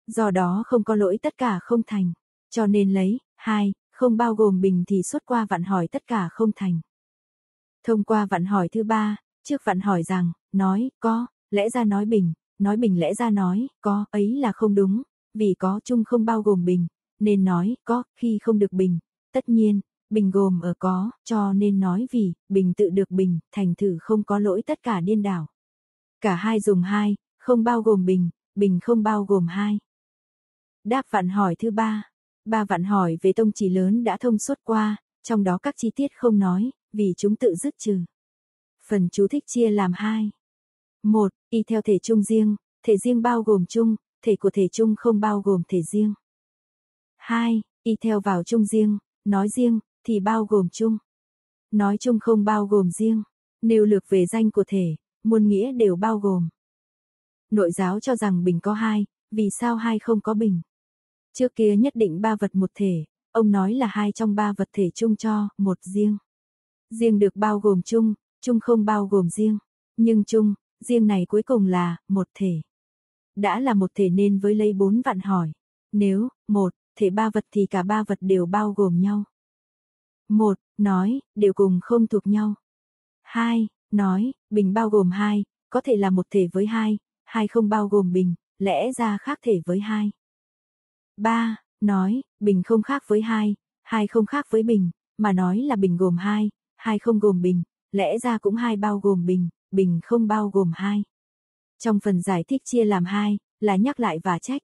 [SPEAKER 1] Do đó không có lỗi tất cả không thành, cho nên lấy, hai, không bao gồm bình thì xuất qua vạn hỏi tất cả không thành. Thông qua vạn hỏi thứ ba, trước vạn hỏi rằng, nói, có, lẽ ra nói bình, nói bình lẽ ra nói, có, ấy là không đúng, vì có chung không bao gồm bình, nên nói, có, khi không được bình. Tất nhiên, bình gồm ở có, cho nên nói vì, bình tự được bình, thành thử không có lỗi tất cả điên đảo. Cả hai dùng hai, không bao gồm bình, bình không bao gồm hai. Đáp vạn hỏi thứ ba. Ba vạn hỏi về tông chỉ lớn đã thông suốt qua, trong đó các chi tiết không nói, vì chúng tự dứt trừ. Phần chú thích chia làm hai. Một, y theo thể chung riêng, thể riêng bao gồm chung, thể của thể chung không bao gồm thể riêng. Hai, y theo vào chung riêng, nói riêng, thì bao gồm chung. Nói chung không bao gồm riêng. Nêu lược về danh của thể, muôn nghĩa đều bao gồm. Nội giáo cho rằng bình có hai, vì sao hai không có bình? Trước kia nhất định ba vật một thể, ông nói là hai trong ba vật thể chung cho, một riêng. Riêng được bao gồm chung, chung không bao gồm riêng. Nhưng chung, riêng này cuối cùng là, một thể. Đã là một thể nên với lấy bốn vạn hỏi. Nếu, một, thể ba vật thì cả ba vật đều bao gồm nhau. Một, nói, đều cùng không thuộc nhau. Hai, nói, bình bao gồm hai, có thể là một thể với hai, hai không bao gồm bình, lẽ ra khác thể với hai. Ba, nói, bình không khác với hai, hai không khác với bình, mà nói là bình gồm hai, hai không gồm bình, lẽ ra cũng hai bao gồm bình, bình không bao gồm hai. Trong phần giải thích chia làm hai, là nhắc lại và trách.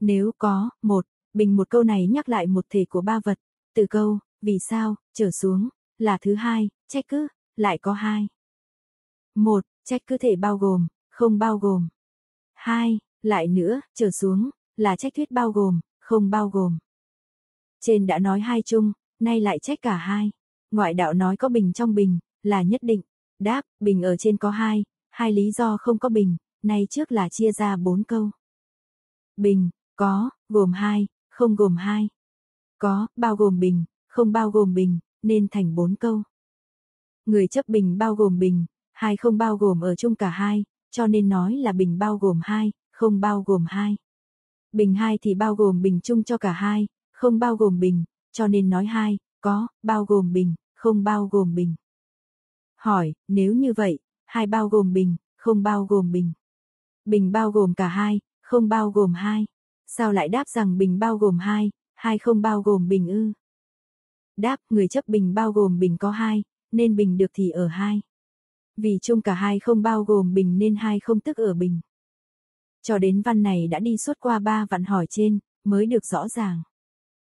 [SPEAKER 1] Nếu có, một, bình một câu này nhắc lại một thể của ba vật, từ câu, vì sao, trở xuống, là thứ hai, trách cứ, lại có hai. Một, trách cứ thể bao gồm, không bao gồm. Hai, lại nữa, trở xuống, là trách thuyết bao gồm, không bao gồm. Trên đã nói hai chung, nay lại trách cả hai. Ngoại đạo nói có bình trong bình, là nhất định. Đáp, bình ở trên có hai, hai lý do không có bình, nay trước là chia ra bốn câu. Bình, có, gồm hai, không gồm hai. Có, bao gồm bình, không bao gồm bình, nên thành bốn câu. Người chấp bình bao gồm bình, hai không bao gồm ở chung cả hai, cho nên nói là bình bao gồm hai, không bao gồm hai. Bình hai thì bao gồm bình chung cho cả hai, không bao gồm bình, cho nên nói hai, có, bao gồm bình, không bao gồm bình. Hỏi, nếu như vậy, hai bao gồm bình, không bao gồm bình. Bình bao gồm cả hai, không bao gồm hai. Sao lại đáp rằng bình bao gồm hai, hai không bao gồm bình ư? Đáp, người chấp bình bao gồm bình có hai, nên bình được thì ở hai. Vì chung cả hai không bao gồm bình nên hai không tức ở bình. Cho đến văn này đã đi suốt qua ba vạn hỏi trên, mới được rõ ràng.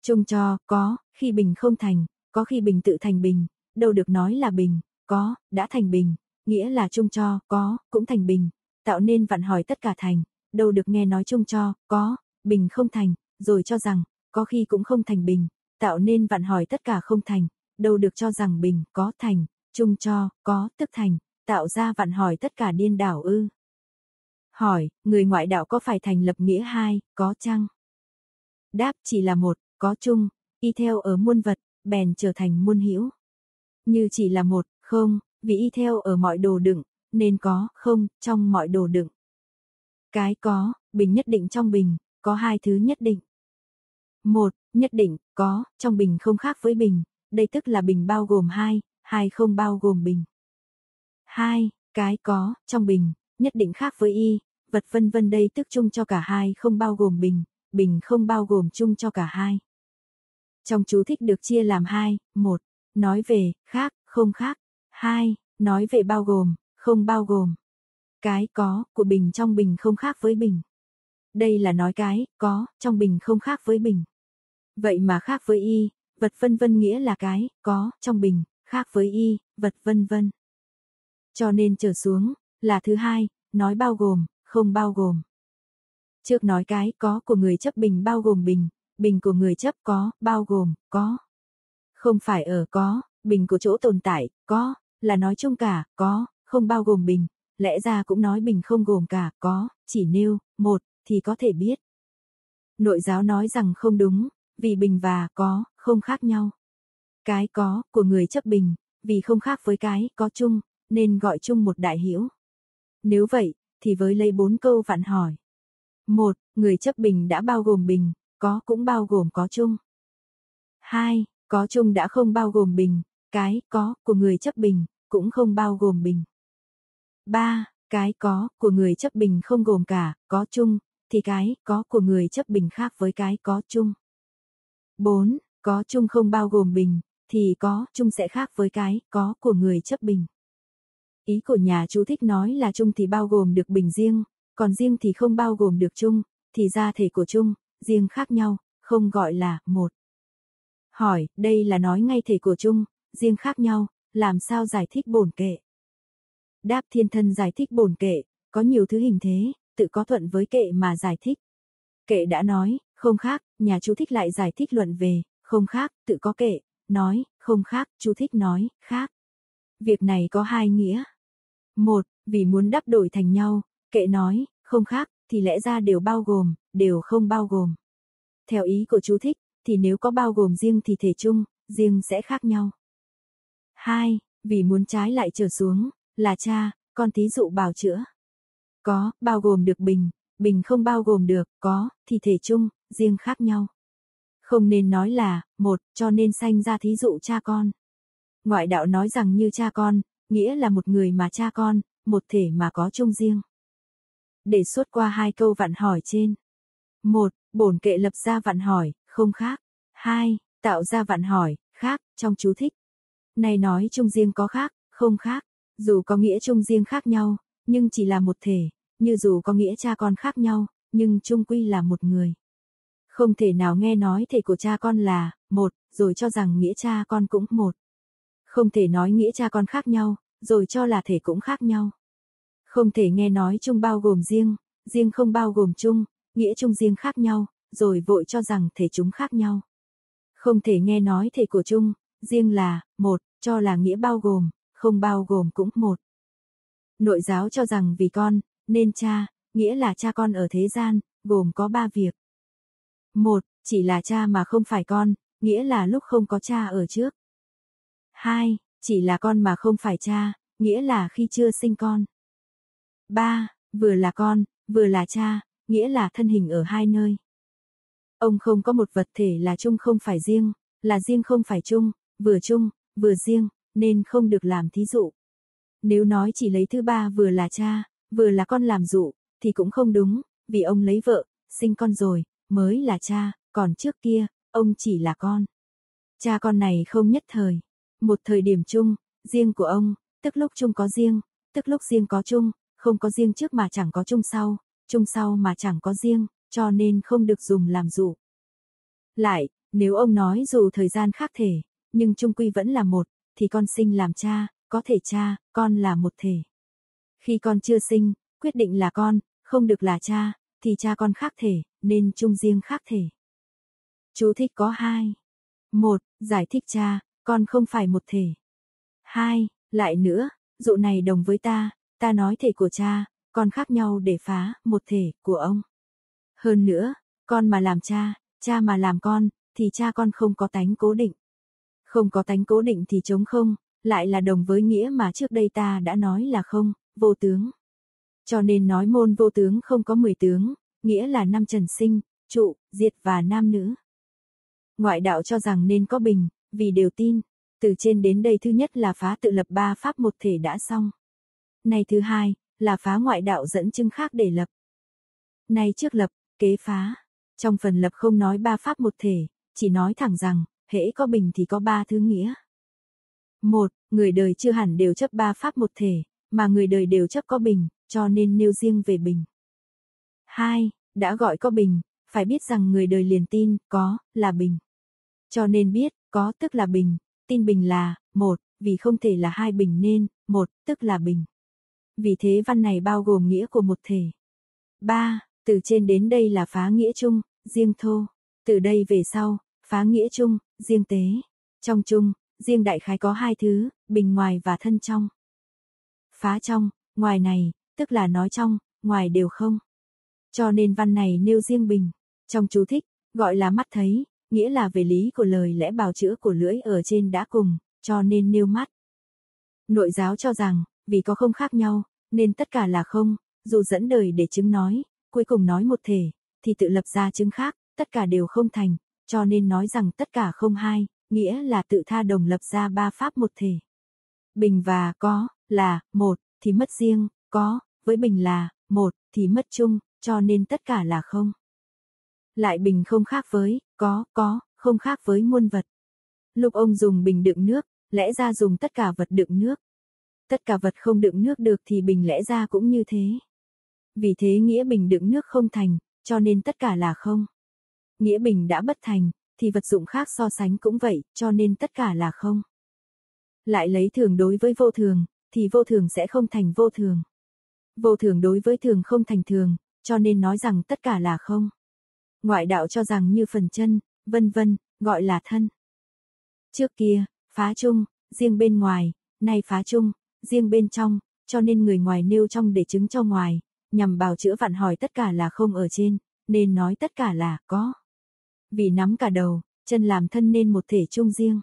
[SPEAKER 1] Chung cho, có, khi bình không thành, có khi bình tự thành bình, đâu được nói là bình, có, đã thành bình, nghĩa là chung cho, có, cũng thành bình, tạo nên vạn hỏi tất cả thành, đâu được nghe nói chung cho, có, bình không thành, rồi cho rằng, có khi cũng không thành bình, tạo nên vạn hỏi tất cả không thành, đâu được cho rằng bình, có thành, chung cho, có, tức thành, tạo ra vạn hỏi tất cả điên đảo ư. Hỏi, người ngoại đạo có phải thành lập nghĩa hai, có chăng? Đáp chỉ là một, có chung, y theo ở muôn vật, bèn trở thành muôn hữu. Như chỉ là một, không, vì y theo ở mọi đồ đựng, nên có, không, trong mọi đồ đựng. Cái có, bình nhất định trong bình, có hai thứ nhất định. Một, nhất định, có, trong bình không khác với bình, đây tức là bình bao gồm hai, hai không bao gồm bình. Hai, cái có, trong bình, nhất định khác với y, vật vân vân đây tức chung cho cả hai không bao gồm bình, bình không bao gồm chung cho cả hai. Trong chú thích được chia làm hai, một, nói về, khác, không khác, hai, nói về bao gồm, không bao gồm. Cái có của bình trong bình không khác với bình. Đây là nói cái có trong bình không khác với bình. Vậy mà khác với y, vật vân vân nghĩa là cái có trong bình, khác với y, vật vân vân. Cho nên trở xuống là thứ hai, nói bao gồm, không bao gồm. Trước nói cái có của người chấp bình bao gồm bình, bình của người chấp có, bao gồm, có. Không phải ở có, bình của chỗ tồn tại, có, là nói chung cả, có, không bao gồm bình, lẽ ra cũng nói bình không gồm cả, có, chỉ nêu, một, thì có thể biết. Nội giáo nói rằng không đúng, vì bình và có, không khác nhau. Cái có, của người chấp bình, vì không khác với cái, có chung, nên gọi chung một đại hiểu. Nếu vậy, thì với lấy bốn câu vạn hỏi. Một, người chấp bình đã bao gồm bình, có cũng bao gồm có chung. Hai, có chung đã không bao gồm bình, cái có của người chấp bình cũng không bao gồm bình. Ba, cái có của người chấp bình không gồm cả, có chung, thì cái có của người chấp bình khác với cái có chung. 4. Có chung không bao gồm bình, thì có chung sẽ khác với cái có của người chấp bình. Ý của nhà chú thích nói là chung thì bao gồm được bình riêng, còn riêng thì không bao gồm được chung, thì ra thể của chung, riêng khác nhau, không gọi là một. Hỏi, đây là nói ngay thể của chung, riêng khác nhau, làm sao giải thích bổn kệ? Đáp thiên thân giải thích bổn kệ, có nhiều thứ hình thế, tự có thuận với kệ mà giải thích. Kệ đã nói, không khác, nhà chú thích lại giải thích luận về, không khác, tự có kệ, nói, không khác, chú thích nói, khác. Việc này có hai nghĩa. Một, vì muốn đắp đổi thành nhau, kệ nói, không khác, thì lẽ ra đều bao gồm, đều không bao gồm. Theo ý của chú thích, thì nếu có bao gồm riêng thì thể chung, riêng sẽ khác nhau. Hai, vì muốn trái lại trở xuống, là cha, con thí dụ bào chữa. Có, bao gồm được bình, bình không bao gồm được, có, thì thể chung, riêng khác nhau. Không nên nói là, một, cho nên sanh ra thí dụ cha con. Ngoại đạo nói rằng như cha con, nghĩa là một người mà cha con, một thể mà có chung riêng. Để suốt qua hai câu vạn hỏi trên. Một, bổn kệ lập ra vạn hỏi, không khác. Hai, tạo ra vạn hỏi, khác, trong chú thích. Này nói chung riêng có khác, không khác. Dù có nghĩa chung riêng khác nhau, nhưng chỉ là một thể, như dù có nghĩa cha con khác nhau, nhưng chung quy là một người. Không thể nào nghe nói thể của cha con là một, rồi cho rằng nghĩa cha con cũng một. Không thể nói nghĩa cha con khác nhau, rồi cho là thể cũng khác nhau. Không thể nghe nói chung bao gồm riêng, riêng không bao gồm chung, nghĩa chung riêng khác nhau, rồi vội cho rằng thể chúng khác nhau. Không thể nghe nói thể của chung, riêng là một, cho là nghĩa bao gồm, không bao gồm cũng một. Nội giáo cho rằng vì con, nên cha, nghĩa là cha con ở thế gian, gồm có ba việc. Một, chỉ là cha mà không phải con, nghĩa là lúc không có cha ở trước. Hai, chỉ là con mà không phải cha, nghĩa là khi chưa sinh con. Ba, vừa là con, vừa là cha, nghĩa là thân hình ở hai nơi. Ông không có một vật thể là chung không phải riêng, là riêng không phải chung, vừa chung, vừa riêng, nên không được làm thí dụ. Nếu nói chỉ lấy thứ ba vừa là cha, vừa là con làm dụ, thì cũng không đúng, vì ông lấy vợ, sinh con rồi, mới là cha, còn trước kia, ông chỉ là con. Cha con này không nhất thời, một thời điểm chung, riêng của ông, tức lúc chung có riêng, tức lúc riêng có chung, không có riêng trước mà chẳng có chung sau, chung sau mà chẳng có riêng, cho nên không được dùng làm dụ. Lại, nếu ông nói dù thời gian khác thể, nhưng chung quy vẫn là một, thì con sinh làm cha, có thể cha, con là một thể. Khi con chưa sinh, quyết định là con, không được là cha, thì cha con khác thể, nên chung riêng khác thể. Chú thích có hai. Một, giải thích cha, con không phải một thể. Hai, lại nữa, dụ này đồng với ta, ta nói thể của cha, con khác nhau để phá một thể của ông. Hơn nữa, con mà làm cha, cha mà làm con, thì cha con không có tánh cố định. Không có tánh cố định thì chống không, lại là đồng với nghĩa mà trước đây ta đã nói là không, vô tướng. Cho nên nói môn vô tướng không có mười tướng, nghĩa là năm trần sinh, trụ, diệt và nam nữ. Ngoại đạo cho rằng nên có bình, vì đều tin. Từ trên đến đây thứ nhất là phá tự lập ba pháp một thể đã xong. Này thứ hai, là phá ngoại đạo dẫn chứng khác để lập. Này trước lập, kế phá. Trong phần lập không nói ba pháp một thể, chỉ nói thẳng rằng, hễ có bình thì có ba thứ nghĩa. Một, người đời chưa hẳn đều chấp ba pháp một thể, mà người đời đều chấp có bình, cho nên nêu riêng về bình. hai Đã gọi có bình, phải biết rằng người đời liền tin, có, là bình. Cho nên biết, có tức là bình, tin bình là, một, vì không thể là hai bình nên, một, tức là bình. Vì thế văn này bao gồm nghĩa của một thể. 3. Từ trên đến đây là phá nghĩa chung, riêng thô. Từ đây về sau, phá nghĩa chung, riêng tế. Trong chung, riêng đại khái có hai thứ, bình ngoài và thân trong. Phá trong, ngoài này, tức là nói trong, ngoài đều không. Cho nên văn này nêu riêng bình. Trong chú thích, gọi là mắt thấy, nghĩa là về lý của lời lẽ bào chữa của lưỡi ở trên đã cùng, cho nên nêu mắt. Nội giáo cho rằng, vì có không khác nhau, nên tất cả là không, dù dẫn đời để chứng nói, cuối cùng nói một thể, thì tự lập ra chứng khác, tất cả đều không thành, cho nên nói rằng tất cả không hai, nghĩa là tự tha đồng lập ra ba pháp một thể. Bình và có, là, một, thì mất riêng, có, với bình là, một, thì mất chung, cho nên tất cả là không. Lại bình không khác với, có, có, không khác với muôn vật. Lúc ông dùng bình đựng nước, lẽ ra dùng tất cả vật đựng nước. Tất cả vật không đựng nước được thì bình lẽ ra cũng như thế. Vì thế nghĩa bình đựng nước không thành, cho nên tất cả là không. Nghĩa bình đã bất thành, thì vật dụng khác so sánh cũng vậy, cho nên tất cả là không. Lại lấy thường đối với vô thường, thì vô thường sẽ không thành vô thường. Vô thường đối với thường không thành thường, cho nên nói rằng tất cả là không. Ngoại đạo cho rằng như phần chân, vân vân, gọi là thân. Trước kia, phá chung, riêng bên ngoài, nay phá chung, riêng bên trong, cho nên người ngoài nêu trong để chứng cho ngoài, nhằm bào chữa vạn hỏi tất cả là không ở trên, nên nói tất cả là có. Vì nắm cả đầu, chân làm thân nên một thể chung riêng.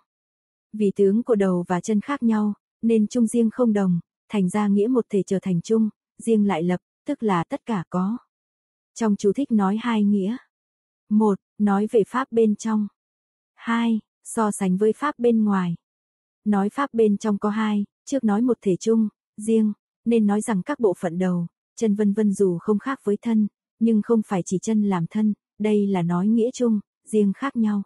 [SPEAKER 1] Vì tướng của đầu và chân khác nhau, nên chung riêng không đồng, thành ra nghĩa một thể trở thành chung, riêng lại lập, tức là tất cả có. Trong chú thích nói hai nghĩa. Một, nói về pháp bên trong. Hai, so sánh với pháp bên ngoài. Nói pháp bên trong có hai, trước nói một thể chung, riêng, nên nói rằng các bộ phận đầu, chân vân vân dù không khác với thân, nhưng không phải chỉ chân làm thân, đây là nói nghĩa chung, riêng khác nhau.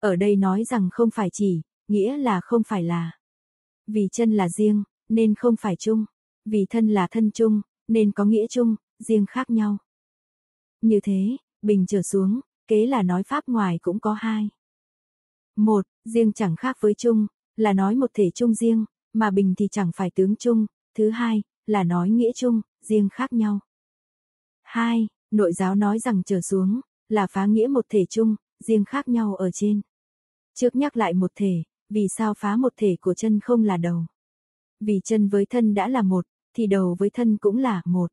[SPEAKER 1] Ở đây nói rằng không phải chỉ, nghĩa là không phải là. Vì chân là riêng, nên không phải chung. Vì thân là thân chung, nên có nghĩa chung, riêng khác nhau. Như thế, bình trở xuống, kế là nói pháp ngoài cũng có hai. Một, riêng chẳng khác với chung, là nói một thể chung riêng, mà bình thì chẳng phải tướng chung. Thứ hai, là nói nghĩa chung, riêng khác nhau. Hai, nội giáo nói rằng trở xuống, là phá nghĩa một thể chung, riêng khác nhau ở trên. Trước nhắc lại một thể, vì sao phá một thể của chân không là đầu? Vì chân với thân đã là một, thì đầu với thân cũng là một.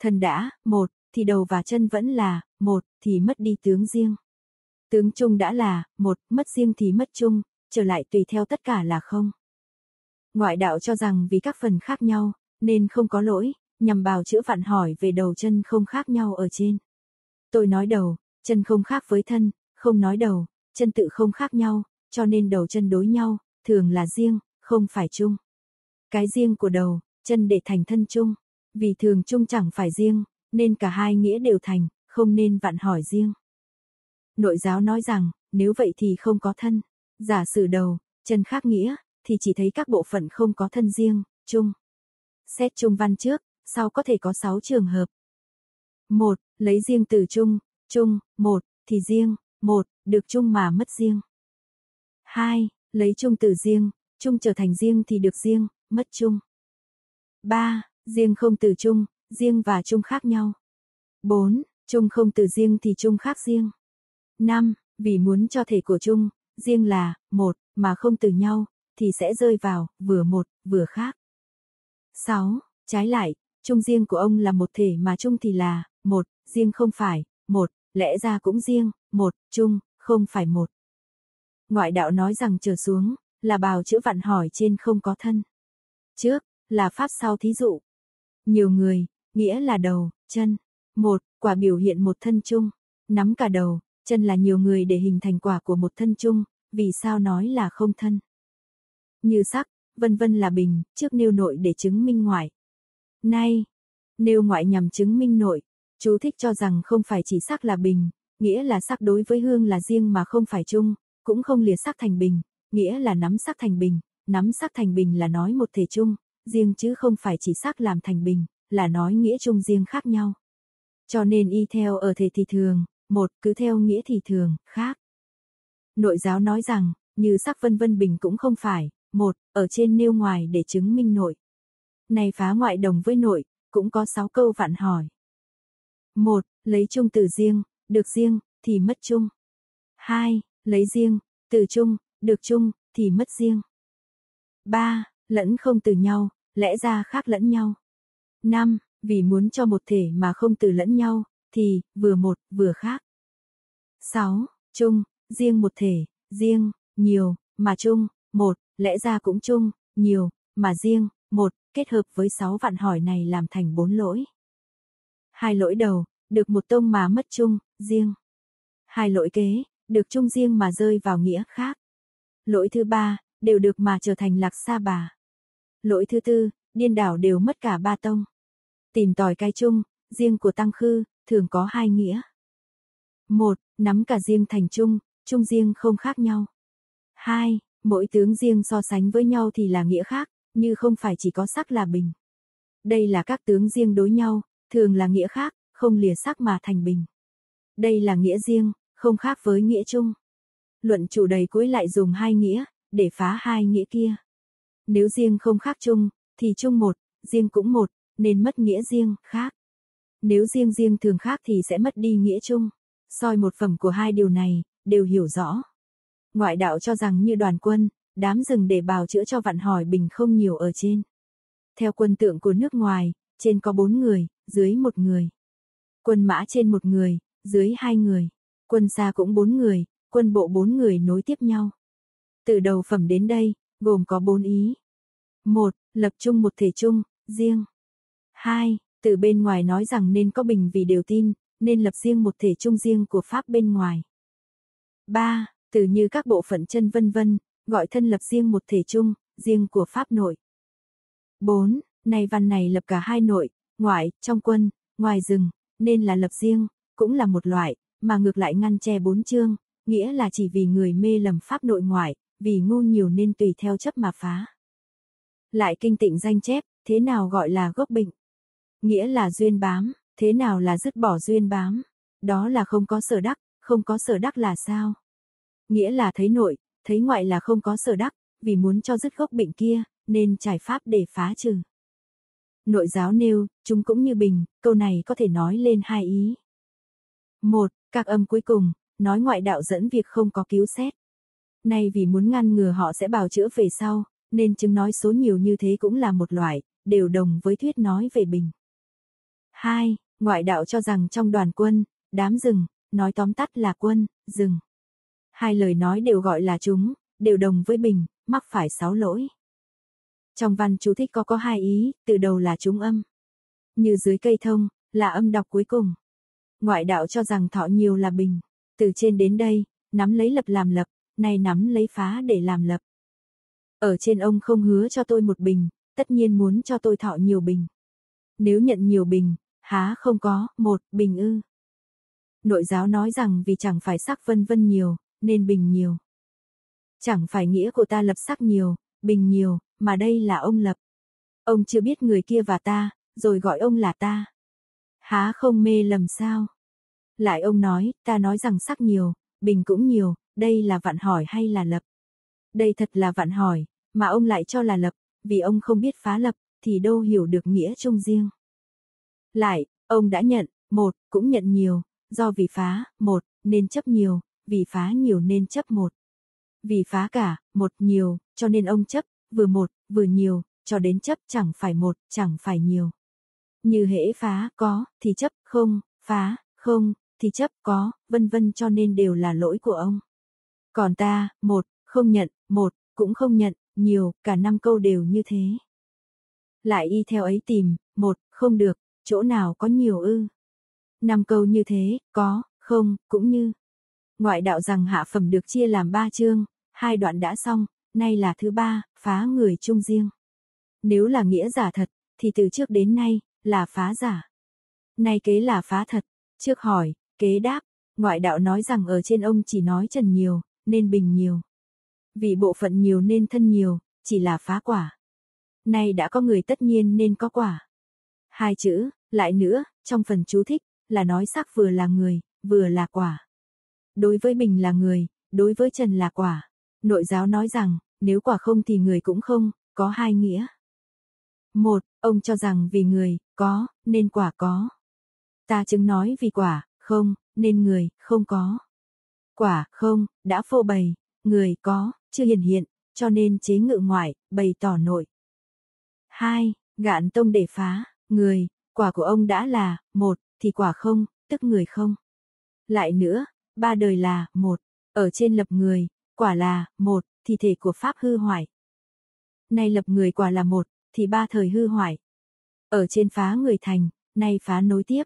[SPEAKER 1] Thân đã, một, thì đầu và chân vẫn là, một, thì mất đi tướng riêng. Tướng chung đã là, một, mất riêng thì mất chung, trở lại tùy theo tất cả là không. Ngoại đạo cho rằng vì các phần khác nhau, nên không có lỗi, nhằm bào chữa vạn hỏi về đầu chân không khác nhau ở trên. Tôi nói đầu, chân không khác với thân, không nói đầu, chân tự không khác nhau, cho nên đầu chân đối nhau, thường là riêng, không phải chung. Cái riêng của đầu, chân để thành thân chung, vì thường chung chẳng phải riêng, nên cả hai nghĩa đều thành, không nên vạn hỏi riêng. Nội giáo nói rằng, nếu vậy thì không có thân. Giả sử đầu, chân khác nghĩa, thì chỉ thấy các bộ phận không có thân riêng, chung. Xét chung văn trước, sau có thể có 6 trường hợp một Lấy riêng từ chung, chung, một, thì riêng, một, được chung mà mất riêng. 2. Lấy chung từ riêng, chung trở thành riêng thì được riêng, mất chung. 3. Riêng không từ chung, riêng và chung khác nhau. 4. Chung không từ riêng thì chung khác riêng. 5. Vì muốn cho thể của chung, riêng là, một, mà không từ nhau, thì sẽ rơi vào, vừa một, vừa khác. 6. Trái lại, chung riêng của ông là một thể mà chung thì là, một, riêng không phải, một, lẽ ra cũng riêng, một, chung, không phải một. Ngoại đạo nói rằng trở xuống, là bào chữ vạn hỏi trên không có thân. Trước, là pháp sau thí dụ. Nhiều người, nghĩa là đầu, chân. Một, quả biểu hiện một thân chung. Nắm cả đầu, chân là nhiều người để hình thành quả của một thân chung, vì sao nói là không thân. Như sắc, vân vân là bình, trước nêu nội để chứng minh ngoại. Nay, nêu ngoại nhằm chứng minh nội, chú thích cho rằng không phải chỉ sắc là bình, nghĩa là sắc đối với hương là riêng mà không phải chung, cũng không liệt sắc thành bình, nghĩa là nắm sắc thành bình, nắm sắc thành bình là nói một thể chung, riêng chứ không phải chỉ sắc làm thành bình, là nói nghĩa chung riêng khác nhau. Cho nên y theo ở thể thì thường, một cứ theo nghĩa thì thường, khác. Nội giáo nói rằng, như sắc vân vân bình cũng không phải, một, ở trên nêu ngoài để chứng minh nội. Này phá ngoại đồng với nội, cũng có sáu câu vạn hỏi. Một, lấy chung từ riêng, được riêng, thì mất chung. Hai, lấy riêng, từ chung, được chung, thì mất riêng. Ba, lẫn không từ nhau, lẽ ra khác lẫn nhau. Năm, vì muốn cho một thể mà không từ lẫn nhau, thì, vừa một, vừa khác. 6. Chung, riêng một thể, riêng, nhiều, mà chung, một, lẽ ra cũng chung, nhiều, mà riêng, một, kết hợp với 6 vạn hỏi này làm thành 4 lỗi. Hai lỗi đầu, được một tông mà mất chung, riêng. Hai lỗi kế, được chung riêng mà rơi vào nghĩa khác. Lỗi thứ ba, đều được mà trở thành lạc sa bà. Lỗi thứ tư, điên đảo đều mất cả ba tông. Tìm tòi cái chung, riêng của tăng khư, thường có hai nghĩa. Một, nắm cả riêng thành chung, chung riêng không khác nhau. Hai, mỗi tướng riêng so sánh với nhau thì là nghĩa khác, như không phải chỉ có sắc là bình. Đây là các tướng riêng đối nhau, thường là nghĩa khác, không lìa sắc mà thành bình. Đây là nghĩa riêng, không khác với nghĩa chung. Luận chủ đầy cuối lại dùng hai nghĩa, để phá hai nghĩa kia. Nếu riêng không khác chung, thì chung một, riêng cũng một, nên mất nghĩa riêng, khác. Nếu riêng riêng thường khác thì sẽ mất đi nghĩa chung. soi một phẩm của hai điều này, đều hiểu rõ. Ngoại đạo cho rằng như đoàn quân, đám rừng để bào chữa cho vạn hỏi bình không nhiều ở trên. Theo quân tượng của nước ngoài, trên có bốn người, dưới một người. Quân mã trên một người, dưới hai người. Quân xa cũng bốn người, quân bộ bốn người nối tiếp nhau. Từ đầu phẩm đến đây, gồm có bốn ý. một Lập chung một thể chung, riêng. hai Từ bên ngoài nói rằng nên có bình vì đều tin, nên lập riêng một thể chung riêng của Pháp bên ngoài. 3. Từ như các bộ phận chân vân vân, gọi thân lập riêng một thể chung, riêng của Pháp nội. 4. Này văn này lập cả hai nội, ngoại, trong quân, ngoài rừng, nên là lập riêng, cũng là một loại, mà ngược lại ngăn che bốn chương, nghĩa là chỉ vì người mê lầm Pháp nội ngoại, vì ngu nhiều nên tùy theo chấp mà phá. Lại kinh tịnh danh chép, thế nào gọi là gốc bệnh? Nghĩa là duyên bám, thế nào là dứt bỏ duyên bám? Đó là không có sở đắc, không có sở đắc là sao? Nghĩa là thấy nội, thấy ngoại là không có sở đắc, vì muốn cho dứt gốc bệnh kia, nên trải pháp để phá trừ. Nội giáo nêu, chúng cũng như bình, câu này có thể nói lên hai ý. Một, các âm cuối cùng, nói ngoại đạo dẫn việc không có cứu xét. Nay vì muốn ngăn ngừa họ sẽ bào chữa về sau, nên chứng nói số nhiều như thế cũng là một loại, đều đồng với thuyết nói về bình. 2. Ngoại đạo cho rằng trong đoàn quân, đám rừng, nói tóm tắt là quân, rừng. Hai lời nói đều gọi là chúng, đều đồng với bình, mắc phải sáu lỗi. Trong văn chú thích có có hai ý, từ đầu là chúng âm. Như dưới cây thông, là âm đọc cuối cùng. Ngoại đạo cho rằng thọ nhiều là bình. Từ trên đến đây, nắm lấy lập làm lập, nay nắm lấy phá để làm lập. Ở trên ông không hứa cho tôi một bình, tất nhiên muốn cho tôi thọ nhiều bình. Nếu nhận nhiều bình, há không có, một, bình ư. Nội giáo nói rằng vì chẳng phải sắc vân vân nhiều, nên bình nhiều. Chẳng phải nghĩa của ta lập sắc nhiều, bình nhiều, mà đây là ông lập. Ông chưa biết người kia và ta, rồi gọi ông là ta. Há không mê lầm sao? Lại ông nói, ta nói rằng sắc nhiều, bình cũng nhiều, đây là vạn hỏi hay là lập? Đây thật là vạn hỏi, mà ông lại cho là lập, vì ông không biết phá lập, thì đâu hiểu được nghĩa chung riêng. Lại, ông đã nhận, một, cũng nhận nhiều, do vì phá, một, nên chấp nhiều, vì phá nhiều nên chấp một. Vì phá cả, một nhiều, cho nên ông chấp, vừa một, vừa nhiều, cho đến chấp chẳng phải một, chẳng phải nhiều. Như hễ phá, có, thì chấp, không, phá, không, thì chấp, có, vân vân cho nên đều là lỗi của ông. Còn ta, một, không nhận, một, cũng không nhận, nhiều, cả năm câu đều như thế. Lại y theo ấy tìm, một, không được, chỗ nào có nhiều ư. Năm câu như thế, có, không, cũng như. Ngoại đạo rằng hạ phẩm được chia làm ba chương, hai đoạn đã xong, nay là thứ ba, phá người chung riêng. Nếu là nghĩa giả thật, thì từ trước đến nay, là phá giả. Nay kế là phá thật, trước hỏi, kế đáp, ngoại đạo nói rằng ở trên ông chỉ nói trần nhiều, nên bình nhiều. Vì bộ phận nhiều nên thân nhiều, chỉ là phá quả. Nay đã có người tất nhiên nên có quả. Hai chữ, lại nữa, trong phần chú thích, là nói sắc vừa là người, vừa là quả. Đối với mình là người, đối với Trần là quả. Nội giáo nói rằng, nếu quả không thì người cũng không, có hai nghĩa. Một, ông cho rằng vì người, có, nên quả có. Ta chứng nói vì quả, không, nên người, không có. Quả, không, đã phô bày, người có, chưa hiển hiện, cho nên chế ngự ngoại, bày tỏ nội. Hai, gạn tông để phá, người, quả của ông đã là, một, thì quả không, tức người không. Lại nữa, ba đời là, một, ở trên lập người, quả là, một, thì thể của Pháp hư hoại. Nay lập người quả là một, thì ba thời hư hoại. Ở trên phá người thành, nay phá nối tiếp.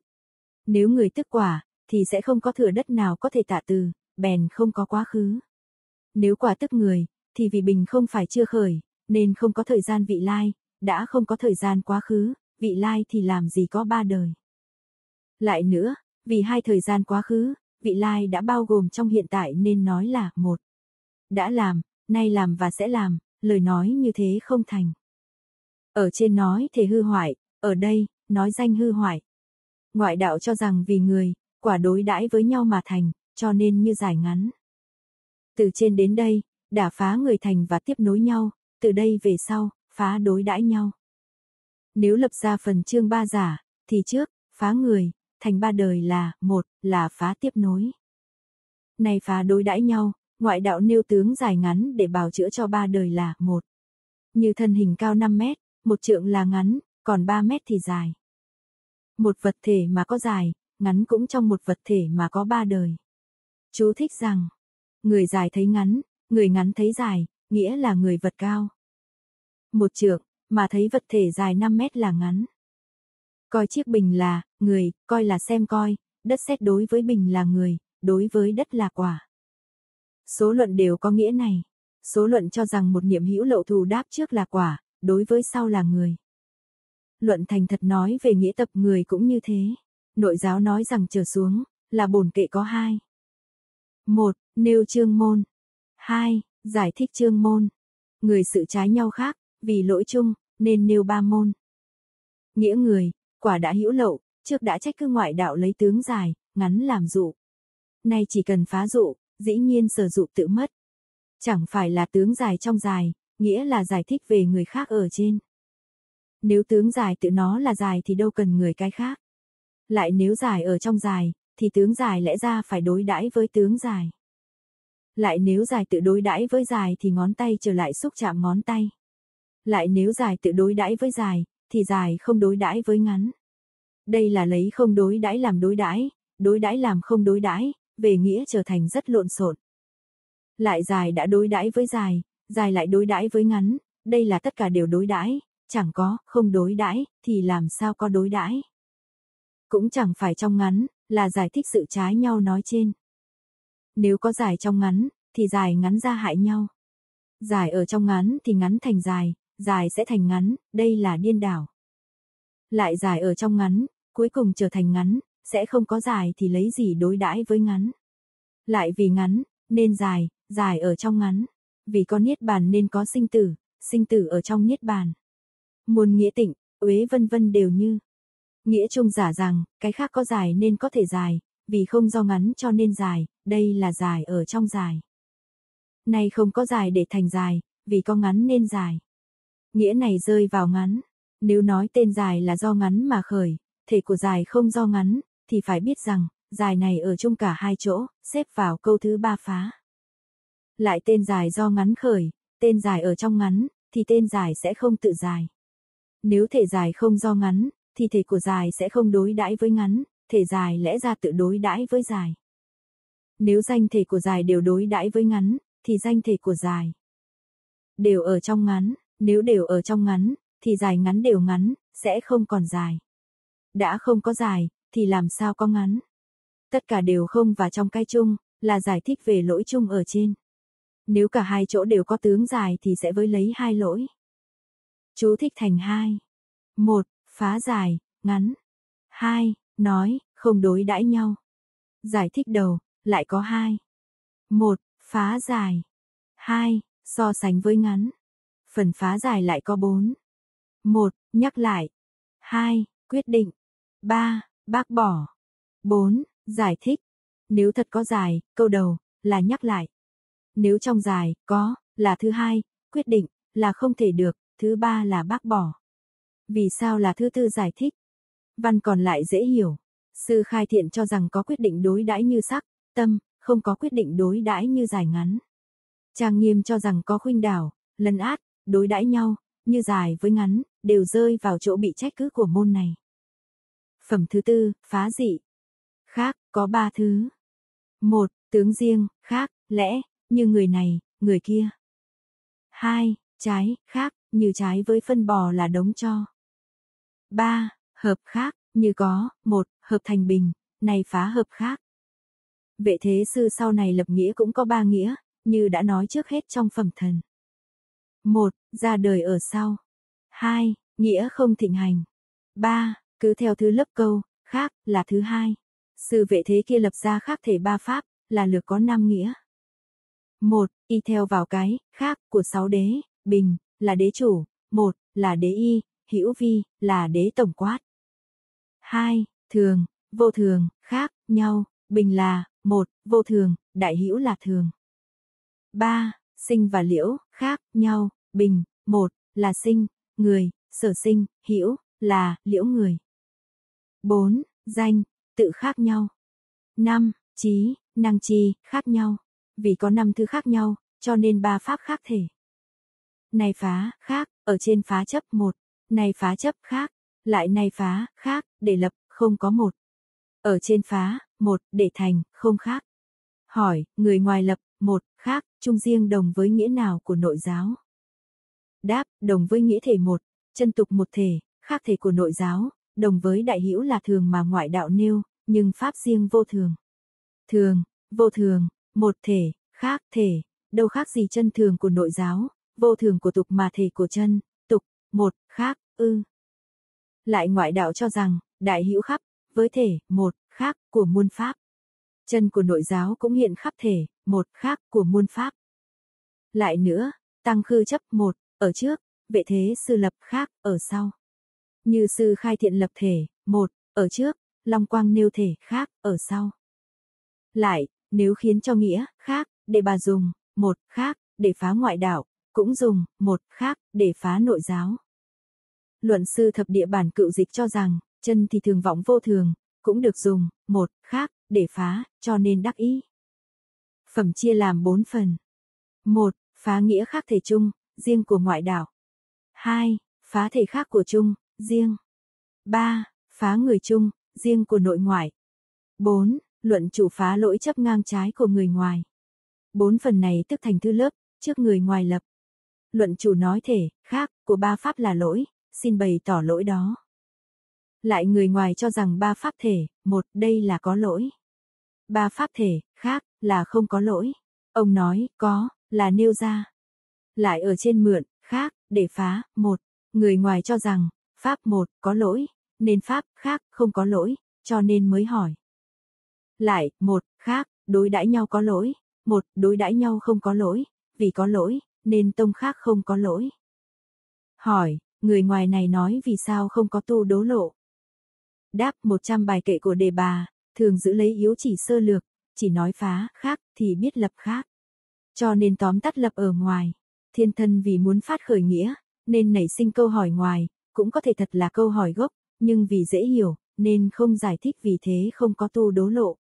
[SPEAKER 1] Nếu người tức quả, thì sẽ không có thừa đất nào có thể tạ từ, bèn không có quá khứ. Nếu quả tức người, thì vì bình không phải chưa khởi, nên không có thời gian vị lai, đã không có thời gian quá khứ, vị lai thì làm gì có ba đời. Lại nữa, vì hai thời gian quá khứ, vị lai đã bao gồm trong hiện tại nên nói là một. Đã làm, nay làm và sẽ làm, lời nói như thế không thành. Ở trên nói thể hư hoại, ở đây, nói danh hư hoại. Ngoại đạo cho rằng vì người, quả đối đãi với nhau mà thành, cho nên như giải ngắn. Từ trên đến đây, đả phá người thành và tiếp nối nhau, từ đây về sau, phá đối đãi nhau. Nếu lập ra phần chương ba giả, thì trước, phá người, thành ba đời là, một, là phá tiếp nối. Này phá đối đãi nhau, ngoại đạo nêu tướng dài ngắn để bào chữa cho ba đời là, một. Như thân hình cao 5 mét, một trượng là ngắn, còn 3 mét thì dài. Một vật thể mà có dài, ngắn cũng trong một vật thể mà có ba đời. Chú thích rằng, người dài thấy ngắn, người ngắn thấy dài, nghĩa là người vật cao. Một trượng, mà thấy vật thể dài 5 mét là ngắn. Coi chiếc bình là, người, coi là xem coi, đất xét đối với bình là người, đối với đất là quả. Số luận đều có nghĩa này. Số luận cho rằng một niệm hữu lậu thù đáp trước là quả, đối với sau là người. Luận thành thật nói về nghĩa tập người cũng như thế. Nội giáo nói rằng trở xuống, là bổn kệ có hai. một Nêu chương môn. hai Giải thích chương môn. Người sự trái nhau khác, vì lỗi chung, nên nêu ba môn. Nghĩa người, quả đã hữu lậu, trước đã trách cứ ngoại đạo lấy tướng dài, ngắn làm dụ. Nay chỉ cần phá dụ, dĩ nhiên sở dụ tự mất. Chẳng phải là tướng dài trong dài, nghĩa là giải thích về người khác ở trên. Nếu tướng dài tự nó là dài thì đâu cần người cái khác. Lại nếu dài ở trong dài, thì tướng dài lẽ ra phải đối đãi với tướng dài. Lại nếu dài tự đối đãi với dài thì ngón tay trở lại xúc chạm ngón tay. Lại nếu dài tự đối đãi với dài, thì dài không đối đãi với ngắn. Đây là lấy không đối đãi làm đối đãi, đối đãi làm không đối đãi, về nghĩa trở thành rất lộn xộn. Lại dài đã đối đãi với dài, dài lại đối đãi với ngắn, đây là tất cả đều đối đãi, chẳng có không đối đãi thì làm sao có đối đãi. Cũng chẳng phải trong ngắn, là giải thích sự trái nhau nói trên. Nếu có dài trong ngắn, thì dài ngắn ra hại nhau. Dài ở trong ngắn thì ngắn thành dài, dài sẽ thành ngắn, đây là điên đảo. Lại dài ở trong ngắn, cuối cùng trở thành ngắn, sẽ không có dài thì lấy gì đối đãi với ngắn. Lại vì ngắn, nên dài, dài ở trong ngắn. Vì có niết bàn nên có sinh tử, sinh tử ở trong niết bàn. Muôn nghĩa tịnh, uế vân vân đều như. Nghĩa chung giả rằng, cái khác có dài nên có thể dài, vì không do ngắn cho nên dài, đây là dài ở trong dài. Nay không có dài để thành dài, vì có ngắn nên dài. Nghĩa này rơi vào ngắn. Nếu nói tên dài là do ngắn mà khởi, thể của dài không do ngắn, thì phải biết rằng, dài này ở chung cả hai chỗ, xếp vào câu thứ ba phá. Lại tên dài do ngắn khởi, tên dài ở trong ngắn, thì tên dài sẽ không tự dài. Nếu thể dài không do ngắn, thì thể của dài sẽ không đối đãi với ngắn, thể dài lẽ ra tự đối đãi với dài. Nếu danh thể của dài đều đối đãi với ngắn, thì danh thể của dài đều ở trong ngắn, nếu đều ở trong ngắn, thì dài ngắn đều ngắn, sẽ không còn dài. Đã không có dài, thì làm sao có ngắn? Tất cả đều không và trong cái chung, là giải thích về lỗi chung ở trên. Nếu cả hai chỗ đều có tướng dài thì sẽ với lấy hai lỗi. Chú thích thành hai. Một, phá dài, ngắn. Hai, nói, không đối đãi nhau. Giải thích đầu, lại có hai. Một, phá dài. Hai, so sánh với ngắn. Phần phá giải lại có 4. 1. Nhắc lại. 2. Quyết định. 3. Bác bỏ. 4. Giải thích. Nếu thật có giải, câu đầu, là nhắc lại. Nếu trong giải, có, là thứ hai, quyết định, là không thể được, thứ ba là bác bỏ. Vì sao là thứ tư giải thích? Văn còn lại dễ hiểu. Sư khai thiện cho rằng có quyết định đối đãi như sắc, tâm, không có quyết định đối đãi như dài ngắn. Trang nghiêm cho rằng có khuynh đảo, lân át, đối đãi nhau, như dài với ngắn, đều rơi vào chỗ bị trách cứ của môn này. Phẩm thứ tư, phá dị. Khác, có ba thứ. Một, tướng riêng, khác, lẽ, như người này, người kia. Hai, trái, khác, như trái với phân bò là đống cho. Ba, hợp khác, như có, một, hợp thành bình, này phá hợp khác. Vệ thế sư sau này lập nghĩa cũng có ba nghĩa, như đã nói trước hết trong phẩm thần. Một, ra đời ở sau. Hai, nghĩa không thịnh hành. Ba, cứ theo thứ lớp câu, khác, là thứ hai. Sư vệ thế kia lập ra khác thể ba pháp, là lược có năm nghĩa. Một, y theo vào cái, khác, của sáu đế, bình, là đế chủ, một, là đế y, hữu vi, là đế tổng quát. Hai, thường, vô thường, khác, nhau, bình là, một, vô thường, đại hữu là thường. Ba, sinh và liễu, khác, nhau, bình, một, là sinh, người, sở sinh, hữu là, liễu người. Bốn, danh, tự khác nhau. Năm, trí, năng chi, khác nhau. Vì có năm thứ khác nhau, cho nên ba pháp khác thể. Này phá, khác, ở trên phá chấp một, này phá chấp khác, lại này phá, khác, để lập, không có một. Ở trên phá, một, để thành, không khác. Hỏi, người ngoài lập, một, khác, chung riêng đồng với nghĩa nào của nội giáo? Đáp, đồng với nghĩa thể một, chân tục một thể, khác thể của nội giáo, đồng với đại hữu là thường mà ngoại đạo nêu, nhưng pháp riêng vô thường. Thường, vô thường, một thể, khác thể, đâu khác gì chân thường của nội giáo, vô thường của tục mà thể của chân, tục, một, khác, ư. Lại ngoại đạo cho rằng, đại hữu khắp, với thể, một, khác, của muôn pháp. Chân của nội giáo cũng hiện khắp thể, một, khác, của muôn pháp. Lại nữa, tăng khư chấp một, ở trước, vệ thế sư lập khác, ở sau. Như sư khai thiện lập thể, một, ở trước, long quang nêu thể khác, ở sau. Lại, nếu khiến cho nghĩa, khác, để bà dùng, một, khác, để phá ngoại đạo, cũng dùng, một, khác, để phá nội giáo. Luận sư thập địa bản cựu dịch cho rằng, chân thì thường vọng vô thường, cũng được dùng, một, khác, để phá, cho nên đắc ý. Phẩm chia làm bốn phần. một, Phá nghĩa khác thể chung, riêng của ngoại đạo. 2. Phá thể khác của chung, riêng. 3. Phá người chung, riêng của nội ngoại. 4. Luận chủ phá lỗi chấp ngang trái của người ngoài. Bốn phần này tức thành thư lớp, trước người ngoài lập. Luận chủ nói thể, khác, của ba pháp là lỗi, xin bày tỏ lỗi đó. Lại người ngoài cho rằng ba pháp thể, một, đây là có lỗi. Ba pháp thể, khác, là không có lỗi. Ông nói, có, là nêu ra. Lại ở trên mượn, khác, để phá, một. Người ngoài cho rằng, pháp một, có lỗi, nên pháp, khác, không có lỗi, cho nên mới hỏi. Lại, một, khác, đối đãi nhau có lỗi, một, đối đãi nhau không có lỗi, vì có lỗi, nên tông khác không có lỗi. Hỏi, người ngoài này nói vì sao không có tu đố lộ. Đáp 100 bài kệ của đề bà, thường giữ lấy yếu chỉ sơ lược, chỉ nói phá, khác, thì biết lập khác. Cho nên tóm tắt lập ở ngoài. Thiên thân vì muốn phát khởi nghĩa, nên nảy sinh câu hỏi ngoài, cũng có thể thật là câu hỏi gốc, nhưng vì dễ hiểu, nên không giải thích vì thế không có tu đố lộ.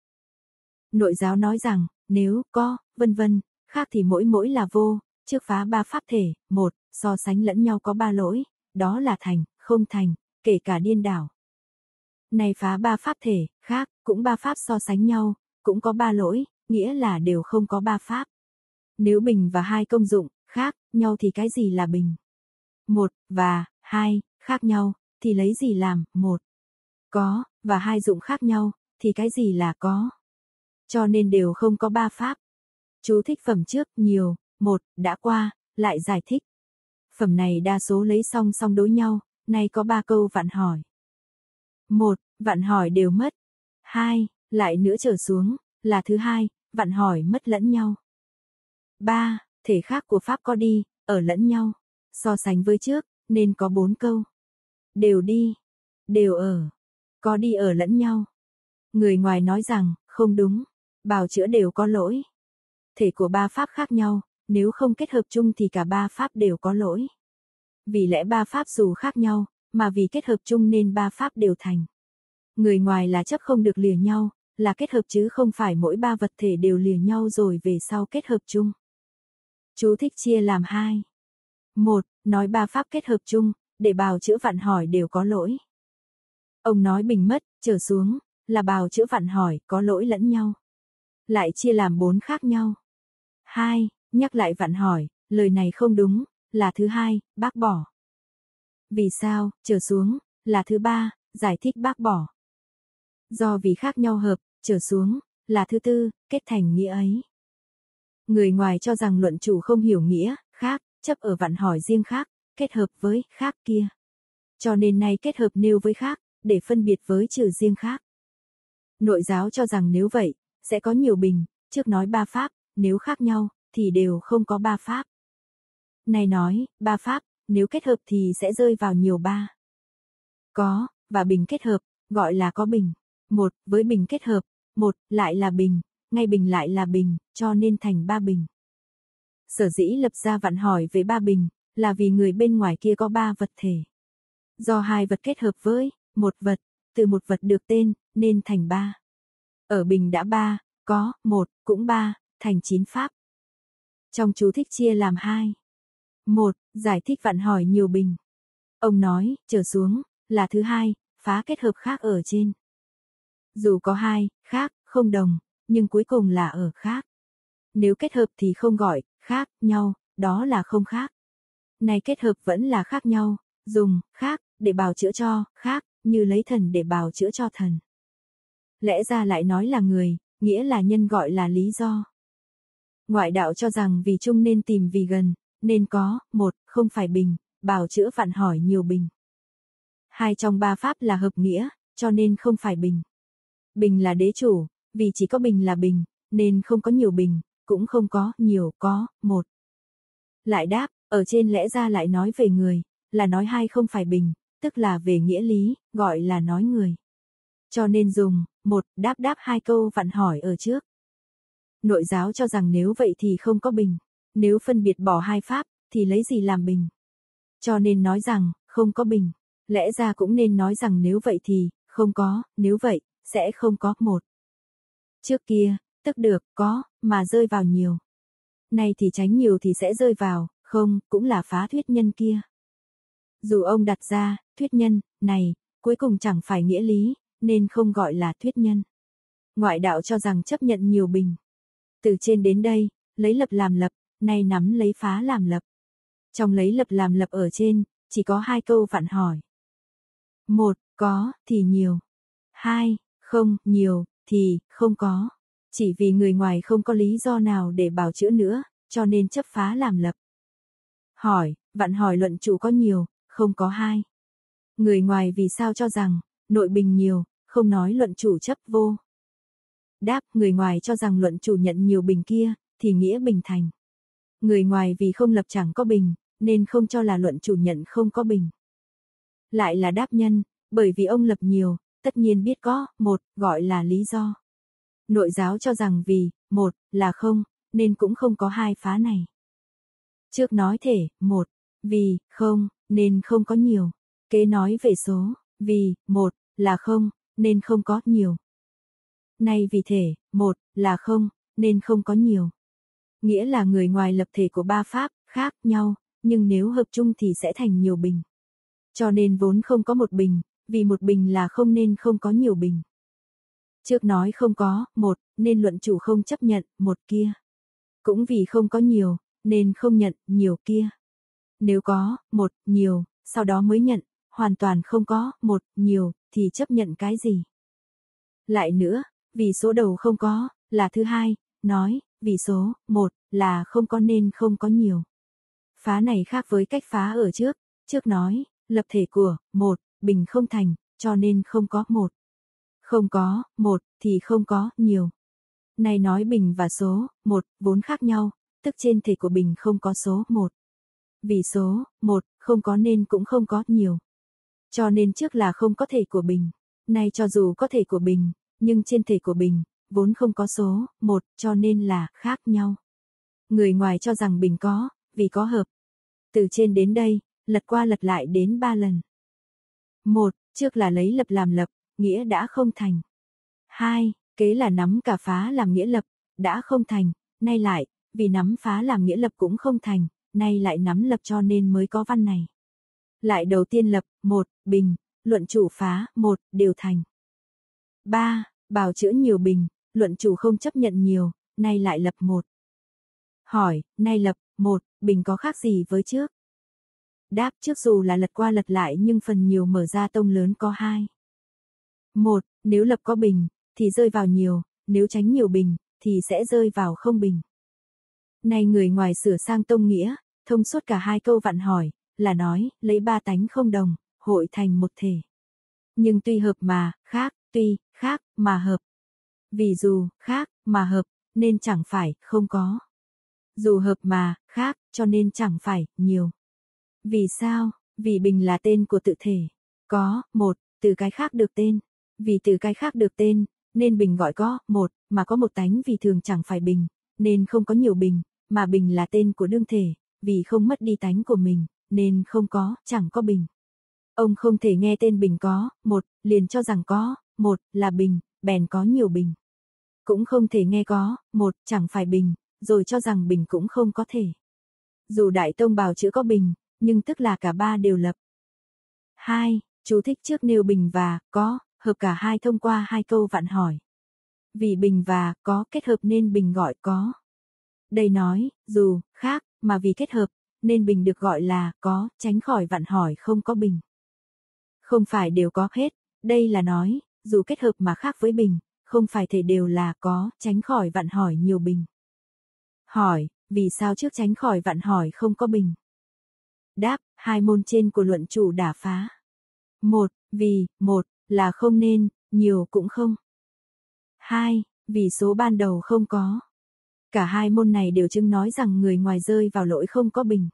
[SPEAKER 1] Nội giáo nói rằng, nếu có, vân vân, khác thì mỗi mỗi là vô, trước phá ba pháp thể, một, so sánh lẫn nhau có ba lỗi, đó là thành, không thành, kể cả điên đảo. Này phá ba pháp thể, khác, cũng ba pháp so sánh nhau, cũng có ba lỗi, nghĩa là đều không có ba pháp. Nếu bình và hai công dụng, khác, nhau thì cái gì là bình? Một, và, hai, khác nhau, thì lấy gì làm, một. Có, và hai dụng khác nhau, thì cái gì là có? Cho nên đều không có ba pháp. Chú thích phẩm trước, nhiều, một, đã qua, lại giải thích. Phẩm này đa số lấy song song đối nhau, nay có ba câu vạn hỏi. Một, vạn hỏi đều mất. Hai, lại nữa trở xuống, là thứ hai, vạn hỏi mất lẫn nhau. Ba, thể khác của Pháp có đi, ở lẫn nhau. So sánh với trước, nên có bốn câu. Đều đi, đều ở, có đi ở lẫn nhau. Người ngoài nói rằng, không đúng, bào chữa đều có lỗi. Thể của ba pháp khác nhau, nếu không kết hợp chung thì cả ba pháp đều có lỗi. Vì lẽ ba pháp dù khác nhau, mà vì kết hợp chung nên ba pháp đều thành. Người ngoài là chấp không được lìa nhau, là kết hợp chứ không phải mỗi ba vật thể đều lìa nhau rồi về sau kết hợp chung. Chú thích chia làm hai. Một, nói ba pháp kết hợp chung, để bào chữa vạn hỏi đều có lỗi. Ông nói bình mất, trở xuống, là bào chữa vạn hỏi, có lỗi lẫn nhau. Lại chia làm bốn khác nhau. Hai, nhắc lại vạn hỏi, lời này không đúng, là thứ hai, bác bỏ. Vì sao, trở xuống, là thứ ba, giải thích bác bỏ. Do vì khác nhau hợp, trở xuống, là thứ tư, kết thành nghĩa ấy. Người ngoài cho rằng luận chủ không hiểu nghĩa, khác, chấp ở vạn hỏi riêng khác, kết hợp với khác kia. Cho nên nay kết hợp nêu với khác, để phân biệt với trừ riêng khác. Nội giáo cho rằng nếu vậy, sẽ có nhiều bình, trước nói ba pháp, nếu khác nhau, thì đều không có ba pháp. Này nói, ba pháp, nếu kết hợp thì sẽ rơi vào nhiều ba. Có, và bình kết hợp, gọi là có bình. Một, với bình kết hợp, một, lại là bình, ngay bình lại là bình, cho nên thành ba bình. Sở dĩ lập ra vạn hỏi về ba bình, là vì người bên ngoài kia có ba vật thể. Do hai vật kết hợp với một vật, từ một vật được tên, nên thành ba. Ở bình đã ba, có, một, cũng ba, thành chín pháp. Trong chú thích chia làm hai. Một, giải thích vạn hỏi nhiều bình. Ông nói, trở xuống, là thứ hai, phá kết hợp khác ở trên. Dù có hai, khác, không đồng, nhưng cuối cùng là ở khác. Nếu kết hợp thì không gọi, khác, nhau, đó là không khác. Này kết hợp vẫn là khác nhau, dùng, khác, để bào chữa cho, khác, như lấy thần để bào chữa cho thần. Lẽ ra lại nói là người, nghĩa là nhân gọi là lý do. Ngoại đạo cho rằng vì chung nên tìm vì gần, nên có, một, không phải bình, bào chữa vạn hỏi nhiều bình. Hai trong ba pháp là hợp nghĩa, cho nên không phải bình. Bình là đế chủ, vì chỉ có bình là bình, nên không có nhiều bình, cũng không có nhiều có, một. Lại đáp, ở trên lẽ ra lại nói về người, là nói hai không phải bình, tức là về nghĩa lý, gọi là nói người. Cho nên dùng, một, đáp đáp hai câu vặn hỏi ở trước. Nội giáo cho rằng nếu vậy thì không có bình. Nếu phân biệt bỏ hai pháp, thì lấy gì làm bình? Cho nên nói rằng, không có bình. Lẽ ra cũng nên nói rằng nếu vậy thì, không có, nếu vậy, sẽ không có một. Trước kia, tức được, có, mà rơi vào nhiều. Nay thì tránh nhiều thì sẽ rơi vào, không, cũng là phá thuyết nhân kia. Dù ông đặt ra, thuyết nhân, này, cuối cùng chẳng phải nghĩa lý, nên không gọi là thuyết nhân. Ngoại đạo cho rằng chấp nhận nhiều bình. Từ trên đến đây, lấy lập làm lập, nay nắm lấy phá làm lập. Trong lấy lập làm lập ở trên, chỉ có hai câu vặn hỏi. Một, có, thì nhiều. Hai, không, nhiều, thì, không có. Chỉ vì người ngoài không có lý do nào để bảo chữa nữa, cho nên chấp phá làm lập. Hỏi, vạn hỏi luận chủ có nhiều, không có hai. Người ngoài vì sao cho rằng, nội bình nhiều, không nói luận chủ chấp vô. Đáp, người ngoài cho rằng luận chủ nhận nhiều bình kia, thì nghĩa bình thành. Người ngoài vì không lập chẳng có bình, nên không cho là luận chủ nhận không có bình. Lại là đáp nhân, bởi vì ông lập nhiều, tất nhiên biết có, một, gọi là lý do. Nội giáo cho rằng vì, một, là không, nên cũng không có hai phá này. Trước nói thể, một, vì, không, nên không có nhiều. Kế nói về số, vì, một, là không, nên không có nhiều. Nay vì thể, một, là không, nên không có nhiều. Nghĩa là người ngoài lập thể của ba pháp, khác nhau, nhưng nếu hợp chung thì sẽ thành nhiều bình. Cho nên vốn không có một bình, vì một bình là không nên không có nhiều bình. Trước nói không có, một, nên luận chủ không chấp nhận, một kia. Cũng vì không có nhiều, nên không nhận, nhiều kia. Nếu có, một, nhiều, sau đó mới nhận, hoàn toàn không có, một, nhiều, thì chấp nhận cái gì? Lại nữa, vì số đầu không có, là thứ hai, nói, vì số, một, là không có nên không có nhiều. Phá này khác với cách phá ở trước, trước nói, lập thể của, một, bình không thành, cho nên không có một. Không có, một, thì không có, nhiều. Này nói bình và số, một, vốn khác nhau, tức trên thể của bình không có số, một. Vì số, một, không có nên cũng không có nhiều. Cho nên trước là không có thể của bình. Nay cho dù có thể của bình, nhưng trên thể của bình, vốn không có số, một, cho nên là khác nhau. Người ngoài cho rằng bình có, vì có hợp. Từ trên đến đây, lật qua lật lại đến ba lần. Một, trước là lấy lập làm lập, nghĩa đã không thành. Hai, kế là nắm cả phá làm nghĩa lập, đã không thành, nay lại, vì nắm phá làm nghĩa lập cũng không thành, nay lại nắm lập cho nên mới có văn này. Lại đầu tiên lập, một, bình, luận chủ phá, một, đều thành. ba, Bào chữa nhiều bình, luận chủ không chấp nhận nhiều, nay lại lập một. Hỏi, nay lập, một, bình có khác gì với trước? Đáp trước dù là lật qua lật lại nhưng phần nhiều mở ra tông lớn có hai. Một, nếu lập có bình, thì rơi vào nhiều, nếu tránh nhiều bình, thì sẽ rơi vào không bình. Nay người ngoài sửa sang tông nghĩa, thông suốt cả hai câu vặn hỏi, là nói, lấy ba tánh không đồng, hội thành một thể. Nhưng tuy hợp mà, khác, tuy, khác, mà hợp. Vì dù, khác, mà hợp, nên chẳng phải, không có. Dù hợp mà, khác, cho nên chẳng phải, nhiều. Vì sao? Vì bình là tên của tự thể. Có, một, từ cái khác được tên. Vì từ cái khác được tên, nên bình gọi có, một, mà có một tánh vì thường chẳng phải bình, nên không có nhiều bình, mà bình là tên của đương thể, vì không mất đi tánh của mình, nên không có, chẳng có bình. Ông không thể nghe tên bình có, một, liền cho rằng có, một, là bình, bèn có nhiều bình. Cũng không thể nghe có, một, chẳng phải bình, rồi cho rằng bình cũng không có thể. Dù Đại Tông bào chữ có bình, nhưng tức là cả ba đều lập. 2. Chú thích trước nêu bình và có, hợp cả hai thông qua hai câu vặn hỏi. Vì bình và có kết hợp nên bình gọi có. Đây nói, dù, khác, mà vì kết hợp, nên bình được gọi là có, tránh khỏi vặn hỏi không có bình. Không phải đều có hết, đây là nói, dù kết hợp mà khác với bình, không phải thể đều là có, tránh khỏi vặn hỏi nhiều bình. Hỏi, vì sao trước tránh khỏi vặn hỏi không có bình? Đáp, hai môn trên của luận chủ đả phá. Một, vì, một, là không nên, nhiều cũng không. Hai, vì số ban đầu không có. Cả hai môn này đều chứng nói rằng người ngoài rơi vào lỗi không có bình.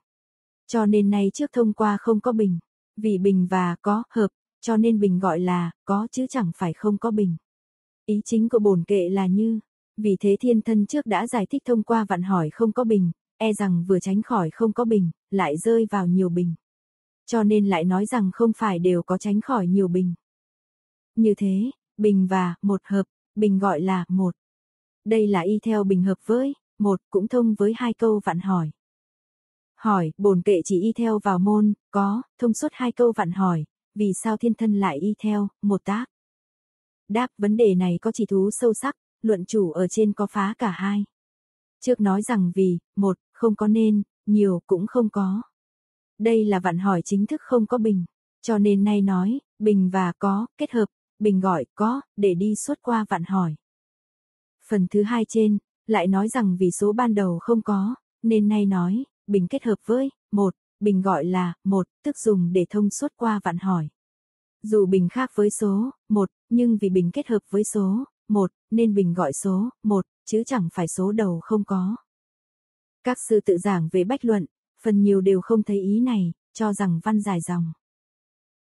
[SPEAKER 1] Cho nên nay trước thông qua không có bình. Vì bình và có, hợp, cho nên bình gọi là, có chứ chẳng phải không có bình. Ý chính của bổn kệ là như, vì thế thiên thân trước đã giải thích thông qua vạn hỏi không có bình, e rằng vừa tránh khỏi không có bình, lại rơi vào nhiều bình. Cho nên lại nói rằng không phải đều có tránh khỏi nhiều bình. Như thế, bình và một hợp, bình gọi là một. Đây là y theo bình hợp với, một cũng thông với hai câu vạn hỏi. Hỏi, bổn kệ chỉ y theo vào môn, có, thông suốt hai câu vạn hỏi, vì sao thiên thân lại y theo, một tác. Đáp vấn đề này có chỉ thú sâu sắc, luận chủ ở trên có phá cả hai. Trước nói rằng vì, một, không có nên, nhiều cũng không có. Đây là vạn hỏi chính thức không có bình. Cho nên nay nói, bình và có, kết hợp, bình gọi có, để đi suốt qua vạn hỏi. Phần thứ hai trên, lại nói rằng vì số ban đầu không có, nên nay nói, bình kết hợp với, một, bình gọi là, một, tức dùng để thông suốt qua vạn hỏi. Dù bình khác với số, một, nhưng vì bình kết hợp với số, một, nên bình gọi số, một, chứ chẳng phải số đầu không có. Các sư tự giảng về bách luận, phần nhiều đều không thấy ý này, cho rằng văn dài dòng.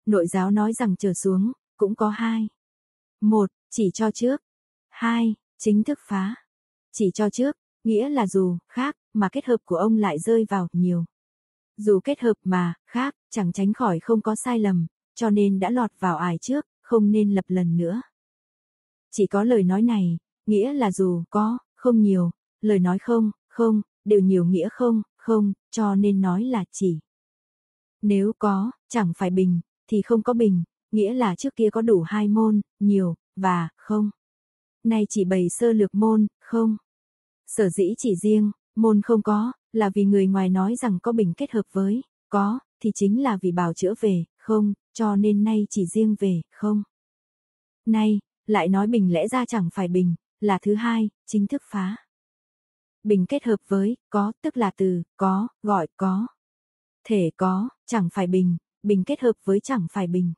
[SPEAKER 1] Nội giáo nói rằng trở xuống, cũng có hai. Một, chỉ cho trước. Hai, chính thức phá. Chỉ cho trước, nghĩa là dù, khác, mà kết hợp của ông lại rơi vào, nhiều. Dù kết hợp mà, khác, chẳng tránh khỏi không có sai lầm, cho nên đã lọt vào ải trước, không nên lập lần nữa. Chỉ có lời nói này, nghĩa là dù có, không nhiều, lời nói không, không, đều nhiều nghĩa không, không, cho nên nói là chỉ. Nếu có, chẳng phải bình, thì không có bình, nghĩa là trước kia có đủ hai môn, nhiều, và, không. Nay chỉ bày sơ lược môn, không. Sở dĩ chỉ riêng, môn không có, là vì người ngoài nói rằng có bình kết hợp với, có, thì chính là vì bảo chữa về, không, cho nên nay chỉ riêng về, không. Nay, lại nói bình lẽ ra chẳng phải bình, là thứ hai, chính thức phá. Bình kết hợp với, có, tức là từ, có, gọi có. Thể có, chẳng phải bình, bình kết hợp với chẳng phải bình.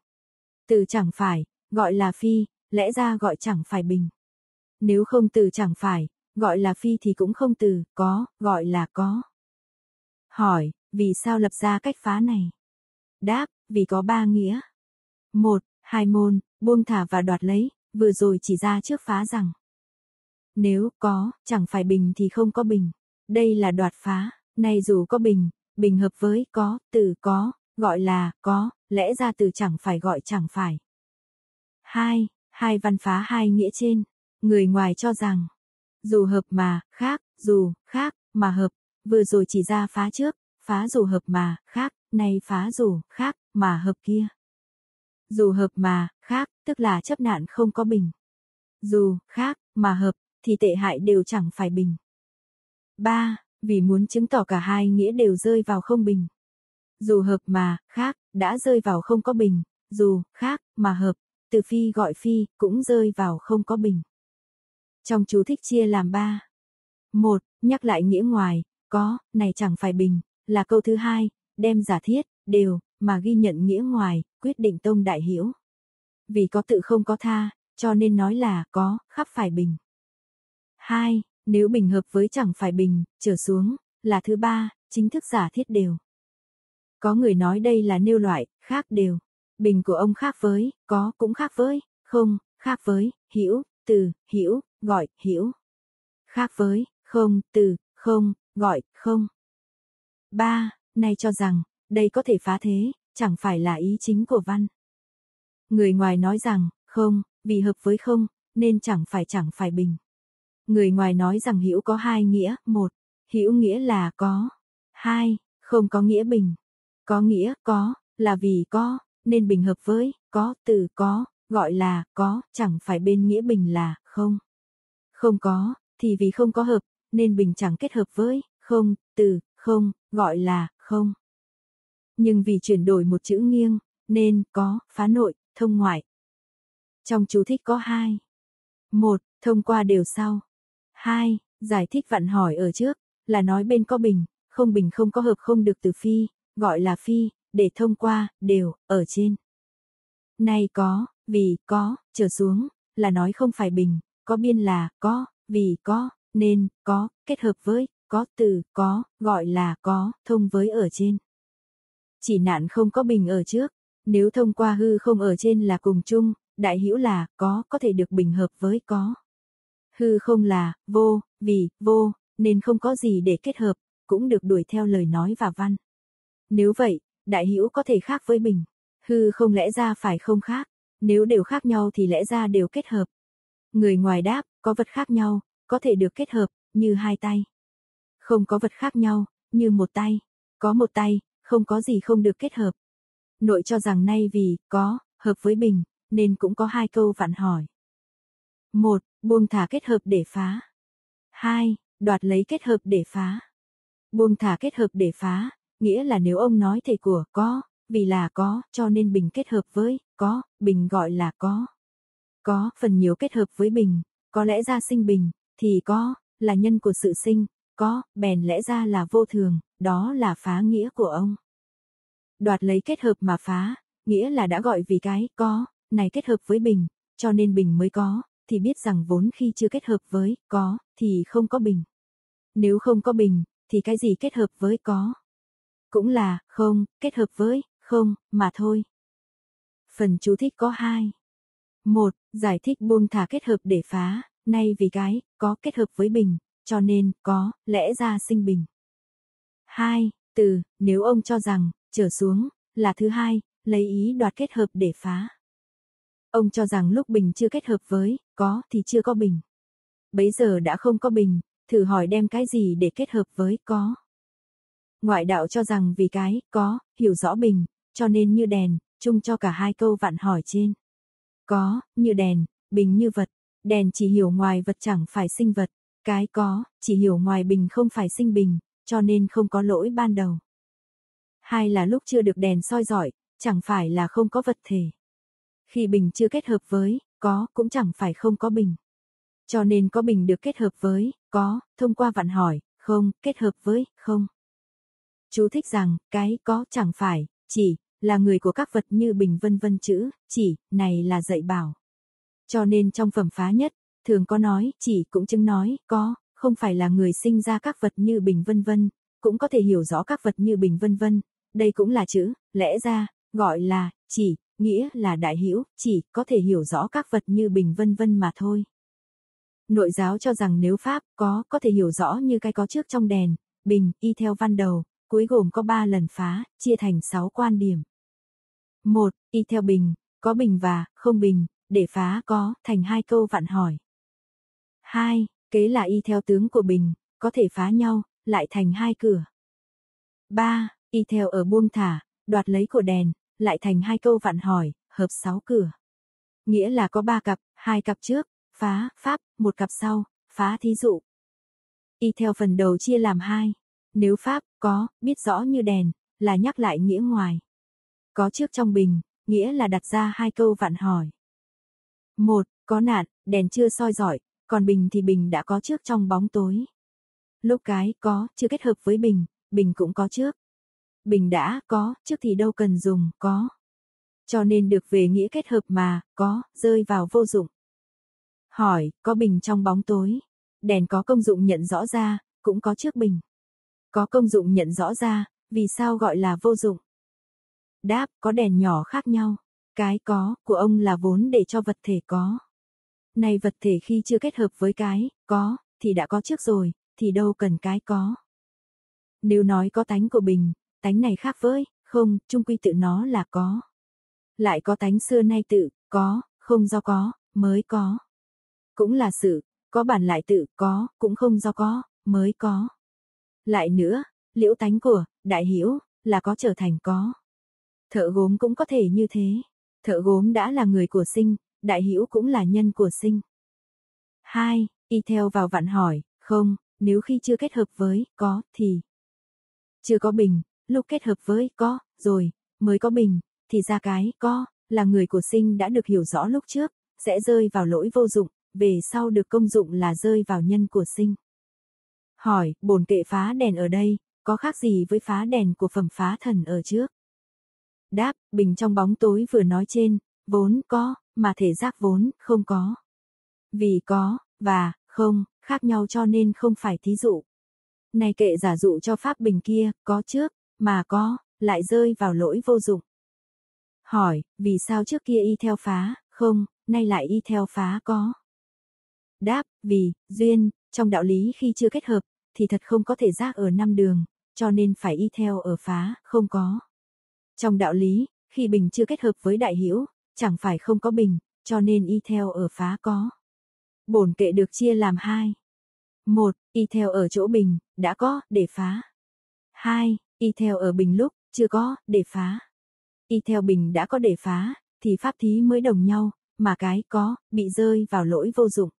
[SPEAKER 1] Từ chẳng phải, gọi là phi, lẽ ra gọi chẳng phải bình. Nếu không từ chẳng phải, gọi là phi thì cũng không từ, có, gọi là có. Hỏi, vì sao lập ra cách phá này? Đáp, vì có ba nghĩa. Một, hai môn, buông thả và đoạt lấy, vừa rồi chỉ ra trước phá rằng. Nếu có, chẳng phải bình thì không có bình. Đây là đoạt phá, nay dù có bình, bình hợp với có, từ có, gọi là có, lẽ ra từ chẳng phải gọi chẳng phải. Hai, hai văn phá hai nghĩa trên, người ngoài cho rằng, dù hợp mà, khác, dù, khác, mà hợp, vừa rồi chỉ ra phá trước, phá dù hợp mà, khác, nay phá dù, khác, mà hợp kia. Dù hợp mà, khác, tức là chấp nạn không có bình. Dù, khác, mà hợp, thì tệ hại đều chẳng phải bình. 3. Vì muốn chứng tỏ cả hai nghĩa đều rơi vào không bình. Dù hợp mà, khác, đã rơi vào không có bình, dù, khác, mà hợp, từ phi gọi phi, cũng rơi vào không có bình. Trong chú thích chia làm ba. Một, nhắc lại nghĩa ngoài, có, này chẳng phải bình, là câu thứ hai, đem giả thiết, đều, mà ghi nhận nghĩa ngoài, quyết định tông đại hiểu. Vì có tự không có tha, cho nên nói là có, khắp phải bình. Hai, nếu bình hợp với chẳng phải bình, trở xuống, là thứ ba, chính thức giả thiết đều. Có người nói đây là nêu loại, khác đều. Bình của ông khác với, có cũng khác với, không, khác với, hiểu, từ, hiểu, gọi, hiểu. Khác với, không, từ, không, gọi, không. ba Nay cho rằng, đây có thể phá thế, chẳng phải là ý chính của văn. Người ngoài nói rằng, không, vì hợp với không, nên chẳng phải chẳng phải bình. Người ngoài nói rằng hữu có hai nghĩa, một, hữu nghĩa là có, hai, không có nghĩa bình. Có nghĩa có, là vì có, nên bình hợp với, có, từ có, gọi là có, chẳng phải bên nghĩa bình là không. Không có, thì vì không có hợp, nên bình chẳng kết hợp với, không, từ, không, gọi là không. Nhưng vì chuyển đổi một chữ nghiêng, nên có, phá nội, thông ngoại. Trong chú thích có hai. Một, thông qua đều sau. Hai, giải thích vặn hỏi ở trước, là nói bên có bình, không bình không có hợp không được từ phi, gọi là phi, để thông qua, đều, ở trên. Nay có, vì, có, trở xuống, là nói không phải bình, có biên là, có, vì, có, nên, có, kết hợp với, có từ, có, gọi là có, thông với ở trên. Chỉ nạn không có bình ở trước, nếu thông qua hư không ở trên là cùng chung, đại hữu là, có, có thể được bình hợp với có. Hư không là, vô, vì, vô, nên không có gì để kết hợp, cũng được đuổi theo lời nói và văn. Nếu vậy, đại hữu có thể khác với bình. Hư không lẽ ra phải không khác, nếu đều khác nhau thì lẽ ra đều kết hợp. Người ngoài đáp, có vật khác nhau, có thể được kết hợp, như hai tay. Không có vật khác nhau, như một tay. Có một tay, không có gì không được kết hợp. Nội cho rằng nay vì, có, hợp với bình, nên cũng có hai câu vặn hỏi một Buông thả kết hợp để phá. 2. Đoạt lấy kết hợp để phá. Buông thả kết hợp để phá, nghĩa là nếu ông nói thầy của có, vì là có, cho nên bình kết hợp với có, bình gọi là có. Có, phần nhiều kết hợp với bình, có lẽ ra sinh bình, thì có, là nhân của sự sinh, có, bèn lẽ ra là vô thường, đó là phá nghĩa của ông. Đoạt lấy kết hợp mà phá, nghĩa là đã gọi vì cái có, này kết hợp với bình, cho nên bình mới có, thì biết rằng vốn khi chưa kết hợp với có, thì không có bình. Nếu không có bình, thì cái gì kết hợp với có? Cũng là, không, kết hợp với, không, mà thôi. Phần chú thích có hai. Một, giải thích buông thả kết hợp để phá, nay vì cái, có kết hợp với bình, cho nên, có, lẽ ra sinh bình. Hai, từ, nếu ông cho rằng, trở xuống, là thứ hai, lấy ý đoạt kết hợp để phá. Ông cho rằng lúc bình chưa kết hợp với, có thì chưa có bình. Bấy giờ đã không có bình, thử hỏi đem cái gì để kết hợp với có. Ngoại đạo cho rằng vì cái, có, hiểu rõ bình, cho nên như đèn, chung cho cả hai câu vạn hỏi trên. Có, như đèn, bình như vật, đèn chỉ hiểu ngoài vật chẳng phải sinh vật, cái có, chỉ hiểu ngoài bình không phải sinh bình, cho nên không có lỗi ban đầu. Hai là lúc chưa được đèn soi giỏi, chẳng phải là không có vật thể. Khi bình chưa kết hợp với, có, cũng chẳng phải không có bình. Cho nên có bình được kết hợp với, có, thông qua vạn hỏi, không, kết hợp với, không. Chú thích rằng, cái có chẳng phải, chỉ, là người của các vật như bình vân vân chữ, chỉ, này là dạy bảo. Cho nên trong phẩm phá nhất, thường có nói, chỉ cũng chứng nói, có, không phải là người sinh ra các vật như bình vân vân, cũng có thể hiểu rõ các vật như bình vân vân, đây cũng là chữ, lẽ ra, gọi là, chỉ, nghĩa là đại hữu chỉ có thể hiểu rõ các vật như bình vân vân mà thôi. Nội giáo cho rằng nếu Pháp có có thể hiểu rõ như cái có trước trong đèn, bình, y theo văn đầu, cuối gồm có 3 lần phá, chia thành 6 quan điểm. 1. Y theo bình, có bình và, không bình, để phá có, thành hai câu vạn hỏi. 2. Kế là y theo tướng của bình, có thể phá nhau, lại thành hai cửa. 3. Y theo ở buông thả, đoạt lấy của đèn, lại thành hai câu vặn hỏi, hợp sáu cửa. Nghĩa là có ba cặp, hai cặp trước, phá, pháp, một cặp sau, phá thí dụ. Y theo phần đầu chia làm hai. Nếu pháp, có, biết rõ như đèn, là nhắc lại nghĩa ngoài. Có trước trong bình, nghĩa là đặt ra hai câu vặn hỏi. Một, có nạn, đèn chưa soi giỏi, còn bình thì bình đã có trước trong bóng tối. Lúc cái có chưa kết hợp với bình, bình cũng có trước. Bình đã có, trước thì đâu cần dùng, có. Cho nên được về nghĩa kết hợp mà, có, rơi vào vô dụng. Hỏi, có bình trong bóng tối. Đèn có công dụng nhận rõ ra, cũng có trước bình. Có công dụng nhận rõ ra, vì sao gọi là vô dụng? Đáp, có đèn nhỏ khác nhau. Cái có, của ông là vốn để cho vật thể có. Này vật thể khi chưa kết hợp với cái, có, thì đã có trước rồi, thì đâu cần cái có. Nếu nói có tánh của bình, tánh này khác với, không, chung quy tự nó là có. Lại có tánh xưa nay tự, có, không do có, mới có. Cũng là sự, có bản lại tự, có, cũng không do có, mới có. Lại nữa, liễu tánh của, đại hiểu, là có trở thành có. Thợ gốm cũng có thể như thế. Thợ gốm đã là người của sinh, đại hiểu cũng là nhân của sinh. 2. Y theo vào vạn hỏi, không, nếu khi chưa kết hợp với, có, thì. Chưa có bình, lúc kết hợp với, có, rồi, mới có bình, thì ra cái, có, là người của sinh đã được hiểu rõ lúc trước, sẽ rơi vào lỗi vô dụng, về sau được công dụng là rơi vào nhân của sinh. Hỏi, bồn kệ phá đèn ở đây, có khác gì với phá đèn của phẩm phá thần ở trước? Đáp, bình trong bóng tối vừa nói trên, vốn có, mà thể giác vốn không có. Vì có, và, không, khác nhau cho nên không phải thí dụ. Này kệ giả dụ cho pháp bình kia, có trước, mà có, lại rơi vào lỗi vô dụng. Hỏi, vì sao trước kia y theo phá, không, nay lại y theo phá có? Đáp, vì, duyên, trong đạo lý khi chưa kết hợp, thì thật không có thể giác ở năm đường, cho nên phải y theo ở phá, không có. Trong đạo lý, khi bình chưa kết hợp với đại hiểu, chẳng phải không có bình, cho nên y theo ở phá có. Bổn kệ được chia làm hai. Một, y theo ở chỗ bình, đã có, để phá. Hai, y theo ở bình lúc, chưa có, để phá. Y theo bình đã có để phá, thì pháp thí mới đồng nhau, mà cái có, bị rơi vào lỗi vô dụng.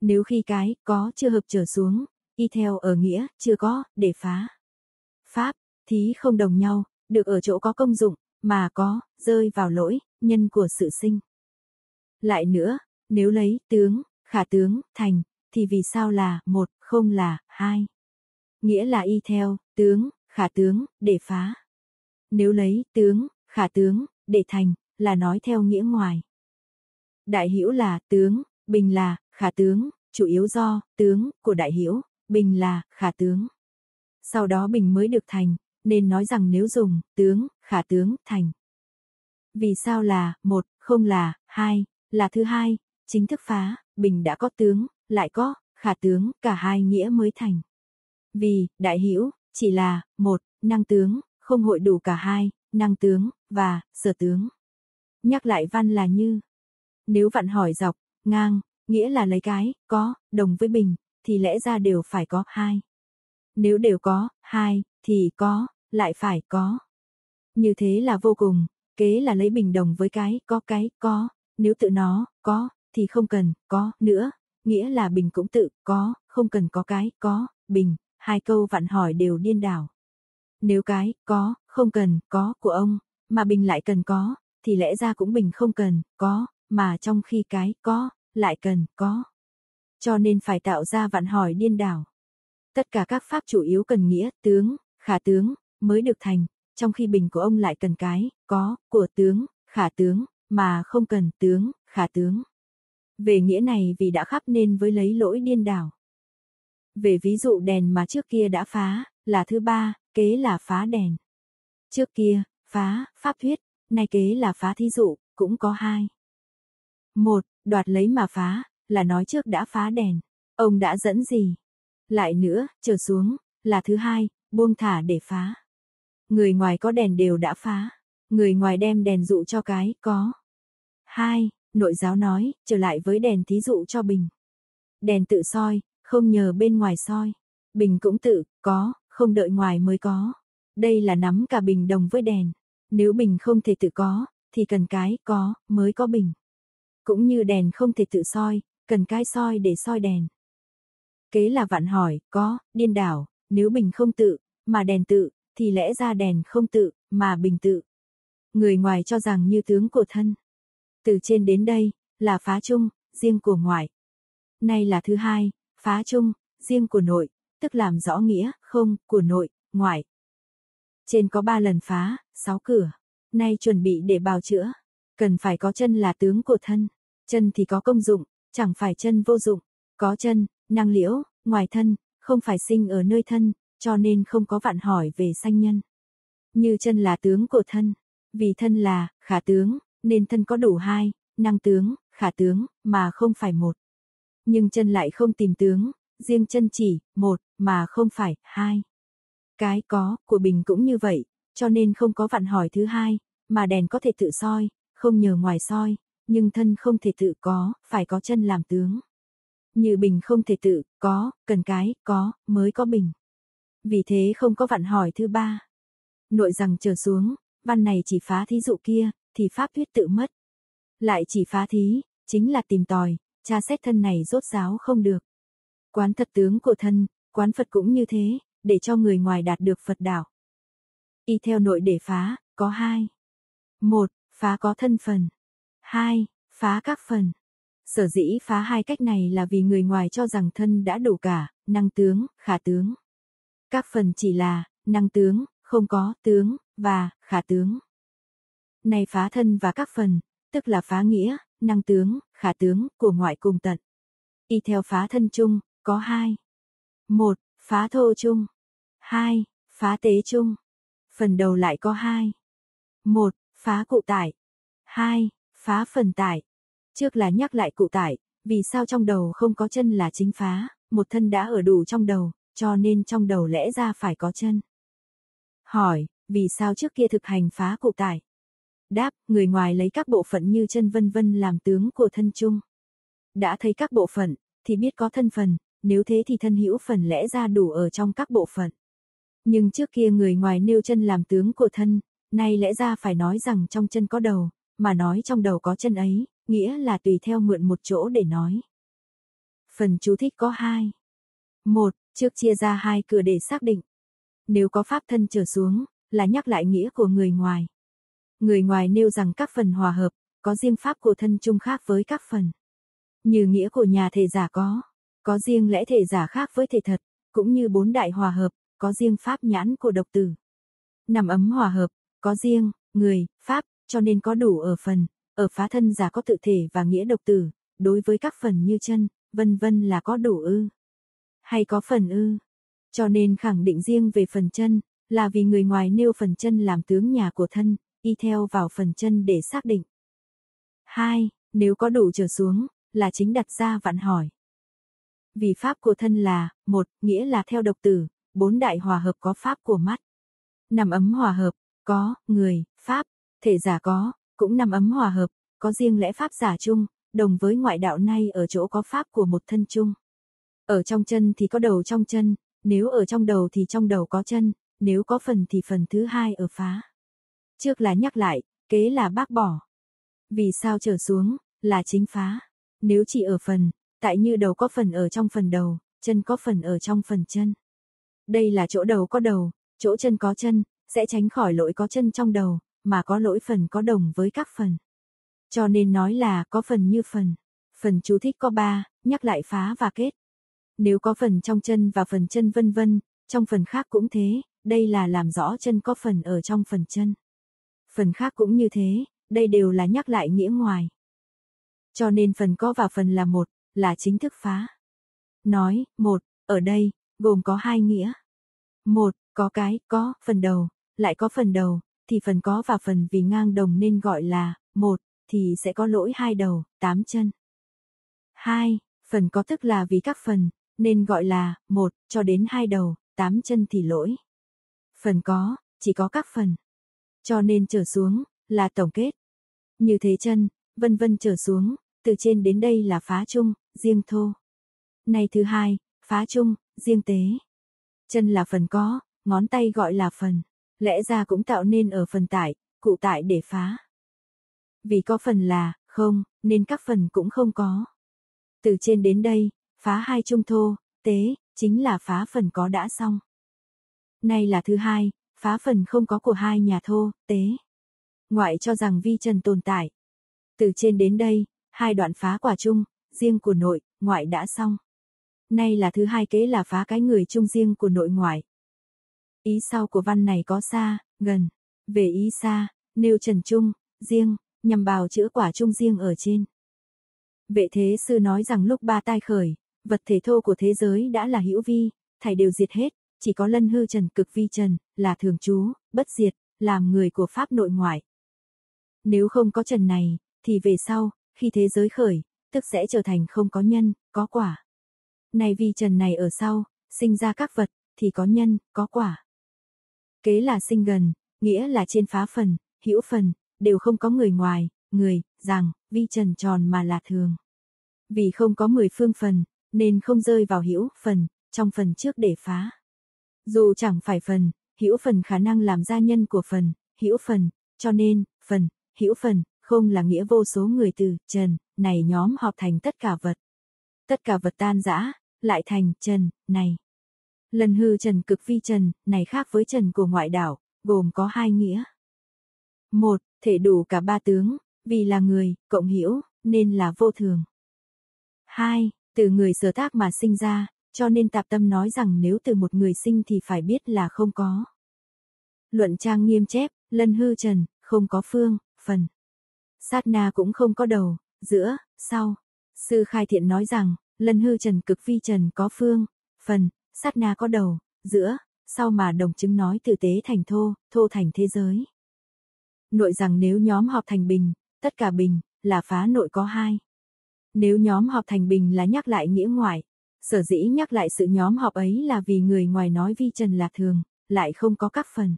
[SPEAKER 1] Nếu khi cái có chưa hợp trở xuống, y theo ở nghĩa, chưa có, để phá. Pháp, thí không đồng nhau, được ở chỗ có công dụng, mà có, rơi vào lỗi, nhân của sự sinh. Lại nữa, nếu lấy tướng, khả tướng, thành, thì vì sao là một, không là hai? Nghĩa là y theo, tướng, khả tướng, để phá. Nếu lấy tướng, khả tướng, để thành, là nói theo nghĩa ngoài. Đại hữu là tướng, bình là khả tướng, chủ yếu do tướng của đại hữu, bình là khả tướng. Sau đó bình mới được thành, nên nói rằng nếu dùng tướng, khả tướng thành. Vì sao là một, không là hai, là thứ hai, chính thức phá, bình đã có tướng, lại có khả tướng, cả hai nghĩa mới thành. Vì đại hữu chỉ là một năng tướng, không hội đủ cả hai, năng tướng và sở tướng. Nhắc lại văn là như nếu vặn hỏi dọc, ngang, nghĩa là lấy cái có đồng với bình thì lẽ ra đều phải có hai. Nếu đều có hai thì có lại phải có. Như thế là vô cùng, kế là lấy bình đồng với cái có cái có, nếu tự nó có thì không cần có nữa, nghĩa là bình cũng tự có, không cần có cái có, bình, hai câu vặn hỏi đều điên đảo. Nếu cái có, không cần có của ông, mà bình lại cần có, thì lẽ ra cũng bình không cần có, mà trong khi cái có, lại cần có. Cho nên phải tạo ra vặn hỏi điên đảo. Tất cả các pháp chủ yếu cần nghĩa, tướng, khả tướng, mới được thành, trong khi bình của ông lại cần cái, có, của tướng, khả tướng, mà không cần tướng, khả tướng. Về nghĩa này vì đã khắp nên với lấy lỗi điên đảo. Về ví dụ đèn mà trước kia đã phá, là thứ ba, kế là phá đèn. Trước kia, phá, pháp thuyết, nay kế là phá thí dụ, cũng có hai. Một, đoạt lấy mà phá, là nói trước đã phá đèn. Ông đã dẫn gì? Lại nữa, trở xuống, là thứ hai, buông thả để phá. Người ngoài có đèn đều đã phá. Người ngoài đem đèn dụ cho cái, có. Hai, nội giáo nói, trở lại với đèn thí dụ cho bình. Đèn tự soi, không nhờ bên ngoài soi. Bình cũng tự, có, không đợi ngoài mới có. Đây là nắm cả bình đồng với đèn. Nếu bình không thể tự có, thì cần cái, có, mới có bình. Cũng như đèn không thể tự soi, cần cái soi để soi đèn. Kế là vạn hỏi, có, điên đảo, nếu bình không tự, mà đèn tự, thì lẽ ra đèn không tự, mà bình tự. Người ngoài cho rằng như tướng của thân. Từ trên đến đây, là phá chung, riêng của ngoại. Nay là thứ hai, phá chung, riêng của nội, tức làm rõ nghĩa, không, của nội, ngoại. Trên có ba lần phá, sáu cửa. Nay chuẩn bị để bào chữa. Cần phải có chân là tướng của thân. Chân thì có công dụng, chẳng phải chân vô dụng. Có chân, năng liễu, ngoài thân, không phải sinh ở nơi thân, cho nên không có vạn hỏi về sanh nhân. Như chân là tướng của thân, vì thân là, khả tướng, nên thân có đủ hai, năng tướng, khả tướng, mà không phải một. Nhưng chân lại không tìm tướng, riêng chân chỉ, một, mà không phải, hai. Cái có, của bình cũng như vậy, cho nên không có vạn hỏi thứ hai, mà đèn có thể tự soi, không nhờ ngoài soi, nhưng thân không thể tự có, phải có chân làm tướng. Như bình không thể tự, có, cần cái, có, mới có bình. Vì thế không có vạn hỏi thứ ba. Nội rằng trở xuống, văn này chỉ phá thí dụ kia, thì pháp thuyết tự mất. Lại chỉ phá thí, chính là tìm tòi, tra xét thân này rốt ráo không được. Quán thật tướng của thân, quán Phật cũng như thế, để cho người ngoài đạt được Phật đạo. Y theo nội để phá, có hai. Một, phá có thân phần. Hai, phá các phần. Sở dĩ phá hai cách này là vì người ngoài cho rằng thân đã đủ cả, năng tướng, khả tướng. Các phần chỉ là, năng tướng, không có, tướng, và, khả tướng. Này phá thân và các phần, tức là phá nghĩa, năng tướng, khả tướng, của ngoại cùng tận. Y theo phá thân chung, có hai. Một, phá thô chung. Hai, phá tế chung. Phần đầu lại có hai. Một, phá cụ tải. Hai, phá phần tải. Trước là nhắc lại cụ tải, vì sao trong đầu không có chân là chính phá, một thân đã ở đủ trong đầu, cho nên trong đầu lẽ ra phải có chân. Hỏi, vì sao trước kia thực hành phá cụ tải? Đáp, người ngoài lấy các bộ phận như chân vân vân làm tướng của thân chung. Đã thấy các bộ phận, thì biết có thân phần, nếu thế thì thân hữu phần lẽ ra đủ ở trong các bộ phận. Nhưng trước kia người ngoài nêu chân làm tướng của thân, nay lẽ ra phải nói rằng trong chân có đầu, mà nói trong đầu có chân ấy, nghĩa là tùy theo mượn một chỗ để nói. Phần chú thích có hai. Một, trước chia ra hai cửa để xác định. Nếu có pháp thân trở xuống, là nhắc lại nghĩa của người ngoài. Người ngoài nêu rằng các phần hòa hợp, có riêng pháp của thân chung khác với các phần. Như nghĩa của nhà thể giả có, có riêng lẽ thể giả khác với thể thật, cũng như bốn đại hòa hợp, có riêng pháp nhãn của độc tử. Nằm ấm hòa hợp, có riêng, người, pháp, cho nên có đủ ở phần, ở phá thân giả có tự thể và nghĩa độc tử, đối với các phần như chân, vân vân là có đủ ư. Hay có phần ư. Cho nên khẳng định riêng về phần chân, là vì người ngoài nêu phần chân làm tướng nhà của thân, y theo vào phần chân để xác định. 2. Nếu có đủ trở xuống, là chính đặt ra vạn hỏi. Vì pháp của thân là, một, nghĩa là theo độc tử, bốn đại hòa hợp có pháp của mắt. Nằm ấm hòa hợp, có, người, pháp, thể giả có, cũng nằm ấm hòa hợp, có riêng lẽ pháp giả chung, đồng với ngoại đạo nay ở chỗ có pháp của một thân chung. Ở trong chân thì có đầu trong chân, nếu ở trong đầu thì trong đầu có chân, nếu có phần thì phần thứ hai ở phá. Trước là nhắc lại, kế là bác bỏ. Vì sao trở xuống, là chính phá. Nếu chỉ ở phần, tại như đầu có phần ở trong phần đầu, chân có phần ở trong phần chân. Đây là chỗ đầu có đầu, chỗ chân có chân, sẽ tránh khỏi lỗi có chân trong đầu, mà có lỗi phần có đồng với các phần. Cho nên nói là có phần như phần. Phần chú thích có ba, nhắc lại phá và kết. Nếu có phần trong chân và phần chân vân vân, trong phần khác cũng thế, đây là làm rõ chân có phần ở trong phần chân. Phần khác cũng như thế, đây đều là nhắc lại nghĩa ngoài. Cho nên phần có và phần là một, là chính thức phá. Nói, một, ở đây, gồm có hai nghĩa. Một, có cái, có, phần đầu, lại có phần đầu, thì phần có và phần vì ngang đồng nên gọi là, một, thì sẽ có lỗi hai đầu, tám chân. Hai, phần có tức là vì các phần, nên gọi là, một, cho đến hai đầu, tám chân thì lỗi. Phần có, chỉ có các phần. Cho nên trở xuống, là tổng kết. Như thế chân, vân vân trở xuống, từ trên đến đây là phá chung, riêng thô. Này thứ hai, phá chung, riêng tế. Chân là phần có, ngón tay gọi là phần. Lẽ ra cũng tạo nên ở phần tải, cụ tại để phá. Vì có phần là, không, nên các phần cũng không có. Từ trên đến đây, phá hai trung thô, tế, chính là phá phần có đã xong. Này là thứ hai, phá phần không có của hai nhà thô, tế. Ngoại cho rằng vi trần tồn tại. Từ trên đến đây, hai đoạn phá quả chung, riêng của nội, ngoại đã xong. Nay là thứ hai kế là phá cái người chung riêng của nội ngoại. Ý sau của văn này có xa, gần. Về ý xa, nêu trần chung, riêng, nhằm bào chữa quả chung riêng ở trên. Vệ thế sư nói rằng lúc ba tai khởi, vật thể thô của thế giới đã là hữu vi, thảy đều diệt hết, chỉ có lân hư trần cực vi trần, là thường trú, bất diệt, làm người của Pháp nội ngoại. Nếu không có trần này, thì về sau, khi thế giới khởi, tức sẽ trở thành không có nhân, có quả. Này vi trần này ở sau, sinh ra các vật, thì có nhân, có quả. Kế là sinh gần, nghĩa là trên phá phần, hữu phần, đều không có người ngoài, người, rằng, vi trần tròn mà là thường. Vì không có mười phương phần, nên không rơi vào hữu phần, trong phần trước để phá. Dù chẳng phải phần, hữu phần khả năng làm gia nhân của phần, hữu phần, cho nên, phần, hữu phần, không là nghĩa vô số người từ, trần, này nhóm họp thành tất cả vật. Tất cả vật tan rã, lại thành, trần, này. Lần hư trần cực vi trần, này khác với trần của ngoại đảo, gồm có hai nghĩa. Một, thể đủ cả ba tướng, vì là người, cộng hữu nên là vô thường. Hai, từ người sở tác mà sinh ra, cho nên tạp tâm nói rằng nếu từ một người sinh thì phải biết là không có. Luận trang nghiêm chép, lân hư trần, không có phương, phần. Sát na cũng không có đầu, giữa, sau. Sư khai thiện nói rằng, lân hư trần cực vi trần có phương, phần, sát na có đầu, giữa, sau mà đồng chứng nói tử tế thành thô, thô thành thế giới. Nội rằng nếu nhóm họp thành bình, tất cả bình, là phá nội có hai. Nếu nhóm họp thành bình là nhắc lại nghĩa ngoại, sở dĩ nhắc lại sự nhóm họp ấy là vì người ngoài nói vi trần là thường, lại không có các phần.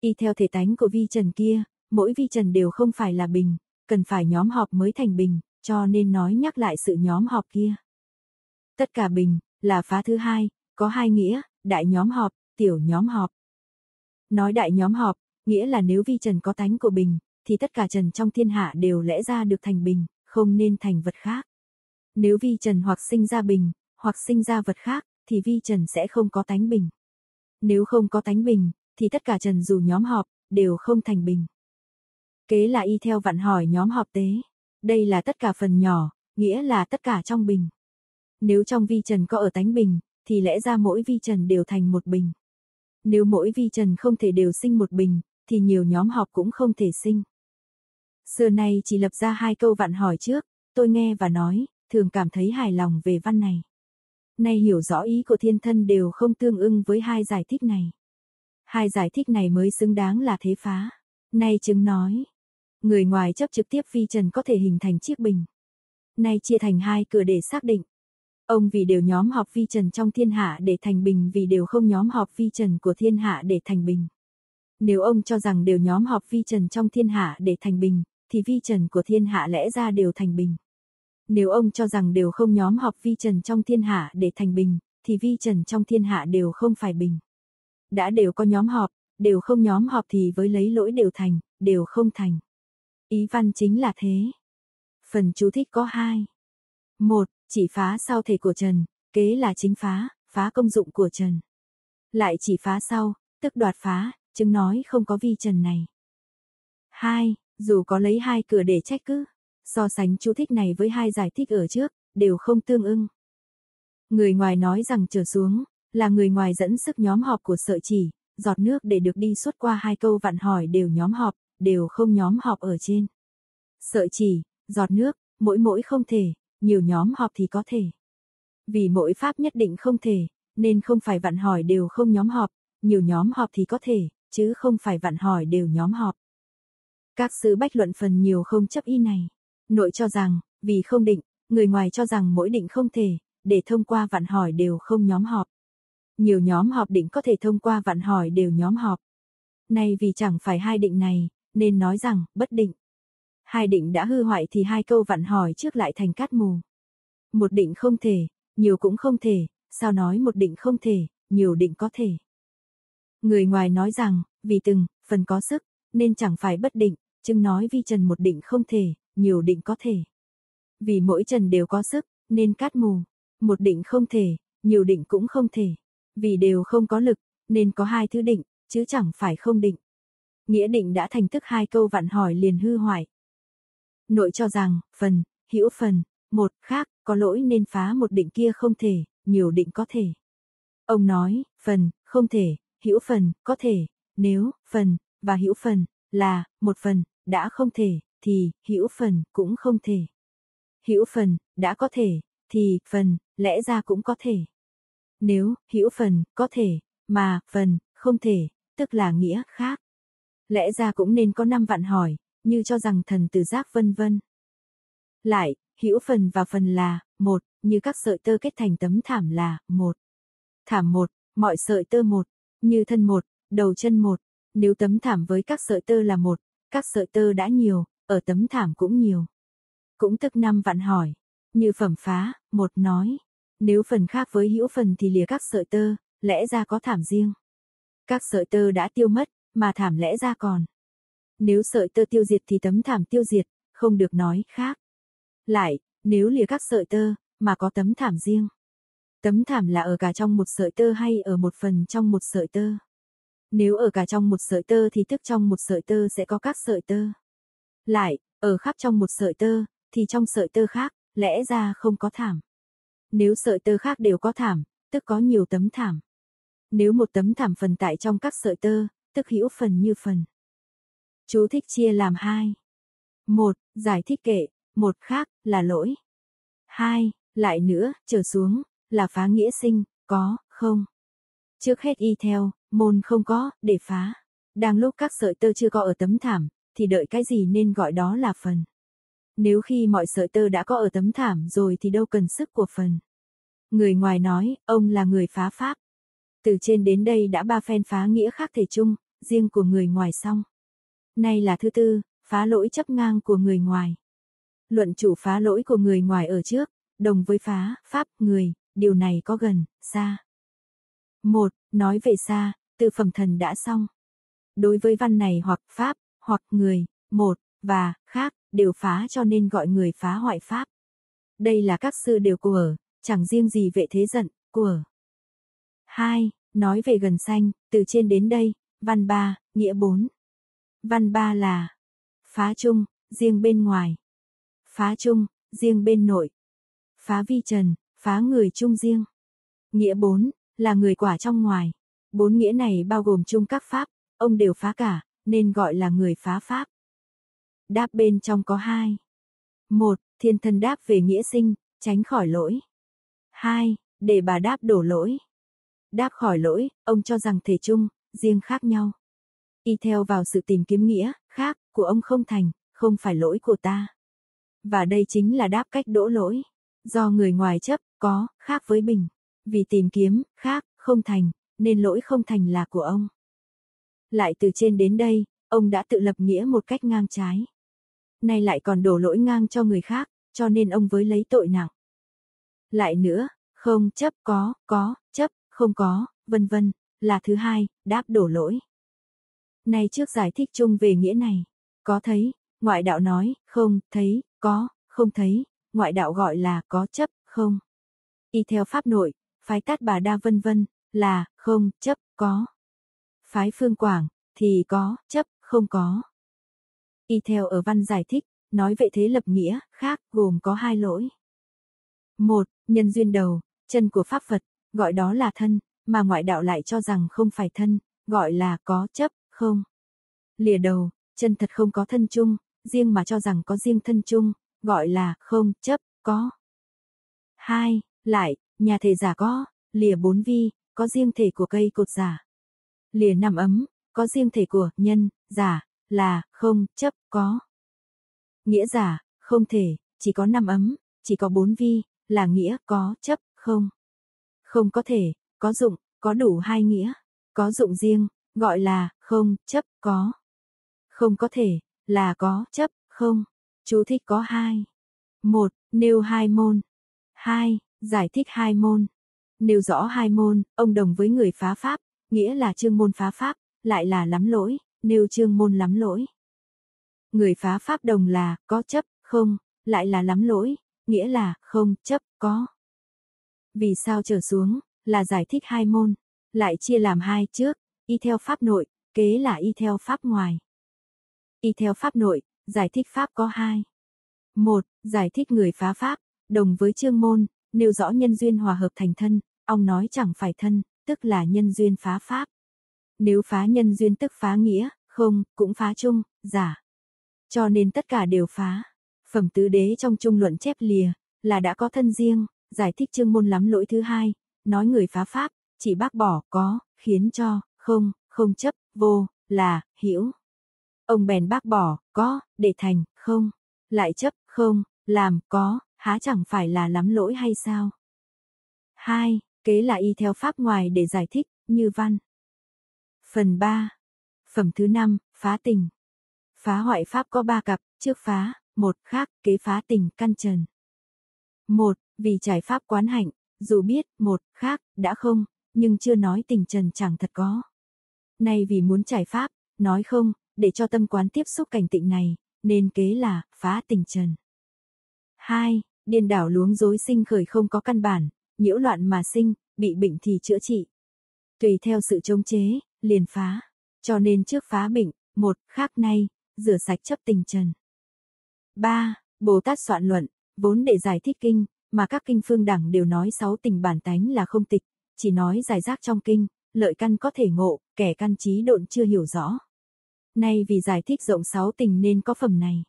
[SPEAKER 1] Y theo thể tánh của vi trần kia, mỗi vi trần đều không phải là bình, cần phải nhóm họp mới thành bình, cho nên nói nhắc lại sự nhóm họp kia. Tất cả bình, là phá thứ hai, có hai nghĩa, đại nhóm họp, tiểu nhóm họp. Nói đại nhóm họp, nghĩa là nếu vi trần có tánh của bình, thì tất cả trần trong thiên hạ đều lẽ ra được thành bình, không nên thành vật khác. Nếu vi trần hoặc sinh ra bình, hoặc sinh ra vật khác, thì vi trần sẽ không có tánh bình. Nếu không có tánh bình, thì tất cả trần dù nhóm họp, đều không thành bình. Kế là y theo vạn hỏi nhóm họp tế. Đây là tất cả phần nhỏ, nghĩa là tất cả trong bình. Nếu trong vi trần có ở tánh bình, thì lẽ ra mỗi vi trần đều thành một bình. Nếu mỗi vi trần không thể đều sinh một bình, thì nhiều nhóm họp cũng không thể sinh. Xưa nay chỉ lập ra hai câu vạn hỏi trước, tôi nghe và nói, thường cảm thấy hài lòng về văn này. Nay hiểu rõ ý của thiên thân đều không tương ưng với hai giải thích này. Hai giải thích này mới xứng đáng là thế phá. Nay chứng nói, người ngoài chấp trực tiếp phi trần có thể hình thành chiếc bình. Nay chia thành hai cửa để xác định. Ông vì đều nhóm họp vi trần trong thiên hạ để thành bình vì đều không nhóm họp vi trần của thiên hạ để thành bình. Nếu ông cho rằng đều nhóm họp vi trần trong thiên hạ để thành bình, thì vi trần của thiên hạ lẽ ra đều thành bình. Nếu ông cho rằng đều không nhóm họp vi trần trong thiên hạ để thành bình, thì vi trần trong thiên hạ đều không phải bình. Đã đều có nhóm họp, đều không nhóm họp thì với lấy lỗi đều thành, đều không thành. Ý văn chính là thế. Phần chú thích có hai. Một, chỉ phá sau thể của Trần, kế là chính phá, phá công dụng của Trần. Lại chỉ phá sau, tức đoạt phá, chứng nói không có vi Trần này. Hai, dù có lấy hai cửa để trách cứ, so sánh chú thích này với hai giải thích ở trước, đều không tương ưng. Người ngoài nói rằng trở xuống, là người ngoài dẫn sức nhóm họp của sợi chỉ, giọt nước để được đi suốt qua hai câu vặn hỏi đều nhóm họp, đều không nhóm họp ở trên. Sợi chỉ, giọt nước, mỗi mỗi không thể, nhiều nhóm họp thì có thể. Vì mỗi pháp nhất định không thể, nên không phải vặn hỏi đều không nhóm họp, nhiều nhóm họp thì có thể, chứ không phải vặn hỏi đều nhóm họp. Các sứ bách luận phần nhiều không chấp y này. Nội cho rằng, vì không định, người ngoài cho rằng mỗi định không thể, để thông qua vạn hỏi đều không nhóm họp. Nhiều nhóm họp định có thể thông qua vạn hỏi đều nhóm họp. Nay vì chẳng phải hai định này, nên nói rằng, bất định. Hai định đã hư hoại thì hai câu vạn hỏi trước lại thành cát mù. Một định không thể, nhiều cũng không thể, sao nói một định không thể, nhiều định có thể. Người ngoài nói rằng, vì từng, phần có sức, nên chẳng phải bất định, chừng nói vi trần một định không thể, nhiều định có thể. Vì mỗi trần đều có sức, nên cát mù. Một định không thể, nhiều định cũng không thể. Vì đều không có lực, nên có hai thứ định, chứ chẳng phải không định. Nghĩa định đã thành thức hai câu vặn hỏi liền hư hoại. Nội cho rằng, phần, hữu phần, một, khác, có lỗi nên phá một định kia không thể, nhiều định có thể. Ông nói, phần, không thể, hữu phần, có thể, nếu, phần, và hữu phần, là, một phần, đã không thể, thì, hữu phần, cũng không thể. Hữu phần, đã có thể, thì, phần, lẽ ra cũng có thể. Nếu, hữu phần, có thể, mà, phần, không thể, tức là nghĩa khác. Lẽ ra cũng nên có năm vạn hỏi, như cho rằng thần từ giác vân vân. Lại, hữu phần và phần là, một, như các sợi tơ kết thành tấm thảm là, một. Thảm một, mọi sợi tơ một, như thân một, đầu chân một. Nếu tấm thảm với các sợi tơ là một, các sợi tơ đã nhiều, ở tấm thảm cũng nhiều. Cũng tức năm vạn hỏi, như phẩm phá, một nói. Nếu phần khác với hữu phần thì lìa các sợi tơ, lẽ ra có thảm riêng. Các sợi tơ đã tiêu mất, mà thảm lẽ ra còn. Nếu sợi tơ tiêu diệt thì tấm thảm tiêu diệt, không được nói khác. Lại, nếu lìa các sợi tơ, mà có tấm thảm riêng. Tấm thảm là ở cả trong một sợi tơ hay ở một phần trong một sợi tơ. Nếu ở cả trong một sợi tơ thì tức trong một sợi tơ sẽ có các sợi tơ. Lại, ở khắp trong một sợi tơ, thì trong sợi tơ khác, lẽ ra không có thảm. Nếu sợi tơ khác đều có thảm, tức có nhiều tấm thảm. Nếu một tấm thảm phần tại trong các sợi tơ, tức hữu phần như phần. Chú thích chia làm hai. Một, giải thích kệ, một khác, là lỗi. Hai, lại nữa, trở xuống, là phá nghĩa sinh, có, không. Trước hết y theo, môn không có, để phá. Đang lúc các sợi tơ chưa có ở tấm thảm, thì đợi cái gì nên gọi đó là phần. Nếu khi mọi sợi tơ đã có ở tấm thảm rồi thì đâu cần sức của phần. Người ngoài nói, ông là người phá pháp. Từ trên đến đây đã ba phen phá nghĩa khác thể chung, riêng của người ngoài xong. Nay là thứ tư, phá lỗi chấp ngang của người ngoài. Luận chủ phá lỗi của người ngoài ở trước, đồng với phá, pháp, người, điều này có gần, xa. Một, nói về xa, từ phẩm thần đã xong. Đối với văn này hoặc pháp, hoặc người, một, và, khác, đều phá cho nên gọi người phá hoại pháp. Đây là các sư đều của, chẳng riêng gì vệ thế giận, của. Hai, nói về gần xanh, từ trên đến đây, văn ba, nghĩa bốn. Văn ba là phá chung, riêng bên ngoài. Phá chung, riêng bên nội. Phá vi trần, phá người chung riêng. Nghĩa bốn, là người quả trong ngoài. Bốn nghĩa này bao gồm chung các pháp, ông đều phá cả, nên gọi là người phá pháp. Đáp bên trong có hai. Một, thiên thân đáp về nghĩa sinh, tránh khỏi lỗi. Hai, để bà đáp đổ lỗi. Đáp khỏi lỗi, ông cho rằng thể chung, riêng khác nhau. Y theo vào sự tìm kiếm nghĩa, khác, của ông không thành, không phải lỗi của ta. Và đây chính là đáp cách đổ lỗi. Do người ngoài chấp, có, khác với bình. Vì tìm kiếm, khác, không thành, nên lỗi không thành là của ông. Lại từ trên đến đây, ông đã tự lập nghĩa một cách ngang trái. Nay lại còn đổ lỗi ngang cho người khác, cho nên ông với lấy tội nặng. Lại nữa, không chấp có, có, chấp, không có, vân vân, là thứ hai, đáp đổ lỗi. Nay trước giải thích chung về nghĩa này, có thấy, ngoại đạo nói, không, thấy, có, không thấy, ngoại đạo gọi là có chấp, không. Y theo pháp nội, phái tát bà đa vân vân, là, không, chấp, có. Phái phương quảng, thì có, chấp, không có. Y theo ở văn giải thích, nói vậy thế lập nghĩa, khác, gồm có hai lỗi. Một, nhân duyên đầu, chân của pháp Phật, gọi đó là thân, mà ngoại đạo lại cho rằng không phải thân, gọi là có chấp, không. Lìa đầu, chân thật không có thân chung, riêng mà cho rằng có riêng thân chung, gọi là không chấp, có. Hai, lại, nhà thể giả có, lìa bốn vi, có riêng thể của cây cột giả lìa năm ấm, có riêng thể của nhân, giả, là, không, chấp, có. Nghĩa giả, không thể, chỉ có năm ấm, chỉ có bốn vi, là nghĩa, có, chấp, không. Không có thể, có dụng, có đủ hai nghĩa. Có dụng riêng, gọi là, không, chấp, có. Không có thể, là có, chấp, không. Chú thích có hai. Một, nêu hai môn. Hai, giải thích hai môn. Nêu rõ hai môn, ông đồng với người phá pháp, nghĩa là chương môn phá pháp, lại là lắm lỗi, nêu chương môn lắm lỗi. Người phá pháp đồng là, có chấp, không, lại là lắm lỗi, nghĩa là, không, chấp, có. Vì sao trở xuống, là giải thích hai môn, lại chia làm hai trước, y theo pháp nội, kế là y theo pháp ngoài. Y theo pháp nội, giải thích pháp có hai. Một, giải thích người phá pháp, đồng với chương môn, nêu rõ nhân duyên hòa hợp thành thân, ông nói chẳng phải thân, tức là nhân duyên phá pháp. Nếu phá nhân duyên tức phá nghĩa, không, cũng phá chung, giả. Cho nên tất cả đều phá. Phẩm tứ đế trong trung luận chép lìa, là đã có thân riêng, giải thích chương môn lắm lỗi thứ hai, nói người phá pháp, chỉ bác bỏ, có, khiến cho, không, không chấp, vô, là, hiểu. Ông bèn bác bỏ, có, để thành, không, lại chấp, không, làm, có, há chẳng phải là lắm lỗi hay sao? Hai, kế là y theo pháp ngoài để giải thích, như văn. Phần 3. Phẩm thứ 5, phá tình. Phá hoại pháp có ba cặp, trước phá, một khác, kế phá tình căn trần. Một, vì trải pháp quán hạnh, dù biết, một, khác, đã không, nhưng chưa nói tình trần chẳng thật có. Nay vì muốn trải pháp, nói không, để cho tâm quán tiếp xúc cảnh tịnh này, nên kế là, phá tình trần. 2. Điên đảo luống dối sinh khởi không có căn bản, nhiễu loạn mà sinh, bị bệnh thì chữa trị. Tùy theo sự chống chế, liền phá. Cho nên trước phá bệnh, một, khác nay, rửa sạch chấp tình trần. 3. Bồ Tát soạn luận, vốn để giải thích kinh, mà các kinh phương đẳng đều nói sáu tình bản tánh là không tịch, chỉ nói giải rác trong kinh, lợi căn có thể ngộ, kẻ căn trí độn chưa hiểu rõ. Nay vì giải thích rộng sáu tình nên có phẩm này.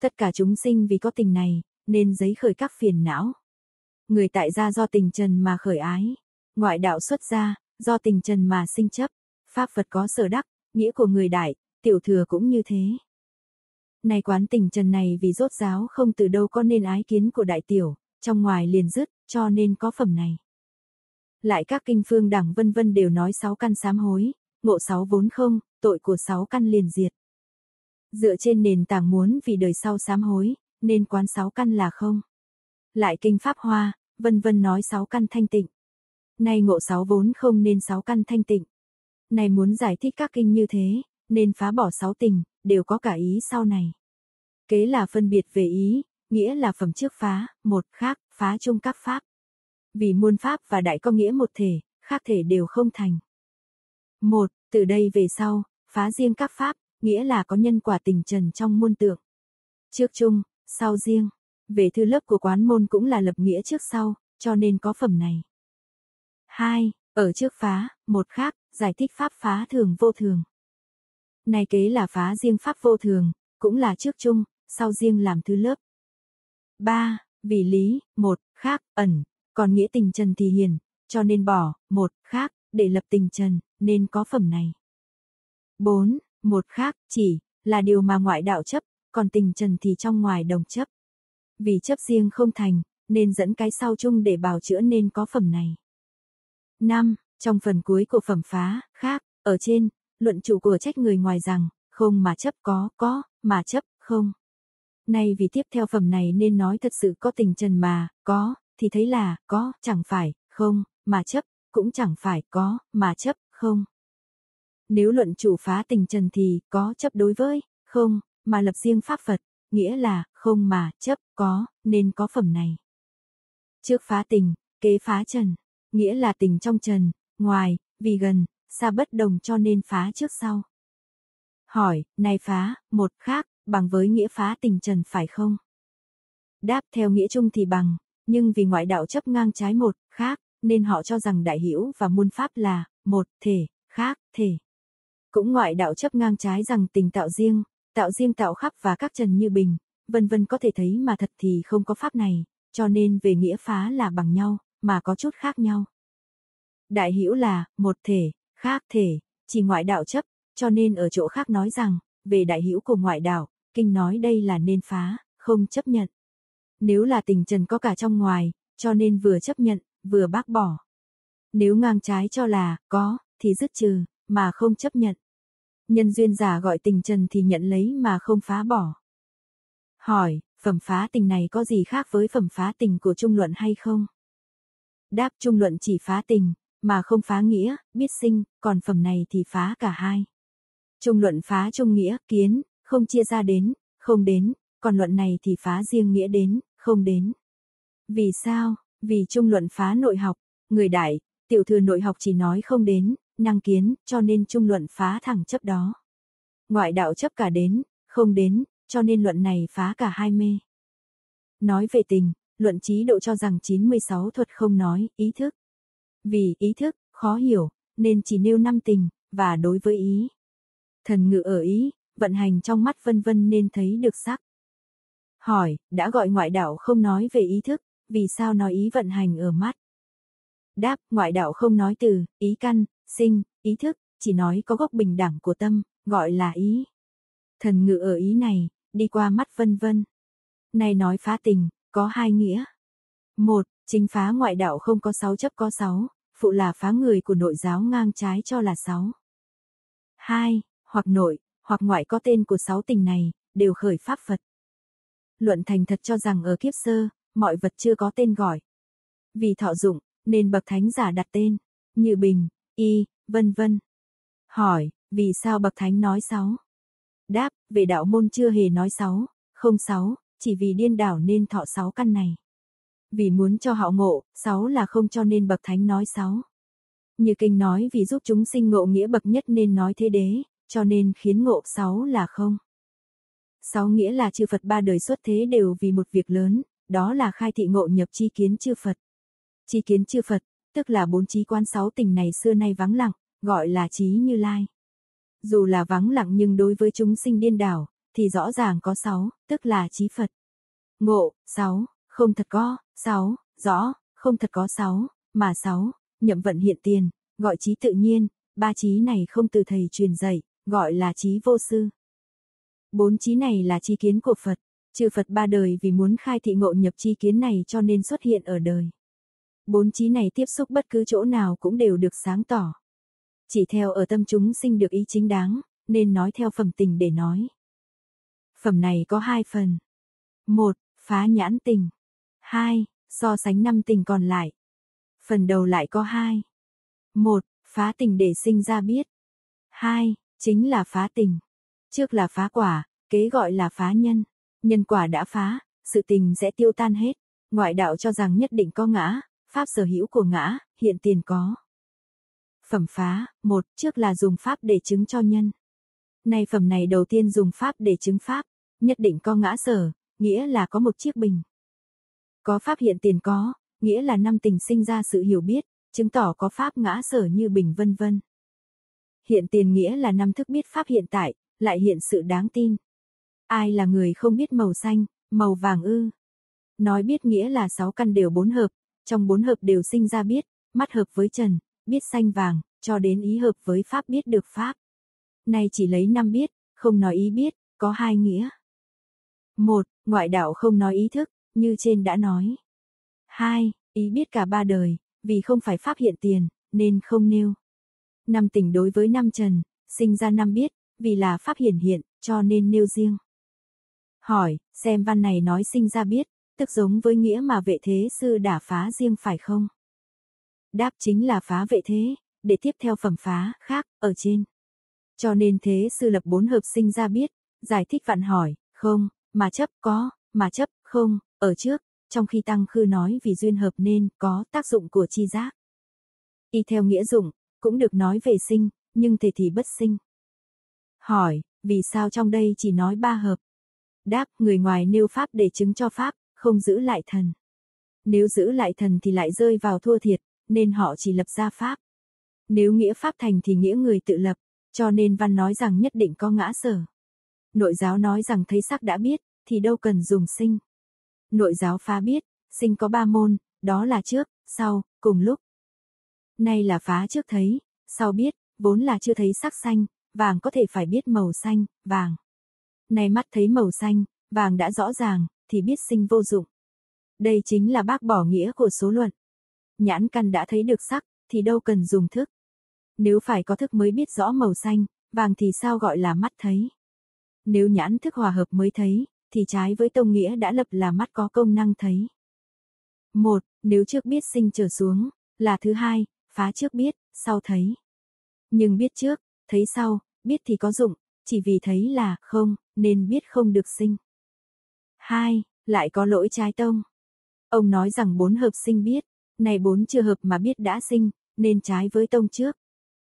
[SPEAKER 1] Tất cả chúng sinh vì có tình này, nên giấy khởi các phiền não. Người tại gia do tình trần mà khởi ái, ngoại đạo xuất gia, do tình trần mà sinh chấp, pháp Phật có sở đắc, nghĩa của người đại, tiểu thừa cũng như thế. Này quán tình trần này vì rốt giáo không từ đâu có nên ái kiến của đại tiểu, trong ngoài liền dứt, cho nên có phẩm này. Lại các kinh phương đẳng vân vân đều nói sáu căn sám hối, ngộ sáu vốn không, tội của sáu căn liền diệt. Dựa trên nền tảng muốn vì đời sau sám hối, nên quán sáu căn là không. Lại kinh pháp hoa, vân vân nói sáu căn thanh tịnh. Nay ngộ sáu vốn không nên sáu căn thanh tịnh. Này muốn giải thích các kinh như thế, nên phá bỏ sáu tình, đều có cả ý sau này. Kế là phân biệt về ý, nghĩa là phẩm trước phá, một khác, phá chung các pháp. Vì muôn pháp và đại có nghĩa một thể, khác thể đều không thành. Một, từ đây về sau, phá riêng các pháp, nghĩa là có nhân quả tình trần trong muôn tượng. Trước chung, sau riêng, về thư lớp của quán môn cũng là lập nghĩa trước sau, cho nên có phẩm này. 2. Ở trước phá, một khác, giải thích pháp phá thường vô thường. Này kế là phá riêng pháp vô thường, cũng là trước chung, sau riêng làm thứ lớp. 3. Vì lý, một, khác, ẩn, còn nghĩa tình trần thì hiền, cho nên bỏ, một, khác, để lập tình trần, nên có phẩm này. 4. Một khác, chỉ, là điều mà ngoại đạo chấp, còn tình trần thì trong ngoài đồng chấp. Vì chấp riêng không thành, nên dẫn cái sau chung để bào chữa nên có phẩm này. 5. Trong phần cuối của phẩm phá, khác, ở trên, luận chủ của trách người ngoài rằng, không mà chấp có, có, mà chấp, không. Nay vì tiếp theo phẩm này nên nói thật sự có tình trần mà, có, thì thấy là, có, chẳng phải, không, mà chấp, cũng chẳng phải, có, mà chấp, không. Nếu luận chủ phá tình trần thì, có chấp đối với, không, mà lập riêng pháp Phật, nghĩa là, không mà, chấp, có, nên có phẩm này. Trước phá tình, kế phá trần, nghĩa là tình trong trần, ngoài, vì gần, xa bất đồng cho nên phá trước sau. Hỏi, này phá, một khác, bằng với nghĩa phá tình trần phải không? Đáp theo nghĩa chung thì bằng, nhưng vì ngoại đạo chấp ngang trái một, khác, nên họ cho rằng đại hữu và muôn pháp là, một, thể, khác, thể. Cũng ngoại đạo chấp ngang trái rằng tình tạo riêng, tạo riêng tạo khắp và các trần như bình, vân vân có thể thấy mà thật thì không có pháp này, cho nên về nghĩa phá là bằng nhau, mà có chút khác nhau. Đại hữu là, một thể, khác thể, chỉ ngoại đạo chấp, cho nên ở chỗ khác nói rằng, về đại hữu của ngoại đạo, kinh nói đây là nên phá, không chấp nhận. Nếu là tình trần có cả trong ngoài, cho nên vừa chấp nhận, vừa bác bỏ. Nếu ngang trái cho là, có, thì dứt trừ, mà không chấp nhận. Nhân duyên giả gọi tình trần thì nhận lấy mà không phá bỏ. Hỏi, phẩm phá tình này có gì khác với phẩm phá tình của trung luận hay không? Đáp trung luận chỉ phá tình, mà không phá nghĩa, biết sinh, còn phẩm này thì phá cả hai. Trung luận phá trung nghĩa, kiến, không chia ra đến, không đến, còn luận này thì phá riêng nghĩa đến, không đến. Vì sao? Vì trung luận phá nội học, người đại, tiểu thừa nội học chỉ nói không đến, năng kiến, cho nên trung luận phá thẳng chấp đó. Ngoại đạo chấp cả đến, không đến, cho nên luận này phá cả hai mê. Nói về tình, luận trí độ cho rằng 96 thuật không nói, ý thức. Vì ý thức, khó hiểu, nên chỉ nêu năm tình, và đối với ý. Thần ngự ở ý, vận hành trong mắt vân vân nên thấy được sắc. Hỏi, đã gọi ngoại đạo không nói về ý thức, vì sao nói ý vận hành ở mắt? Đáp, ngoại đạo không nói từ, ý căn, sinh, ý thức, chỉ nói có gốc bình đẳng của tâm, gọi là ý. Thần ngự ở ý này, đi qua mắt vân vân. Này nói phá tình, có hai nghĩa. Một, chính phá ngoại đạo không có sáu chấp có sáu, phụ là phá người của nội giáo ngang trái cho là sáu. Hai, hoặc nội, hoặc ngoại có tên của sáu tình này, đều khởi pháp Phật. Luận thành thật cho rằng ở kiếp sơ, mọi vật chưa có tên gọi. Vì thọ dụng, nên bậc thánh giả đặt tên, như bình, y, vân vân. Hỏi, vì sao bậc thánh nói sáu? Đáp, về đạo môn chưa hề nói sáu, không sáu, chỉ vì điên đảo nên thọ sáu căn này. Vì muốn cho họ ngộ, sáu là không cho nên bậc thánh nói sáu. Như kinh nói vì giúp chúng sinh ngộ nghĩa bậc nhất nên nói thế đế, cho nên khiến ngộ sáu là không. Sáu nghĩa là chư Phật ba đời xuất thế đều vì một việc lớn, đó là khai thị ngộ nhập chi kiến chư Phật. Chi kiến chư Phật, tức là bốn trí quan sáu tình này xưa nay vắng lặng, gọi là trí như lai. Dù là vắng lặng nhưng đối với chúng sinh điên đảo, thì rõ ràng có sáu, tức là trí Phật. Ngộ, sáu, không thật có, sáu, rõ, không thật có sáu, mà sáu, nhậm vận hiện tiền, gọi trí tự nhiên, ba trí này không từ thầy truyền dạy, gọi là trí vô sư. Bốn trí này là trí kiến của Phật, chư Phật ba đời vì muốn khai thị ngộ nhập trí kiến này cho nên xuất hiện ở đời. Bốn trí này tiếp xúc bất cứ chỗ nào cũng đều được sáng tỏ. Chỉ theo ở tâm chúng sinh được ý chính đáng, nên nói theo phẩm tình để nói. Phẩm này có hai phần. Một, phá nhãn tình. Hai, so sánh năm tình còn lại. Phần đầu lại có hai. Một, phá tình để sinh ra biết. Hai, chính là phá tình. Trước là phá quả, kế gọi là phá nhân. Nhân quả đã phá, sự tình sẽ tiêu tan hết. Ngoại đạo cho rằng nhất định có ngã, pháp sở hữu của ngã, hiện tiền có. Phẩm phá, một, trước là dùng pháp để chứng cho nhân. Nay phẩm này đầu tiên dùng pháp để chứng pháp, nhất định có ngã sở, nghĩa là có một chiếc bình. Có pháp hiện tiền có, nghĩa là năm tình sinh ra sự hiểu biết, chứng tỏ có pháp ngã sở như bình vân vân. Hiện tiền nghĩa là năm thức biết pháp hiện tại, lại hiện sự đáng tin. Ai là người không biết màu xanh, màu vàng ư? Nói biết nghĩa là sáu căn đều bốn hợp, trong bốn hợp đều sinh ra biết, mắt hợp với trần, biết xanh vàng, cho đến ý hợp với pháp biết được pháp. Nay chỉ lấy năm biết, không nói ý biết, có hai nghĩa. Một, ngoại đạo không nói ý thức, như trên đã nói. Hai, ý biết cả ba đời, vì không phải pháp hiện tiền, nên không nêu. Năm tình đối với năm trần, sinh ra năm biết, vì là pháp hiển hiện, cho nên nêu riêng. Hỏi, xem văn này nói sinh ra biết, tức giống với nghĩa mà vệ thế sư đã phá riêng phải không? Đáp chính là phá vệ thế, để tiếp theo phẩm phá khác, ở trên. Cho nên thế sư lập bốn hợp sinh ra biết, giải thích vạn hỏi, không, mà chấp có, mà chấp không, ở trước, trong khi tăng khư nói vì duyên hợp nên có tác dụng của chi giác. Y theo nghĩa dụng, cũng được nói về sinh, nhưng thể thì bất sinh. Hỏi, vì sao trong đây chỉ nói ba hợp? Đáp, người ngoài nêu pháp để chứng cho pháp, không giữ lại thần. Nếu giữ lại thần thì lại rơi vào thua thiệt, nên họ chỉ lập ra pháp. Nếu nghĩa pháp thành thì nghĩa người tự lập, cho nên văn nói rằng nhất định có ngã sở. Nội giáo nói rằng thấy sắc đã biết, thì đâu cần dùng sinh. Nội giáo phá biết, sinh có ba môn, đó là trước, sau, cùng lúc. Nay là phá trước thấy, sau biết, vốn là chưa thấy sắc xanh, vàng có thể phải biết màu xanh, vàng. Nay mắt thấy màu xanh, vàng đã rõ ràng, thì biết sinh vô dụng. Đây chính là bác bỏ nghĩa của số luận. Nhãn căn đã thấy được sắc, thì đâu cần dùng thức. Nếu phải có thức mới biết rõ màu xanh, vàng thì sao gọi là mắt thấy. Nếu nhãn thức hòa hợp mới thấy, thì trái với tông nghĩa đã lập là mắt có công năng thấy. Một, nếu trước biết sinh trở xuống, là thứ hai, phá trước biết, sau thấy. Nhưng biết trước, thấy sau, biết thì có dụng, chỉ vì thấy là không, nên biết không được sinh. Hai, lại có lỗi trái tông. Ông nói rằng bốn hợp sinh biết, này bốn chưa hợp mà biết đã sinh, nên trái với tông trước.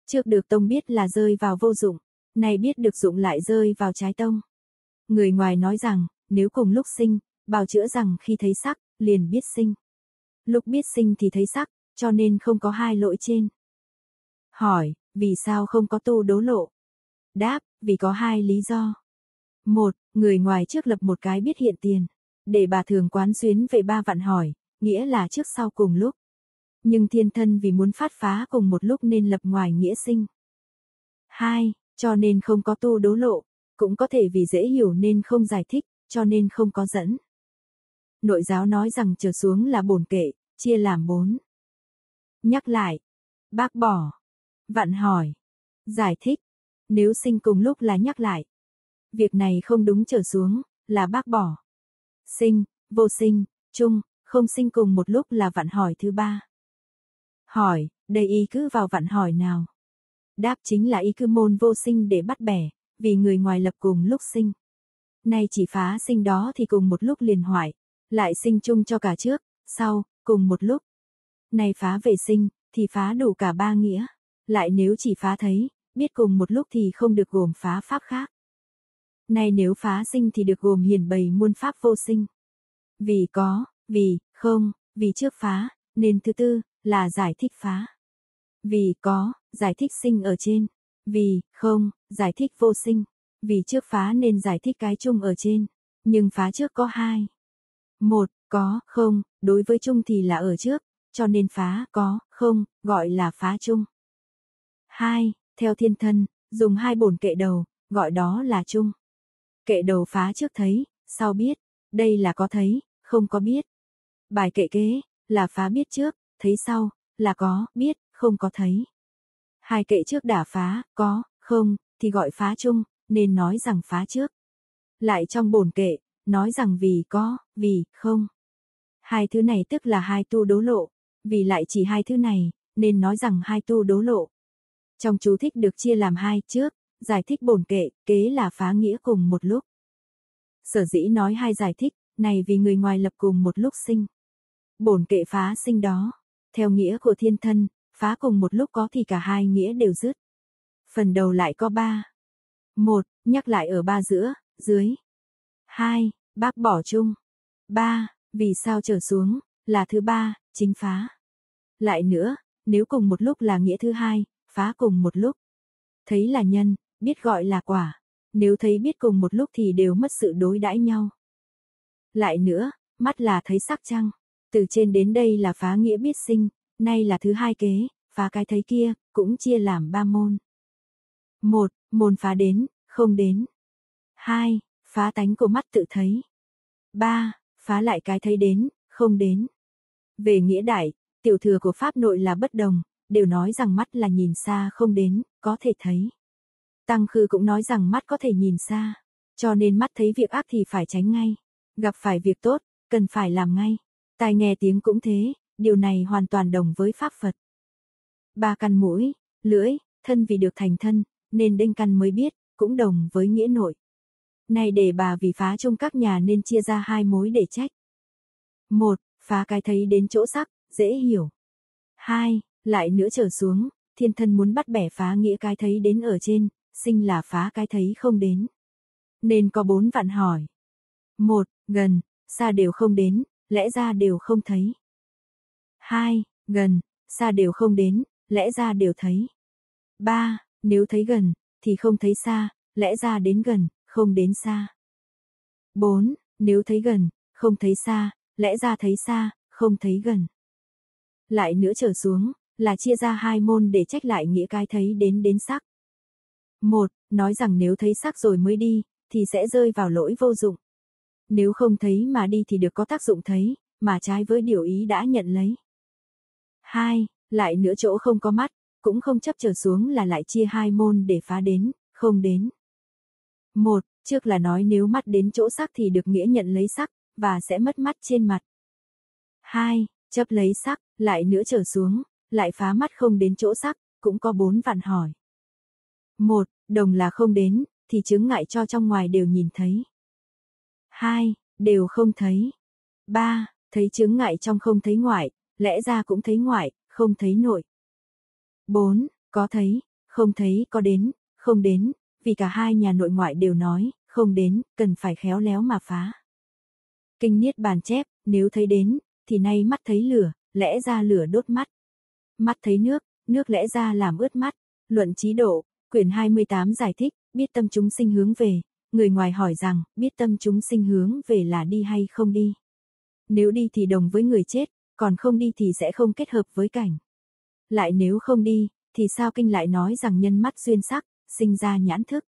[SPEAKER 1] Trước được tông biết là rơi vào vô dụng, này biết được dụng lại rơi vào trái tông. Người ngoài nói rằng, nếu cùng lúc sinh, bào chữa rằng khi thấy sắc, liền biết sinh. Lúc biết sinh thì thấy sắc, cho nên không có hai lỗi trên. Hỏi, vì sao không có tu đố lộ? Đáp, vì có hai lý do. Một, người ngoài trước lập một cái biết hiện tiền. Để bà thường quán xuyến về ba vạn hỏi, nghĩa là trước sau cùng lúc. Nhưng thiên thân vì muốn phát phá cùng một lúc nên lập ngoài nghĩa sinh. Hai, cho nên không có tu đố lộ, cũng có thể vì dễ hiểu nên không giải thích, cho nên không có dẫn. Nội giáo nói rằng trở xuống là bổn kệ, chia làm bốn. Nhắc lại, bác bỏ, vặn hỏi, giải thích, nếu sinh cùng lúc là nhắc lại. Việc này không đúng trở xuống, là bác bỏ. Sinh, vô sinh, chung, không sinh cùng một lúc là vạn hỏi thứ ba. Hỏi, đây ý cứ vào vạn hỏi nào. Đáp chính là ý cứ môn vô sinh để bắt bẻ, vì người ngoài lập cùng lúc sinh. Nay chỉ phá sinh đó thì cùng một lúc liền hoại, lại sinh chung cho cả trước, sau, cùng một lúc. Nay phá về sinh, thì phá đủ cả ba nghĩa. Lại nếu chỉ phá thấy, biết cùng một lúc thì không được gồm phá pháp khác. Nay nếu phá sinh thì được gồm hiển bày muôn pháp vô sinh. Vì có, vì, không, vì trước phá, nên thứ tư, là giải thích phá. Vì có, giải thích sinh ở trên. Vì, không, giải thích vô sinh. Vì trước phá nên giải thích cái chung ở trên. Nhưng phá trước có hai. Một, có, không, đối với chung thì là ở trước, cho nên phá, có, không, gọi là phá chung. Hai, theo thiên thân, dùng hai bổn kệ đầu, gọi đó là chung. Kệ đầu phá trước thấy, sau biết, đây là có thấy, không có biết. Bài kệ kế, là phá biết trước, thấy sau, là có, biết, không có thấy. Hai kệ trước đã phá, có, không, thì gọi phá chung, nên nói rằng phá trước. Lại trong bổn kệ, nói rằng vì có, vì, không. Hai thứ này tức là hai tu đố lộ, vì lại chỉ hai thứ này, nên nói rằng hai tu đố lộ. Trong chú thích được chia làm hai trước, giải thích bổn kệ, kế là phá nghĩa cùng một lúc. Sở dĩ nói hai giải thích, này vì người ngoài lập cùng một lúc sinh. Bổn kệ phá sinh đó, theo nghĩa của thiên thân, phá cùng một lúc có thì cả hai nghĩa đều dứt. Phần đầu lại có ba. Một, nhắc lại ở ba giữa, dưới. Hai, bác bỏ chung. Ba, vì sao trở xuống, là thứ ba, chính phá. Lại nữa, nếu cùng một lúc là nghĩa thứ hai, phá cùng một lúc. Thấy là nhân, biết gọi là quả. Nếu thấy biết cùng một lúc thì đều mất sự đối đãi nhau. Lại nữa, mắt là thấy sắc trăng. Từ trên đến đây là phá nghĩa biết sinh, nay là thứ hai kế, phá cái thấy kia, cũng chia làm ba môn. Một, môn phá đến, không đến. Hai, phá tánh của mắt tự thấy. Ba, phá lại cái thấy đến, không đến. Về nghĩa đại, tiểu thừa của Pháp nội là bất đồng, đều nói rằng mắt là nhìn xa không đến, có thể thấy. Tăng khư cũng nói rằng mắt có thể nhìn xa, cho nên mắt thấy việc ác thì phải tránh ngay, gặp phải việc tốt, cần phải làm ngay. Tai nghe tiếng cũng thế, điều này hoàn toàn đồng với Pháp Phật. Ba căn mũi, lưỡi, thân vì được thành thân, nên đinh căn mới biết, cũng đồng với nghĩa nội. Này để bà vì phá chung các nhà nên chia ra hai mối để trách. Một, phá cái thấy đến chỗ sắc, dễ hiểu. Hai, lại nữa trở xuống, thiên thân muốn bắt bẻ phá nghĩa cái thấy đến ở trên, sinh là phá cái thấy không đến. Nên có bốn vạn hỏi. Một, gần, xa đều không đến, lẽ ra đều không thấy. Hai, gần, xa đều không đến, lẽ ra đều thấy. Ba, nếu thấy gần, thì không thấy xa, lẽ ra đến gần, không đến xa. bốn Nếu thấy gần, không thấy xa, lẽ ra thấy xa, không thấy gần. Lại nữa trở xuống, là chia ra hai môn để trách lại nghĩa cái thấy đến đến sắc. Một, nói rằng nếu thấy sắc rồi mới đi, thì sẽ rơi vào lỗi vô dụng. Nếu không thấy mà đi thì được có tác dụng thấy, mà trái với điều ý đã nhận lấy. Hai, lại nữa chỗ không có mắt, cũng không chấp trở xuống là lại chia hai môn để phá đến, không đến. Một, trước là nói nếu mắt đến chỗ sắc thì được nghĩa nhận lấy sắc, và sẽ mất mắt trên mặt. Hai, chấp lấy sắc, lại nữa trở xuống, lại phá mắt không đến chỗ sắc, cũng có bốn vạn hỏi. Một, đồng là không đến, thì chứng ngại cho trong ngoài đều nhìn thấy. Hai, đều không thấy. Ba, thấy chứng ngại trong không thấy ngoại, lẽ ra cũng thấy ngoại, không thấy nội. 4. Có thấy, không thấy có đến, không đến, vì cả hai nhà nội ngoại đều nói, không đến, cần phải khéo léo mà phá. Kinh Niết bàn chép, nếu thấy đến, thì nay mắt thấy lửa, lẽ ra lửa đốt mắt. Mắt thấy nước, nước lẽ ra làm ướt mắt. Luận trí độ, quyển 28 giải thích, biết tâm chúng sinh hướng về, người ngoài hỏi rằng, biết tâm chúng sinh hướng về là đi hay không đi. Nếu đi thì đồng với người chết, còn không đi thì sẽ không kết hợp với cảnh. Lại nếu không đi, thì sao kinh lại nói rằng nhân mắt duyên sắc, sinh ra nhãn thức.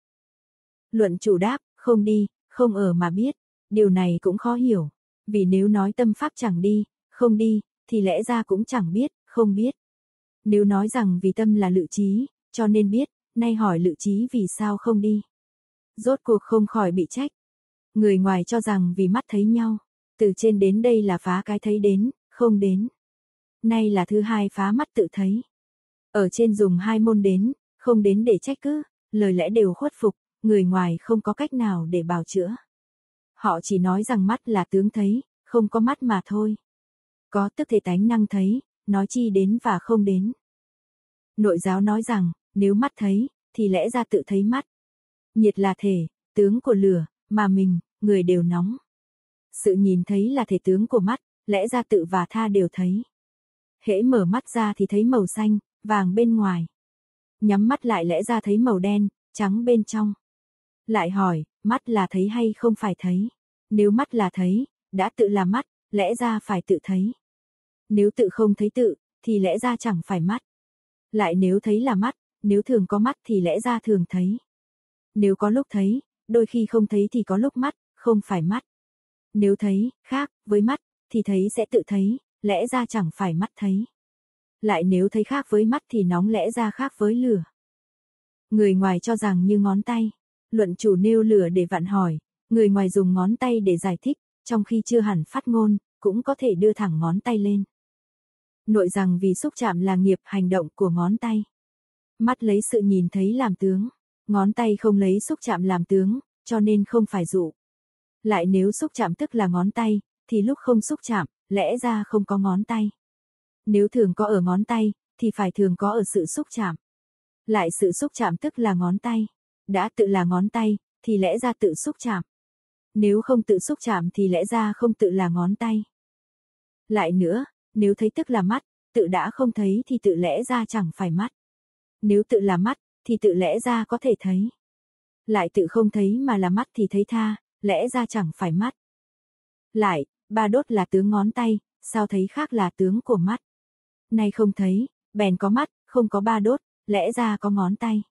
[SPEAKER 1] Luận chủ đáp, không đi, không ở mà biết, điều này cũng khó hiểu, vì nếu nói tâm pháp chẳng đi, không đi, thì lẽ ra cũng chẳng biết, không biết. Nếu nói rằng vì tâm là lự trí, cho nên biết, nay hỏi lự trí vì sao không đi. Rốt cuộc không khỏi bị trách. Người ngoài cho rằng vì mắt thấy nhau, từ trên đến đây là phá cái thấy đến, không đến. Nay là thứ hai phá mắt tự thấy. Ở trên dùng hai môn đến, không đến để trách cứ, lời lẽ đều khuất phục, người ngoài không có cách nào để bào chữa. Họ chỉ nói rằng mắt là tướng thấy, không có mắt mà thôi. Có tức thể tánh năng thấy, nói chi đến và không đến. Nội giáo nói rằng, nếu mắt thấy, thì lẽ ra tự thấy mắt. Nhiệt là thể, tướng của lửa, mà mình, người đều nóng. Sự nhìn thấy là thể tướng của mắt, lẽ ra tự và tha đều thấy. Hễ mở mắt ra thì thấy màu xanh, vàng bên ngoài. Nhắm mắt lại lẽ ra thấy màu đen, trắng bên trong. Lại hỏi, mắt là thấy hay không phải thấy? Nếu mắt là thấy, đã tự là mắt, lẽ ra phải tự thấy. Nếu tự không thấy tự, thì lẽ ra chẳng phải mắt. Lại nếu thấy là mắt, nếu thường có mắt thì lẽ ra thường thấy. Nếu có lúc thấy, đôi khi không thấy thì có lúc mắt, không phải mắt. Nếu thấy, khác, với mắt, thì thấy sẽ tự thấy, lẽ ra chẳng phải mắt thấy. Lại nếu thấy khác với mắt thì nóng lẽ ra khác với lửa. Người ngoài cho rằng như ngón tay. Luận chủ nêu lửa để vặn hỏi, người ngoài dùng ngón tay để giải thích, trong khi chưa hẳn phát ngôn, cũng có thể đưa thẳng ngón tay lên. Nội rằng vì xúc chạm là nghiệp hành động của ngón tay. Mắt lấy sự nhìn thấy làm tướng, ngón tay không lấy xúc chạm làm tướng, cho nên không phải dụ. Lại nếu xúc chạm tức là ngón tay, thì lúc không xúc chạm, lẽ ra không có ngón tay. Nếu thường có ở ngón tay, thì phải thường có ở sự xúc chạm. Lại sự xúc chạm tức là ngón tay. Đã tự là ngón tay, thì lẽ ra tự xúc chạm. Nếu không tự xúc chạm thì lẽ ra không tự là ngón tay. Lại nữa, nếu thấy tức là mắt, tự đã không thấy thì tự lẽ ra chẳng phải mắt. Nếu tự là mắt, thì tự lẽ ra có thể thấy. Lại tự không thấy mà là mắt thì thấy tha, lẽ ra chẳng phải mắt. Lại, ba đốt là tướng ngón tay, sao thấy khác là tướng của mắt. Nay không thấy, bèn có mắt, không có ba đốt, lẽ ra có ngón tay.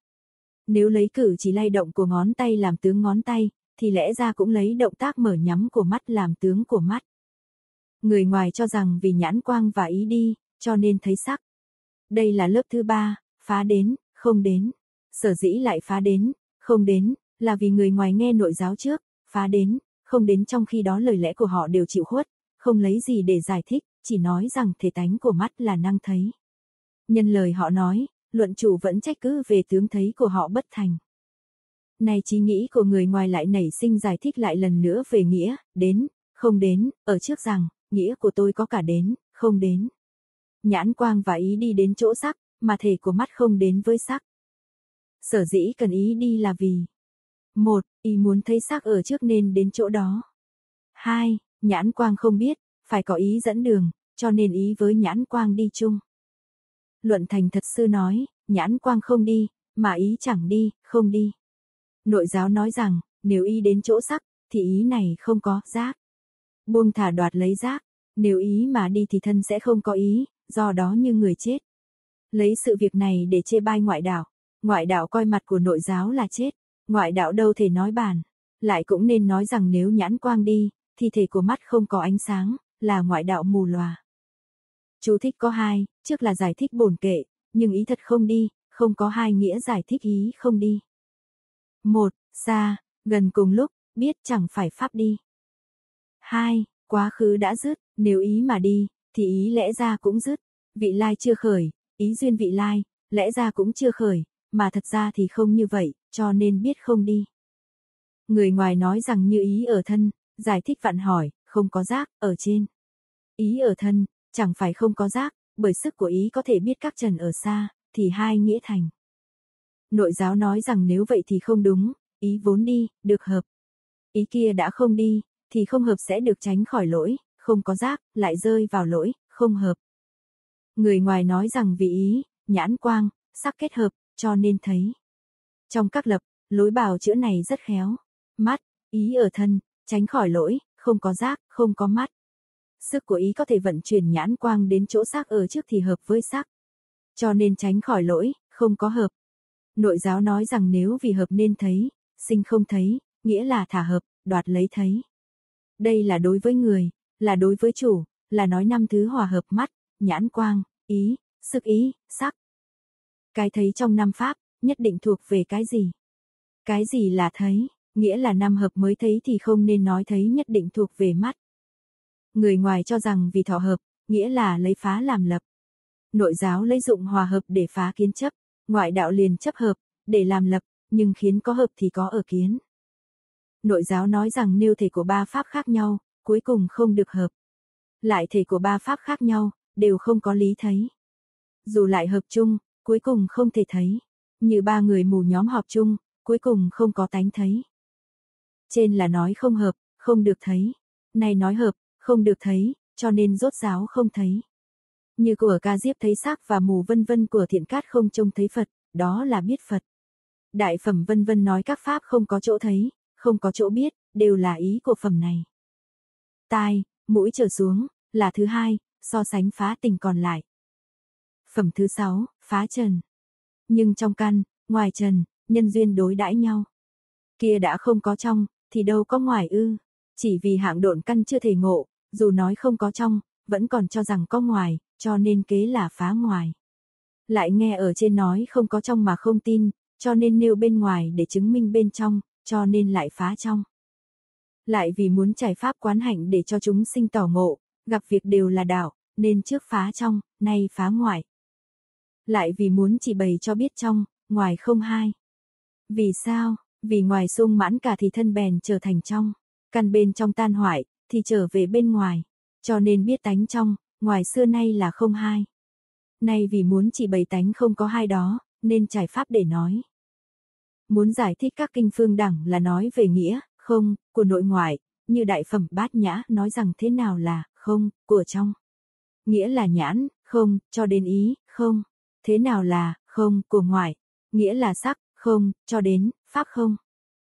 [SPEAKER 1] Nếu lấy cử chỉ lay động của ngón tay làm tướng ngón tay, thì lẽ ra cũng lấy động tác mở nhắm của mắt làm tướng của mắt. Người ngoài cho rằng vì nhãn quang và ý đi, cho nên thấy sắc. Đây là lớp thứ ba, phá đến, không đến. Sở dĩ lại phá đến, không đến, là vì người ngoài nghe nội giáo trước, phá đến, không đến trong khi đó lời lẽ của họ đều chịu khuất, không lấy gì để giải thích, chỉ nói rằng thể tánh của mắt là năng thấy. Nhân lời họ nói, luận chủ vẫn trách cứ về tướng thấy của họ bất thành. Này trí nghĩ của người ngoài lại nảy sinh giải thích lại lần nữa về nghĩa, đến, không đến, ở trước rằng, nghĩa của tôi có cả đến, không đến. Nhãn quang và ý đi đến chỗ sắc, mà thể của mắt không đến với sắc. Sở dĩ cần ý đi là vì một, ý muốn thấy xác ở trước nên đến chỗ đó. Hai, nhãn quang không biết, phải có ý dẫn đường, cho nên ý với nhãn quang đi chung. Luận thành thật sư nói, nhãn quang không đi, mà ý chẳng đi, không đi. Nội giáo nói rằng, nếu ý đến chỗ sắc, thì ý này không có giác. Buông thả đoạt lấy giác, nếu ý mà đi thì thân sẽ không có ý, do đó như người chết. Lấy sự việc này để chê bai ngoại đạo. Ngoại đạo coi mặt của nội giáo là chết. Ngoại đạo đâu thể nói bàn. Lại cũng nên nói rằng nếu nhãn quang đi, thì thể của mắt không có ánh sáng, là ngoại đạo mù lòa. Chú thích có hai, trước là giải thích bổn kệ, nhưng ý thật không đi, không có hai nghĩa giải thích ý không đi. Một, xa, gần cùng lúc, biết chẳng phải pháp đi. Hai, quá khứ đã dứt, nếu ý mà đi, thì ý lẽ ra cũng dứt. Vị lai chưa khởi, ý duyên vị lai, lẽ ra cũng chưa khởi, mà thật ra thì không như vậy, cho nên biết không đi. Người ngoài nói rằng như ý ở thân, giải thích vạn hỏi, không có giác, ở trên. Ý ở thân, chẳng phải không có giác, bởi sức của ý có thể biết các trần ở xa, thì hai nghĩa thành. Nội giáo nói rằng nếu vậy thì không đúng, ý vốn đi, được hợp. Ý kia đã không đi, thì không hợp sẽ được tránh khỏi lỗi, không có giác, lại rơi vào lỗi, không hợp. Người ngoài nói rằng vì ý, nhãn quang, sắc kết hợp, cho nên thấy. Trong các lập, lối bào chữa này rất khéo. Mắt, ý ở thân, tránh khỏi lỗi, không có giác, không có mắt. Sức của ý có thể vận chuyển nhãn quang đến chỗ xác ở trước thì hợp với sắc. Cho nên tránh khỏi lỗi, không có hợp. Nội giáo nói rằng nếu vì hợp nên thấy, sinh không thấy, nghĩa là thả hợp, đoạt lấy thấy. Đây là đối với người, là đối với chủ, là nói năm thứ hòa hợp mắt, nhãn quang, ý, sức ý, sắc. Cái thấy trong năm pháp, nhất định thuộc về cái gì? Cái gì là thấy, nghĩa là năm hợp mới thấy thì không nên nói thấy nhất định thuộc về mắt. Người ngoài cho rằng vì thọ hợp, nghĩa là lấy phá làm lập. Nội giáo lấy dụng hòa hợp để phá kiến chấp, ngoại đạo liền chấp hợp, để làm lập, nhưng khiến có hợp thì có ở kiến. Nội giáo nói rằng nêu thể của ba pháp khác nhau, cuối cùng không được hợp. Lại thể của ba pháp khác nhau, đều không có lý thấy. Dù lại hợp chung, cuối cùng không thể thấy. Như ba người mù nhóm họp chung, cuối cùng không có tánh thấy. Trên là nói không hợp, không được thấy. Này nói hợp, không được thấy, cho nên rốt giáo không thấy. Như của ca diếp thấy sắc và mù vân vân của thiện cát không trông thấy Phật, đó là biết Phật. Đại phẩm vân vân nói các pháp không có chỗ thấy, không có chỗ biết, đều là ý của phẩm này. Tai, mũi trở xuống, là thứ hai, so sánh phá tình còn lại. Phẩm thứ sáu, phá trần. Nhưng trong căn, ngoài trần, nhân duyên đối đãi nhau. Kia đã không có trong, thì đâu có ngoài ư. Chỉ vì hạng độn căn chưa thể ngộ, dù nói không có trong, vẫn còn cho rằng có ngoài, cho nên kế là phá ngoài. Lại nghe ở trên nói không có trong mà không tin, cho nên nêu bên ngoài để chứng minh bên trong, cho nên lại phá trong. Lại vì muốn trải pháp quán hạnh để cho chúng sinh tỏ ngộ, gặp việc đều là đạo, nên trước phá trong, nay phá ngoài. Lại vì muốn chỉ bày cho biết trong, ngoài không hai. Vì sao? Vì ngoài sung mãn cả thì thân bèn trở thành trong, căn bên trong tan hoại, thì trở về bên ngoài. Cho nên biết tánh trong, ngoài xưa nay là không hai. Nay vì muốn chỉ bày tánh không có hai đó, nên trải pháp để nói. Muốn giải thích các kinh phương đẳng là nói về nghĩa, không, của nội ngoại, như đại phẩm bát nhã nói rằng thế nào là, không, của trong. Nghĩa là nhãn, không, cho đến ý, không. Thế nào là, không, của ngoại. Nghĩa là sắc, không, cho đến, pháp không.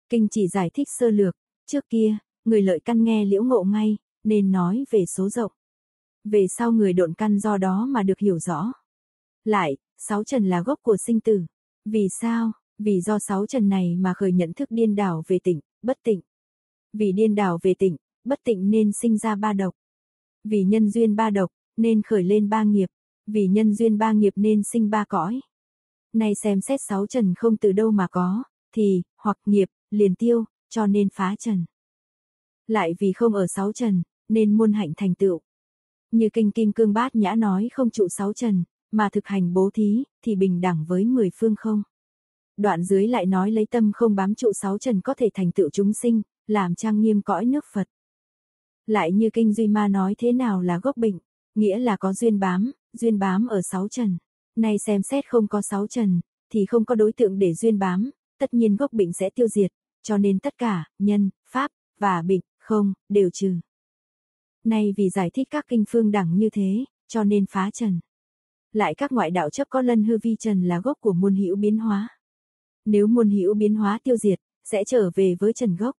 [SPEAKER 1] Kinh chỉ giải thích sơ lược, trước kia, người lợi căn nghe liễu ngộ ngay, nên nói về số rộng. Về sau người độn căn do đó mà được hiểu rõ. Lại, sáu trần là gốc của sinh tử. Vì sao? Vì do sáu trần này mà khởi nhận thức điên đảo về tỉnh, bất tỉnh Vì điên đảo về tỉnh, bất tỉnh nên sinh ra ba độc. Vì nhân duyên ba độc, nên khởi lên ba nghiệp. Vì nhân duyên ba nghiệp nên sinh ba cõi. Nay xem xét sáu trần không từ đâu mà có, thì, hoặc nghiệp, liền tiêu, cho nên phá trần. Lại vì không ở sáu trần, nên muôn hạnh thành tựu. Như kinh kim cương bát nhã nói không trụ sáu trần, mà thực hành bố thí, thì bình đẳng với mười phương không. Đoạn dưới lại nói lấy tâm không bám trụ sáu trần có thể thành tựu chúng sinh, làm trang nghiêm cõi nước Phật. Lại như kinh Duy Ma nói thế nào là gốc bệnh, nghĩa là có duyên bám, duyên bám ở sáu trần. Nay xem xét không có sáu trần, thì không có đối tượng để duyên bám, tất nhiên gốc bệnh sẽ tiêu diệt, cho nên tất cả, nhân, pháp, và bệnh, không, đều trừ. Nay vì giải thích các kinh phương đẳng như thế, cho nên phá trần. Lại các ngoại đạo chấp có lân hư vi trần là gốc của muôn hữu biến hóa. Nếu muôn hữu biến hóa tiêu diệt, sẽ trở về với trần gốc.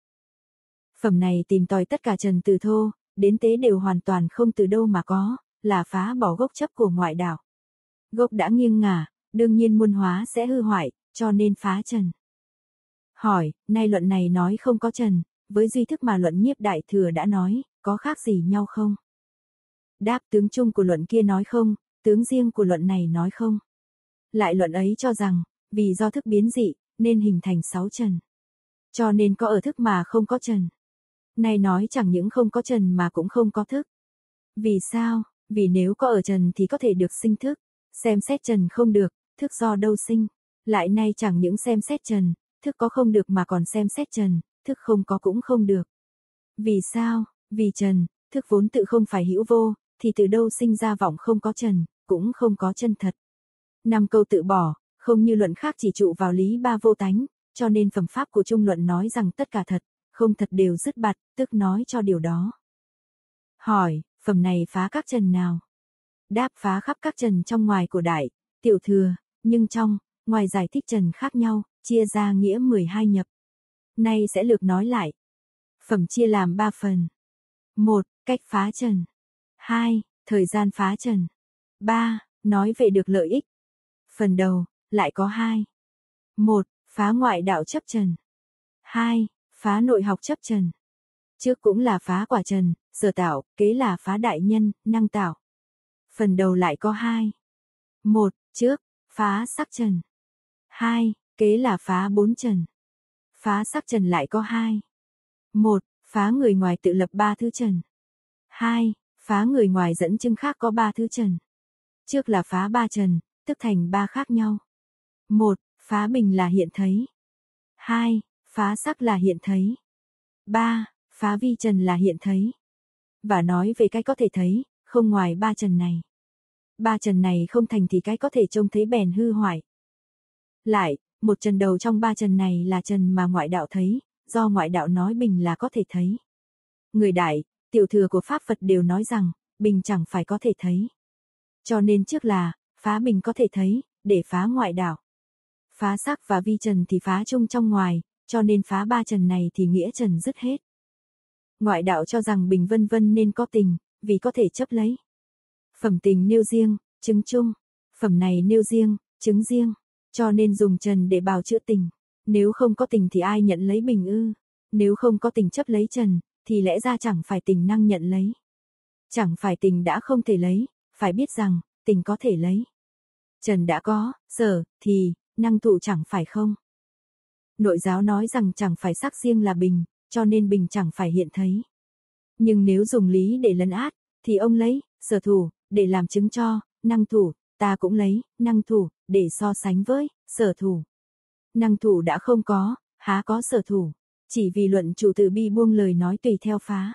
[SPEAKER 1] Phẩm này tìm tòi tất cả trần từ thô, đến tế đều hoàn toàn không từ đâu mà có, là phá bỏ gốc chấp của ngoại đạo. Gốc đã nghiêng ngả, đương nhiên muôn hóa sẽ hư hoại, cho nên phá trần. Hỏi, nay luận này nói không có trần, với duy thức mà luận nhiếp đại thừa đã nói, có khác gì nhau không? Đáp tướng chung của luận kia nói không, tướng riêng của luận này nói không. Lại luận ấy cho rằng, vì do thức biến dị, nên hình thành sáu trần. Cho nên có ở thức mà không có trần. Nay nói chẳng những không có trần mà cũng không có thức. Vì sao? Vì nếu có ở trần thì có thể được sinh thức. Xem xét trần không được, thức do đâu sinh. Lại nay chẳng những xem xét trần, thức có không được mà còn xem xét trần, thức không có cũng không được. Vì sao? Vì trần, thức vốn tự không phải hữu vô, thì từ đâu sinh ra vọng không có trần, cũng không có chân thật. Năm câu tự bỏ, không như luận khác chỉ trụ vào lý ba vô tánh, cho nên phẩm pháp của trung luận nói rằng tất cả thật, không thật đều dứt bạt, tức nói cho điều đó. Hỏi, phẩm này phá các trần nào? Đáp phá khắp các trần trong ngoài của đại, tiểu thừa, nhưng trong, ngoài giải thích trần khác nhau, chia ra nghĩa 12 nhập. Nay sẽ lược nói lại. Phẩm chia làm 3 phần. 1. Cách phá trần. 2. Thời gian phá trần. 3. Nói về được lợi ích. Phần đầu, lại có 2. 1. Phá ngoại đạo chấp trần. 2. Phá nội học chấp trần. Trước cũng là phá quả trần, sở tạo, kế là phá đại nhân, năng tạo. Phần đầu lại có 2. 1. Trước, phá sắc trần. hai Kế là phá bốn trần. Phá sắc trần lại có 2. 1. Phá người ngoài tự lập ba thứ trần. hai Phá người ngoài dẫn chứng khác có ba thứ trần. Trước là phá ba trần, tức thành ba khác nhau. một Phá bình là hiện thấy. hai Phá sắc là hiện thấy. ba Phá vi trần là hiện thấy. Và nói về cái có thể thấy, không ngoài ba trần này. Ba trần này không thành thì cái có thể trông thấy bèn hư hoại. Lại, một trần đầu trong ba trần này là trần mà ngoại đạo thấy, do ngoại đạo nói bình là có thể thấy. Người đại, tiểu thừa của Pháp Phật đều nói rằng, bình chẳng phải có thể thấy. Cho nên trước là, phá bình có thể thấy, để phá ngoại đạo. Phá sắc và vi trần thì phá chung trong ngoài, cho nên phá ba trần này thì nghĩa trần dứt hết. Ngoại đạo cho rằng bình vân vân nên có tình, vì có thể chấp lấy. Phẩm tình nêu riêng, chứng chung. Phẩm này nêu riêng, chứng riêng. Cho nên dùng trần để bào chữa tình. Nếu không có tình thì ai nhận lấy bình ư? Nếu không có tình chấp lấy trần, thì lẽ ra chẳng phải tình năng nhận lấy. Chẳng phải tình đã không thể lấy, phải biết rằng, tình có thể lấy. Trần đã có, sở, thì, năng thụ chẳng phải không? Nội giáo nói rằng chẳng phải sắc riêng là bình, cho nên bình chẳng phải hiện thấy. Nhưng nếu dùng lý để lấn át, thì ông lấy, sở thủ, để làm chứng cho, năng thủ, ta cũng lấy, năng thủ, để so sánh với, sở thủ. Năng thủ đã không có, há có sở thủ. Chỉ vì luận chủ từ bi buông lời nói tùy theo phá.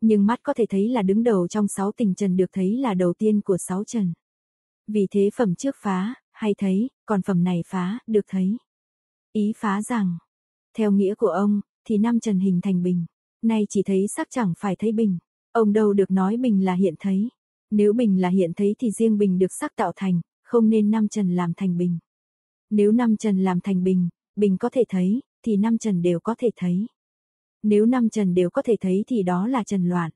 [SPEAKER 1] Nhưng mắt có thể thấy là đứng đầu trong sáu tình trần được thấy là đầu tiên của sáu trần. Vì thế phẩm trước phá, hay thấy, còn phẩm này phá, được thấy. Ý phá rằng, theo nghĩa của ông, thì năm trần hình thành bình. Nay chỉ thấy sắc chẳng phải thấy bình. Ông đâu được nói bình là hiện thấy. Nếu bình là hiện thấy thì riêng bình được sắc tạo thành, không nên năm trần làm thành bình. Nếu năm trần làm thành bình, bình có thể thấy, thì năm trần đều có thể thấy. Nếu năm trần đều có thể thấy thì đó là trần loạn.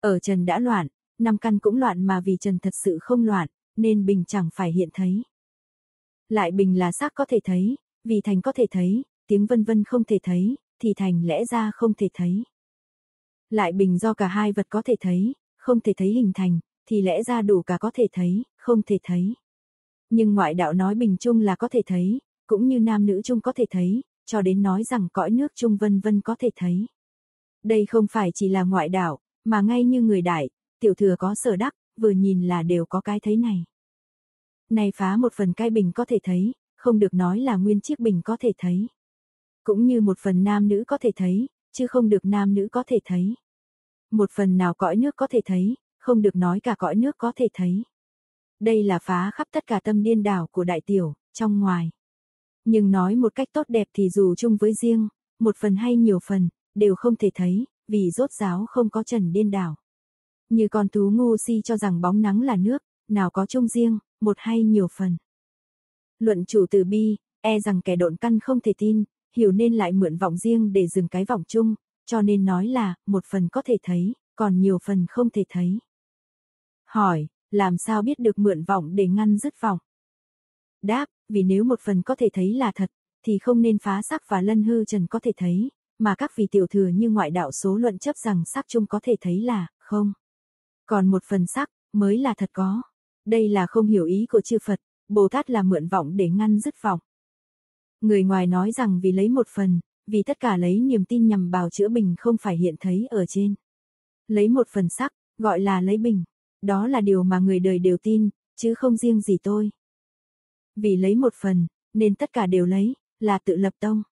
[SPEAKER 1] Ở trần đã loạn, năm căn cũng loạn mà vì trần thật sự không loạn, nên bình chẳng phải hiện thấy. Lại bình là sắc có thể thấy, vì thành có thể thấy, tiếng vân vân không thể thấy, thì thành lẽ ra không thể thấy. Lại bình do cả hai vật có thể thấy, không thể thấy hình thành, thì lẽ ra đủ cả có thể thấy, không thể thấy. Nhưng ngoại đạo nói bình chung là có thể thấy, cũng như nam nữ chung có thể thấy, cho đến nói rằng cõi nước chung vân vân có thể thấy. Đây không phải chỉ là ngoại đạo, mà ngay như người đại, tiểu thừa có sở đắc, vừa nhìn là đều có cái thấy này. Này phá một phần cái bình có thể thấy, không được nói là nguyên chiếc bình có thể thấy. Cũng như một phần nam nữ có thể thấy, chứ không được nam nữ có thể thấy. Một phần nào cõi nước có thể thấy, không được nói cả cõi nước có thể thấy. Đây là phá khắp tất cả tâm điên đảo của đại tiểu, trong ngoài. Nhưng nói một cách tốt đẹp thì dù chung với riêng, một phần hay nhiều phần, đều không thể thấy, vì rốt giáo không có trần điên đảo. Như con thú ngu si cho rằng bóng nắng là nước, nào có chung riêng, một hay nhiều phần. Luận chủ từ bi, e rằng kẻ độn căn không thể tin, hiểu nên lại mượn vọng riêng để dừng cái vọng chung, cho nên nói là, một phần có thể thấy, còn nhiều phần không thể thấy. Hỏi, làm sao biết được mượn vọng để ngăn dứt vọng? Đáp, vì nếu một phần có thể thấy là thật, thì không nên phá sắc và lân hư trần có thể thấy, mà các vị tiểu thừa như ngoại đạo số luận chấp rằng sắc chung có thể thấy là, không. Còn một phần sắc, mới là thật có. Đây là không hiểu ý của chư Phật, Bồ Tát là mượn vọng để ngăn dứt vọng. Người ngoài nói rằng vì lấy một phần, vì tất cả lấy niềm tin nhằm bào chữa bình không phải hiện thấy ở trên. Lấy một phần sắc, gọi là lấy bình. Đó là điều mà người đời đều tin, chứ không riêng gì tôi. Vì lấy một phần, nên tất cả đều lấy, là tự lập tông.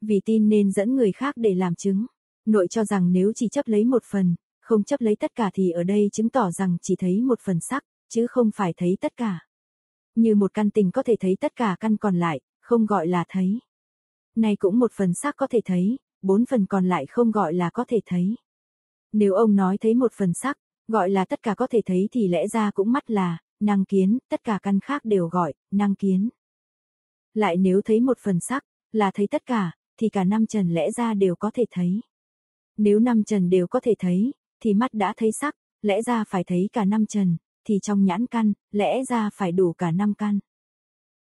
[SPEAKER 1] Vì tin nên dẫn người khác để làm chứng. Nội cho rằng nếu chỉ chấp lấy một phần, không chấp lấy tất cả thì ở đây chứng tỏ rằng chỉ thấy một phần sắc, chứ không phải thấy tất cả. Như một căn tình có thể thấy tất cả căn còn lại, không gọi là thấy. Này cũng một phần sắc có thể thấy, bốn phần còn lại không gọi là có thể thấy. Nếu ông nói thấy một phần sắc, gọi là tất cả có thể thấy thì lẽ ra cũng mắt là, năng kiến, tất cả căn khác đều gọi, năng kiến. Lại nếu thấy một phần sắc, là thấy tất cả, thì cả năm trần lẽ ra đều có thể thấy. Nếu năm trần đều có thể thấy, thì mắt đã thấy sắc, lẽ ra phải thấy cả năm trần, thì trong nhãn căn, lẽ ra phải đủ cả năm căn.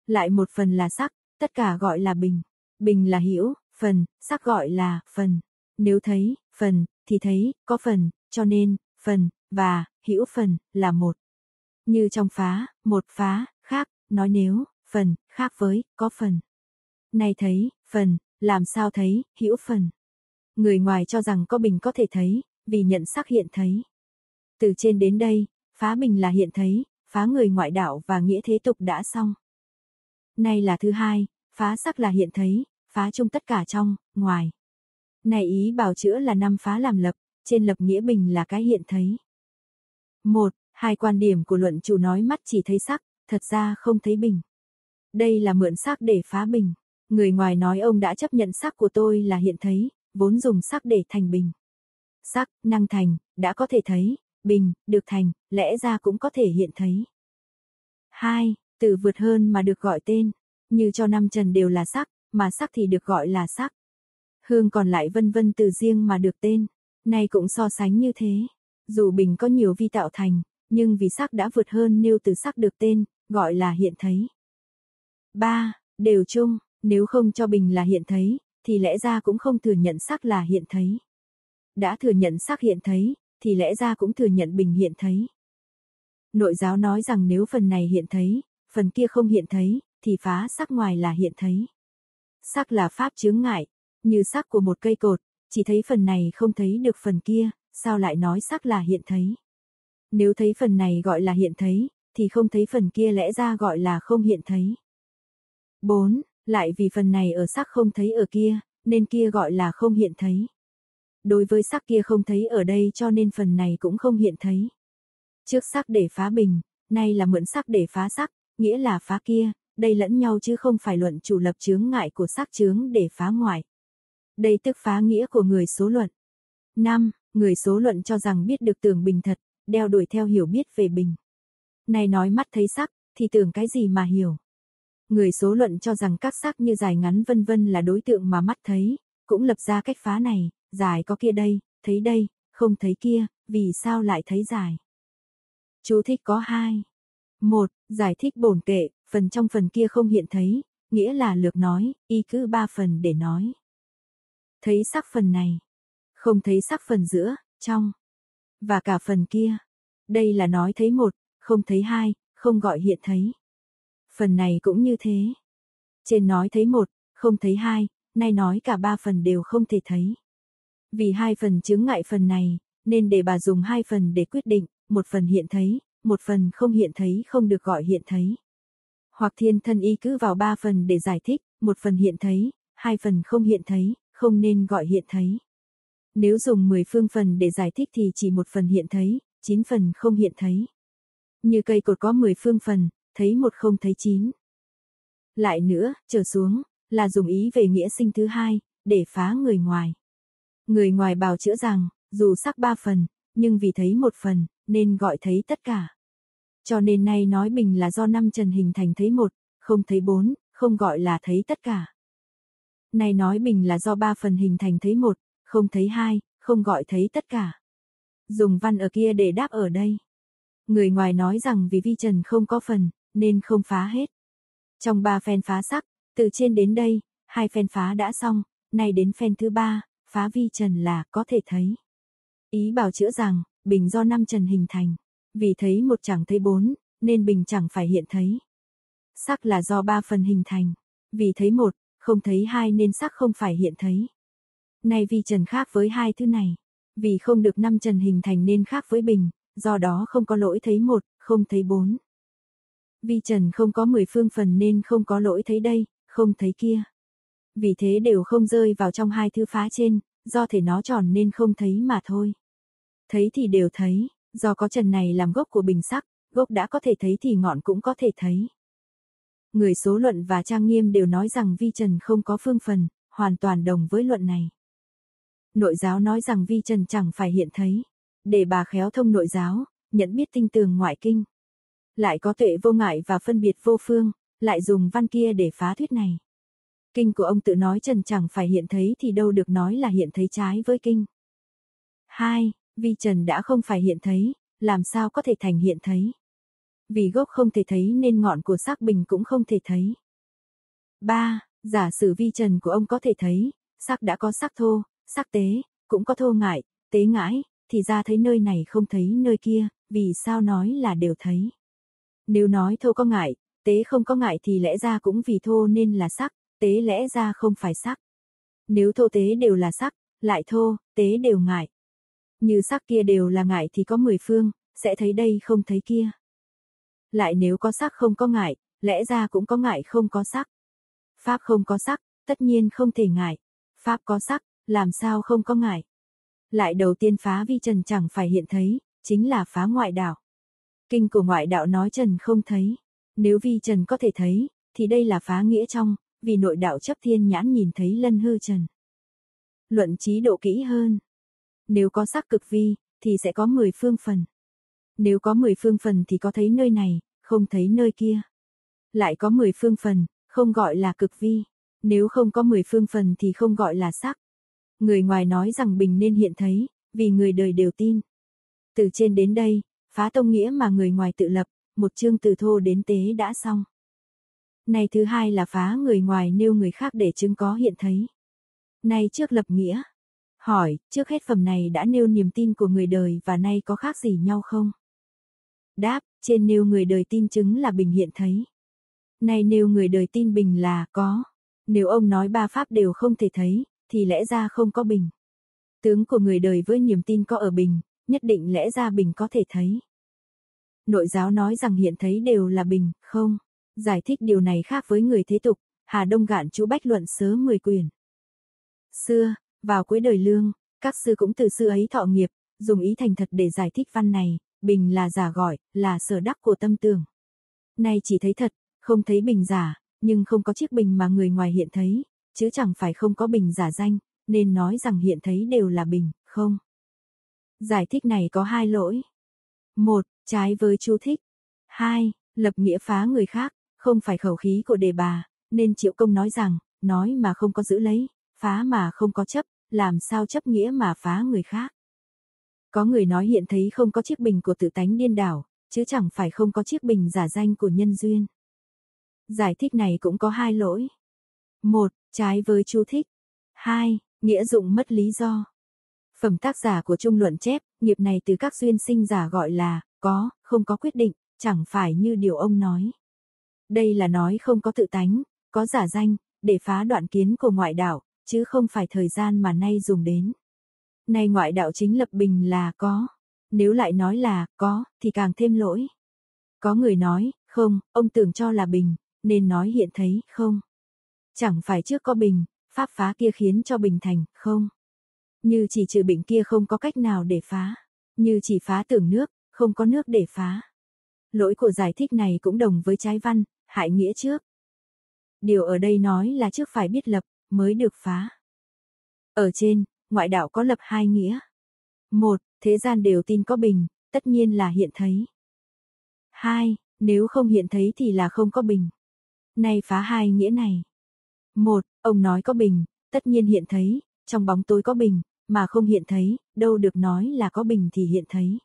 [SPEAKER 1] Lại một phần là sắc, tất cả gọi là bình. Bình là hiểu, phần, sắc gọi là phần. Nếu thấy, phần, thì thấy, có phần, cho nên, phần, và, hiểu phần, là một. Như trong phá, một phá, khác, nói nếu, phần, khác với, có phần. Này thấy, phần, làm sao thấy, hiểu phần. Người ngoài cho rằng có bình có thể thấy, vì nhận sắc hiện thấy. Từ trên đến đây, phá bình là hiện thấy, phá người ngoại đạo và nghĩa thế tục đã xong. Nay là thứ hai, phá sắc là hiện thấy, phá chung tất cả trong, ngoài. Này ý bảo chữa là năm phá làm lập, trên lập nghĩa bình là cái hiện thấy. Một, hai quan điểm của luận chủ nói mắt chỉ thấy sắc, thật ra không thấy bình. Đây là mượn sắc để phá bình. Người ngoài nói ông đã chấp nhận sắc của tôi là hiện thấy, vốn dùng sắc để thành bình. Sắc, năng thành, đã có thể thấy, bình, được thành, lẽ ra cũng có thể hiện thấy. 2. Từ vượt hơn mà được gọi tên, như cho năm trần đều là sắc, mà sắc thì được gọi là sắc. Hương còn lại vân vân từ riêng mà được tên, nay cũng so sánh như thế. Dù bình có nhiều vi tạo thành, nhưng vì sắc đã vượt hơn nêu từ sắc được tên, gọi là hiện thấy. 3. Đều chung, nếu không cho bình là hiện thấy, thì lẽ ra cũng không thừa nhận sắc là hiện thấy. Đã thừa nhận sắc hiện thấy, thì lẽ ra cũng thừa nhận bình hiện thấy. Nội giáo nói rằng nếu phần này hiện thấy, phần kia không hiện thấy, thì phá sắc ngoài là hiện thấy. Sắc là pháp chướng ngại, như sắc của một cây cột, chỉ thấy phần này không thấy được phần kia, sao lại nói sắc là hiện thấy. Nếu thấy phần này gọi là hiện thấy, thì không thấy phần kia lẽ ra gọi là không hiện thấy. 4. Lại vì phần này ở sắc không thấy ở kia, nên kia gọi là không hiện thấy. Đối với sắc kia không thấy ở đây cho nên phần này cũng không hiện thấy. Trước sắc để phá bình, nay là mượn sắc để phá sắc, nghĩa là phá kia, đây lẫn nhau chứ không phải luận chủ lập chướng ngại của sắc chướng để phá ngoại. Đây tức phá nghĩa của người số luận. 5. Người số luận cho rằng biết được tưởng bình thật, đeo đuổi theo hiểu biết về bình. Này nói mắt thấy sắc, thì tưởng cái gì mà hiểu. Người số luận cho rằng các sắc như dài ngắn vân vân là đối tượng mà mắt thấy, cũng lập ra cách phá này, dài có kia đây, thấy đây, không thấy kia, vì sao lại thấy dài. Chú thích có hai. Một, giải thích bổn kệ, phần trong phần kia không hiện thấy, nghĩa là lược nói, y cứ ba phần để nói. Thấy sắc phần này, không thấy sắc phần giữa, trong, và cả phần kia. Đây là nói thấy một, không thấy hai, không gọi hiện thấy. Phần này cũng như thế. Trên nói thấy một, không thấy hai, nay nói cả ba phần đều không thể thấy. Vì hai phần chứng ngại phần này, nên để bà dùng hai phần để quyết định, một phần hiện thấy, một phần không hiện thấy không được gọi hiện thấy. Hoặc thiên thân y cứ vào ba phần để giải thích, một phần hiện thấy, hai phần không hiện thấy, không nên gọi hiện thấy. Nếu dùng 10 phương phần để giải thích thì chỉ một phần hiện thấy, 9 phần không hiện thấy. Như cây cột có 10 phương phần, thấy một không thấy chín. Lại nữa, trở xuống, là dùng ý về nghĩa sinh thứ hai, để phá người ngoài. Người ngoài bào chữa rằng, dù sắc ba phần, nhưng vì thấy một phần, nên gọi thấy tất cả. Cho nên nay nói mình là do năm trần hình thành thấy một, không thấy bốn, không gọi là thấy tất cả. nay nói mình là do ba phần hình thành thấy một, không thấy hai, không gọi thấy tất cả. Dùng văn ở kia để đáp ở đây. Người ngoài nói rằng vì vi trần không có phần, nên không phá hết. Trong ba phen phá sắc, từ trên đến đây, hai phen phá đã xong, nay đến phen thứ ba, phá vi trần là có thể thấy. Ý bảo chữa rằng, bình do năm trần hình thành. Vì thấy một chẳng thấy bốn, nên bình chẳng phải hiện thấy. Sắc là do ba phần hình thành. Vì thấy một, không thấy hai nên sắc không phải hiện thấy. Nay vi trần khác với hai thứ này. Vì không được năm trần hình thành nên khác với bình, do đó không có lỗi thấy một, không thấy bốn. Vi trần không có mười phương phần nên không có lỗi thấy đây, không thấy kia. Vì thế đều không rơi vào trong hai thứ phá trên, do thể nó tròn nên không thấy mà thôi. Thấy thì đều thấy, do có trần này làm gốc của bình sắc, gốc đã có thể thấy thì ngọn cũng có thể thấy. Người số luận và trang nghiêm đều nói rằng vi trần không có phương phần, hoàn toàn đồng với luận này. Nội giáo nói rằng vi trần chẳng phải hiện thấy. Để bà khéo thông nội giáo, nhận biết tinh tường ngoại kinh. Lại có tuệ vô ngại và phân biệt vô phương, lại dùng văn kia để phá thuyết này. Kinh của ông tự nói trần chẳng phải hiện thấy thì đâu được nói là hiện thấy trái với kinh. 2. Vi trần đã không phải hiện thấy, làm sao có thể thành hiện thấy. Vì gốc không thể thấy nên ngọn của sắc bình cũng không thể thấy. 3. Giả sử vi trần của ông có thể thấy, sắc đã có sắc thô, sắc tế, cũng có thô ngại, tế ngãi, thì ra thấy nơi này không thấy nơi kia, vì sao nói là đều thấy. Nếu nói thô có ngại, tế không có ngại thì lẽ ra cũng vì thô nên là sắc, tế lẽ ra không phải sắc. Nếu thô tế đều là sắc, lại thô, tế đều ngại. Như sắc kia đều là ngại thì có 10 phương, sẽ thấy đây không thấy kia. Lại nếu có sắc không có ngại, lẽ ra cũng có ngại không có sắc. Pháp không có sắc, tất nhiên không thể ngại. Pháp có sắc, làm sao không có ngại. Lại đầu tiên phá vi trần chẳng phải hiện thấy, chính là phá ngoại đạo. Kinh của ngoại đạo nói trần không thấy. Nếu vi trần có thể thấy, thì đây là phá nghĩa trong, vì nội đạo chấp thiên nhãn nhìn thấy lân hư trần. Luận trí độ kỹ hơn. Nếu có sắc cực vi, thì sẽ có 10 phương phần. Nếu có 10 phương phần thì có thấy nơi này, không thấy nơi kia. Lại có 10 phương phần, không gọi là cực vi. Nếu không có 10 phương phần thì không gọi là sắc. Người ngoài nói rằng bình nên hiện thấy, vì người đời đều tin. Từ trên đến đây, phá tông nghĩa mà người ngoài tự lập, một chương từ thô đến tế đã xong. Này thứ hai là phá người ngoài nêu người khác để chứng có hiện thấy. Nay trước lập nghĩa. Hỏi, trước hết phẩm này đã nêu niềm tin của người đời và nay có khác gì nhau không? Đáp, trên nêu người đời tin chứng là bình hiện thấy. Nay nêu người đời tin bình là có. Nếu ông nói ba pháp đều không thể thấy, thì lẽ ra không có bình. Tướng của người đời với niềm tin có ở bình, nhất định lẽ ra bình có thể thấy. Nội giáo nói rằng hiện thấy đều là bình, không. Giải thích điều này khác với người thế tục, Hà Đông gạn chú Bách luận sớ 10 quyền. Xưa, vào cuối đời lương, các sư cũng từ sư ấy thọ nghiệp, dùng ý thành thật để giải thích văn này, bình là giả gọi, là sở đắc của tâm tưởng. Nay chỉ thấy thật, không thấy bình giả, nhưng không có chiếc bình mà người ngoài hiện thấy, chứ chẳng phải không có bình giả danh, nên nói rằng hiện thấy đều là bình, không. Giải thích này có hai lỗi. Một, trái với chú thích. Hai, lập nghĩa phá người khác, không phải khẩu khí của đề bà, nên triệu công nói rằng, nói mà không có giữ lấy, phá mà không có chấp, làm sao chấp nghĩa mà phá người khác. Có người nói hiện thấy không có chiếc bình của tự tánh điên đảo, chứ chẳng phải không có chiếc bình giả danh của nhân duyên. Giải thích này cũng có hai lỗi. Một, trái với chú thích. Hai, nghĩa dụng mất lý do. Phẩm tác giả của trung luận chép, nghiệp này từ các duyên sinh giả gọi là, có, không có quyết định, chẳng phải như điều ông nói. Đây là nói không có tự tánh, có giả danh, để phá đoạn kiến của ngoại đạo, chứ không phải thời gian mà nay dùng đến. Nay ngoại đạo chính lập bình là có. Nếu lại nói là có, thì càng thêm lỗi. Có người nói, không, ông tưởng cho là bình, nên nói hiện thấy, không. Chẳng phải trước có bình, pháp phá kia khiến cho bình thành, không. Như chỉ trừ bình kia không có cách nào để phá. Như chỉ phá tưởng nước, không có nước để phá. Lỗi của giải thích này cũng đồng với trái văn, hại nghĩa trước. Điều ở đây nói là trước phải biết lập, mới được phá. Ở trên, ngoại đạo có lập hai nghĩa. Một, thế gian đều tin có bình, tất nhiên là hiện thấy. Hai, nếu không hiện thấy thì là không có bình. Nay phá hai nghĩa này. Một, ông nói có bình, tất nhiên hiện thấy, trong bóng tối có bình, mà không hiện thấy, đâu được nói là có bình thì hiện thấy.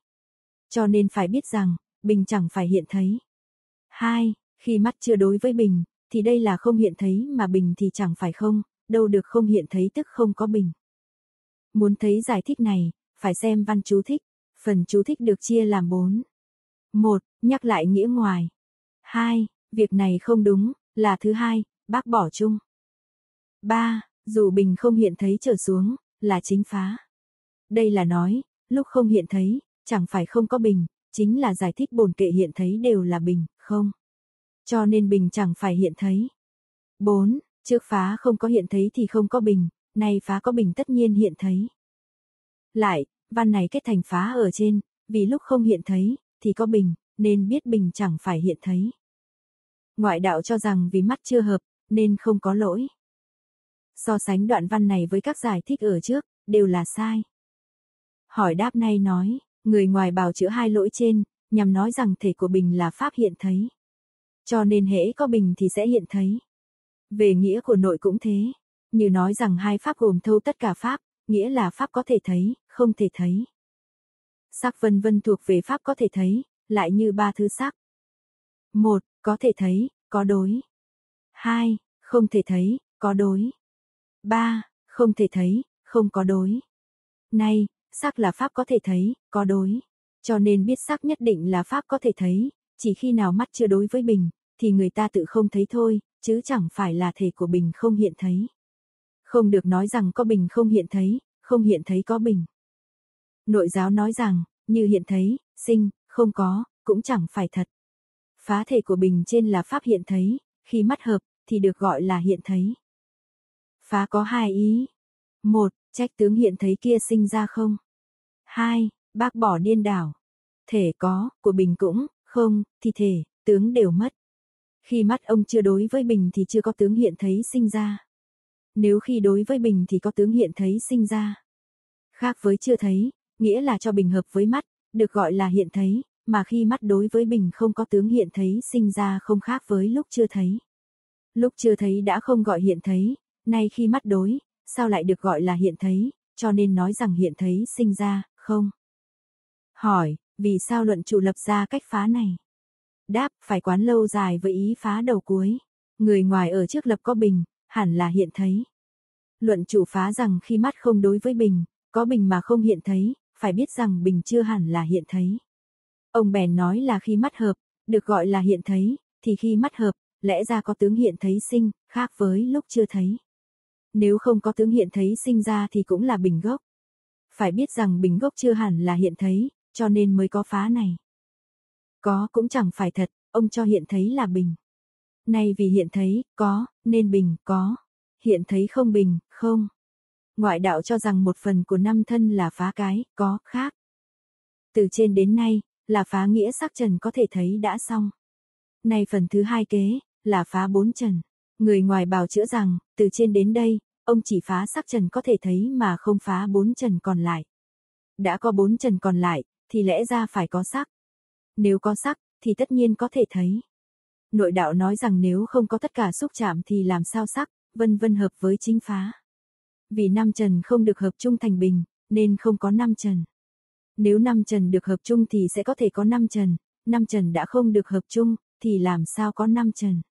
[SPEAKER 1] Cho nên phải biết rằng, bình chẳng phải hiện thấy. hai Khi mắt chưa đối với bình, thì đây là không hiện thấy mà bình thì chẳng phải không, đâu được không hiện thấy tức không có bình. Muốn thấy giải thích này, phải xem văn chú thích. Phần chú thích được chia làm 4. 1. Nhắc lại nghĩa ngoài. 2. Việc này không đúng, là thứ hai, bác bỏ chung. 3. Dù bình không hiện thấy trở xuống, là chính phá. Đây là nói, lúc không hiện thấy, chẳng phải không có bình, chính là giải thích bổn kệ hiện thấy đều là bình, không. Cho nên bình chẳng phải hiện thấy. 4. Trước phá không có hiện thấy thì không có bình, nay phá có bình tất nhiên hiện thấy. Lại, văn này kết thành phá ở trên, vì lúc không hiện thấy, thì có bình, nên biết bình chẳng phải hiện thấy. Ngoại đạo cho rằng vì mắt chưa hợp, nên không có lỗi. So sánh đoạn văn này với các giải thích ở trước, đều là sai. Hỏi đáp này nói, người ngoài bào chữa hai lỗi trên, nhằm nói rằng thể của bình là pháp hiện thấy. Cho nên hễ có bình thì sẽ hiện thấy. Về nghĩa của nội cũng thế, như nói rằng hai pháp gồm thâu tất cả pháp, nghĩa là pháp có thể thấy, không thể thấy. Sắc vân vân thuộc về pháp có thể thấy, lại như ba thứ sắc. Một, có thể thấy, có đối. Hai, không thể thấy, có đối. Ba, không thể thấy, không có đối. Nay, sắc là pháp có thể thấy, có đối. Cho nên biết sắc nhất định là pháp có thể thấy, chỉ khi nào mắt chưa đối với bình, thì người ta tự không thấy thôi, chứ chẳng phải là thể của bình không hiện thấy. Không được nói rằng có bình không hiện thấy, không hiện thấy có bình. Nội giáo nói rằng, như hiện thấy, sinh, không có, cũng chẳng phải thật. Phá thể của bình trên là pháp hiện thấy, khi mắt hợp, thì được gọi là hiện thấy. Phá có hai ý. Một, trách tướng hiện thấy kia sinh ra không. Hai, bác bỏ điên đảo. Thể có, của bình cũng, không, thì thể, tướng đều mất. Khi mắt ông chưa đối với bình thì chưa có tướng hiện thấy sinh ra. Nếu khi đối với bình thì có tướng hiện thấy sinh ra. Khác với chưa thấy, nghĩa là cho bình hợp với mắt, được gọi là hiện thấy, mà khi mắt đối với bình không có tướng hiện thấy sinh ra không khác với lúc chưa thấy. Lúc chưa thấy đã không gọi hiện thấy, nay khi mắt đối, sao lại được gọi là hiện thấy, cho nên nói rằng hiện thấy sinh ra, không. Hỏi, vì sao luận trụ lập ra cách phá này? Đáp, phải quán lâu dài với ý phá đầu cuối. Người ngoài ở trước lập có bình, hẳn là hiện thấy. Luận chủ phá rằng khi mắt không đối với bình, có bình mà không hiện thấy, phải biết rằng bình chưa hẳn là hiện thấy. Ông bèn nói là khi mắt hợp, được gọi là hiện thấy, thì khi mắt hợp, lẽ ra có tướng hiện thấy sinh, khác với lúc chưa thấy. Nếu không có tướng hiện thấy sinh ra thì cũng là bình gốc. Phải biết rằng bình gốc chưa hẳn là hiện thấy, cho nên mới có phá này. Có cũng chẳng phải thật, ông cho hiện thấy là bình. Nay vì hiện thấy, có, nên bình, có. Hiện thấy không bình, không. Ngoại đạo cho rằng một phần của năm thân là phá cái, có, khác. Từ trên đến nay, là phá nghĩa sắc trần có thể thấy đã xong. Nay phần thứ hai kế, là phá bốn trần. Người ngoài bảo chữa rằng, từ trên đến đây, ông chỉ phá sắc trần có thể thấy mà không phá bốn trần còn lại. Đã có bốn trần còn lại, thì lẽ ra phải có sắc. Nếu có sắc, thì tất nhiên có thể thấy. Nội đạo nói rằng nếu không có tất cả xúc chạm thì làm sao sắc, vân vân hợp với chính phá. Vì năm trần không được hợp chung thành bình, nên không có năm trần. Nếu năm trần được hợp chung thì sẽ có thể có năm trần, năm trần đã không được hợp chung, thì làm sao có năm trần.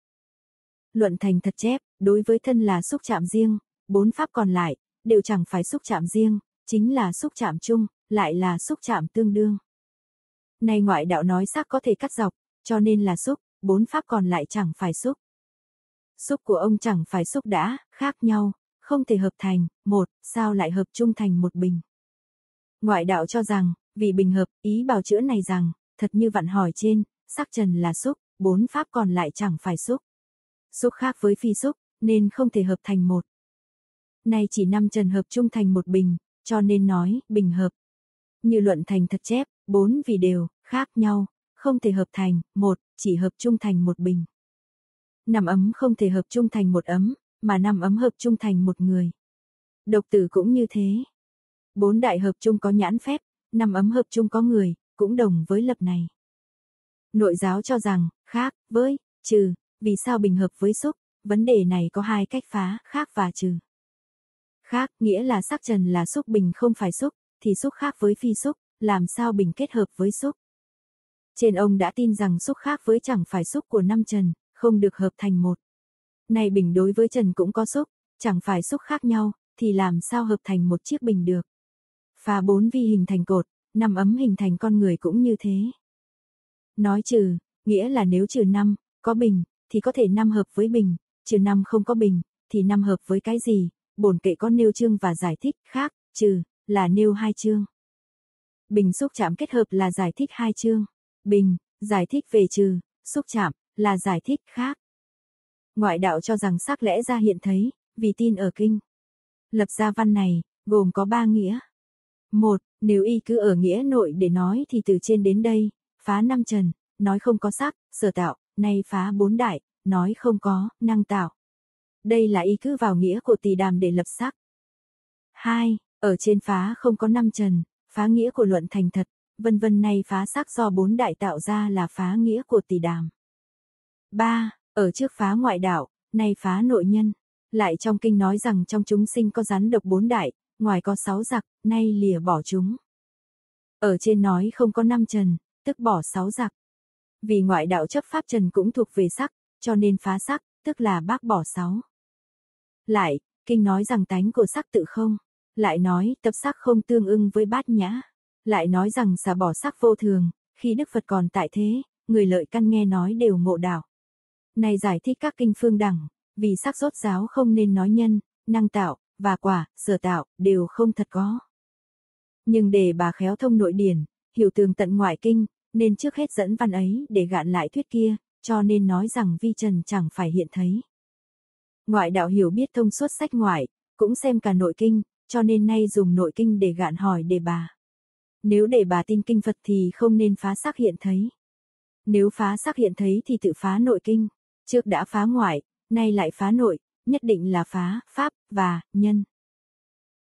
[SPEAKER 1] Luận thành thật chép, đối với thân là xúc chạm riêng, bốn pháp còn lại, đều chẳng phải xúc chạm riêng, chính là xúc chạm chung, lại là xúc chạm tương đương. Nay ngoại đạo nói sắc có thể cắt dọc, cho nên là xúc, bốn pháp còn lại chẳng phải xúc. Xúc của ông chẳng phải xúc đã, khác nhau, không thể hợp thành, một, sao lại hợp chung thành một bình. Ngoại đạo cho rằng, vì bình hợp, ý bào chữa này rằng, thật như vặn hỏi trên, sắc trần là xúc, bốn pháp còn lại chẳng phải xúc. Xúc khác với phi xúc, nên không thể hợp thành một. Nay chỉ năm trần hợp chung thành một bình, cho nên nói, bình hợp. Như luận thành thật chép, bốn vì đều, khác nhau, không thể hợp thành, một, chỉ hợp chung thành một bình. Năm ấm không thể hợp chung thành một ấm, mà năm ấm hợp chung thành một người. Độc tử cũng như thế. Bốn đại hợp chung có nhãn phép, năm ấm hợp chung có người, cũng đồng với lập này. Nội giáo cho rằng, khác, với, trừ, vì sao bình hợp với xúc, vấn đề này có hai cách phá, khác và trừ. Khác, nghĩa là sắc trần là xúc bình không phải xúc, thì xúc khác với phi xúc, làm sao bình kết hợp với xúc. Trên ông đã tin rằng xúc khác với chẳng phải xúc của năm trần, không được hợp thành một. Này bình đối với trần cũng có xúc, chẳng phải xúc khác nhau, thì làm sao hợp thành một chiếc bình được. Phá bốn vi hình thành cột, năm ấm hình thành con người cũng như thế. Nói trừ, nghĩa là nếu trừ năm có bình, thì có thể năm hợp với bình, trừ năm không có bình, thì năm hợp với cái gì, bổn kệ có nêu chương và giải thích khác, trừ, là nêu hai chương. Bình xúc chạm kết hợp là giải thích hai chương. Bình, giải thích về trừ, xúc chạm, là giải thích khác. Ngoại đạo cho rằng sắc lẽ ra hiện thấy, vì tin ở kinh. Lập ra văn này, gồm có ba nghĩa. Một, nếu y cứ ở nghĩa nội để nói thì từ trên đến đây, phá năm trần, nói không có sắc, sở tạo, nay phá bốn đại, nói không có, năng tạo. Đây là y cứ vào nghĩa của tỳ đàm để lập sắc. Hai, ở trên phá không có năm trần, phá nghĩa của luận thành thật, vân vân nay phá sắc do bốn đại tạo ra là phá nghĩa của tỷ đàm. Ba, ở trước phá ngoại đạo, nay phá nội nhân. Lại trong kinh nói rằng trong chúng sinh có rắn độc bốn đại, ngoài có sáu giặc, nay lìa bỏ chúng. Ở trên nói không có năm trần, tức bỏ sáu giặc. Vì ngoại đạo chấp pháp trần cũng thuộc về sắc, cho nên phá sắc, tức là bác bỏ sáu. Lại, kinh nói rằng tánh của sắc tự không. Lại nói tập sắc không tương ưng với bát nhã. Lại nói rằng xả bỏ sắc vô thường, khi Đức Phật còn tại thế, người lợi căn nghe nói đều ngộ đạo. Này giải thích các kinh phương đẳng, vì sắc rốt giáo không nên nói nhân, năng tạo, và quả, sở tạo, đều không thật có. Nhưng để bà khéo thông nội điển, hiểu tường tận ngoại kinh, nên trước hết dẫn văn ấy để gạn lại thuyết kia, cho nên nói rằng vi trần chẳng phải hiện thấy. Ngoại đạo hiểu biết thông suốt sách ngoại, cũng xem cả nội kinh, cho nên nay dùng nội kinh để gạn hỏi đề bà. Nếu để bà tin kinh Phật thì không nên phá xác hiện thấy. Nếu phá xác hiện thấy thì tự phá nội kinh, trước đã phá ngoại, nay lại phá nội, nhất định là phá, pháp, và, nhân.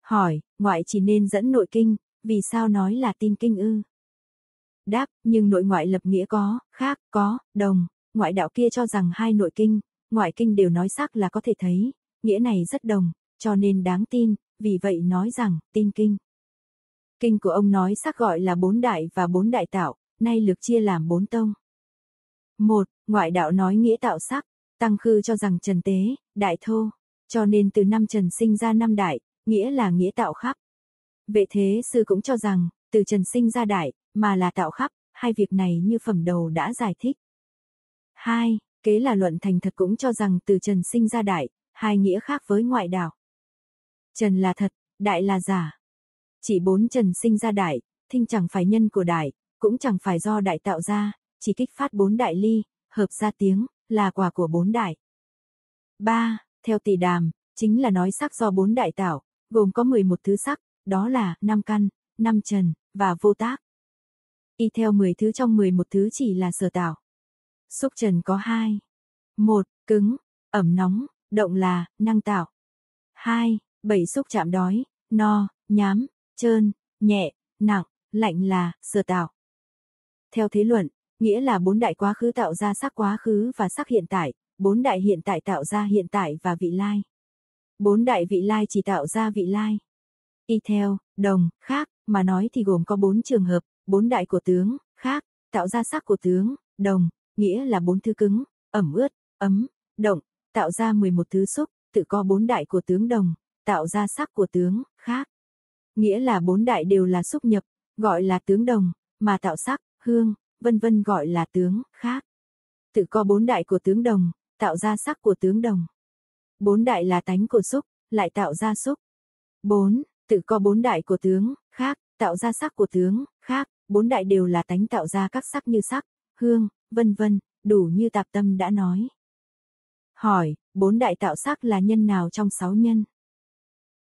[SPEAKER 1] Hỏi, ngoại chỉ nên dẫn nội kinh, vì sao nói là tin kinh ư? Đáp, nhưng nội ngoại lập nghĩa có, khác, có, đồng, ngoại đạo kia cho rằng hai nội kinh, ngoại kinh đều nói sắc là có thể thấy, nghĩa này rất đồng, cho nên đáng tin, vì vậy nói rằng, tin kinh. Kinh của ông nói sắc gọi là bốn đại và bốn đại tạo, nay lược chia làm bốn tông. Một, ngoại đạo nói nghĩa tạo sắc, tăng khư cho rằng trần tế, đại thô, cho nên từ năm trần sinh ra năm đại, nghĩa là nghĩa tạo khắp. Vệ thế sư cũng cho rằng, từ trần sinh ra đại, mà là tạo khắp, hai việc này như phẩm đầu đã giải thích. Hai, kế là luận thành thật cũng cho rằng từ trần sinh ra đại, hai nghĩa khác với ngoại đạo. Trần là thật, đại là giả. Chỉ bốn trần sinh ra đại, thinh chẳng phải nhân của đại, cũng chẳng phải do đại tạo ra, chỉ kích phát bốn đại ly, hợp ra tiếng, là quả của bốn đại. ba Theo tỷ đàm, chính là nói sắc do bốn đại tạo, gồm có 11 thứ sắc, đó là năm căn, năm trần, và vô tác. Y theo 10 thứ trong 11 thứ chỉ là sở tạo. Xúc trần có hai. một Cứng, ẩm nóng, động là, năng tạo. hai Bảy xúc chạm đói, no, nhám, trơn, nhẹ, nặng, lạnh là, sở tạo. Theo thế luận, nghĩa là bốn đại quá khứ tạo ra sắc quá khứ và sắc hiện tại, bốn đại hiện tại tạo ra hiện tại và vị lai. Bốn đại vị lai chỉ tạo ra vị lai. Y theo, đồng, khác, mà nói thì gồm có bốn trường hợp, bốn đại của tướng, khác, tạo ra sắc của tướng, đồng, nghĩa là bốn thứ cứng, ẩm ướt, ấm, động, tạo ra 11 thứ xúc, tự có bốn đại của tướng đồng, tạo ra sắc của tướng, khác. Nghĩa là bốn đại đều là xúc nhập, gọi là tướng đồng, mà tạo sắc, hương, vân vân gọi là tướng, khác. Tự có bốn đại của tướng đồng, tạo ra sắc của tướng đồng. Bốn đại là tánh của xúc, lại tạo ra xúc. Bốn, tự có bốn đại của tướng, khác, tạo ra sắc của tướng, khác, bốn đại đều là tánh tạo ra các sắc như sắc, hương, vân vân, đủ như tạp tâm đã nói. Hỏi, bốn đại tạo sắc là nhân nào trong sáu nhân?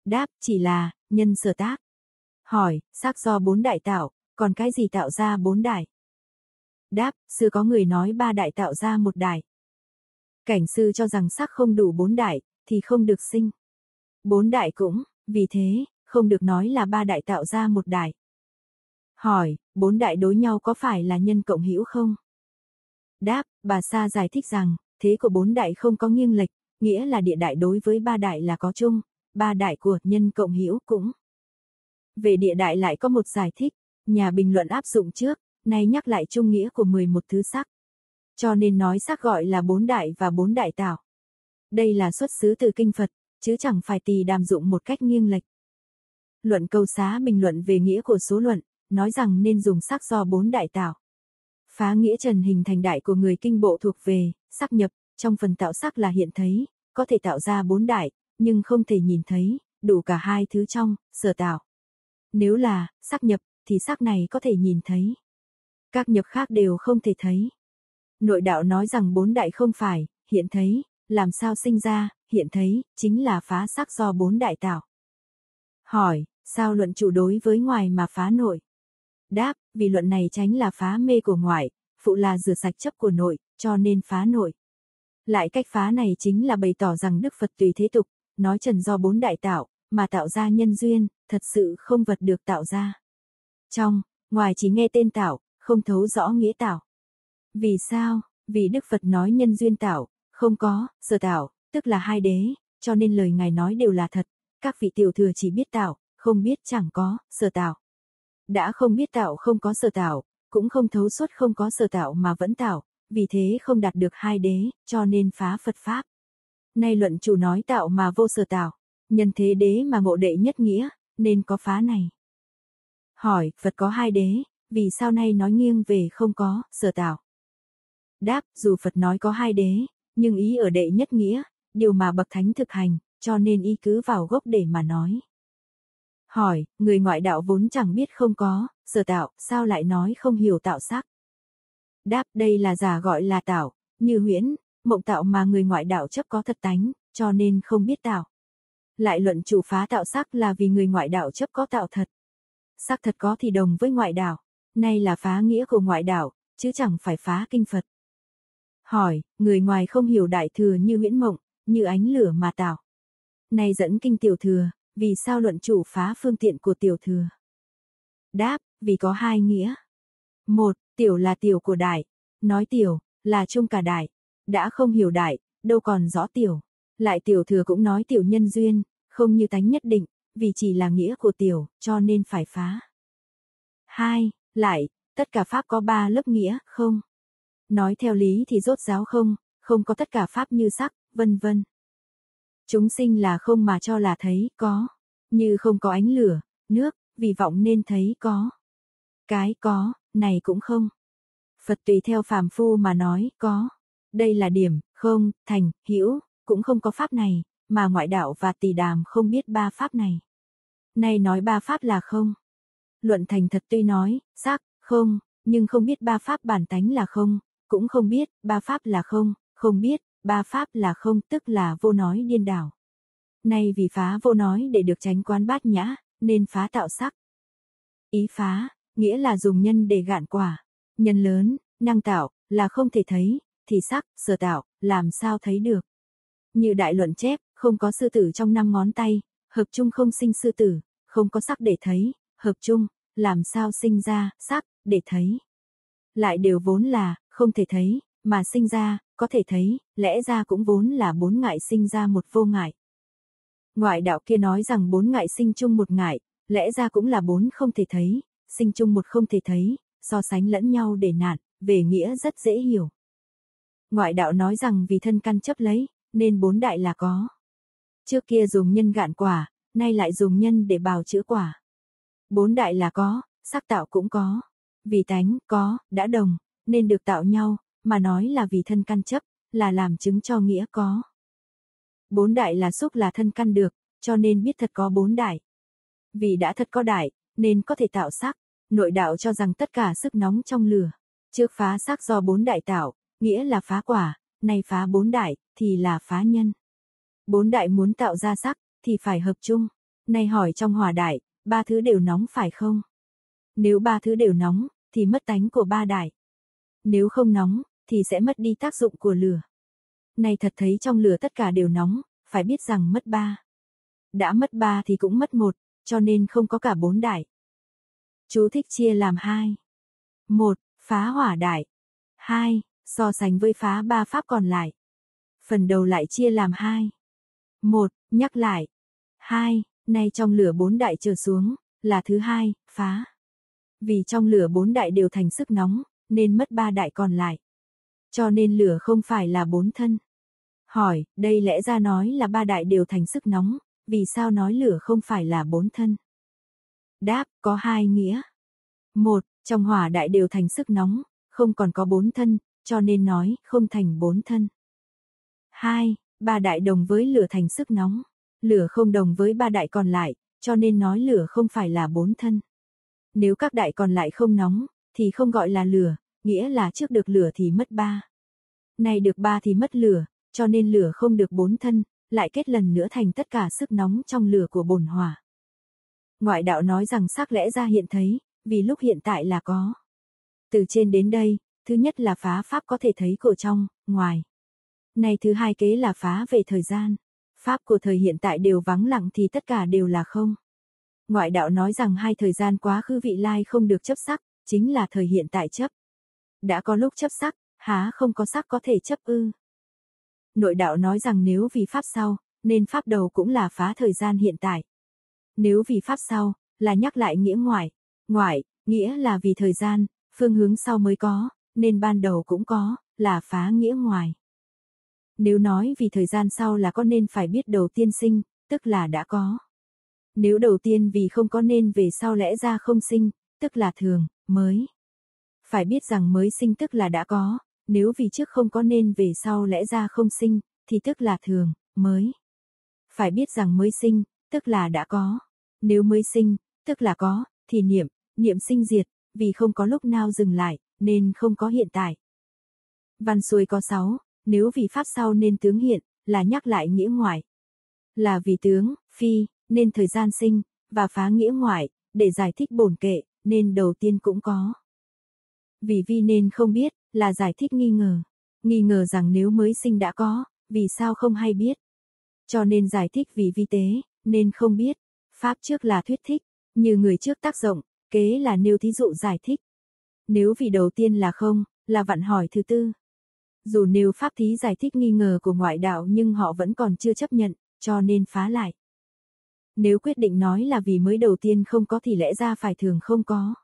[SPEAKER 1] Đáp, chỉ là, nhân sở tác. Hỏi, sắc do bốn đại tạo, còn cái gì tạo ra bốn đại? Đáp, sư có người nói ba đại tạo ra một đại. Cảnh sư cho rằng sắc không đủ bốn đại, thì không được sinh. Bốn đại cũng, vì thế, không được nói là ba đại tạo ra một đại. Hỏi, bốn đại đối nhau có phải là nhân cộng hữu không? Đáp, bà Sa giải thích rằng, thế của bốn đại không có nghiêng lệch, nghĩa là địa đại đối với ba đại là có chung, ba đại của nhân cộng hữu cũng. Về địa đại lại có một giải thích, nhà bình luận áp dụng trước, nay nhắc lại trung nghĩa của 11 thứ sắc. Cho nên nói sắc gọi là bốn đại và bốn đại tạo. Đây là xuất xứ từ kinh Phật, chứ chẳng phải tỳ đàm dụng một cách nghiêng lệch. Luận câu xá bình luận về nghĩa của số luận, nói rằng nên dùng sắc do bốn đại tạo. Phá nghĩa trần hình thành đại của người kinh bộ thuộc về, sắc nhập, trong phần tạo sắc là hiện thấy, có thể tạo ra bốn đại, nhưng không thể nhìn thấy, đủ cả hai thứ trong, sở tạo. Nếu là, sắc nhập, thì sắc này có thể nhìn thấy. Các nhập khác đều không thể thấy. Nội đạo nói rằng bốn đại không phải, hiện thấy, làm sao sinh ra, hiện thấy, chính là phá sắc do bốn đại tạo. Hỏi, sao luận chủ đối với ngoài mà phá nội? Đáp, vì luận này tránh là phá mê của ngoại, phụ là rửa sạch chấp của nội, cho nên phá nội. Lại cách phá này chính là bày tỏ rằng Đức Phật tùy thế tục, nói trần do bốn đại tạo, mà tạo ra nhân duyên, thật sự không vật được tạo ra. Trong, ngoài chỉ nghe tên tạo, không thấu rõ nghĩa tạo. Vì sao? Vì Đức Phật nói nhân duyên tạo, không có, sở tạo, tức là hai đế, cho nên lời Ngài nói đều là thật. Các vị tiểu thừa chỉ biết tạo, không biết chẳng có, sở tạo. Đã không biết tạo không có sở tạo, cũng không thấu suốt không có sở tạo mà vẫn tạo, vì thế không đạt được hai đế, cho nên phá Phật Pháp. Nay luận chủ nói tạo mà vô sở tạo, nhân thế đế mà ngộ đệ nhất nghĩa, nên có phá này. Hỏi, Phật có hai đế, vì sao nay nói nghiêng về không có, sở tạo. Đáp, dù Phật nói có hai đế, nhưng ý ở đệ nhất nghĩa, điều mà bậc thánh thực hành, cho nên ý cứ vào gốc để mà nói. Hỏi, người ngoại đạo vốn chẳng biết không có, sở tạo, sao lại nói không hiểu tạo sắc? Đáp, đây là giả gọi là tạo, như huyễn, mộng tạo mà người ngoại đạo chấp có thật tánh, cho nên không biết tạo. Lại luận chủ phá tạo sắc là vì người ngoại đạo chấp có tạo thật. Sắc thật có thì đồng với ngoại đạo, nay là phá nghĩa của ngoại đạo, chứ chẳng phải phá kinh Phật. Hỏi, người ngoài không hiểu đại thừa như huyễn mộng, như ánh lửa mà tạo. Nay dẫn kinh tiểu thừa, vì sao luận chủ phá phương tiện của tiểu thừa? Đáp, vì có hai nghĩa. Một, tiểu là tiểu của đại. Nói tiểu, là chung cả đại. Đã không hiểu đại, đâu còn rõ tiểu. Lại tiểu thừa cũng nói tiểu nhân duyên, không như tánh nhất định, vì chỉ là nghĩa của tiểu, cho nên phải phá. Hai, lại, tất cả pháp có ba lớp nghĩa, không? Nói theo lý thì rốt giáo không, không có tất cả pháp như sắc, vân vân. Chúng sinh là không mà cho là thấy, có. Như không có ánh lửa, nước, vì vọng nên thấy có. Cái có, này cũng không. Phật tùy theo phàm phu mà nói, có. Đây là điểm, không, thành, hiểu, cũng không có pháp này, mà ngoại đạo và tỳ đàm không biết ba pháp này. Nay nói ba pháp là không. Luận thành thật tuy nói, xác, không, nhưng không biết ba pháp bản tánh là không, cũng không biết, ba pháp là không, không biết, ba pháp là không tức là vô nói điên đảo. Nay vì phá vô nói để được tránh quan bát nhã, nên phá tạo sắc. Ý phá, nghĩa là dùng nhân để gạn quả. Nhân lớn, năng tạo, là không thể thấy, thì sắc, sở tạo, làm sao thấy được. Như đại luận chép, không có sư tử trong năm ngón tay, hợp chung không sinh sư tử, không có sắc để thấy, hợp chung, làm sao sinh ra, sắc, để thấy. Lại đều vốn là, không thể thấy, mà sinh ra, có thể thấy, lẽ ra cũng vốn là bốn ngại sinh ra một vô ngại. Ngoại đạo kia nói rằng bốn ngại sinh chung một ngại, lẽ ra cũng là bốn không thể thấy, sinh chung một không thể thấy, so sánh lẫn nhau để nạn, về nghĩa rất dễ hiểu. Ngoại đạo nói rằng vì thân căn chấp lấy, nên bốn đại là có. Trước kia dùng nhân gạn quả, nay lại dùng nhân để bào chữa quả. Bốn đại là có, sắc tạo cũng có. Vì tánh, có, đã đồng, nên được tạo nhau, mà nói là vì thân căn chấp, là làm chứng cho nghĩa có. Bốn đại là xúc là thân căn được, cho nên biết thật có bốn đại. Vì đã thật có đại, nên có thể tạo sắc, nội đạo cho rằng tất cả sức nóng trong lửa. Trước phá sắc do bốn đại tạo, nghĩa là phá quả, nay phá bốn đại, thì là phá nhân. Bốn đại muốn tạo ra sắc, thì phải hợp chung. Nay hỏi trong hòa đại, ba thứ đều nóng phải không? Nếu ba thứ đều nóng, thì mất tánh của ba đại. Nếu không nóng, thì sẽ mất đi tác dụng của lửa. Này thật thấy trong lửa tất cả đều nóng, phải biết rằng mất ba. Đã mất ba thì cũng mất một, cho nên không có cả bốn đại. Chú thích chia làm hai. Một, phá hỏa đại. Hai, so sánh với phá ba pháp còn lại. Phần đầu lại chia làm hai. Một, nhắc lại. Hai, nay trong lửa bốn đại trở xuống, là thứ hai, phá. Vì trong lửa bốn đại đều thành sức nóng, nên mất ba đại còn lại. Cho nên lửa không phải là bốn thân. Hỏi, đây lẽ ra nói là ba đại đều thành sức nóng, vì sao nói lửa không phải là bốn thân? Đáp, có hai nghĩa. Một, trong hỏa đại đều thành sức nóng, không còn có bốn thân, cho nên nói không thành bốn thân. Hai, ba đại đồng với lửa thành sức nóng, lửa không đồng với ba đại còn lại, cho nên nói lửa không phải là bốn thân. Nếu các đại còn lại không nóng, thì không gọi là lửa, nghĩa là trước được lửa thì mất ba. Này được ba thì mất lửa, cho nên lửa không được bốn thân, lại kết lần nữa thành tất cả sức nóng trong lửa của bồn hỏa. Ngoại đạo nói rằng sắc lẽ ra hiện thấy, vì lúc hiện tại là có. Từ trên đến đây, thứ nhất là phá pháp có thể thấy cổ trong, ngoài. Này thứ hai kế là phá về thời gian. Pháp của thời hiện tại đều vắng lặng thì tất cả đều là không. Ngoại đạo nói rằng hai thời gian quá khứ vị lai không được chấp sắc, chính là thời hiện tại chấp. Đã có lúc chấp sắc, há không có sắc có thể chấp ư. Nội đạo nói rằng nếu vì pháp sau, nên pháp đầu cũng là phá thời gian hiện tại. Nếu vì pháp sau, là nhắc lại nghĩa ngoại. Ngoại, nghĩa là vì thời gian, phương hướng sau mới có, nên ban đầu cũng có, là phá nghĩa ngoài. Nếu nói vì thời gian sau là có nên phải biết đầu tiên sinh, tức là đã có. Nếu đầu tiên vì không có nên về sau lẽ ra không sinh, tức là thường, mới. Phải biết rằng mới sinh tức là đã có, nếu vì trước không có nên về sau lẽ ra không sinh, thì tức là thường, mới. Phải biết rằng mới sinh, tức là đã có. Nếu mới sinh, tức là có, thì niệm, niệm sinh diệt, vì không có lúc nào dừng lại, nên không có hiện tại. Văn xuôi có 6, nếu vì pháp sau nên tướng hiện, là nhắc lại nghĩa ngoại. Là vì tướng, phi, nên thời gian sinh, và phá nghĩa ngoại, để giải thích bổn kệ, nên đầu tiên cũng có. Vì vi nên không biết, là giải thích nghi ngờ. Nghi ngờ rằng nếu mới sinh đã có, vì sao không hay biết. Cho nên giải thích vì vi tế, nên không biết. Pháp trước là thuyết thích, như người trước tác rộng, kế là nêu thí dụ giải thích. Nếu vì đầu tiên là không, là vặn hỏi thứ tư. Dù nếu pháp thí giải thích nghi ngờ của ngoại đạo nhưng họ vẫn còn chưa chấp nhận, cho nên phá lại. Nếu quyết định nói là vì mới đầu tiên không có thì lẽ ra phải thường không có.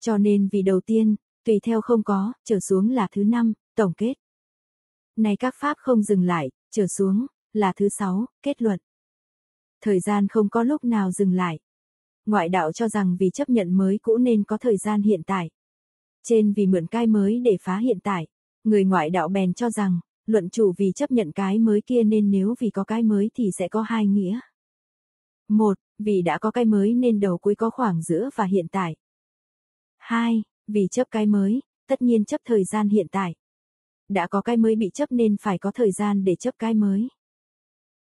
[SPEAKER 1] Cho nên vì đầu tiên, tùy theo không có, trở xuống là thứ năm, tổng kết. Này các pháp không dừng lại, trở xuống, là thứ sáu, kết luận. Thời gian không có lúc nào dừng lại. Ngoại đạo cho rằng vì chấp nhận mới cũ nên có thời gian hiện tại. Trên vì mượn cái mới để phá hiện tại. Người ngoại đạo bèn cho rằng, luận chủ vì chấp nhận cái mới kia nên nếu vì có cái mới thì sẽ có hai nghĩa. Một, vì đã có cái mới nên đầu cuối có khoảng giữa và hiện tại. Hai, vì chấp cái mới, tất nhiên chấp thời gian hiện tại. Đã có cái mới bị chấp nên phải có thời gian để chấp cái mới.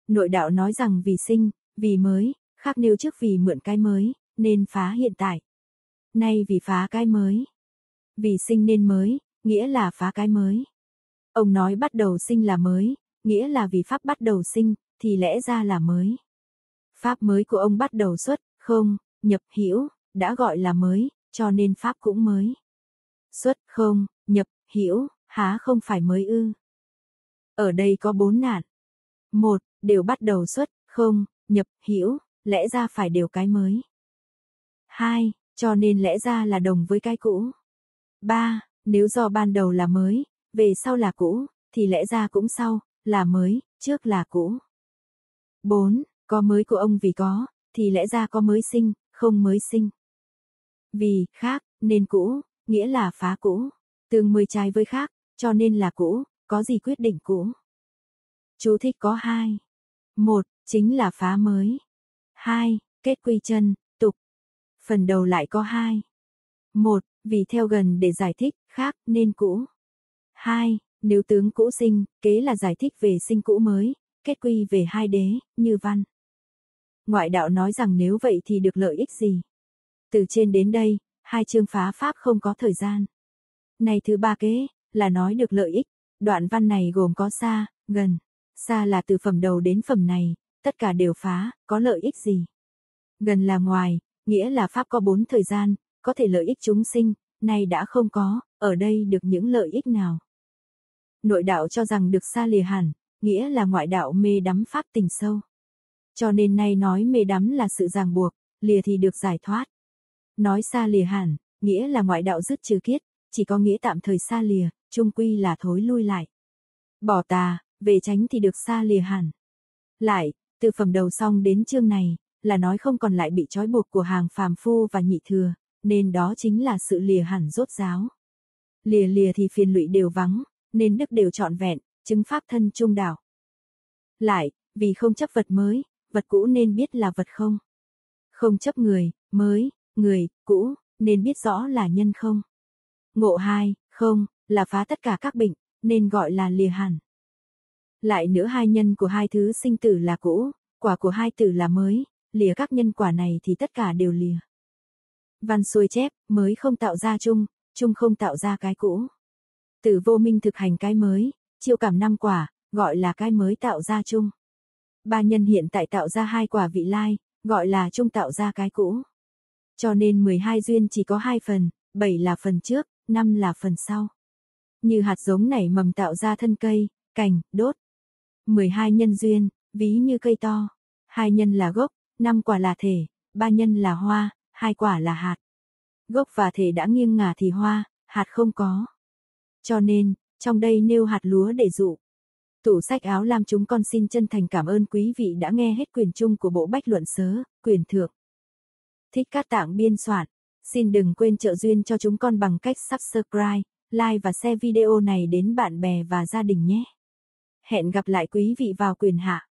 [SPEAKER 1] Nội đạo nói rằng vì sinh, vì mới, khác nêu trước vì mượn cái mới, nên phá hiện tại. Nay vì phá cái mới. Vì sinh nên mới, nghĩa là phá cái mới. Ông nói bắt đầu sinh là mới, nghĩa là vì pháp bắt đầu sinh, thì lẽ ra là mới. Pháp mới của ông bắt đầu xuất, không, nhập hữu đã gọi là mới, cho nên pháp cũng mới. Xuất không, nhập, hữu há không phải mới ư. Ở đây có bốn nạn. Một, đều bắt đầu xuất, không, nhập, hữu lẽ ra phải đều cái mới. Hai, cho nên lẽ ra là đồng với cái cũ. Ba, nếu do ban đầu là mới, về sau là cũ, thì lẽ ra cũng sau, là mới, trước là cũ. 4. Có mới của ông vì có, thì lẽ ra có mới sinh, không mới sinh. Vì, khác, nên cũ, nghĩa là phá cũ. Tương mười trái với khác, cho nên là cũ, có gì quyết định cũ. Chú thích có hai. Một, chính là phá mới. Hai, kết quy chân, tục. Phần đầu lại có hai. Một, vì theo gần để giải thích, khác, nên cũ. 2. Nếu tướng cũ sinh, kế là giải thích về sinh cũ mới, kết quy về hai đế, như văn. Ngoại đạo nói rằng nếu vậy thì được lợi ích gì? Từ trên đến đây, hai chương phá pháp không có thời gian. Này thứ ba kế, là nói được lợi ích, đoạn văn này gồm có xa, gần. Xa là từ phẩm đầu đến phẩm này, tất cả đều phá, có lợi ích gì? Gần là ngoài, nghĩa là pháp có bốn thời gian, có thể lợi ích chúng sinh, nay đã không có, ở đây được những lợi ích nào. Nội đạo cho rằng được xa lìa hẳn, nghĩa là ngoại đạo mê đắm pháp tình sâu. Cho nên nay nói mê đắm là sự ràng buộc, lìa thì được giải thoát. Nói xa lìa hẳn, nghĩa là ngoại đạo dứt trừ kiết, chỉ có nghĩa tạm thời xa lìa, trung quy là thối lui lại. Bỏ tà, về tránh thì được xa lìa hẳn. Lại, từ phẩm đầu xong đến chương này, là nói không còn lại bị trói buộc của hàng phàm phu và nhị thừa, nên đó chính là sự lìa hẳn rốt giáo. Lìa lìa thì phiền lụy đều vắng, nên đức đều trọn vẹn, chứng pháp thân trung đảo. Lại, vì không chấp vật mới, vật cũ nên biết là vật không. Không chấp người, mới, người, cũ, nên biết rõ là nhân không. Ngộ hai, không, là phá tất cả các bệnh, nên gọi là lìa hẳn. Lại nữa hai nhân của hai thứ sinh tử là cũ, quả của hai tử là mới, lìa các nhân quả này thì tất cả đều lìa. Văn xuôi chép, mới không tạo ra chung, chung không tạo ra cái cũ. Từ vô minh thực hành cái mới, chiêu cảm năm quả, gọi là cái mới tạo ra chung. Ba nhân hiện tại tạo ra hai quả vị lai, gọi là chung tạo ra cái cũ. Cho nên 12 duyên chỉ có hai phần, 7 là phần trước, 5 là phần sau. Như hạt giống nảy mầm tạo ra thân cây, cành, đốt. 12 nhân duyên, ví như cây to. Hai nhân là gốc, năm quả là thể, ba nhân là hoa, hai quả là hạt. Gốc và thể đã nghiêng ngả thì hoa, hạt không có. Cho nên, trong đây nêu hạt lúa để dụ. Tủ sách áo lam chúng con xin chân thành cảm ơn quý vị đã nghe hết quyền chung của bộ bách luận sớ, quyền thượng. Thích cát tạng biên soạn. Xin đừng quên trợ duyên cho chúng con bằng cách subscribe, like và share video này đến bạn bè và gia đình nhé. Hẹn gặp lại quý vị vào quyền hạ.